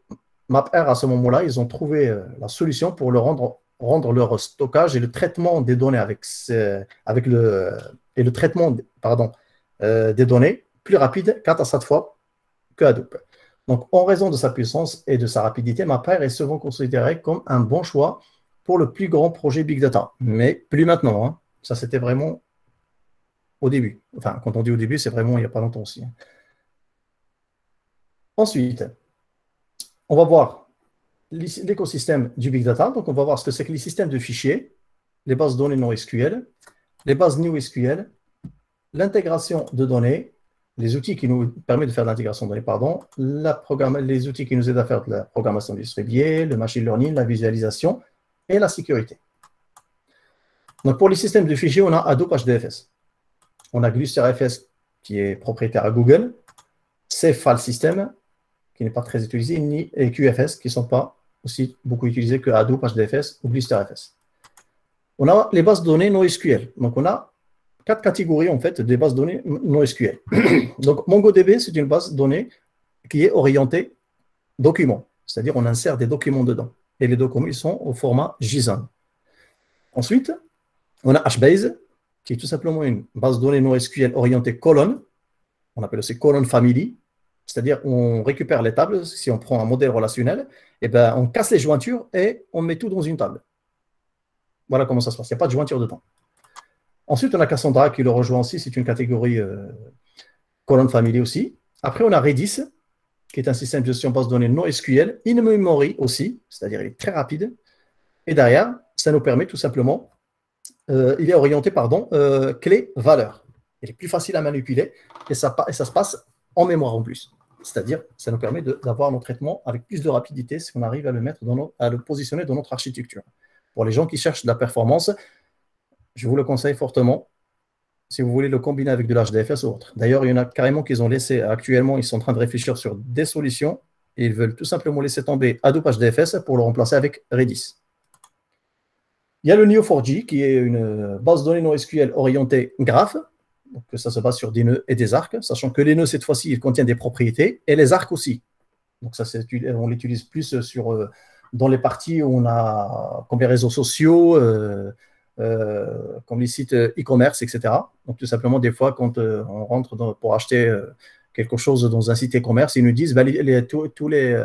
MapR, à ce moment-là, ils ont trouvé euh, la solution pour rendre, leur stockage et le traitement des données avec le, et le traitement pardon, euh, des données plus rapide 4 à 7 fois que Hadoop. Donc, en raison de sa puissance et de sa rapidité, MapR est souvent considéré comme un bon choix pour le plus grand projet Big Data. Mais plus maintenant. Hein. Ça, c'était vraiment au début. Enfin, quand on dit au début, c'est vraiment il n'y a pas longtemps aussi. Hein. Ensuite, on va voir l'écosystème du Big Data. Donc, on va voir ce que c'est que les systèmes de fichiers, les bases de données non SQL, les bases new SQL, l'intégration de données, les outils qui nous permettent de faire l'intégration de données, pardon, les outils qui nous aident à faire de la programmation distribuée, le machine learning, la visualisation et la sécurité. Donc, pour les systèmes de fichiers, on a Hadoop HDFS. On a GlusterFS qui est propriétaire à Google, File System qui n'est pas très utilisé, ni et QFS qui ne sont pas aussi beaucoup utilisés que Hadoop, HDFS ou GlusterFS. On a les bases de données NoSQL. Donc, on a quatre catégories en fait des bases de données NoSQL. Donc, MongoDB, c'est une base de données qui est orientée document, c'est-à-dire on insère des documents dedans. Et les documents, ils sont au format JSON. Ensuite, on a HBase, qui est tout simplement une base de données NoSQL orientée colonne. On appelle aussi colonne family. C'est-à-dire, on récupère les tables. Si on prend un modèle relationnel, eh ben, on casse les jointures et on met tout dans une table. Voilà comment ça se passe. Il n'y a pas de jointure dedans. Ensuite, on a Cassandra qui le rejoint aussi. C'est une catégorie euh, colonne family aussi. Après, on a Redis, qui est un système de gestion base de données NoSQL, in memory aussi, c'est-à-dire il est très rapide. Et derrière, ça nous permet tout simplement euh, il est orienté, pardon, euh, clé-valeur. Il est plus facile à manipuler et ça, se passe en mémoire en plus. C'est-à-dire, ça nous permet d'avoir nos traitements avec plus de rapidité si on arrive à le mettre dans à le positionner dans notre architecture. Pour les gens qui cherchent de la performance, je vous le conseille fortement si vous voulez le combiner avec de l'HDFS ou autre. D'ailleurs, il y en a carrément qu'ils ont laissé actuellement, ils sont en train de réfléchir sur des solutions et ils veulent tout simplement laisser tomber Hadoop HDFS pour le remplacer avec Redis. Il y a le Neo4j qui est une base de données NoSQL orientée graph. Donc ça se base sur des nœuds et des arcs, sachant que les nœuds, cette fois-ci, ils contiennent des propriétés et les arcs aussi. Donc ça, on l'utilise plus sur, euh, dans les parties où on a comme les réseaux sociaux, euh, euh, comme les sites e-commerce, etc. Donc tout simplement, des fois, quand on rentre pour acheter quelque chose dans un site e-commerce, ils nous disent bah, tous, les,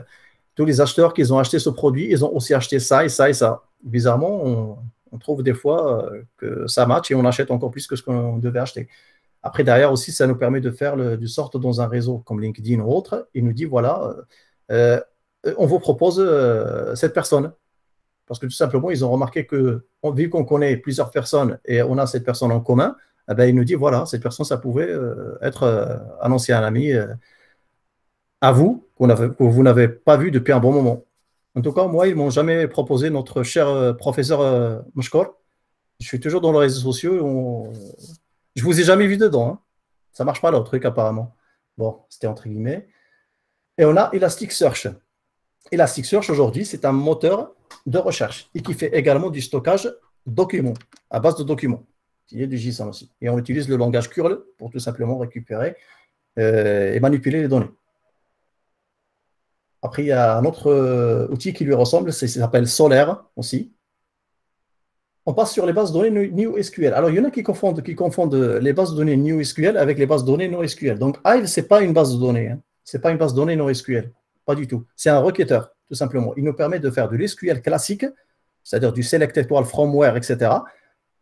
tous les acheteurs qui ont acheté ce produit, ils ont aussi acheté ça et ça et ça bizarrement, On trouve des fois euh, que ça match et on achète encore plus que ce qu'on devait acheter. Après, derrière aussi, ça nous permet de faire du sort dans un réseau comme LinkedIn ou autre. Il nous dit, voilà, euh, euh, on vous propose cette personne. Parce que tout simplement, ils ont remarqué que, vu qu'on connaît plusieurs personnes et on a cette personne en commun, eh ben, il nous dit, voilà, cette personne, ça pouvait euh, être un ancien ami à vous, avait- que vous n'avez pas vu depuis un bon moment. En tout cas, moi, ils m'ont jamais proposé notre cher euh, professeur euh, Mouchkor. Je suis toujours dans les réseaux sociaux. et on- Je vous ai jamais vu dedans. hein. Ça marche pas, leur truc, apparemment. Bon, c'était entre guillemets. Et on a Elasticsearch. Elasticsearch, aujourd'hui, c'est un moteur de recherche et qui fait également du stockage documents, à base de documents. Y a du JSON aussi. Et on utilise le langage curl pour tout simplement récupérer euh, et manipuler les données. Après, il y a un autre euh, outil qui lui ressemble, ça s'appelle Solaire aussi. On passe sur les bases de données NewSQL. Alors, il y en a qui confondent, confondent les bases de données NewSQL avec les bases de données NoSQL. Donc, Hive, ce n'est pas une base de données. hein. Ce n'est pas une base de données NoSQL. Pas du tout. C'est un requêteur, tout simplement. Il nous permet de faire de l'SQL classique, c'est-à-dire du select étoile, from where, etc.,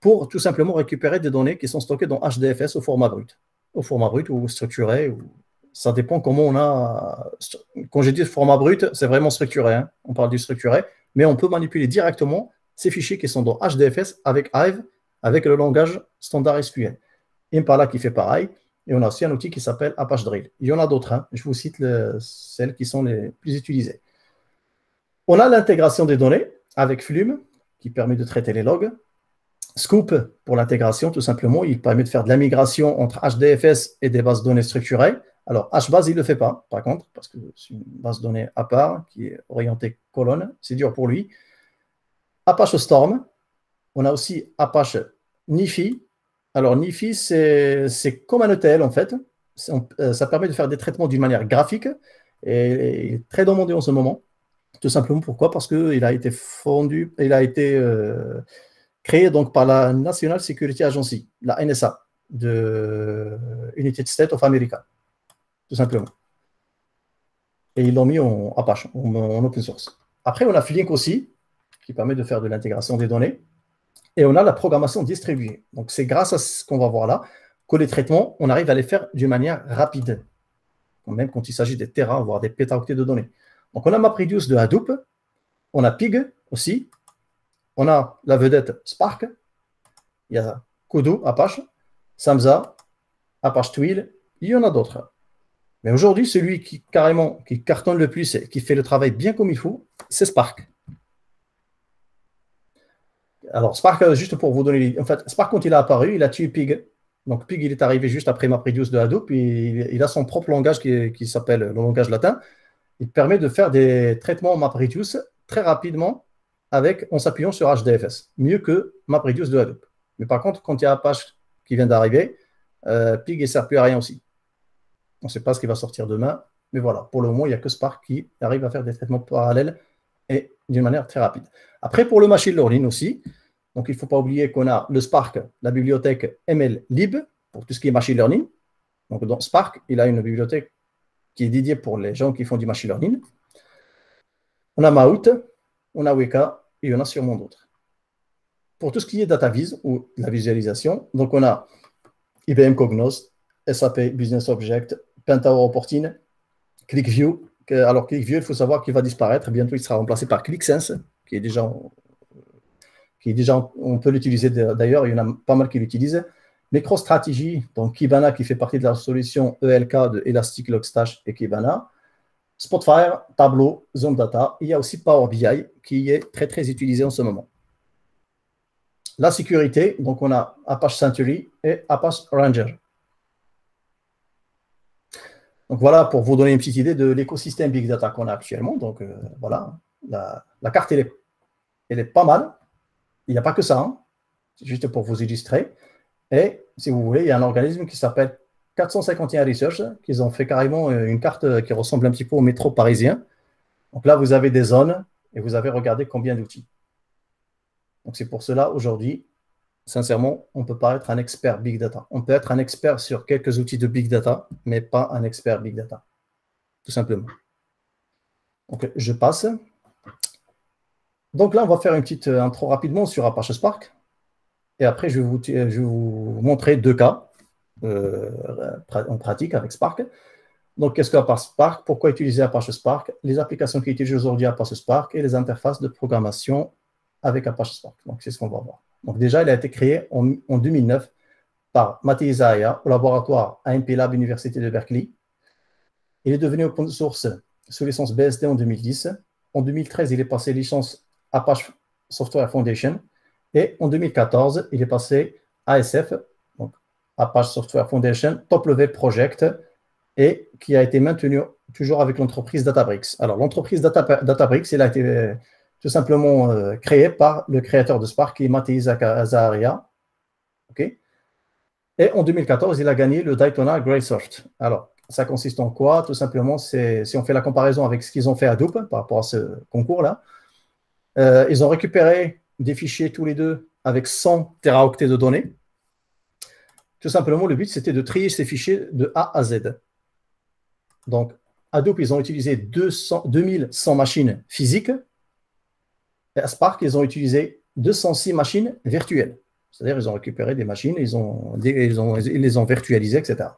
pour tout simplement récupérer des données qui sont stockées dans HDFS au format brut. Au format brut ou structuré. Ou... Ça dépend comment on a. Quand j'ai dit format brut, c'est vraiment structuré. hein. On parle du structuré. Mais on peut manipuler directement ces fichiers qui sont dans HDFS avec Hive, avec le langage standard SQL. Impala qui fait pareil. Et on a aussi un outil qui s'appelle Apache Drill. Il y en a d'autres. hein. Je vous cite le- celles qui sont les plus utilisées. On a l'intégration des données avec Flume qui permet de traiter les logs. Scoop pour l'intégration, tout simplement, il permet de faire de la migration entre HDFS et des bases de données structurées. Alors, HBase, il ne le fait pas, par contre, parce que c'est une base de données à part qui est orientée colonne. C'est dur pour lui. Apache Storm. On a aussi Apache Nifi. Alors, Nifi, c'est comme un ETL, en fait. Euh, ça permet de faire des traitements d'une manière graphique et, il est très demandé en ce moment. Tout simplement pourquoi? Parce qu'il a été fondu, il a été euh, créé donc par la National Security Agency, la NSA, de United States of America, tout simplement. Et ils l'ont mis en Apache, en, en open source. Après, on a Flink aussi, qui permet de faire de l'intégration des données. Et on a la programmation distribuée. Donc, c'est grâce à ce qu'on va voir là que les traitements, on arrive à les faire d'une manière rapide, même quand il s'agit des terras, voire des pétaoctets de données. Donc, on a MapReduce de Hadoop, on a Pig aussi, on a la vedette Spark, il y a Kudu, Apache, Samza, Apache Twill, il y en a d'autres. Mais aujourd'hui, celui qui carrément qui cartonne le plus et qui fait le travail bien comme il faut, c'est Spark. Alors, Spark, euh, juste pour vous donner l'idée, en fait, Spark, quand il a apparu, il a tué Pig. Donc, Pig, il est arrivé juste après MapReduce de Hadoop, il, a son propre langage qui, s'appelle le langage latin. Il permet de faire des traitements MapReduce très rapidement en s'appuyant sur HDFS, mieux que MapReduce de Hadoop. Mais par contre, quand il y a Apache qui vient d'arriver, euh, Pig ne sert plus à rien aussi. On ne sait pas ce qui va sortir demain, mais voilà, pour le moment, il n'y a que Spark qui arrive à faire des traitements parallèles et d'une manière très rapide. Après, pour le machine learning aussi, donc il ne faut pas oublier qu'on a le Spark, la bibliothèque MLlib, pour tout ce qui est machine learning. Donc dans Spark, il a une bibliothèque qui est dédiée pour les gens qui font du machine learning. On a Maout, on a Weka et on a sûrement d'autres. Pour tout ce qui est DataVis ou la visualisation, donc on a IBM Cognos, SAP Business Object, Pentaho Reporting, ClickView. Alors ClickView, il faut savoir qu'il va disparaître. Bientôt, il sera remplacé par ClickSense, qui est déjà, qui est déjà on peut l'utiliser d'ailleurs, il y en a pas mal qui l'utilisent. MicroStrategy, donc Kibana qui fait partie de la solution ELK de Elastic Logstash et Kibana. Spotfire, Tableau, Zone Data. Il y a aussi Power BI qui est très très utilisé en ce moment. La sécurité, donc on a Apache Century et Apache Ranger. Donc voilà pour vous donner une petite idée de l'écosystème Big Data qu'on a actuellement. Donc euh, voilà, la, carte elle est, pas mal. Il n'y a pas que ça, hein. Juste pour vous illustrer. Et si vous voulez, il y a un organisme qui s'appelle 451 Research, qui ont fait carrément euh, une carte euh, qui ressemble un petit peu au métro parisien. Donc là, vous avez des zones et vous avez regardé combien d'outils. Donc c'est pour cela, aujourd'hui, sincèrement, on peut pas être un expert Big Data. On peut être un expert sur quelques outils de Big Data, mais pas un expert Big Data. Tout simplement. Donc je passe. Donc là, on va faire une petite euh, intro rapidement sur Apache Spark. Et après, je vais vous, vous montrer deux cas euh, en pratique avec Spark. Donc, qu'est-ce qu'Apache Spark? Pourquoi utiliser Apache Spark? Les applications qui utilisent aujourd'hui Apache Spark et les interfaces de programmation avec Apache Spark. Donc, c'est ce qu'on va voir. Donc, déjà, il a été créé en, en 2009 par Matei Zaya au laboratoire AMP Lab Université de Berkeley. Il est devenu open source sous licence BSD en 2010. En 2013, il est passé licence Apache Software Foundation. Et en 2014, il est passé ASF, donc Apache Software Foundation, Top Level Project, et qui a été maintenu toujours avec l'entreprise Databricks. Alors, l'entreprise Databricks, elle a été euh, tout simplement euh, créée par le créateur de Spark, qui est Matei Zaharia. Et en 2014, il a gagné le Daytona Greysoft. Alors, ça consiste en quoi? Tout simplement, si on fait la comparaison avec ce qu'ils ont fait à Hadoop par rapport à ce concours-là, euh, ils ont récupéré des fichiers tous les deux avec 100 teraoctets de données. Tout simplement, le but, c'était de trier ces fichiers de A à Z. Donc, Hadoop, ils ont utilisé 200, 2100 machines physiques. Spark, ils ont utilisé 206 machines virtuelles. C'est-à-dire, ils ont récupéré des machines, ils, ils les ont virtualisées, etc.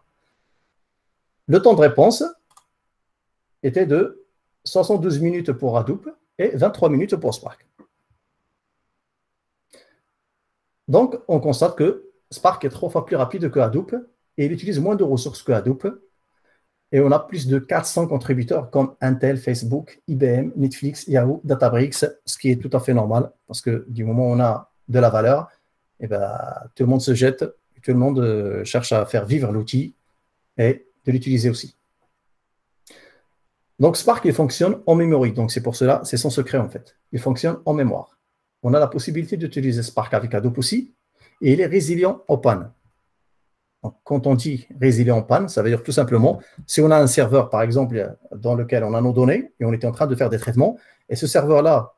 Le temps de réponse était de 72 minutes pour Hadoop et 23 minutes pour Spark. Donc, on constate que Spark est trois fois plus rapide que Hadoop et il utilise moins de ressources que Hadoop. Et on a plus de 400 contributeurs comme Intel, Facebook, IBM, Netflix, Yahoo, Databricks, ce qui est tout à fait normal parce que du moment où on a de la valeur, eh ben, tout le monde se jette, tout le monde euh, cherche à faire vivre l'outil et de l'utiliser aussi. Donc Spark, il fonctionne en mémoire. Donc c'est pour cela, c'est son secret en fait. Il fonctionne en mémoire. On a la possibilité d'utiliser Spark avec Hadoop aussi, et il est résilient en quand on dit résilient en panne, ça veut dire tout simplement, si on a un serveur, par exemple, dans lequel on a nos données, et on était en train de faire des traitements, et ce serveur-là,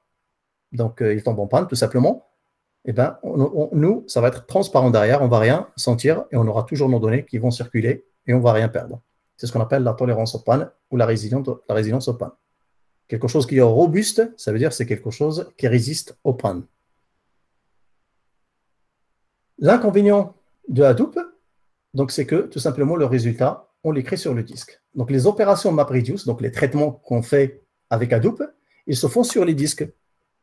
donc euh, il tombe en panne, tout simplement, eh ben, nous, ça va être transparent derrière, on ne va rien sentir, et on aura toujours nos données qui vont circuler, et on ne va rien perdre. C'est ce qu'on appelle la tolérance aux pannes ou la résilience, la. Quelque chose qui est robuste, ça veut dire c'est quelque chose qui résiste aux pannes. L'inconvénient de Hadoop, donc c'est que tout simplement le résultat, on l'écrit sur le disque. Donc les opérations MapReduce, donc les traitements qu'on fait avec Hadoop, ils se font sur les disques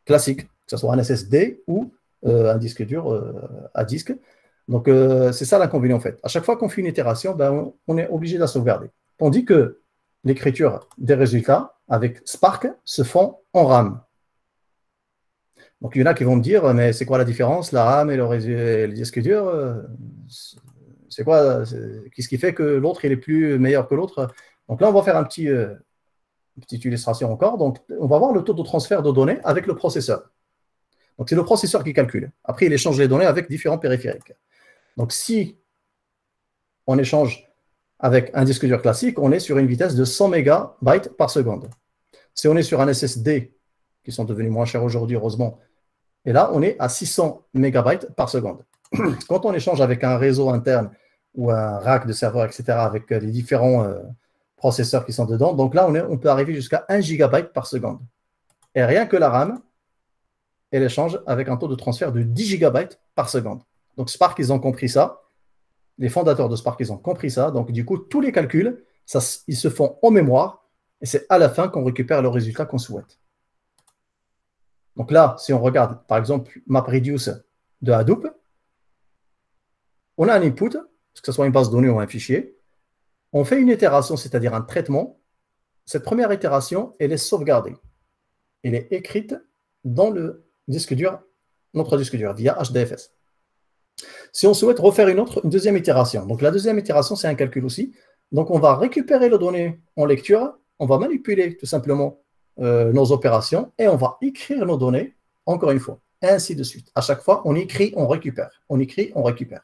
classiques, que ce soit un SSD ou euh, un disque dur euh, à disque. Donc, euh, c'est ça l'inconvénient en fait. À chaque fois qu'on fait une itération, ben, on, est obligé de la sauvegarder. Tandis que l'écriture des résultats avec Spark se font en RAM. Donc, il y en a qui vont me dire, mais c'est quoi la différence, la RAM et le, disque dur C'est quoi Qu'est-ce qui fait que l'autre est plus meilleur que l'autre? Donc là, on va faire un petit, euh, une petite illustration encore. Donc, on va voir le taux de transfert de données avec le processeur. Donc, c'est le processeur qui calcule. Après, il échange les données avec différents périphériques. Donc, si on échange avec un disque dur classique, on est sur une vitesse de 100 MB par seconde. Si on est sur un SSD, qui sont devenus moins chers aujourd'hui, heureusement, et là, on est à 600 MB par seconde. Quand on échange avec un réseau interne ou un rack de serveurs, etc., avec les différents euh, processeurs qui sont dedans, donc là, on, on peut arriver jusqu'à 1 GB par seconde. Et rien que la RAM, elle échange avec un taux de transfert de 10 GB par seconde. Donc Spark, ils ont compris ça. Les fondateurs de Spark, ils ont compris ça. Donc du coup, tous les calculs, ça, ils se font en mémoire et c'est à la fin qu'on récupère le résultat qu'on souhaite. Donc là, si on regarde par exemple MapReduce de Hadoop, on a un input, que ce soit une base de données ou un fichier. On fait une itération, c'est-à-dire un traitement. Cette première itération, elle est sauvegardée. Elle est écrite dans le disque dur, notre disque dur, via HDFS. Si on souhaite refaire une autre, une deuxième itération, donc la deuxième itération, c'est un calcul aussi. Donc on va récupérer les données en lecture, on va manipuler tout simplement euh, nos opérations et on va écrire nos données, encore une fois, ainsi de suite. À chaque fois, on écrit, on récupère. On écrit, on récupère.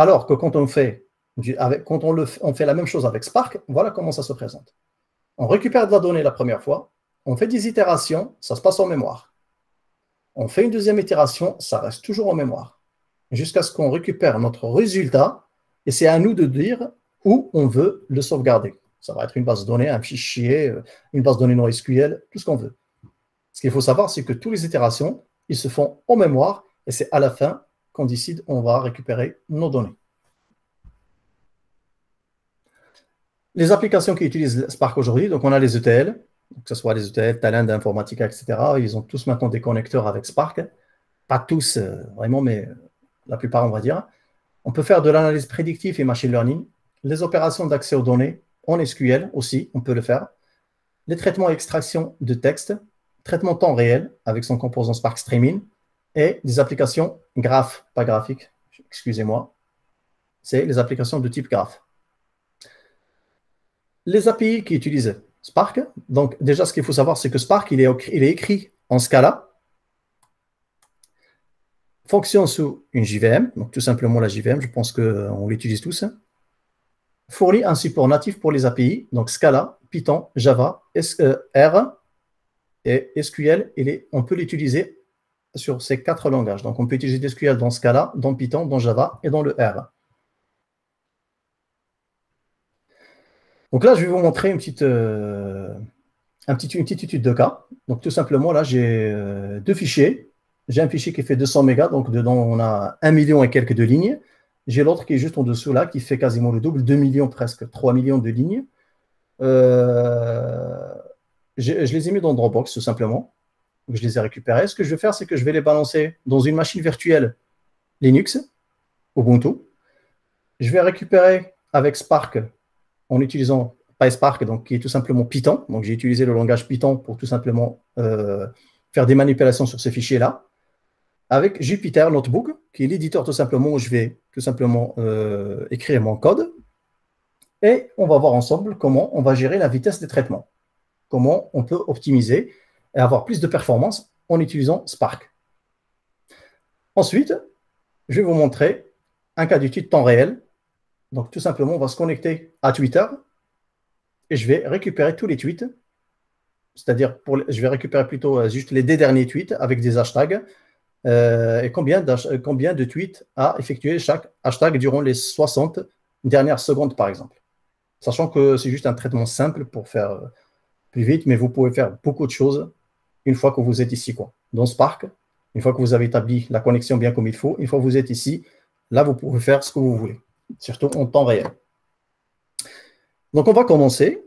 Alors que quand on fait, la même chose avec Spark, voilà comment ça se présente. On récupère de la donnée la première fois, on fait des itérations, ça se passe en mémoire. On fait une deuxième itération, ça reste toujours en mémoire jusqu'à ce qu'on récupère notre résultat et c'est à nous de dire où on veut le sauvegarder. Ça va être une base de données, un fichier, euh, une base de données NoSQL, tout ce qu'on veut. Ce qu'il faut savoir, c'est que toutes les itérations, ils se font en mémoire et c'est à la fin qu'on décide on va récupérer nos données. Les applications qui utilisent Spark aujourd'hui, donc on a les ETL, que ce soit les ETL, Talend, Informatica, etc. Ils ont tous maintenant des connecteurs avec Spark. Pas tous, euh, vraiment, mais la plupart, on va dire. On peut faire de l'analyse prédictive et machine learning. Les opérations d'accès aux données en SQL aussi, on peut le faire. Les traitements et extraction de texte, traitement temps réel avec son composant Spark Streaming et des applications graph, pas graphiques, excusez-moi. C'est les applications de type graph. Les API qui utilisent Spark, donc déjà ce qu'il faut savoir, c'est que Spark, il est, écrit en Scala, fonctionne sous une JVM, donc tout simplement la JVM, je pense qu'on l'utilise tous, fournit un support natif pour les API, donc Scala, Python, Java, euh, R et SQL, on peut l'utiliser sur ces quatre langages. Donc on peut utiliser SQL dans Scala, dans Python, dans Java et dans le R. Donc là, je vais vous montrer une petite, euh, un une petite étude de cas. Donc tout simplement, là, j'ai euh, deux fichiers j'ai un fichier qui fait 200 mégas, donc dedans on a 1 million et quelques de lignes. J'ai l'autre qui est juste en dessous là, qui fait quasiment le double, 2 millions presque, 3 millions de lignes. Euh, je, les ai mis dans Dropbox tout simplement. Je les ai récupérés. Ce que je vais faire, c'est que je vais les balancer dans une machine virtuelle Linux, Ubuntu. Je vais récupérer avec Spark en utilisant PySpark, donc qui est tout simplement Python. J'ai utilisé le langage Python pour tout simplement euh, faire des manipulations sur ces fichiers-là avec Jupyter Notebook, qui est l'éditeur tout simplement où je vais tout simplement euh, écrire mon code. Et on va voir ensemble comment on va gérer la vitesse des traitements. Comment on peut optimiser et avoir plus de performance en utilisant Spark. Ensuite, je vais vous montrer un cas d'étude temps réel. Donc tout simplement, on va se connecter à Twitter et je vais récupérer tous les tweets. C'est-à-dire, je vais récupérer plutôt euh, juste les derniers tweets avec des hashtags euh, et combien, combien de tweets a effectué chaque hashtag durant les 60 dernières secondes, par exemple? Sachant que c'est juste un traitement simple pour faire euh, plus vite, mais vous pouvez faire beaucoup de choses une fois que vous êtes ici. Quoi. Dans Spark, une fois que vous avez établi la connexion bien comme il faut, une fois que vous êtes ici, là, vous pouvez faire ce que vous voulez, surtout en temps réel. Donc, on va commencer.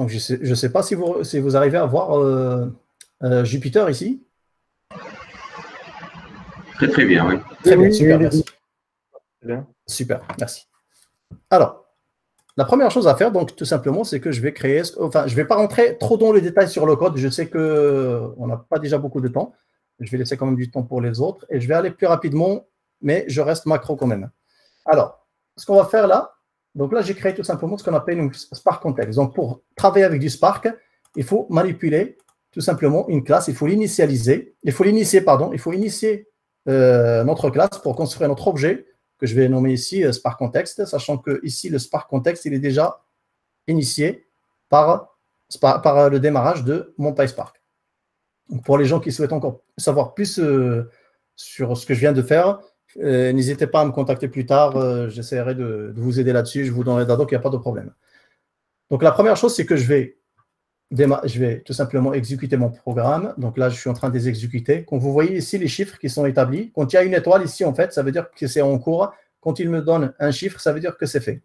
Donc, je ne sais, je sais pas si vous, si vous arrivez à voir euh, euh, Jupiter ici. Très, très bien, oui. Très bien, super, merci. Super, merci. Alors, la première chose à faire, donc, tout simplement, c'est que je vais créer, enfin, je ne vais pas rentrer trop dans les détails sur le code. Je sais qu'on n'a pas déjà beaucoup de temps. Je vais laisser quand même du temps pour les autres et je vais aller plus rapidement, mais je reste macro quand même. Alors, ce qu'on va faire là, donc là, j'ai créé tout simplement ce qu'on appelle une Spark Context. Donc pour travailler avec du Spark, il faut manipuler tout simplement une classe, il faut l'initialiser, il faut l'initier, pardon, il faut initier euh, notre classe pour construire notre objet que je vais nommer ici euh, Spark Context, sachant que ici, le Spark Context, il est déjà initié par, par le démarrage de mon PySpark. Donc pour les gens qui souhaitent encore savoir plus euh, sur ce que je viens de faire, euh, n'hésitez pas à me contacter plus tard. Euh, j'essaierai de, vous aider là-dessus. Je vous donnerai donc il n'y a pas de problème. Donc, la première chose, c'est que je vais, je vais tout simplement exécuter mon programme. Donc là, je suis en train de les exécuter. Quand vous voyez ici les chiffres qui sont établis, quand il y a une étoile ici, en fait, ça veut dire que c'est en cours. Quand il me donne un chiffre, ça veut dire que c'est fait.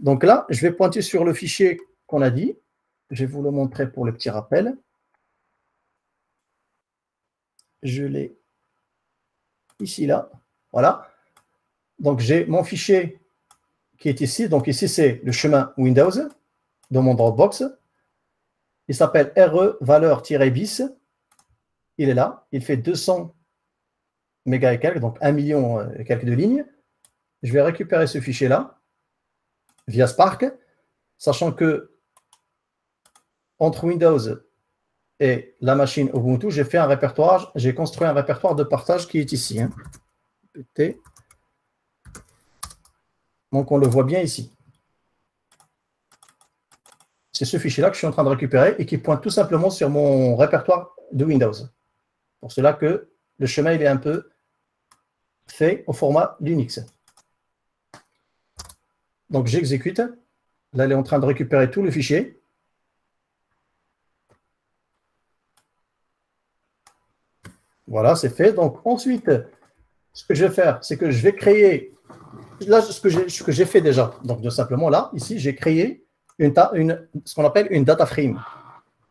Donc là, je vais pointer sur le fichier qu'on a dit. Je vais vous le montrer pour le petit rappel. Je l'ai ici, là. Voilà. Donc, j'ai mon fichier qui est ici. Donc, ici, c'est le chemin Windows dans mon Dropbox. Il s'appelle RE valeur-bis. Il est là. Il fait 200 mégas et quelques, donc 1 million et quelques de lignes. Je vais récupérer ce fichier-là via Spark, sachant que entre Windows et la machine Ubuntu, j'ai fait un répertoire, j'ai construit un répertoire de partage qui est ici. Hein. Donc on le voit bien ici. c'est ce fichier-là que je suis en train de récupérer et qui pointe tout simplement sur mon répertoire de Windows. Pour cela que le chemin est un peu fait au format Linux. Donc j'exécute. Là, elle est en train de récupérer tout le fichier. Voilà, c'est fait. Donc ensuite, ce que je vais faire, c'est que je vais créer, là, ce que j'ai fait déjà, donc simplement là, ici, j'ai créé une, une, ce qu'on appelle une data frame.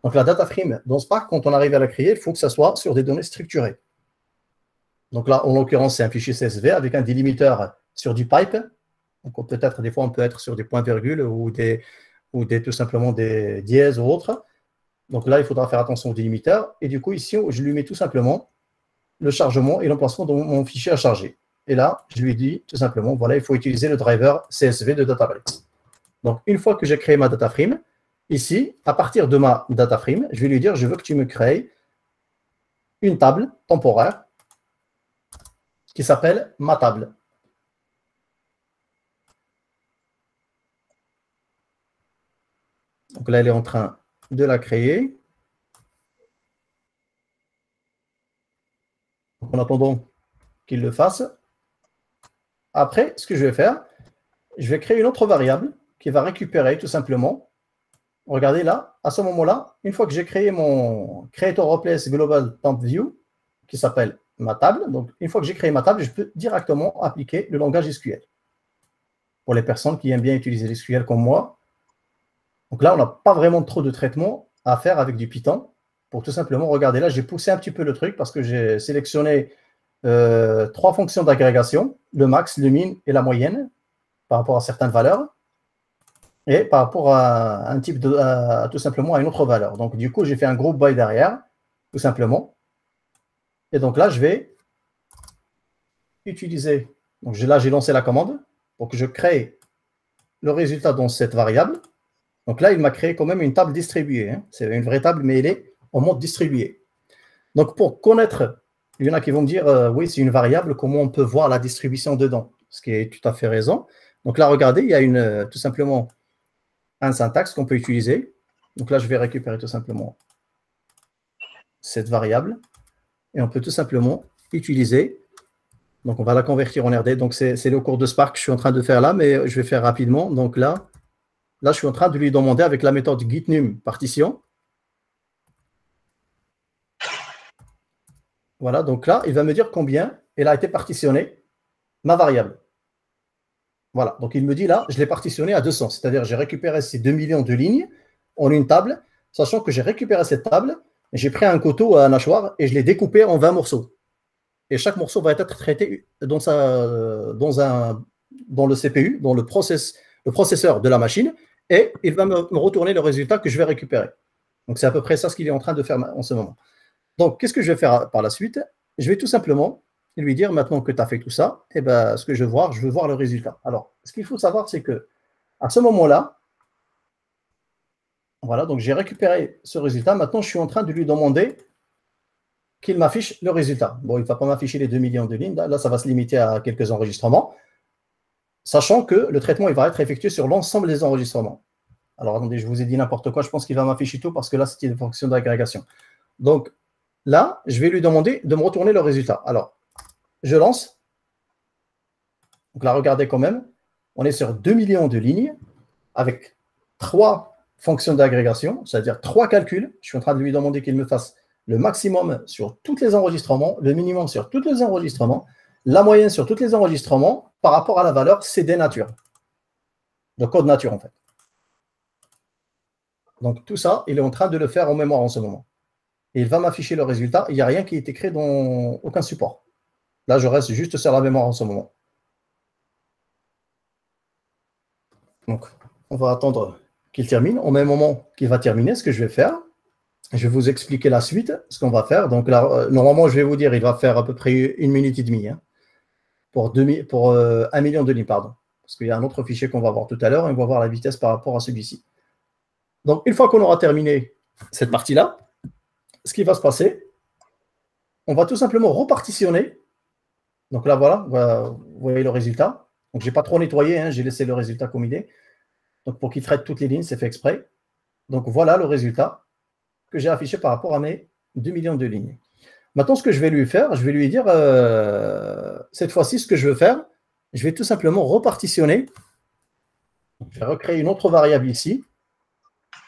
Donc la data frame dans Spark, quand on arrive à la créer, il faut que ça soit sur des données structurées. Donc là, en l'occurrence, c'est un fichier CSV avec un délimiteur sur du pipe. Donc peut-être des fois, on peut être sur des points-virgules ou, des, ou des, tout simplement des dièses ou autres. Donc là, il faudra faire attention au délimiteur. Et du coup, ici, je lui mets tout simplement le chargement et l'emplacement de mon fichier à charger. Et là, je lui dis tout simplement, voilà, il faut utiliser le driver CSV de Databricks. Donc, une fois que j'ai créé ma data frame, ici, à partir de ma data frame, je vais lui dire, je veux que tu me crées une table temporaire qui s'appelle ma table. Donc là, elle est en train de la créer. En attendant qu'il le fasse. Après, ce que je vais faire, je vais créer une autre variable qui va récupérer tout simplement. Regardez là, à ce moment-là, une fois que j'ai créé mon Creator Replace Global Temp View, qui s'appelle ma table, donc une fois que j'ai créé ma table, je peux directement appliquer le langage SQL. Pour les personnes qui aiment bien utiliser l'SQL comme moi. Donc là, on n'a pas vraiment trop de traitement à faire avec du Python pour tout simplement regarder. Là, j'ai poussé un petit peu le truc parce que j'ai sélectionné euh, trois fonctions d'agrégation, le max, le min et la moyenne, par rapport à certaines valeurs, et par rapport à un type de, tout simplement à une autre valeur. Donc, du coup, j'ai fait un groupe by derrière, tout simplement. Et donc là, je vais utiliser, donc là, j'ai lancé la commande que je crée le résultat dans cette variable. Donc là, il m'a créé quand même une table distribuée. Hein. C'est une vraie table, mais elle est en mode distribué. Donc, pour connaître, il y en a qui vont me dire, euh, oui, c'est une variable, comment on peut voir la distribution dedans? Ce qui est tout à fait raison. Donc là, regardez, il y a une, euh, tout simplement un syntaxe qu'on peut utiliser. Donc là, je vais récupérer tout simplement cette variable. Et on peut tout simplement utiliser. Donc, on va la convertir en RD. Donc, c'est le cours de Spark que je suis en train de faire là, mais je vais faire rapidement. Donc là, là, je suis en train de lui demander avec la méthode gitnum partition Voilà, donc là, il va me dire combien elle a été partitionnée, ma variable. Voilà, donc il me dit là, je l'ai partitionné à 200, c'est-à-dire j'ai récupéré ces 2 millions de lignes en une table, sachant que j'ai récupéré cette table, j'ai pris un couteau à un hachoir et je l'ai découpé en 20 morceaux. Et chaque morceau va être traité dans, un, dans le CPU, dans le processeur de la machine, et il va me retourner le résultat que je vais récupérer. Donc c'est à peu près ça ce qu'il est en train de faire en ce moment. Donc, qu'est-ce que je vais faire par la suite? Je vais tout simplement lui dire, maintenant que tu as fait tout ça, eh ben, ce que je veux voir, je veux voir le résultat. Alors, ce qu'il faut savoir, c'est que à ce moment-là, voilà, donc j'ai récupéré ce résultat. Maintenant, je suis en train de lui demander qu'il m'affiche le résultat. Bon, il ne va pas m'afficher les 2 millions de lignes. Là, ça va se limiter à quelques enregistrements, sachant que le traitement il va être effectué sur l'ensemble des enregistrements. Alors, attendez, je vous ai dit n'importe quoi. Je pense qu'il va m'afficher tout parce que là, c'était une fonction d'agrégation. Donc, Là, je vais lui demander de me retourner le résultat. Alors, je lance. Donc là, regardez quand même, on est sur 2 millions de lignes avec trois fonctions d'agrégation, c'est-à-dire trois calculs. Je suis en train de lui demander qu'il me fasse le maximum sur tous les enregistrements, le minimum sur tous les enregistrements, la moyenne sur tous les enregistrements par rapport à la valeur CD nature. Le code nature, en fait. Donc tout ça, il est en train de le faire en mémoire en ce moment il va m'afficher le résultat. Il n'y a rien qui est écrit dans aucun support. Là, je reste juste sur la mémoire en ce moment. Donc, on va attendre qu'il termine. Au même moment qu'il va terminer, ce que je vais faire, je vais vous expliquer la suite, ce qu'on va faire. Donc là, euh, normalement, je vais vous dire, il va faire à peu près une minute et demie hein, pour, euh, un million de lignes, pardon. Parce qu'il y a un autre fichier qu'on va voir tout à l'heure et on va voir la vitesse par rapport à celui-ci. Donc, une fois qu'on aura terminé cette partie-là, ce qui va se passer, on va tout simplement repartitionner. Donc là, voilà, vous voyez le résultat. Donc, je n'ai pas trop nettoyé, hein, j'ai laissé le résultat comme il. Donc, pour qu'il traite toutes les lignes, c'est fait exprès. Donc voilà le résultat que j'ai affiché par rapport à mes 2 millions de lignes. Maintenant, ce que je vais lui faire, je vais lui dire, euh, cette fois-ci, ce que je veux faire, je vais tout simplement repartitionner. Je vais recréer une autre variable ici.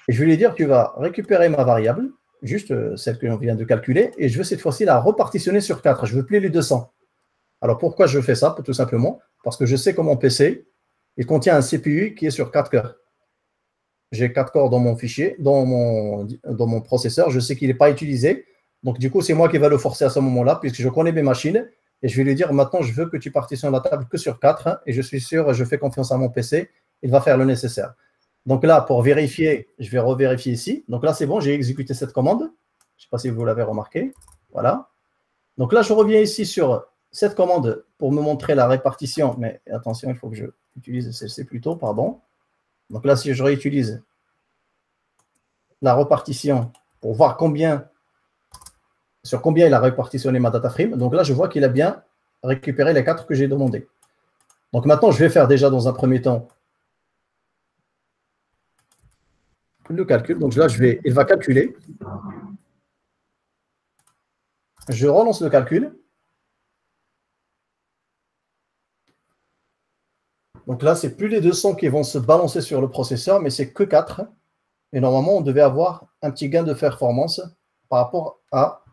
Et je vais lui dire, tu vas récupérer ma variable, juste euh, celle que l'on vient de calculer, et je veux cette fois-ci la repartitionner sur 4. Je veux plus les 200. Alors pourquoi je fais ça Tout simplement? Parce que je sais que mon PC, il contient un CPU qui est sur 4 cœurs. J'ai 4 corps dans mon fichier, dans mon, dans mon processeur. Je sais qu'il n'est pas utilisé. Donc, du coup, c'est moi qui vais le forcer à ce moment-là, puisque je connais mes machines. Et je vais lui dire, maintenant, je veux que tu partitionnes la table que sur 4. et je suis sûr, je fais confiance à mon PC. Il va faire le nécessaire. Donc là, pour vérifier, je vais revérifier ici. Donc là, c'est bon, j'ai exécuté cette commande. Je ne sais pas si vous l'avez remarqué. Voilà. Donc là, je reviens ici sur cette commande pour me montrer la répartition. Mais attention, il faut que je utilise celle-ci plutôt, pardon. Donc là, si je réutilise la répartition pour voir sur combien il a répartitionné ma data frame, donc là, je vois qu'il a bien récupéré les quatre que j'ai demandé. Donc maintenant, je vais faire déjà dans un premier temps le calcul. Donc là, je vais, il va calculer. Je relance le calcul. Donc là, c'est plus les 200 qui vont se balancer sur le processeur, mais c'est que 4. Et normalement, on devait avoir un petit gain de performance par rapport à,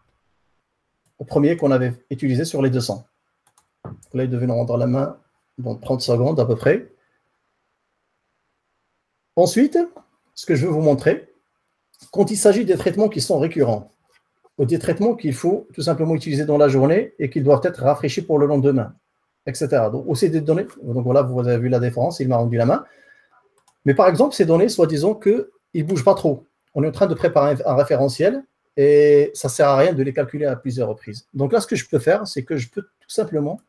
au premier qu'on avait utilisé sur les 200. Là, il devait nous rendre la main dans 30 secondes à peu près. Ensuite, ce que je veux vous montrer, quand il s'agit des traitements qui sont récurrents, ou des traitements qu'il faut tout simplement utiliser dans la journée et qui doivent être rafraîchis pour le lendemain etc. Donc, aussi des données, donc voilà, vous avez vu la différence, il m'a rendu la main. Mais par exemple, ces données, soi-disant qu'ils ne bougent pas trop. On est en train de préparer un, référentiel et ça ne sert à rien de les calculer à plusieurs reprises. Donc là, ce que je peux faire, c'est que je peux tout simplement,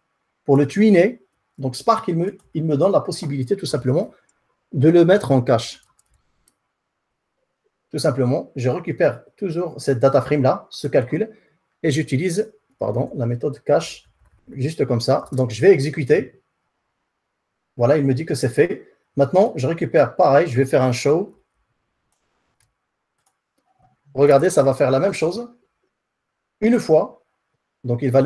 pour le tuiner, donc Spark, me, il me donne la possibilité tout simplement de le mettre en cache. Tout simplement, je récupère toujours cette data frame-là, ce calcul, et j'utilise pardon, la méthode cache juste comme ça. Donc, je vais exécuter. Voilà, il me dit que c'est fait. Maintenant, je récupère pareil, je vais faire un show. Regardez, ça va faire la même chose. Une fois. Donc, il va,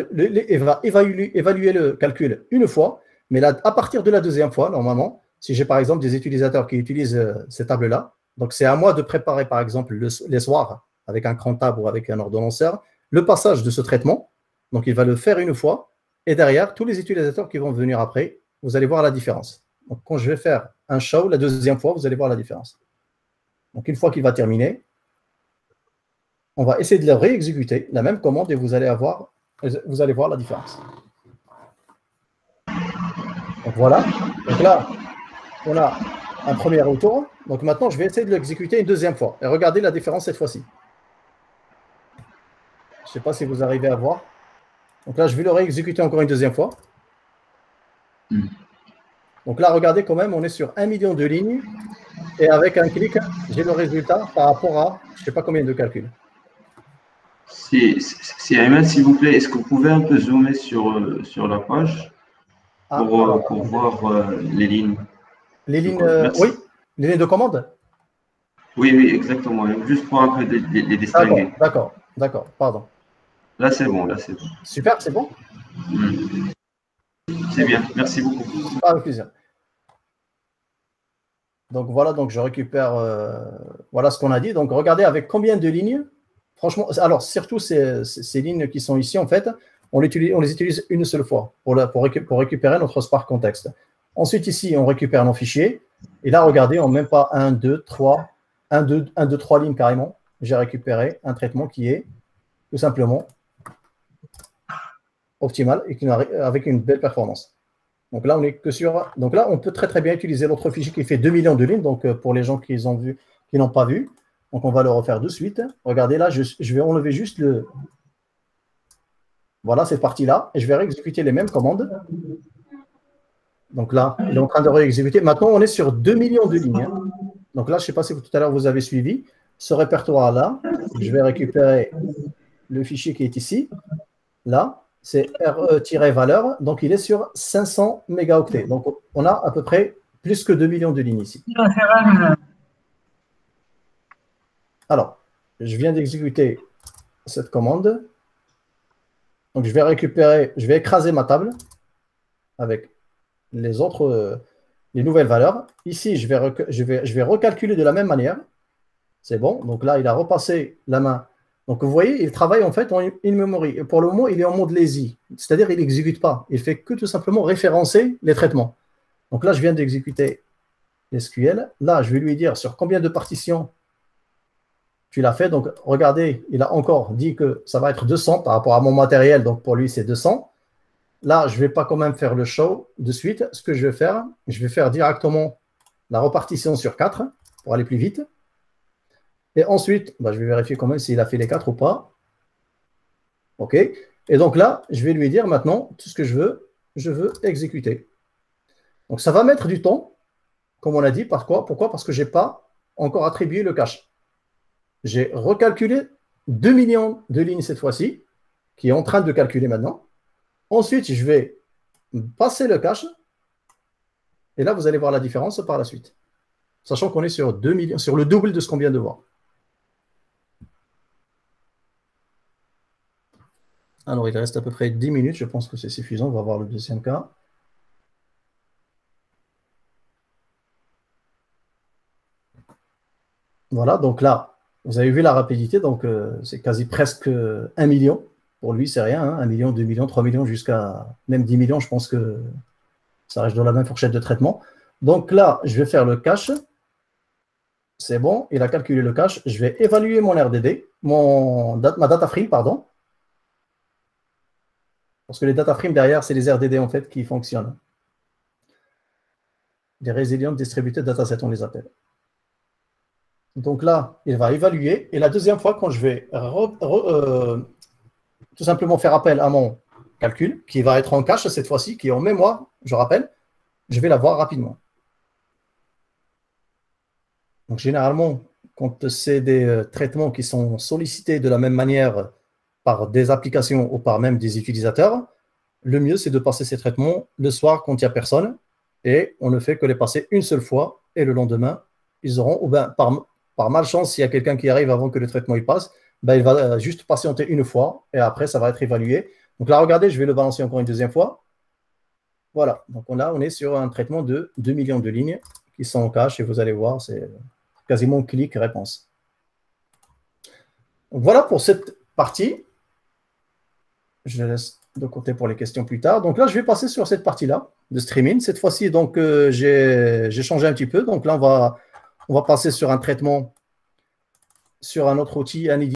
évaluer, évaluer, le calcul une fois. Mais là, à partir de la deuxième fois, normalement, si j'ai par exemple des utilisateurs qui utilisent euh, ces tables-là, donc c'est à moi de préparer par exemple les soirs avec un cran table ou avec un ordonnanceur, le passage de ce traitement. Donc, il va le faire une fois. Et derrière, tous les utilisateurs qui vont venir après, vous allez voir la différence. Donc, quand je vais faire un show, la deuxième fois, vous allez voir la différence. Donc, une fois qu'il va terminer, on va essayer de le réexécuter, la même commande, et vous allez, avoir, vous allez voir la différence. Donc, voilà. Donc là, on a un premier retour. Donc, maintenant, je vais essayer de l'exécuter une deuxième fois. Et regardez la différence cette fois-ci. Je ne sais pas si vous arrivez à voir. Donc là, je vais le réexécuter encore une deuxième fois. Donc là, regardez quand même, on est sur un million de lignes. Et avec un clic, j'ai le résultat par rapport à je ne sais pas combien de calculs. Si, si Ayman, s'il vous plaît, est-ce que vous pouvez un peu zoomer sur, euh, sur la page ah, pour, euh, pour voir euh, les lignes? Les lignes, oui, les lignes de commande Oui, oui, exactement. Juste pour un peu les distinguer. D'accord, d'accord, pardon. Là, c'est bon, là, c'est bon. Super, c'est bon hmm. C'est bien, merci beaucoup. Avec plaisir. Donc voilà, donc je récupère euh, voilà ce qu'on a dit. Donc regardez avec combien de lignes. Franchement, alors surtout ces, ces lignes qui sont ici, en fait, on, les utilise, on les utilise une seule fois pour, pour, pour, récupérer notre Spark contexte. Ensuite, ici, on récupère nos fichiers. Et là, regardez, on même pas 1, 2, 3, 1, 2, 1, 2, 3 lignes carrément. J'ai récupéré un traitement qui est tout simplement optimal et avec une belle performance. Donc là, on est que sur. Donc là, on peut très très bien utiliser l'autre fichier qui fait 2 millions de lignes. Donc euh, pour les gens qui ont vu, qui n'ont pas vu, donc on va le refaire de suite. Regardez là, je, vais enlever juste le. Voilà cette partie-là et je vais réexécuter les mêmes commandes. Donc là, il est en train de réexécuter. Maintenant, on est sur 2 millions de lignes. Hein. Donc là, je ne sais pas si tout à l'heure vous avez suivi ce répertoire-là. Je vais récupérer le fichier qui est ici. Là, c'est RE-valeur, donc il est sur 500 mégaoctets. Donc on a à peu près plus que 2 millions de lignes ici. Alors, je viens d'exécuter cette commande. Donc, je vais récupérer, je vais écraser ma table avec les autres, euh, les nouvelles valeurs. Ici, je vais, recalculer de la même manière. C'est bon. Donc là, il a repassé la main. Donc, vous voyez, il travaille en fait en in-memory. Et pour le moment, il est en mode lazy. C'est-à-dire, il n'exécute pas. Il fait que tout simplement référencer les traitements. Donc là, je viens d'exécuter SQL. Là, je vais lui dire sur combien de partitions tu l'as fait. Donc, regardez, il a encore dit que ça va être 200 par rapport à mon matériel. Donc, pour lui, c'est 200. Là, je ne vais pas quand même faire le show de suite. Ce que je vais faire, je vais faire directement la repartition sur 4 pour aller plus vite. Et ensuite, bah, je vais vérifier quand même s'il a fait les 4 ou pas. OK. Et donc là, je vais lui dire maintenant tout ce que je veux. Je veux exécuter. Donc, ça va mettre du temps, comme on a dit. Pourquoi Pourquoi? Parce que je n'ai pas encore attribué le cache. J'ai recalculé 2 millions de lignes cette fois-ci, qui est en train de calculer maintenant. Ensuite, je vais passer le cache. Et là, vous allez voir la différence par la suite. Sachant qu'on est sur 2 millions, sur le double de ce qu'on vient de voir. Alors, il reste à peu près 10 minutes. Je pense que c'est suffisant. On va voir le deuxième cas. Voilà, donc là, vous avez vu la rapidité, donc euh, c'est quasi presque 1 million. Pour lui, c'est rien, 1 hein. million, 2 millions, 3 millions, jusqu'à même 10 millions, je pense que ça reste dans la même fourchette de traitement. Donc là, je vais faire le cache. C'est bon, il a calculé le cache. Je vais évaluer mon RDD, ma data frame, pardon. Parce que les data frames derrière, c'est les RDD en fait qui fonctionnent. Les Resilient Distributed Dataset, on les appelle. Donc là, il va évaluer. Et la deuxième fois, quand je vais euh, tout simplement faire appel à mon calcul, qui va être en cache cette fois-ci, qui est en mémoire, je rappelle, je vais l'avoir rapidement. Donc généralement, quand c'est des euh, traitements qui sont sollicités de la même manière par des applications ou par même des utilisateurs, le mieux, c'est de passer ces traitements le soir quand il n'y a personne, et on ne fait que les passer une seule fois, et le lendemain, ils auront, ou bien par, par malchance, s'il y a quelqu'un qui arrive avant que le traitement il passe, ben, il va euh, juste patienter une fois et après, ça va être évalué. Donc là, regardez, je vais le balancer encore une deuxième fois. Voilà. Donc là, on est sur un traitement de 2 millions de lignes qui sont en cache et vous allez voir, c'est quasiment clic-réponse. Voilà pour cette partie. Je laisse de côté pour les questions plus tard. Donc là, je vais passer sur cette partie-là de streaming. Cette fois-ci, donc, euh, j'ai changé un petit peu. Donc là, on va, on va passer sur un traitement sur un autre outil, un